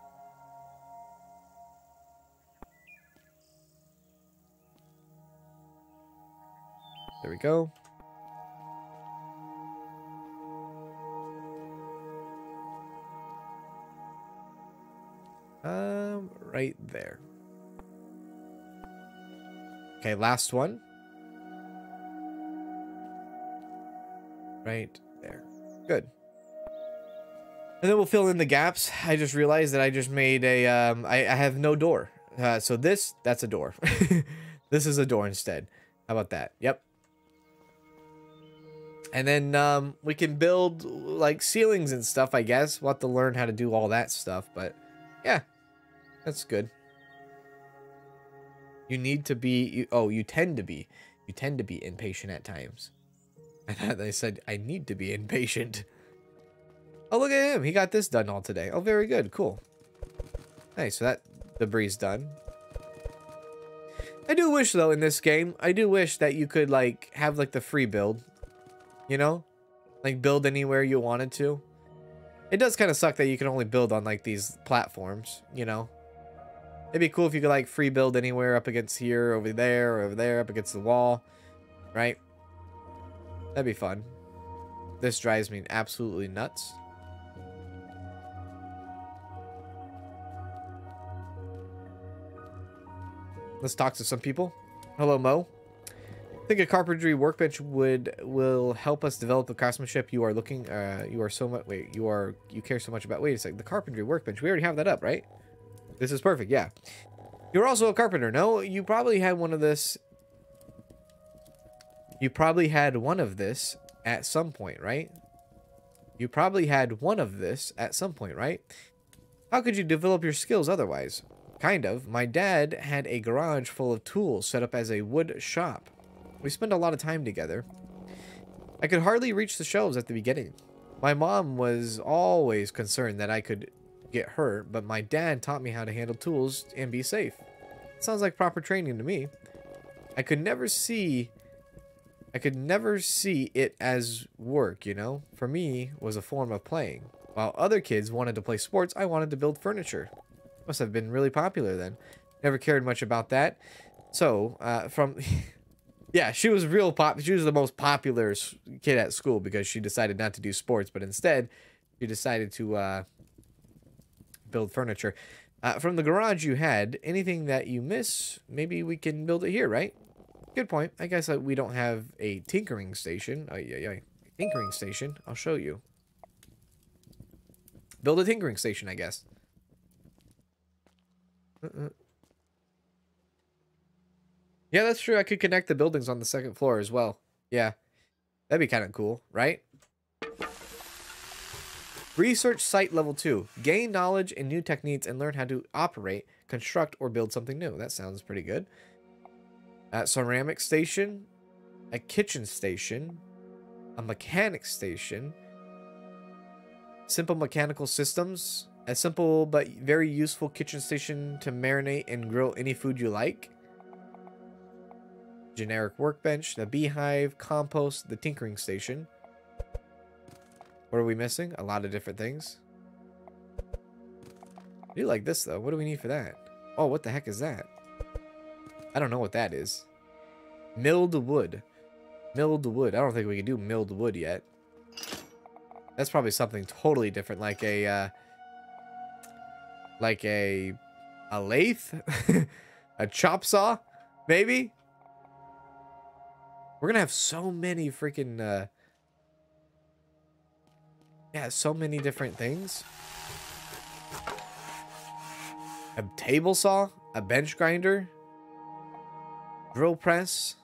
There we go. Right there. Okay, last one. Right there. Good. And then we'll fill in the gaps. I just realized that I just made a, um, I, I have no door. Uh, so this, that's a door. (laughs) this is a door instead. How about that? Yep. And then um, we can build like ceilings and stuff, I guess. We'll have to learn how to do all that stuff, but yeah, that's good. You need to be, you, oh, you tend to be, you tend to be impatient at times. (laughs) I said, I need to be impatient. Oh, look at him. He got this done all today. Oh, very good. Cool. Nice. So that debris is done. I do wish, though, in this game, I do wish that you could, like, have, like, the free build. You know? Like, build anywhere you wanted to. It does kind of suck that you can only build on, like, these platforms, you know? It'd be cool if you could, like, free build anywhere up against here, over there, over there, up against the wall. Right? That'd be fun. This drives me absolutely nuts. Let's talk to some people. Hello, Mo. I think a carpentry workbench would will help us develop the craftsmanship you are looking. Uh, you are so much. Wait, you are you care so much about. Wait a second. The carpentry workbench. We already have that up, right? This is perfect. Yeah. You're also a carpenter. No, you probably had one of this. You probably had one of this at some point, right? You probably had one of this at some point, right? How could you develop your skills otherwise? Kind of. My dad had a garage full of tools set up as a wood shop. We spent a lot of time together. I could hardly reach the shelves at the beginning. My mom was always concerned that I could get hurt, but my dad taught me how to handle tools and be safe. Sounds like proper training to me. I could never see I could never see it as work, you know? For me, was a form of playing. While other kids wanted to play sports, I wanted to build furniture. Must have been really popular then. Never cared much about that. So, uh, from... (laughs) yeah, she was real pop. She was the most popular kid at school because she decided not to do sports, but instead, she decided to uh, build furniture. Uh, from the garage you had, anything that you miss, maybe we can build it here, right? Good point. I guess uh, we don't have a tinkering station. Oh, yeah, yeah. Tinkering station. I'll show you. Build a tinkering station, I guess. Uh -uh. Yeah, that's true. I could connect the buildings on the second floor as well. Yeah. That'd be kind of cool, right? Research site level 2. Gain knowledge and new techniques and learn how to operate, construct, or build something new. That sounds pretty good. A ceramic station. A kitchen station. A mechanic station. Simple mechanical systems. A simple but very useful kitchen station to marinate and grill any food you like. Generic workbench, the beehive, compost, the tinkering station. What are we missing? A lot of different things. I do like this though. What do we need for that? Oh, what the heck is that? I don't know what that is. Milled wood. Milled wood. I don't think we can do milled wood yet. That's probably something totally different, like a uh, like a a lathe, (laughs) a chop saw, maybe. We're gonna have so many freaking uh, yeah, so many different things. A table saw, a bench grinder, drill press,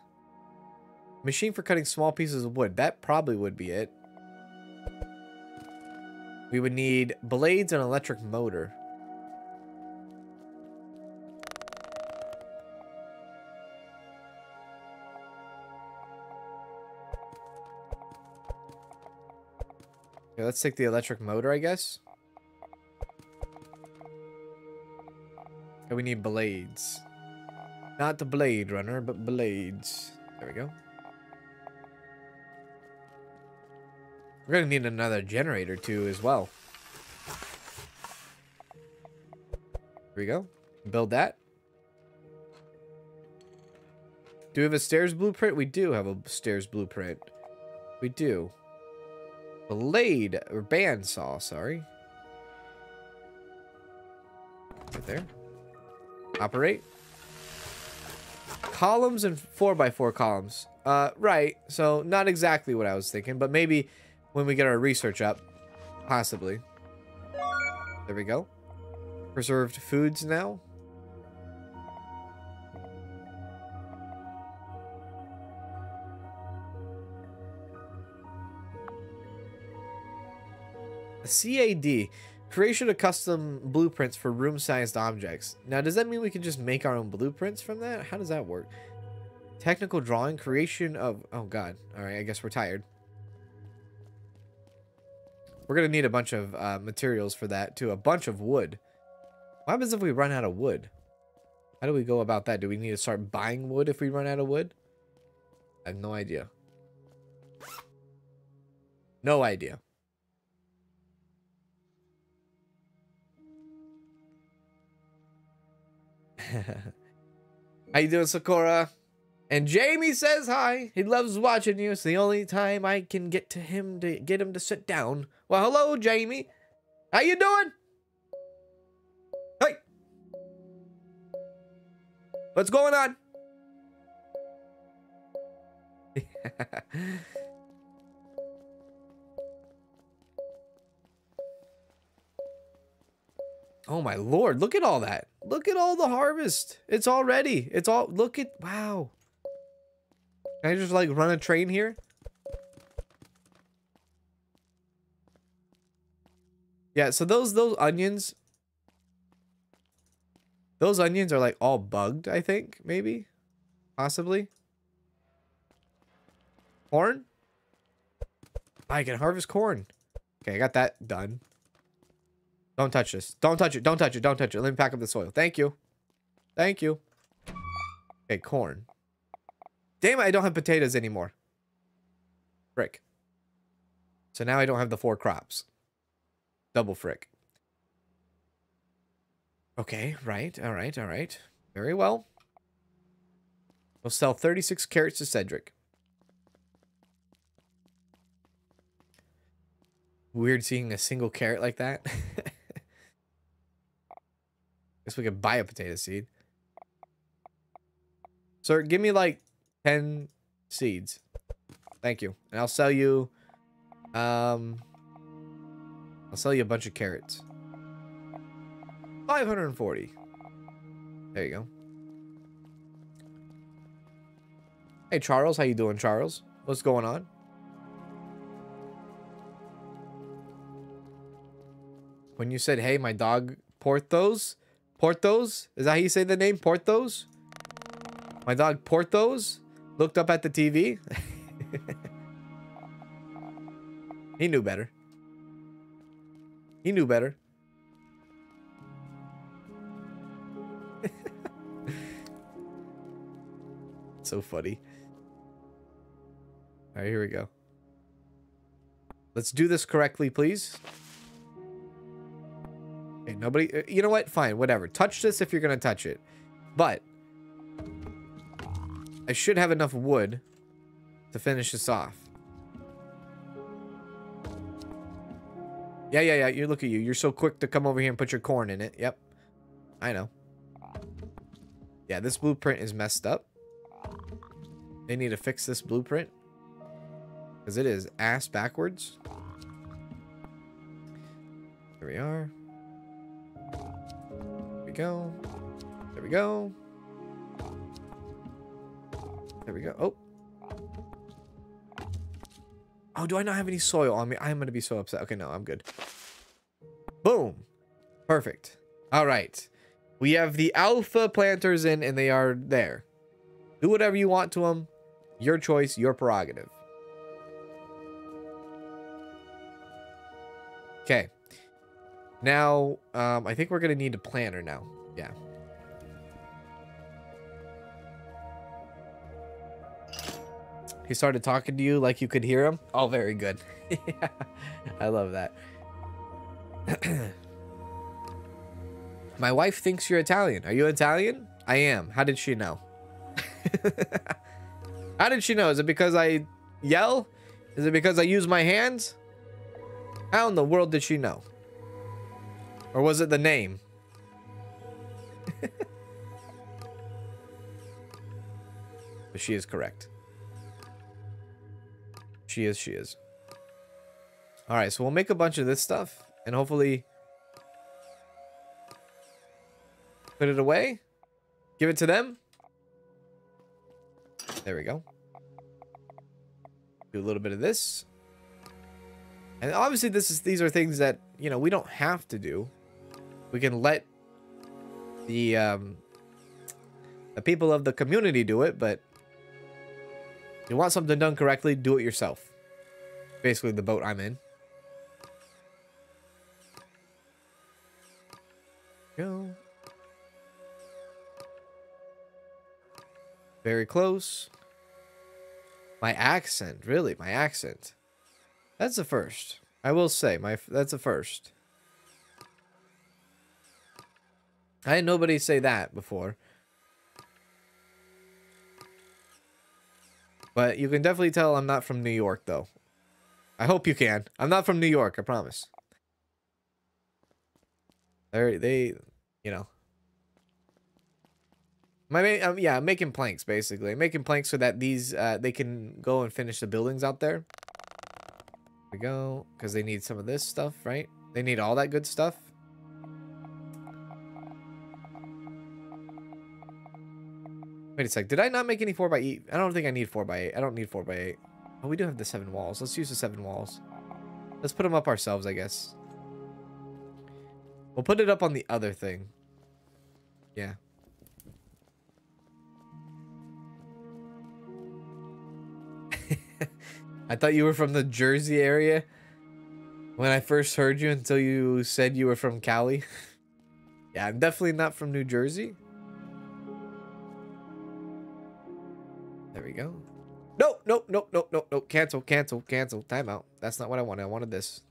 machine for cutting small pieces of wood. That probably would be it. We would need blades and electric motor. Let's take the electric motor, I guess. We need blades. Not the Blade Runner, but blades. There we go. We're gonna need another generator too as well. Here we go. Build that. Do we have a stairs blueprint? We do have a stairs blueprint. We do. Blade, or bandsaw, sorry. Right there. Operate. Columns and 4x4 columns. Uh, right. So not exactly what I was thinking, but maybe when we get our research up. Possibly. There we go. Preserved foods now. CAD. Creation of custom blueprints for room-sized objects. Now, does that mean we can just make our own blueprints from that? How does that work? Technical drawing, creation of... Oh, God. All right, I guess we're tired. We're going to need a bunch of uh, materials for that, too. A bunch of wood. What happens if we run out of wood? How do we go about that? Do we need to start buying wood if we run out of wood? I have no idea. No idea. (laughs) How you doing, Sakura? And Jamie says hi. He loves watching you. It's the only time I can get to him to get him to sit down. Well, hello, Jamie. How you doing? Hey. What's going on? (laughs) Oh my lord, look at all that. Look at all the harvest. It's all ready. It's all, look at, wow. Can I just like run a train here? Yeah, so those, those onions, those onions are like all bugged, I think, maybe, possibly. Corn? I can harvest corn. Okay, I got that done. Don't touch this. Don't touch it. Don't touch it. Don't touch it. Let me pack up the soil. Thank you. Thank you. Okay, corn. Damn it, I don't have potatoes anymore. Frick. So now I don't have the four crops. Double frick. Okay, right. All right, all right. Very well. We'll sell 36 carrots to Cedric. Weird seeing a single carrot like that. (laughs) Guess we could buy a potato seed. Sir, give me like 10 seeds. Thank you. And I'll sell you um I'll sell you a bunch of carrots. 540. There you go. Hey Charles, how you doing, Charles? What's going on? When you said, "Hey, my dog Porthos," Porthos? Is that how you say the name? Porthos? My dog Porthos looked up at the TV. (laughs) he knew better. He knew better. (laughs) so funny. All right, here we go. Let's do this correctly, please. Okay, nobody... Uh, you know what? Fine, whatever. Touch this if you're going to touch it. But... I should have enough wood to finish this off. Yeah, yeah, yeah. You look at you. You're so quick to come over here and put your corn in it. Yep. I know. Yeah, this blueprint is messed up. They need to fix this blueprint. Because it is ass backwards. Here we are go. There we go. There we go. Oh. Oh, do I not have any soil on me? I'm going to be so upset. Okay, no, I'm good. Boom. Perfect. All right. We have the alpha planters in and they are there. Do whatever you want to them. Your choice, your prerogative. Okay. Now, um, I think we're going to need a planer now. Yeah. He started talking to you like you could hear him? Oh, very good. (laughs) yeah, I love that. (clears throat) My wife thinks you're Italian. Are you Italian? I am. How did she know? (laughs) How did she know? Is it because I yell? Is it because I use my hands? How in the world did she know? Or was it the name? but (laughs) she is correct. She is, she is. Alright, so we'll make a bunch of this stuff. And hopefully... Put it away. Give it to them. There we go. Do a little bit of this. And obviously this is these are things that, you know, we don't have to do. We can let the um the people of the community do it, but you want something done correctly, do it yourself. Basically the boat I'm in. Go. Very close. My accent, really, my accent. That's the first. I will say, my that's a first. I had nobody say that before. But you can definitely tell I'm not from New York, though. I hope you can. I'm not from New York, I promise. They, they, you know. My, um, yeah, I'm making planks, basically. I'm making planks so that these, uh, they can go and finish the buildings out there. There we go. Because they need some of this stuff, right? They need all that good stuff. Wait a sec. Did I not make any 4x8? I don't think I need 4x8. I don't need 4x8. Oh, we do have the 7 walls. Let's use the 7 walls. Let's put them up ourselves, I guess. We'll put it up on the other thing. Yeah. (laughs) I thought you were from the Jersey area when I first heard you until you said you were from Cali. (laughs) yeah, I'm definitely not from New Jersey. We go. No, no, no, no, no, no. Cancel, cancel, cancel. Timeout. That's not what I wanted. I wanted this.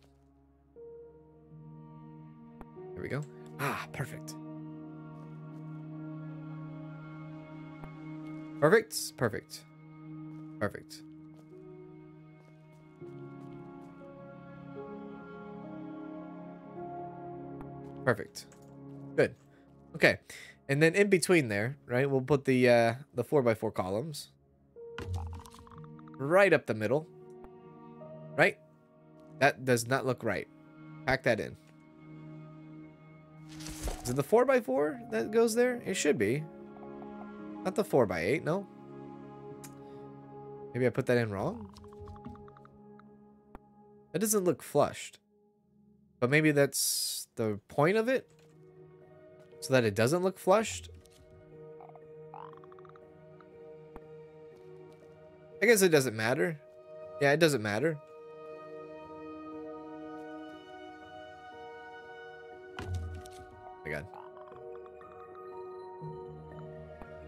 There we go. Ah, perfect. Perfect. Perfect. Perfect. Perfect. Good. Okay. And then in between there, right, we'll put the uh, the 4 by 4 columns. Right up the middle. Right? That does not look right. Pack that in. Is it the 4x4 that goes there? It should be. Not the 4x8, no. Maybe I put that in wrong? That doesn't look flushed. But maybe that's the point of it? So that it doesn't look flushed? I guess it doesn't matter. Yeah, it doesn't matter. Oh my god.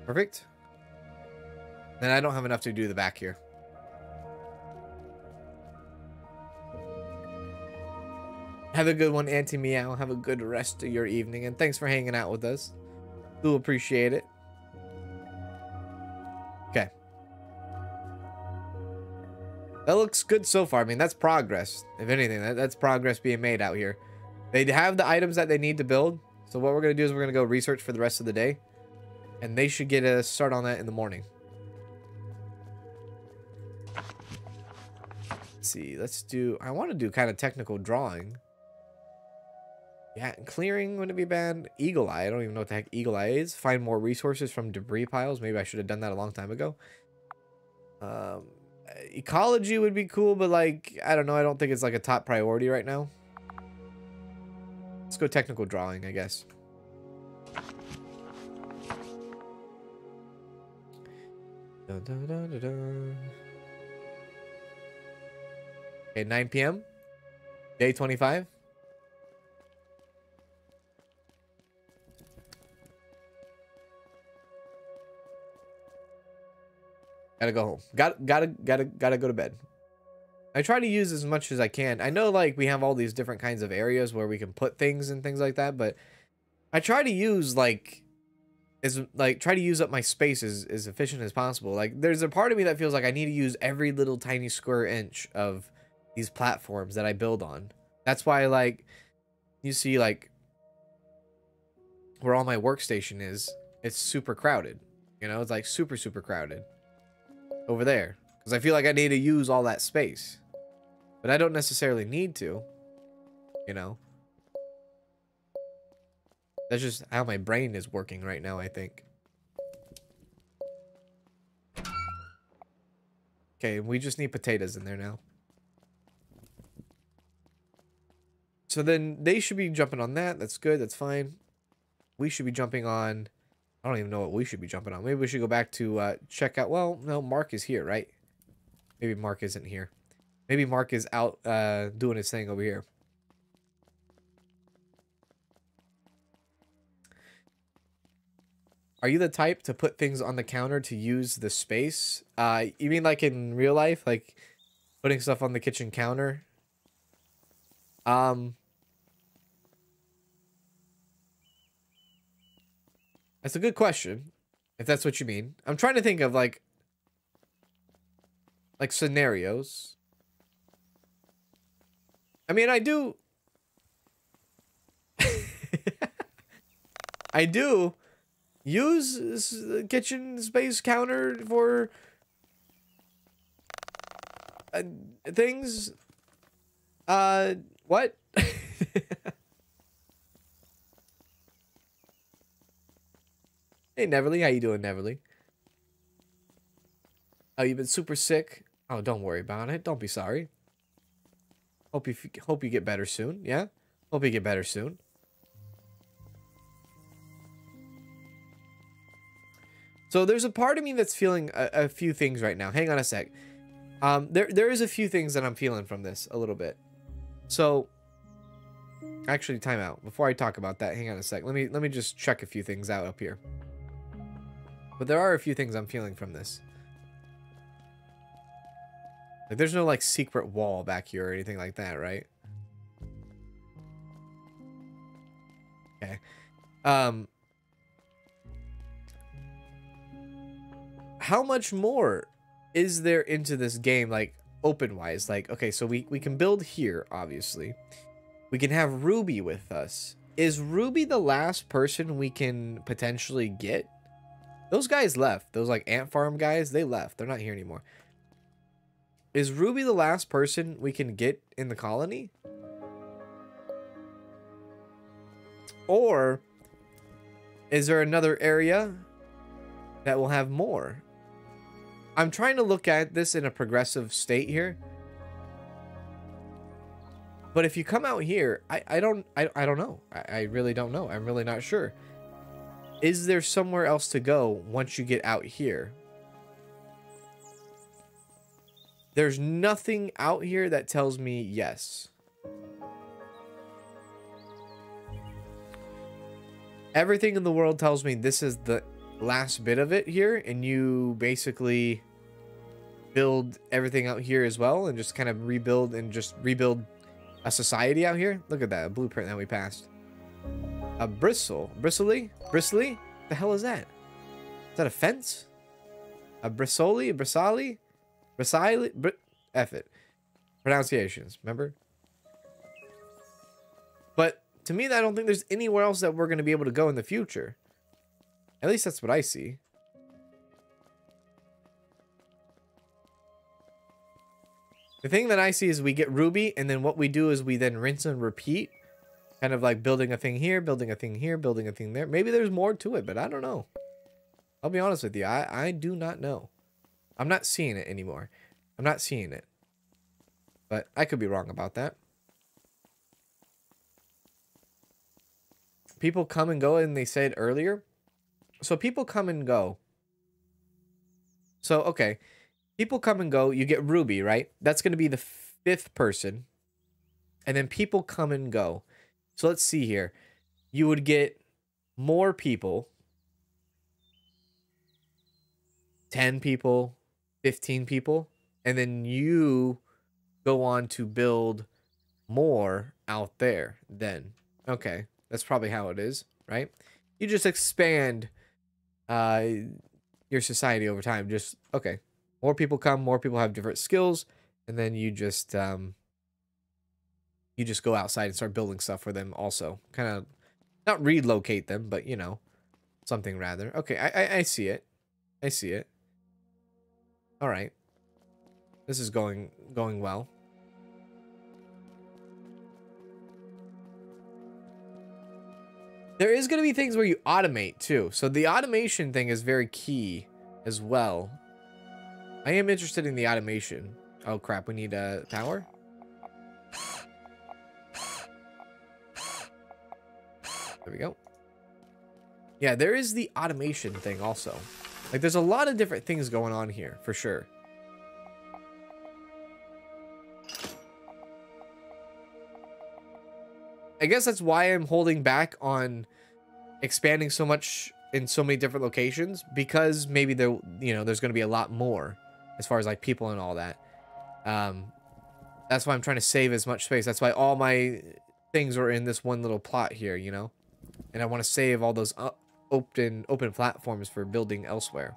Perfect. Then I don't have enough to do the back here. Have a good one, Auntie Meow. Have a good rest of your evening. And thanks for hanging out with us. Do appreciate it. Looks good so far. I mean, that's progress. If anything, that, that's progress being made out here. They have the items that they need to build. So what we're going to do is we're going to go research for the rest of the day. And they should get a start on that in the morning. Let's see. Let's do... I want to do kind of technical drawing. Yeah, clearing wouldn't be bad. Eagle Eye. I don't even know what the heck Eagle Eye is. Find more resources from debris piles. Maybe I should have done that a long time ago. Um, ecology would be cool, but like, I don't know. I don't think it's like a top priority right now. Let's go technical drawing, I guess. Dun, dun, dun, okay, 9 p.m. Day 25. Gotta go home. Got gotta gotta gotta go to bed. I try to use as much as I can. I know like we have all these different kinds of areas where we can put things and things like that, but I try to use like is like try to use up my space as, as efficient as possible. Like there's a part of me that feels like I need to use every little tiny square inch of these platforms that I build on. That's why like you see like where all my workstation is, it's super crowded. You know, it's like super super crowded. Over there. Because I feel like I need to use all that space. But I don't necessarily need to. You know? That's just how my brain is working right now, I think. Okay, we just need potatoes in there now. So then they should be jumping on that. That's good. That's fine. We should be jumping on... I don't even know what we should be jumping on. Maybe we should go back to uh, check out... Well, no, Mark is here, right? Maybe Mark isn't here. Maybe Mark is out uh, doing his thing over here. Are you the type to put things on the counter to use the space? Uh, you mean like in real life? Like putting stuff on the kitchen counter? Um... That's a good question. If that's what you mean. I'm trying to think of like... Like scenarios. I mean, I do... (laughs) I do use kitchen space counter for uh, things. Uh, what? (laughs) hey, Neverly, how you doing, Neverly? Oh, you've been super sick. Oh, don't worry about it. Don't be sorry. Hope you hope you get better soon. Yeah, hope you get better soon. So there's a part of me that's feeling a, a, few things right now. Hang on a sec. Um, there there is a few things that I'm feeling from this a little bit. So, actually, time out. Before I talk about that, hang on a sec. Let me let me just check a few things out up here. But there are a few things I'm feeling from this. Like, there's no like secret wall back here or anything like that, right? Okay. Um, how much more is there into this game, like, open-wise? Like, okay, so we, we can build here, obviously. We can have Ruby with us. Is Ruby the last person we can potentially get? Those guys left. Those, like, ant farm guys, they left. They're not here anymore. Is Ruby the last person we can get in the colony? Or is there another area that will have more? I'm trying to look at this in a progressive state here. But if you come out here, I, I don't I, I don't know. I, I really don't know. I'm really not sure. Is there somewhere else to go once you get out here? There's nothing out here that tells me yes. Everything in the world tells me this is the last bit of it here, and you basically build everything out here as well and just kind of rebuild and just rebuild a society out here. Look at that, a blueprint that we passed. A bristle. Bristly? Bristly? The hell is that? Is that a fence? A bristoli? A bristali? Bristali? Br F it. Pronunciations, remember? But to me, I don't think there's anywhere else that we're going to be able to go in the future. At least that's what I see. The thing that I see is we get Ruby, and then what we do is we then rinse and repeat. Kind of like building a thing here, building a thing here, building a thing there. Maybe there's more to it, but I don't know. I'll be honest with you. I, I do not know. I'm not seeing it anymore. I'm not seeing it. But I could be wrong about that. People come and go, and they said earlier. So people come and go. So, okay. People come and go. You get Ruby, right? That's going to be the fifth person. And then people come and go. So let's see here. You would get more people. 10 people, 15 people. And then you go on to build more out there then. Okay. That's probably how it is, right? You just expand uh, your society over time. Just, okay, more people come, more people have different skills, and then you just um, you just go outside and start building stuff for them. Also, kind of not relocate them, but you know, something rather. Okay, I, I I see it, I see it. All right. This is going going well. There is going to be things where you automate too. So the automation thing is very key as well. I am interested in the automation. Oh crap, we need a tower. There we go. Yeah, there is the automation thing also. Like there's a lot of different things going on here for sure. I guess that's why I'm holding back on expanding so much in so many different locations because maybe there you know there's going to be a lot more as far as like people and all that. Um that's why I'm trying to save as much space. That's why all my things are in this one little plot here, you know? And I want to save all those uh, open open platforms for building elsewhere.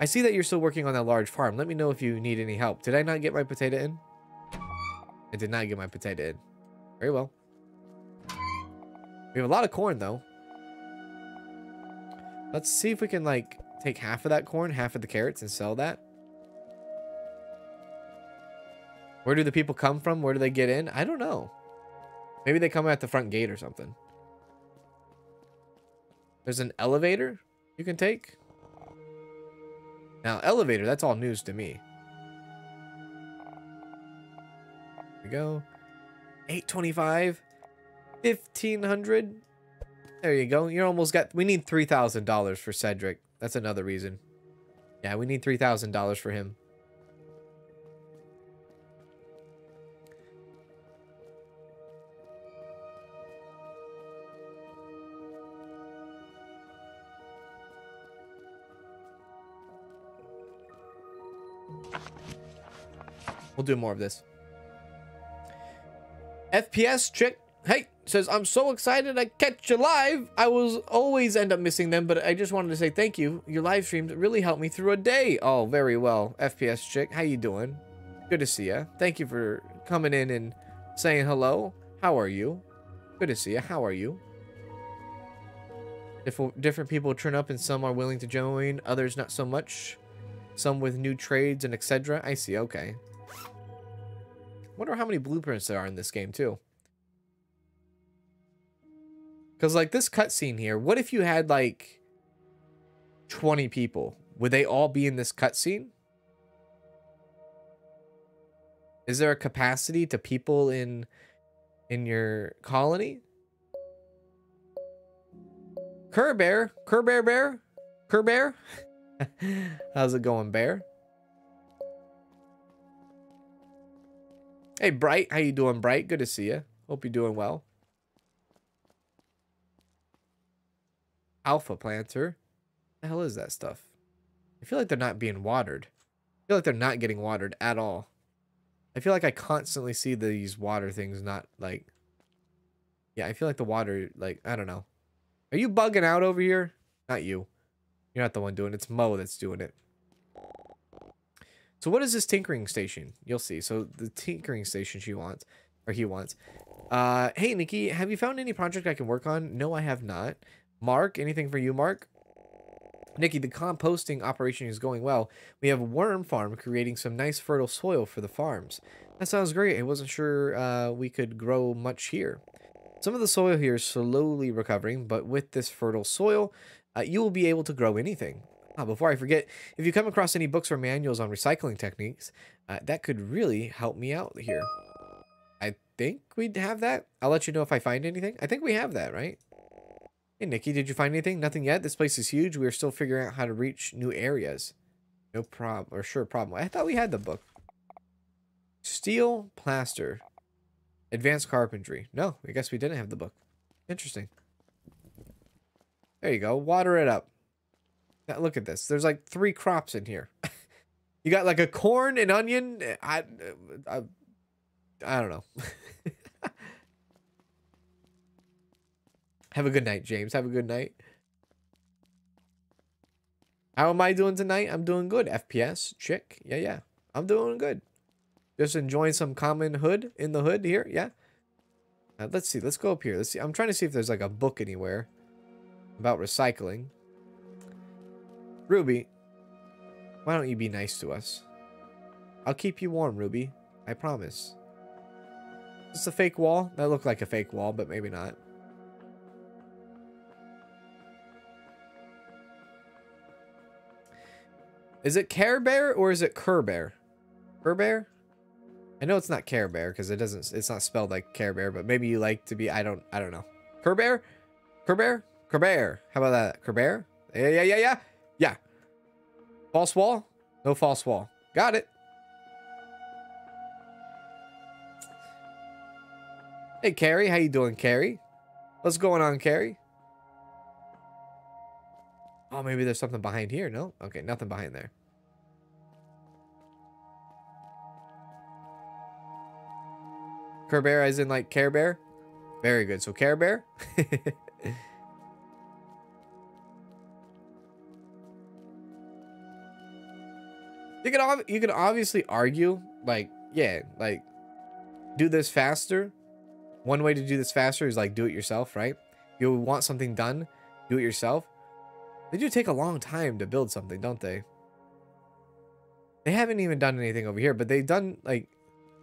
I see that you're still working on that large farm. Let me know if you need any help. Did I not get my potato in? I did not get my potato in. Very well. We have a lot of corn, though. Let's see if we can, like, take half of that corn, half of the carrots, and sell that. Where do the people come from? Where do they get in? I don't know. Maybe they come at the front gate or something. There's an elevator you can take. Now, elevator, that's all news to me. Here we go. 825. 1500. There you go. You're almost got... We need $3,000 for Cedric. That's another reason. Yeah, we need $3,000 for him. We'll do more of this. FPS chick, hey, says, I'm so excited I catch you live. I was always end up missing them, but I just wanted to say thank you. Your live streams really helped me through a day. Oh, very well. FPS chick, how you doing? Good to see you. Thank you for coming in and saying hello. How are you? Good to see you. How are you? If different people turn up and some are willing to join, others not so much. Some with new trades and etc. I see. Okay. Wonder how many blueprints there are in this game too. Because like this cutscene here, what if you had like 20 people? Would they all be in this cutscene? Is there a capacity to people in in your colony? Cur Bear, Cur Bear Bear, Cur Bear. (laughs) How's it going, Bear? Hey, Bright. How you doing, Bright? Good to see you. Hope you're doing well. Alpha planter. The hell is that stuff? I feel like they're not being watered. I feel like they're not getting watered at all. I feel like I constantly see these water things not like... Yeah, I feel like the water, like, I don't know. Are you bugging out over here? Not you. You're not the one doing it. It's Mo that's doing it. So what is this tinkering station? You'll see. So the tinkering station she wants, or he wants. Uh, hey, Nikki, have you found any project I can work on? No, I have not. Mark, anything for you, Mark? Nikki, the composting operation is going well. We have a worm farm creating some nice fertile soil for the farms. That sounds great. I wasn't sure uh, we could grow much here. Some of the soil here is slowly recovering, but with this fertile soil, uh, you will be able to grow anything. Uh, before I forget, if you come across any books or manuals on recycling techniques, uh, that could really help me out here. I think we'd have that. I'll let you know if I find anything. I think we have that, right? Hey, Nikki, did you find anything? Nothing yet? This place is huge. We are still figuring out how to reach new areas. No problem. Or sure, problem. I thought we had the book. Steel plaster. Advanced carpentry. No, I guess we didn't have the book. Interesting. There you go. Water it up. Now, look at this. There's like three crops in here. (laughs) you got like a corn, an onion. Eh, I, I, I don't know. (laughs) Have a good night, James. Have a good night. How am I doing tonight? I'm doing good. FPS, chick. Yeah, yeah. I'm doing good. Just enjoying some Common'Hood in the hood here. Yeah. Uh, let's see. Let's go up here. Let's see. I'm trying to see if there's like a book anywhere about recycling. Ruby, Why don't you be nice to us? I'll keep you warm, Ruby. I promise. Is this a fake wall? That looked like a fake wall, but maybe not. Is it Care Bear or is it Cur Bear? Cur Bear? I know it's not Care Bear because it doesn't. It's not spelled like Care Bear, but maybe you like to be. I don't. I don't know. Cur Bear, Cur Bear, Cur Bear. How about that? Cur Bear? Yeah, yeah, yeah, yeah, yeah. False wall? No false wall. Got it. Hey, Carrie. How you doing, Carrie? What's going on, Carrie? Oh, maybe there's something behind here. No? Okay, nothing behind there. Care Bear as in like Care Bear? Very good. So Care Bear? (laughs) you can you can obviously argue like yeah, like do this faster. One way to do this faster is like do it yourself, right? You want something done, do it yourself. They do take a long time to build something, don't they? They haven't even done anything over here, but they've done like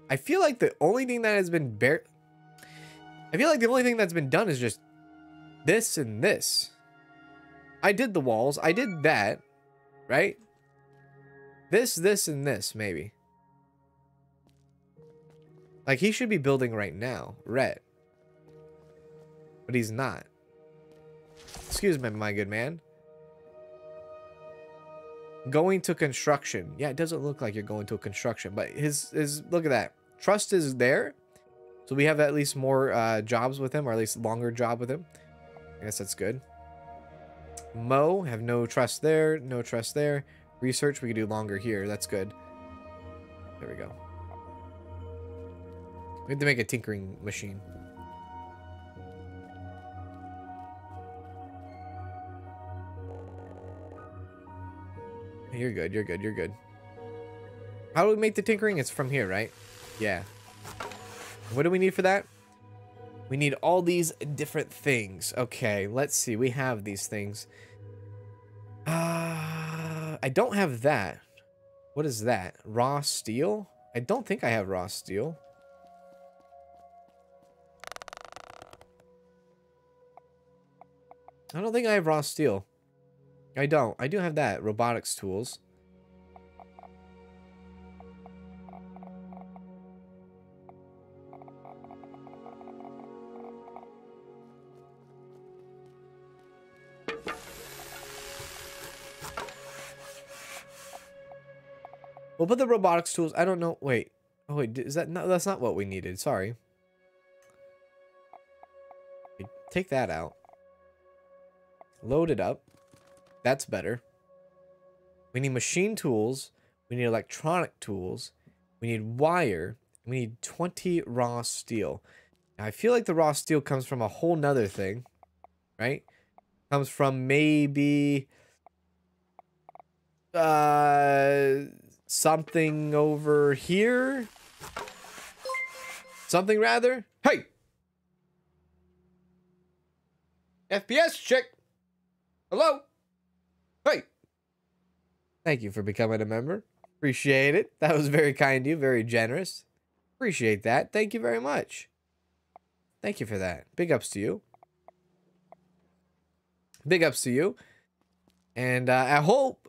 I feel like the only thing that has been bare I feel like the only thing that's been done is just this and this. I did the walls. I did that, right? This, this, and this, maybe. Like, he should be building right now. Red. But he's not. Excuse me, my good man. Going to construction. Yeah, it doesn't look like you're going to a construction, but his, his, look at that. Trust is there. So we have at least more uh, jobs with him, or at least longer job with him. I guess that's good. Mo, have no trust there, no trust there. Research, we can do longer here. That's good. There we go. We have to make a tinkering machine. You're good, you're good, you're good. How do we make the tinkering? It's from here, right? Yeah. What do we need for that? We need all these different things. Okay, let's see. We have these things. Uh, I don't have that. What is that? Raw steel? I don't think I have raw steel. I don't think I have raw steel. I don't. I do have that. Robotics tools. We'll put the robotics tools. I don't know. Wait. Oh, wait. Is that no? That's not what we needed. Sorry. Take that out. Load it up. That's better. We need machine tools. We need electronic tools. We need wire. We need 20 raw steel. Now, I feel like the raw steel comes from a whole nother thing. Right? Comes from maybe... Uh something over here. Something rather. Hey! FPS chick. Hello? Hey! Thank you for becoming a member. Appreciate it. That was very kind of you. Very generous. Appreciate that. Thank you very much. Thank you for that. Big ups to you. Big ups to you. And uh, I hope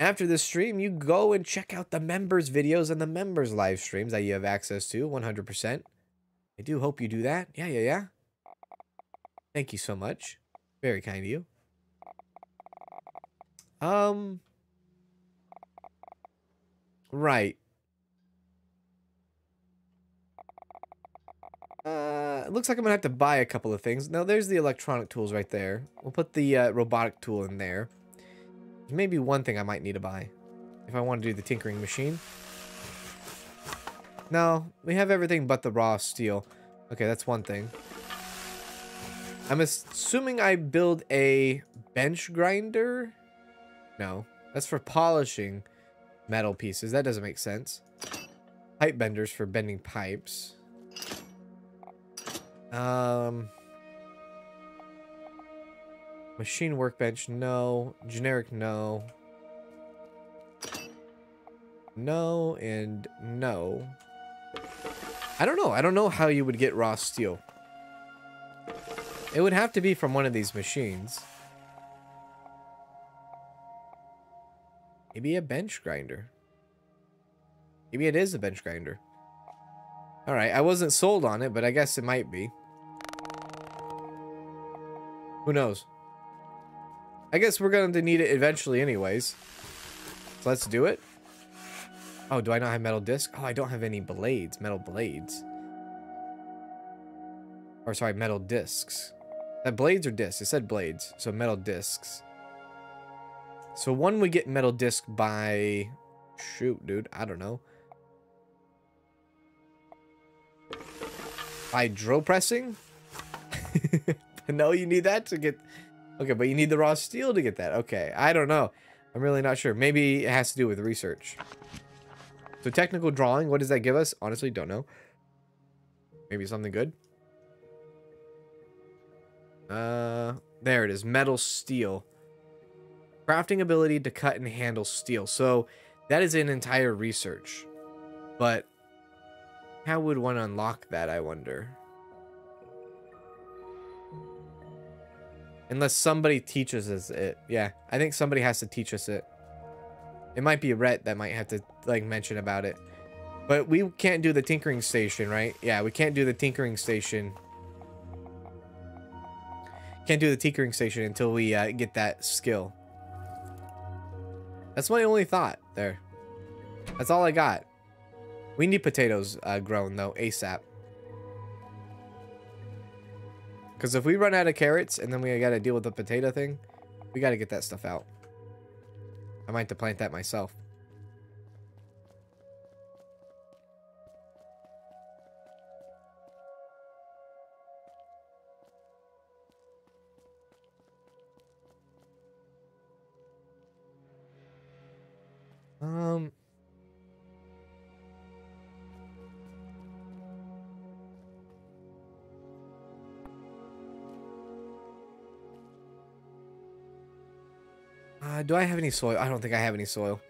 after this stream, you go and check out the members' videos and the members' live streams that you have access to 100%. I do hope you do that. Yeah, yeah, yeah. Thank you so much. Very kind of you. Um. Right. Uh, it looks like I'm gonna have to buy a couple of things. No, there's the electronic tools right there. We'll put the uh, robotic tool in there. Maybe one thing I might need to buy. If I want to do the tinkering machine. No, we have everything but the raw steel. Okay, that's one thing. I'm assuming I build a bench grinder? No, that's for polishing metal pieces. That doesn't make sense. Pipe benders for bending pipes. Um, Machine workbench, no. Generic, no. No and no. I don't know. I don't know how you would get raw steel. It would have to be from one of these machines. Maybe a bench grinder. Maybe it is a bench grinder. Alright, I wasn't sold on it, but I guess it might be. Who knows? I guess we're going to need it eventually anyways. So let's do it. Oh, do I not have metal disc? Oh, I don't have any blades. Metal blades. Or sorry, metal discs. That blades or discs? It said blades. So metal discs. So one would get metal disc by... Shoot, dude. I don't know. By drill pressing? (laughs) no, you need that to get... Okay, but you need the raw steel to get that. Okay, I don't know. I'm really not sure. Maybe it has to do with research. So technical drawing, what does that give us? Honestly, don't know. Maybe something good. Uh, there it is. Metal steel. Crafting ability to cut and handle steel. So that is an entire research. But how would one unlock that, I wonder? Unless somebody teaches us it. Yeah, I think somebody has to teach us it. It might be Rhett that might have to, like, mention about it. But we can't do the tinkering station, right? Yeah, we can't do the tinkering station. Can't do the tinkering station until we uh, get that skill. That's my only thought there. That's all I got. We need potatoes uh, grown, though, ASAP. Because if we run out of carrots and then we got to deal with the potato thing, we got to get that stuff out. I might have to plant that myself. Uh, do I have any soil? I don't think I have any soil.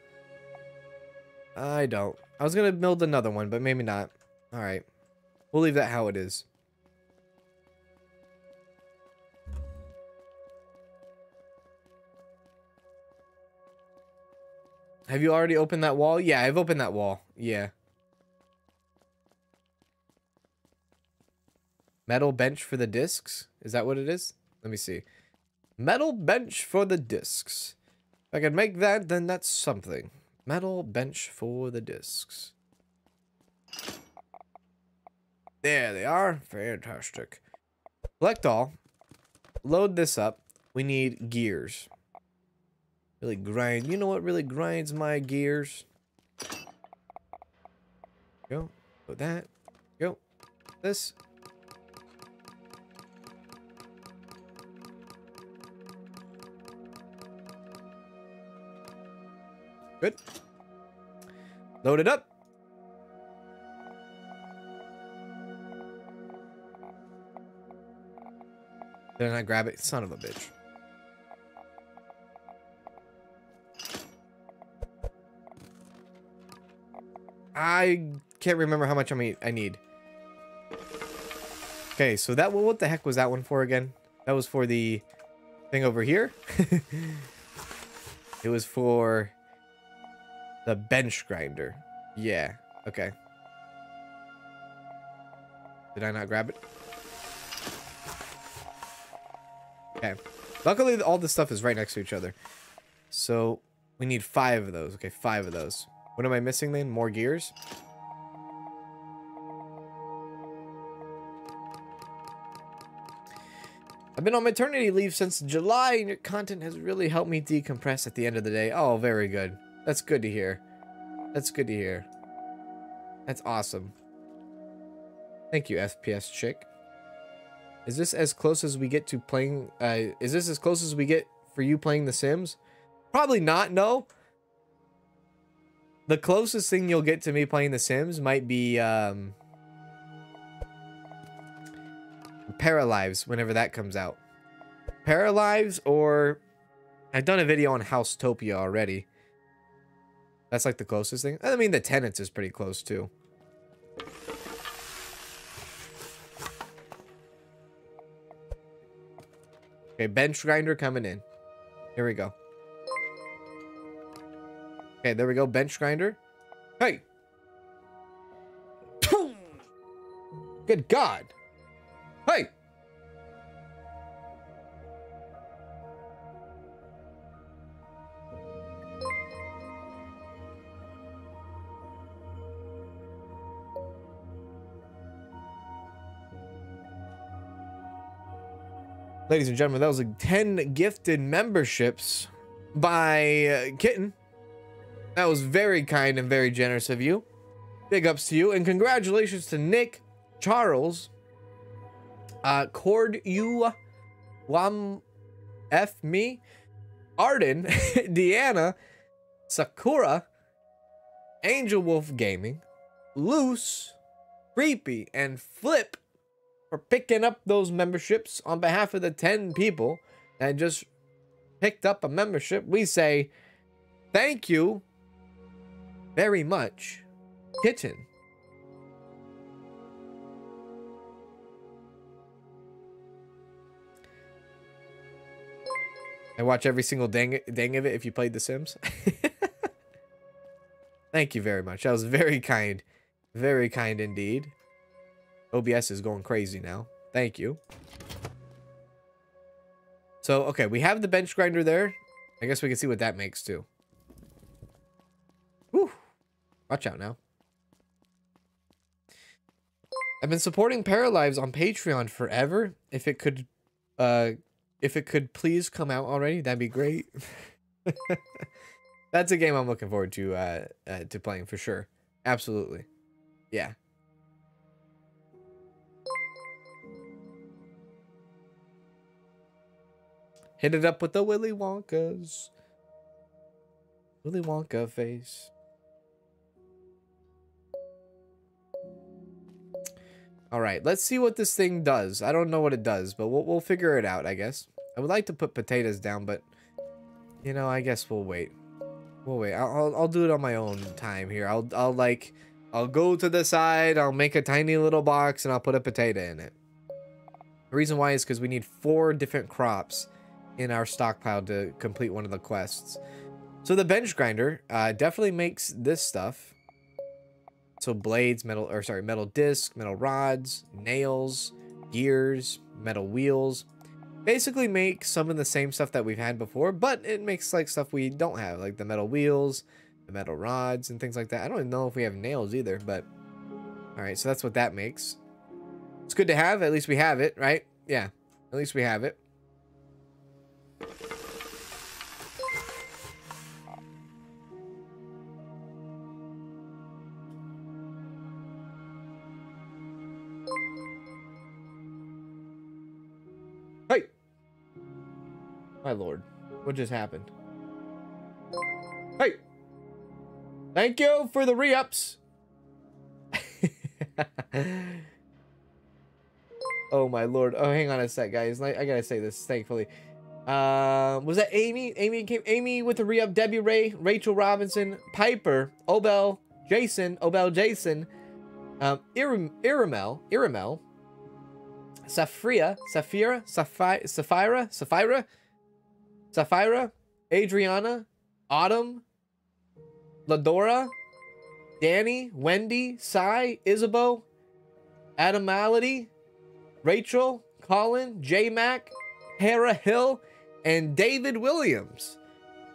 I don't. I was going to build another one, but maybe not. Alright. We'll leave that how it is. Have you already opened that wall? Yeah, I've opened that wall. Yeah. Metal bench for the discs? Is that what it is? Let me see. Metal bench for the discs. If I can make that, then that's something. Metal bench for the discs. There they are. Fantastic. Select all. Load this up. We need gears. Really grind. You know what really grinds my gears? Go. Put that. Go. This. Good. Load it up. Did I grab it? Son of a bitch. I can't remember how much I need. Okay, so that what the heck was that one for again? That was for the thing over here. (laughs) it was for the bench grinder. Yeah. Okay. Did I not grab it? Okay. Luckily, all this stuff is right next to each other. So, we need five of those. Okay, five of those. What am I missing then? More gears? I've been on maternity leave since July, and your content has really helped me decompress at the end of the day. Oh, very good. That's good to hear. That's good to hear. That's awesome. Thank you, FPS chick. Is this as close as we get to playing... Uh, is this as close as we get for you playing The Sims? Probably not, no. The closest thing you'll get to me playing The Sims might be... Um, Paralives, whenever that comes out. Paralives or... I've done a video on House Topia already. That's like the closest thing. I mean, the Tenants is pretty close too. Okay, bench grinder coming in. Here we go. Okay, there we go. Bench grinder. Hey. Good God. Hey. Ladies and gentlemen, that was like 10 gifted memberships by uh, Kitten. That was very kind and very generous of you. Big ups to you. And congratulations to Nick, Charles, uh, Cord you, Wam F me, Arden, (laughs) Deanna, Sakura, Angel Wolf Gaming, Loose, Creepy, and Flip for picking up those memberships on behalf of the 10 people that just picked up a membership. We say thank you very much, Kitten. I watch every single dang, dang of it if you played The Sims. (laughs) Thank you very much. That was very kind. Very kind indeed. OBS is going crazy now. Thank you. So, okay, we have the bench grinder there. I guess we can see what that makes too. Whew. Watch out now. I've been supporting Paralives on Patreon forever. If it could, uh, if it could please come out already, that'd be great. (laughs) That's a game I'm looking forward to, uh, uh, to playing for sure. Absolutely. Yeah. Hit it up with the Willy Wonkas. Willy Wonka face. All right, let's see what this thing does. I don't know what it does, but we'll, we'll figure it out, I guess. I would like to put potatoes down, but, you know, I guess we'll wait. We'll wait. I'll, I'll, I'll do it on my own time here. I'll, I'll, like, I'll go to the side, I'll make a tiny little box, and I'll put a potato in it. The reason why is because we need four different crops in our stockpile to complete one of the quests. So the bench grinder uh, definitely makes this stuff. So blades, metal, or sorry, metal disc, metal rods, nails, gears, metal wheels. Basically make some of the same stuff that we've had before, but it makes like stuff we don't have, like the metal wheels, the metal rods, and things like that. I don't even know if we have nails either, but all right, so that's what that makes. It's good to have. At least we have it, right? Yeah, at least we have it. My lord. What just happened? Hey! Thank you for the re-ups! (laughs) oh my lord. Oh, hang on a sec, guys. I gotta say this, thankfully. Uh, was that Amy? Amy came. Amy with the re-up. Debbie Ray, Rachel Robinson, Piper, Obel, Jason, Obel, Jason, um, Iram, Iramel, Iramel, Safria, Safira, Sapphira, Sapphira, Sapphira, Adriana, Autumn, Ladora, Danny, Wendy, Cy, Isabeau, Adamality, Rachel, Colin, J Mac, Hera Hill, and David Williams.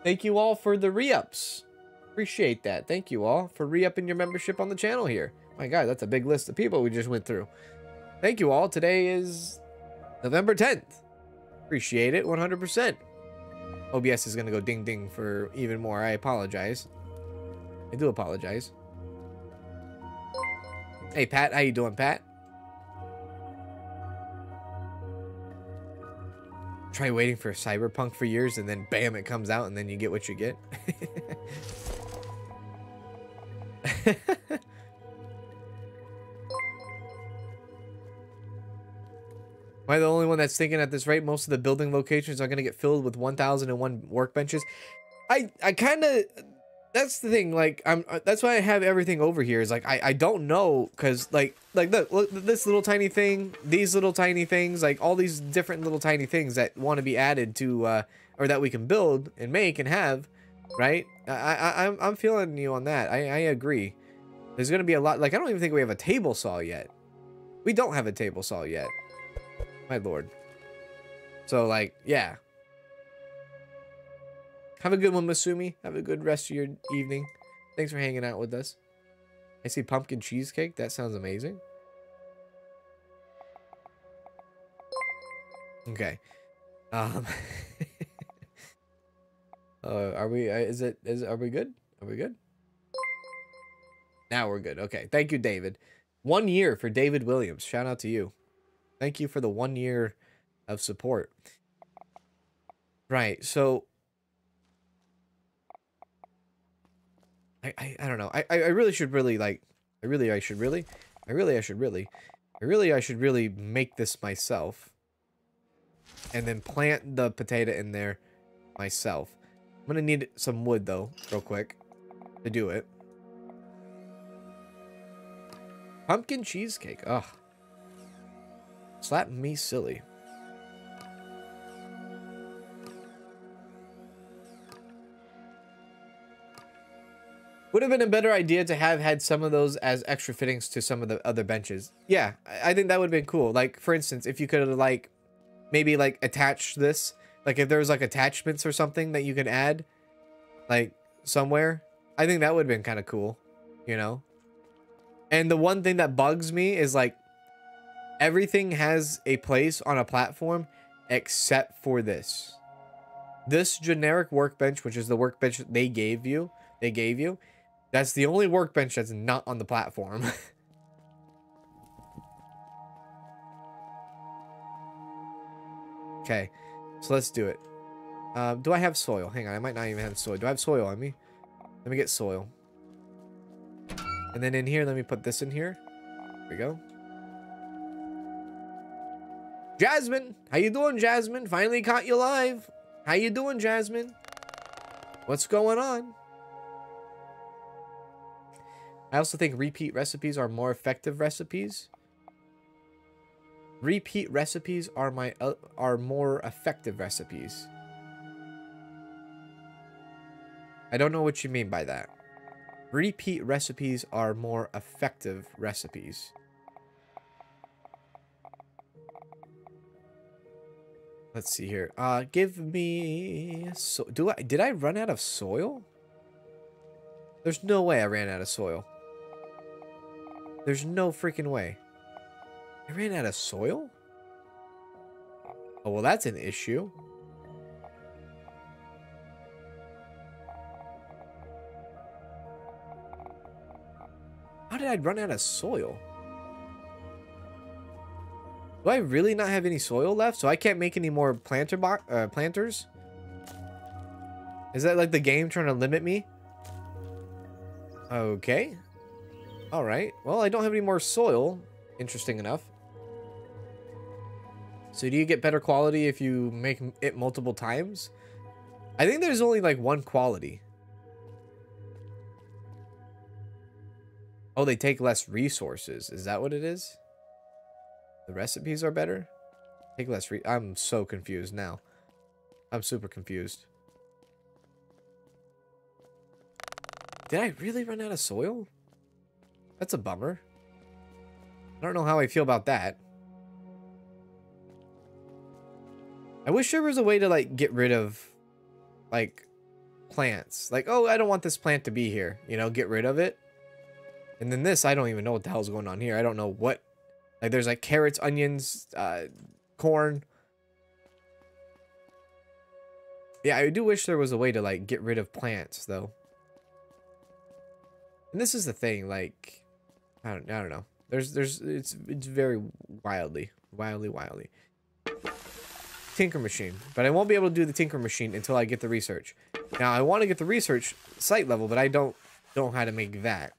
Thank you all for the re-ups. Appreciate that. Thank you all for re-upping your membership on the channel here. My God, that's a big list of people we just went through. Thank you all. Today is November 10th. Appreciate it 100%. OBS is going to go ding ding for even more. I apologize. I do apologize. Hey, Pat. How you doing, Pat? Try waiting for Cyberpunk for years and then bam, it comes out and then you get what you get. (laughs) Am I the only one that's thinking at this rate most of the building locations are going to get filled with 1001 workbenches? I I kind of that's the thing. Like, I'm. uh, That's why I have everything over here. Is like I I don't know because like like look, look this little tiny thing, these little tiny things, like all these different little tiny things that want to be added to uh or that we can build and make and have, right? I I I'm I'm feeling you on that. I I agree. There's gonna be a lot. Like I don't even think we have a table saw yet. We don't have a table saw yet. My lord. So like yeah. Have a good one, Masumi. Have a good rest of your evening. Thanks for hanging out with us. I see pumpkin cheesecake. That sounds amazing. Okay. Um. (laughs) uh, are we? Uh, is it? Is are we good? Are we good? Now we're good. Okay. Thank you, David. One year for David Williams. Shout out to you. Thank you for the one year of support. Right. So I, I, I don't know. I, I I really should really like I really I should really I really I should really I really I should really make this myself. And then plant the potato in there myself. I'm gonna need some wood though, real quick, to do it. Pumpkin cheesecake. Ugh. Slap me silly. Would have been a better idea to have had some of those as extra fittings to some of the other benches. Yeah, I think that would have been cool. Like, for instance, if you could have, like, maybe, like, attached this. Like, if there was, like, attachments or something that you could add, like, somewhere. I think that would have been kind of cool, you know? And the one thing that bugs me is, like, everything has a place on a platform except for this. This generic workbench, which is the workbench they gave you, they gave you, that's the only workbench that's not on the platform. (laughs) okay, so let's do it. Um, do I have soil? Hang on, I might not even have soil. Do I have soil on me? Let me get soil. And then in here, let me put this in here. There we go. Jasmine! How you doing, Jasmine? Finally caught you live. How you doing, Jasmine? What's going on? I also think repeat recipes are more effective recipes. Repeat recipes are my uh, are more effective recipes. I don't know what you mean by that. Repeat recipes are more effective recipes. Let's see here. Uh, give me so. Do I did I run out of soil? There's no way I ran out of soil. There's no freaking way. I ran out of soil? Oh, well, that's an issue. How did I run out of soil? Do I really not have any soil left? So I can't make any more planter uh, planters? Is that like the game trying to limit me? Okay. All right. Well, I don't have any more soil. Interesting enough. So do you get better quality if you make it multiple times? I think there's only like one quality. Oh, they take less resources. Is that what it is? The recipes are better? Take less re- I'm so confused now. I'm super confused. Did I really run out of soil? That's a bummer. I don't know how I feel about that. I wish there was a way to like get rid of like plants. Like, oh, I don't want this plant to be here. You know, get rid of it. And then this, I don't even know what the hell's going on here. I don't know what. Like, there's like carrots, onions, uh, corn. Yeah, I do wish there was a way to like get rid of plants though. And this is the thing, like, I don't, I don't know. There's, there's, it's, it's very wildly, wildly, wildly. Tinker Machine, but I won't be able to do the Tinker Machine until I get the research. Now, I want to get the research site level, but I don't know how to make that.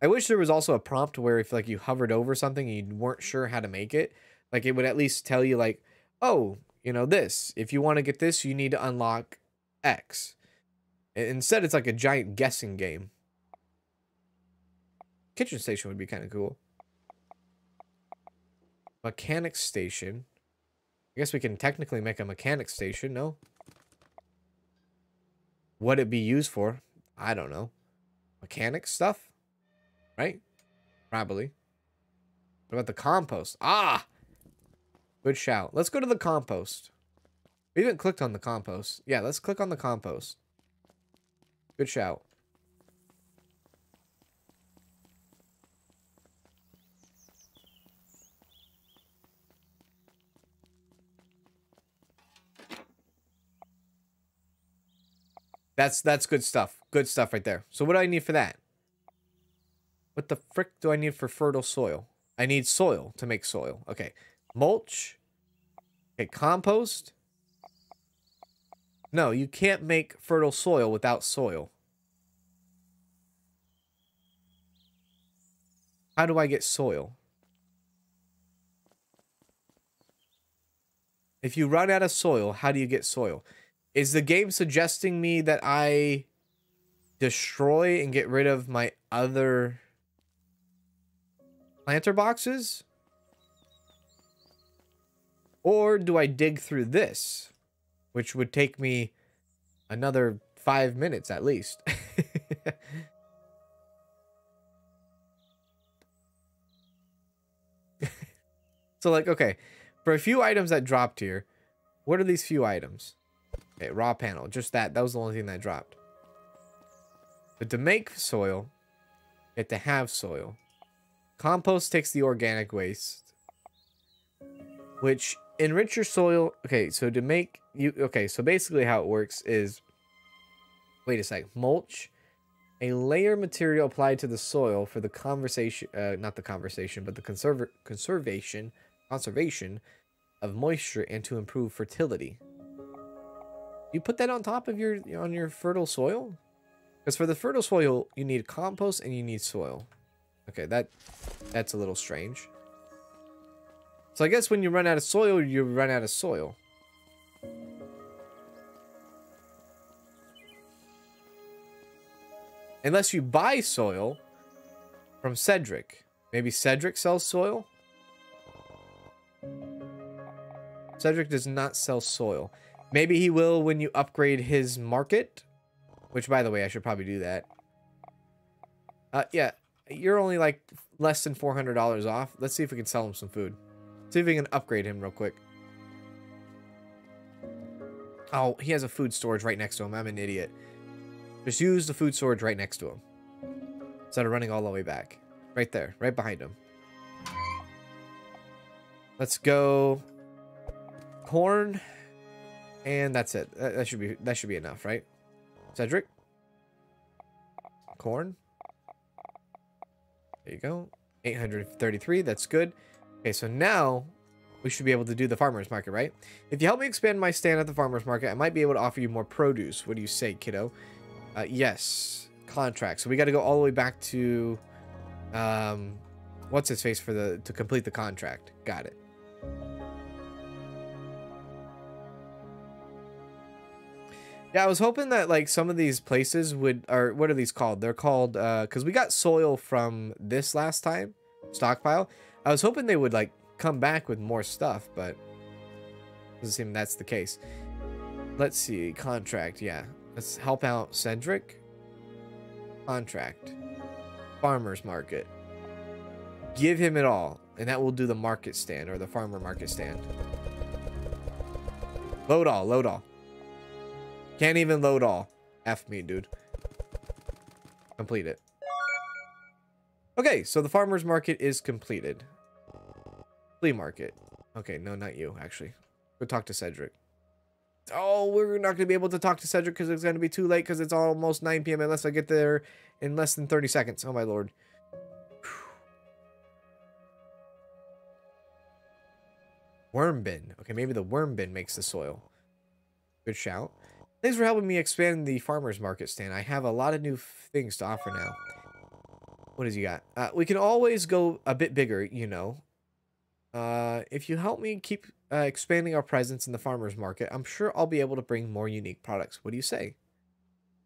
I wish there was also a prompt where if like you hovered over something and you weren't sure how to make it, like it would at least tell you like, oh, you know this. If you want to get this, you need to unlock X. Instead, it's like a giant guessing game. Kitchen station would be kind of cool. Mechanic station. I guess we can technically make a mechanic station, no? What it be used for? I don't know. Mechanic stuff? Right? Probably. What about the compost? Ah! Good shout. Let's go to the compost. We haven't clicked on the compost. Yeah, let's click on the compost. Good shout. That's that's good stuff. Good stuff right there. So what do I need for that? What the frick do I need for fertile soil? I need soil to make soil. Okay. Mulch. Okay, compost. No, you can't make fertile soil without soil. How do I get soil? If you run out of soil, how do you get soil? Is the game suggesting me that I destroy and get rid of my other planter boxes? Or do I dig through this? Which would take me another five minutes at least. (laughs) so like, okay, for a few items that dropped here, what are these few items? Okay, raw panel. Just that. That was the only thing that dropped. But to make soil, you have to have soil. Compost takes the organic waste. Which enrich your soil. Okay, so to make you okay, so basically how it works is wait a sec. Mulch, a layer material applied to the soil for the conversation uh, not the conversation, but the conserv conservation conservation of moisture and to improve fertility. You put that on top of your on your fertile soil? Because for the fertile soil, you need compost and you need soil. Okay, that that's a little strange. So I guess when you run out of soil, you run out of soil. Unless you buy soil from Cedric. Maybe Cedric sells soil? Cedric does not sell soil. Maybe he will when you upgrade his market. Which, by the way, I should probably do that. Uh, yeah, you're only like less than $400 off. Let's see if we can sell him some food. See if we can upgrade him real quick. Oh, he has a food storage right next to him. I'm an idiot. Just use the food storage right next to him. Instead of running all the way back. Right there. Right behind him. Let's go... Corn. And that's it. That, that should be that should be enough, right? Cedric? Corn? There you go. 833, that's good. Okay, so now we should be able to do the farmer's market, right? If you help me expand my stand at the farmer's market, I might be able to offer you more produce. What do you say, kiddo? Uh, yes. Contract. So we got to go all the way back to... Um, what's his face for the to complete the contract? Got it. Yeah, I was hoping that like some of these places would, or what are these called? They're called, uh, cause we got soil from this last time, stockpile. I was hoping they would like come back with more stuff, but doesn't seem that's the case. Let's see, contract, yeah. Let's help out Cedric. Contract. Farmer's market. Give him it all, and that will do the market stand, or the farmer market stand. Load all, load all. Can't even load all. F me, dude. Complete it. Okay, so the farmer's market is completed. Flea market. Okay, no, not you, actually. Go talk to Cedric. Oh, we're not going to be able to talk to Cedric because it's going to be too late because it's almost 9 p.m. unless I get there in less than 30 seconds. Oh, my lord. Worm bin. Okay, maybe the worm bin makes the soil. Good shout. Thanks for helping me expand the farmer's market stand. I have a lot of new things to offer now. What does he got? Uh, we can always go a bit bigger, you know. Uh, if you help me keep uh, expanding our presence in the farmer's market, I'm sure I'll be able to bring more unique products. What do you say?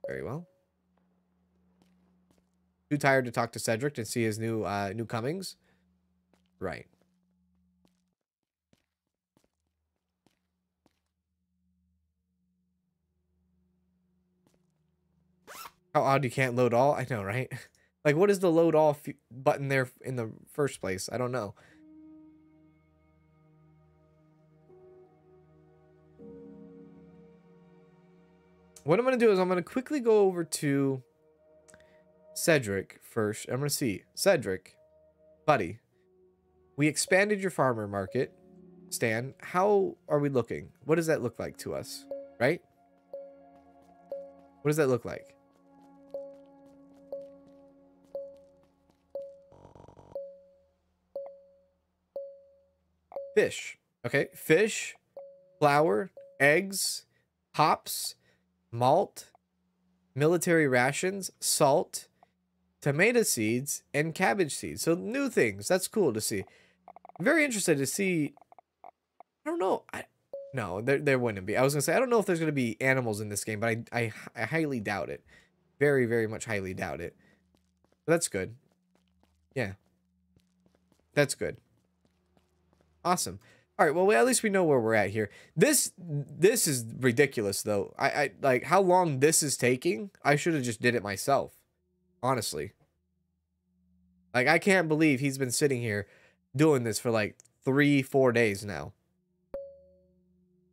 Very well. Too tired to talk to Cedric and see his new uh new comings. Right. How odd you can't load all? I know, right? (laughs) Like, what is the load all button there in the first place? I don't know. What I'm going to do is I'm going to quickly go over to Cedric first. I'm going to see. Cedric, buddy, we expanded your farmer market. Stan, how are we looking? What does that look like to us? Right? What does that look like? Fish. Okay. Fish, flour, eggs, hops, malt, military rations, salt, tomato seeds, and cabbage seeds. So new things. That's cool to see. Very interested to see. I don't know. I, no, there, there wouldn't be. I was going to say, I don't know if there's going to be animals in this game, but I, I, I highly doubt it. Very, very much highly doubt it. But that's good. Yeah. That's good. Awesome. All right, well, at least we know where we're at here. This this is ridiculous though. I I like how long this is taking. I should have just did it myself. Honestly. Like I can't believe he's been sitting here doing this for like 3 4 days now.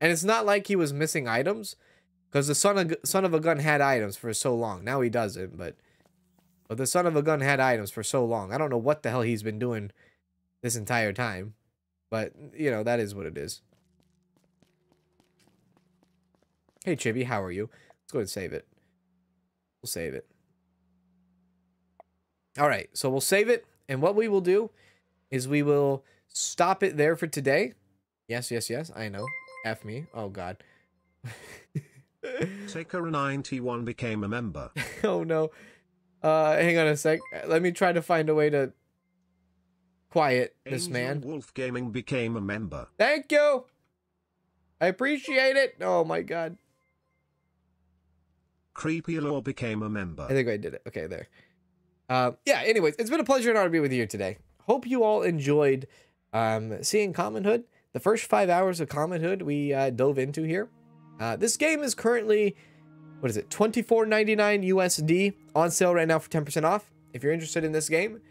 And it's not like he was missing items cuz the son of son of a gun had items for so long. Now he doesn't, but but the son of a gun had items for so long. I don't know what the hell he's been doing this entire time. But, you know, that is what it is. Hey, Chibi, how are you? Let's go ahead and save it. We'll save it. All right, so we'll save it. And what we will do is we will stop it there for today. Yes, yes, yes, I know. F me. Oh, God. (laughs) Taker91 became a member. oh, no. Uh, hang on a sec. Let me try to find a way to quiet this Angel man. Wolf Gaming became a member. Thank you. I appreciate it. Oh my god. Creepy Law became a member. I think I did it. Okay, there. Uh, yeah, anyways, it's been a pleasure and honor to be with you today. Hope you all enjoyed um, seeing Common'Hood. The first five hours of Common'Hood we uh, dove into here. Uh, this game is currently, what is it, twenty four ninety nine USD on sale right now for 10% off. If you're interested in this game,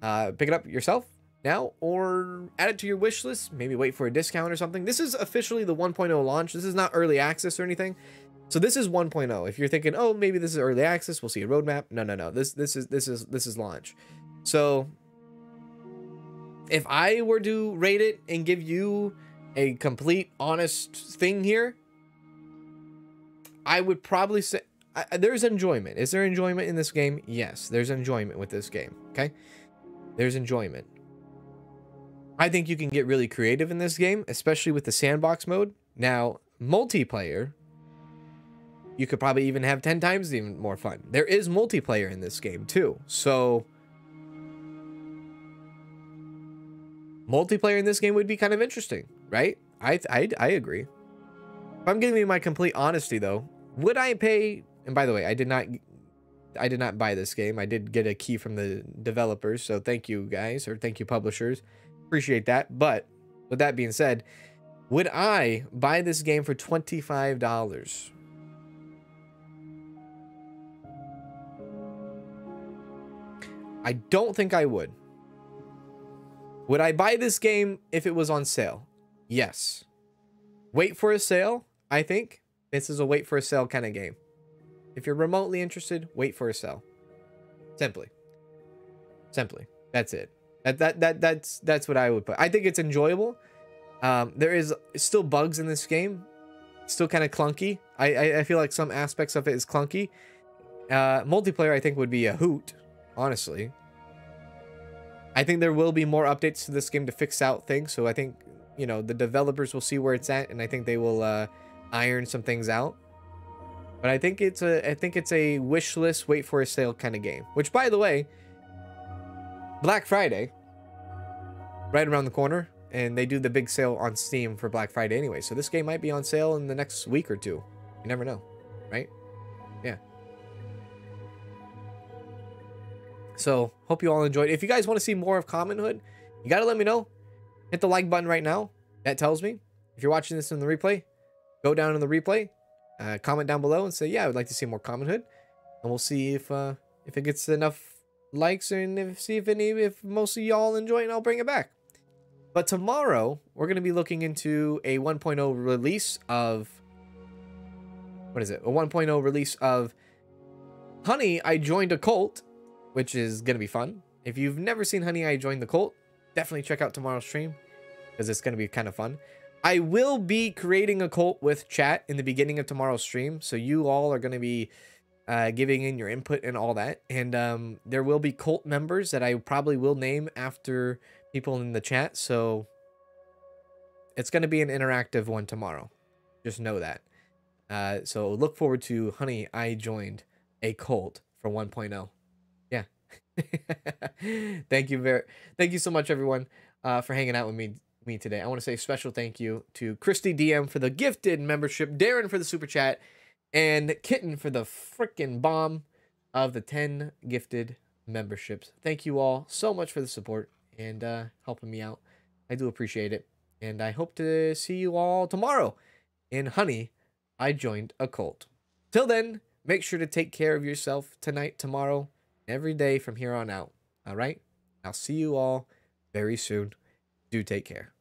uh, pick it up yourself now or add it to your wish list. Maybe wait for a discount or something. This is officially the 1.0 launch. This is not early access or anything. So this is 1.0. If you're thinking, oh, maybe this is early access, we'll see a roadmap. No, no, no. This this is this is this is launch. So if I were to rate it and give you a complete honest thing here, I would probably say I, there's enjoyment. Is there enjoyment in this game? Yes, there's enjoyment with this game. Okay, there's enjoyment. I think you can get really creative in this game, especially with the sandbox mode. Now, multiplayer, you could probably even have 10 times even more fun. There is multiplayer in this game too. So multiplayer in this game would be kind of interesting, right? I I, I agree. If I'm giving you my complete honesty though, would I pay and by the way, I did not I did not buy this game. I did get a key from the developers, so thank you guys or thank you publishers. Appreciate that. But with that being said, would I buy this game for $25? I don't think I would. Would I buy this game if it was on sale? Yes. Wait for a sale? I think this is a wait for a sale kind of game. If you're remotely interested, wait for a sale. Simply. Simply. That's it. That that that that's that's what I would put. I think it's enjoyable. Um, there is still bugs in this game, still kind of clunky. I, I, I feel like some aspects of it is clunky. Uh, multiplayer I think would be a hoot, honestly. I think there will be more updates to this game to fix out things. So I think you know the developers will see where it's at, and I think they will uh, iron some things out. But I think it's a I think it's a wish list, wait for a sale kind of game. Which, by the way, Black Friday, right around the corner, and they do the big sale on Steam for Black Friday anyway. So this game might be on sale in the next week or two. You never know, right? Yeah. So hope you all enjoyed. If you guys want to see more of Common'Hood, you gotta let me know. Hit the like button right now. That tells me. If you're watching this in the replay, go down in the replay, uh, comment down below, and say, "Yeah, I would like to see more Common'Hood," and we'll see if uh, if it gets enough likes and if, see if any if most of y'all enjoy it and I'll bring it back. But tomorrow, we're going to be looking into a 1.0 release of what is it? A 1.0 release of Honey, I joined a cult, which is going to be fun. If you've never seen Honey, I joined the cult, definitely check out tomorrow's stream because it's going to be kind of fun. I will be creating a cult with chat in the beginning of tomorrow's stream. So you all are going to be uh, giving in your input and all that. And um, there will be cult members that I probably will name after people in the chat. So it's going to be an interactive one tomorrow. Just know that. Uh, so look forward to Honey, I joined a cult for 1.0. Yeah. (laughs) thank you very thank you so much everyone uh, for hanging out with me me today. I want to say special thank you to Christy DM for the gifted membership, Darren for the super chat, and Kitten for the freaking bomb of the 10 gifted memberships. Thank you all so much for the support and uh, helping me out. I do appreciate it. And I hope to see you all tomorrow in Honey, I Joined a Cult. Till then, make sure to take care of yourself tonight, tomorrow, every day from here on out. All right? I'll see you all very soon. Do take care.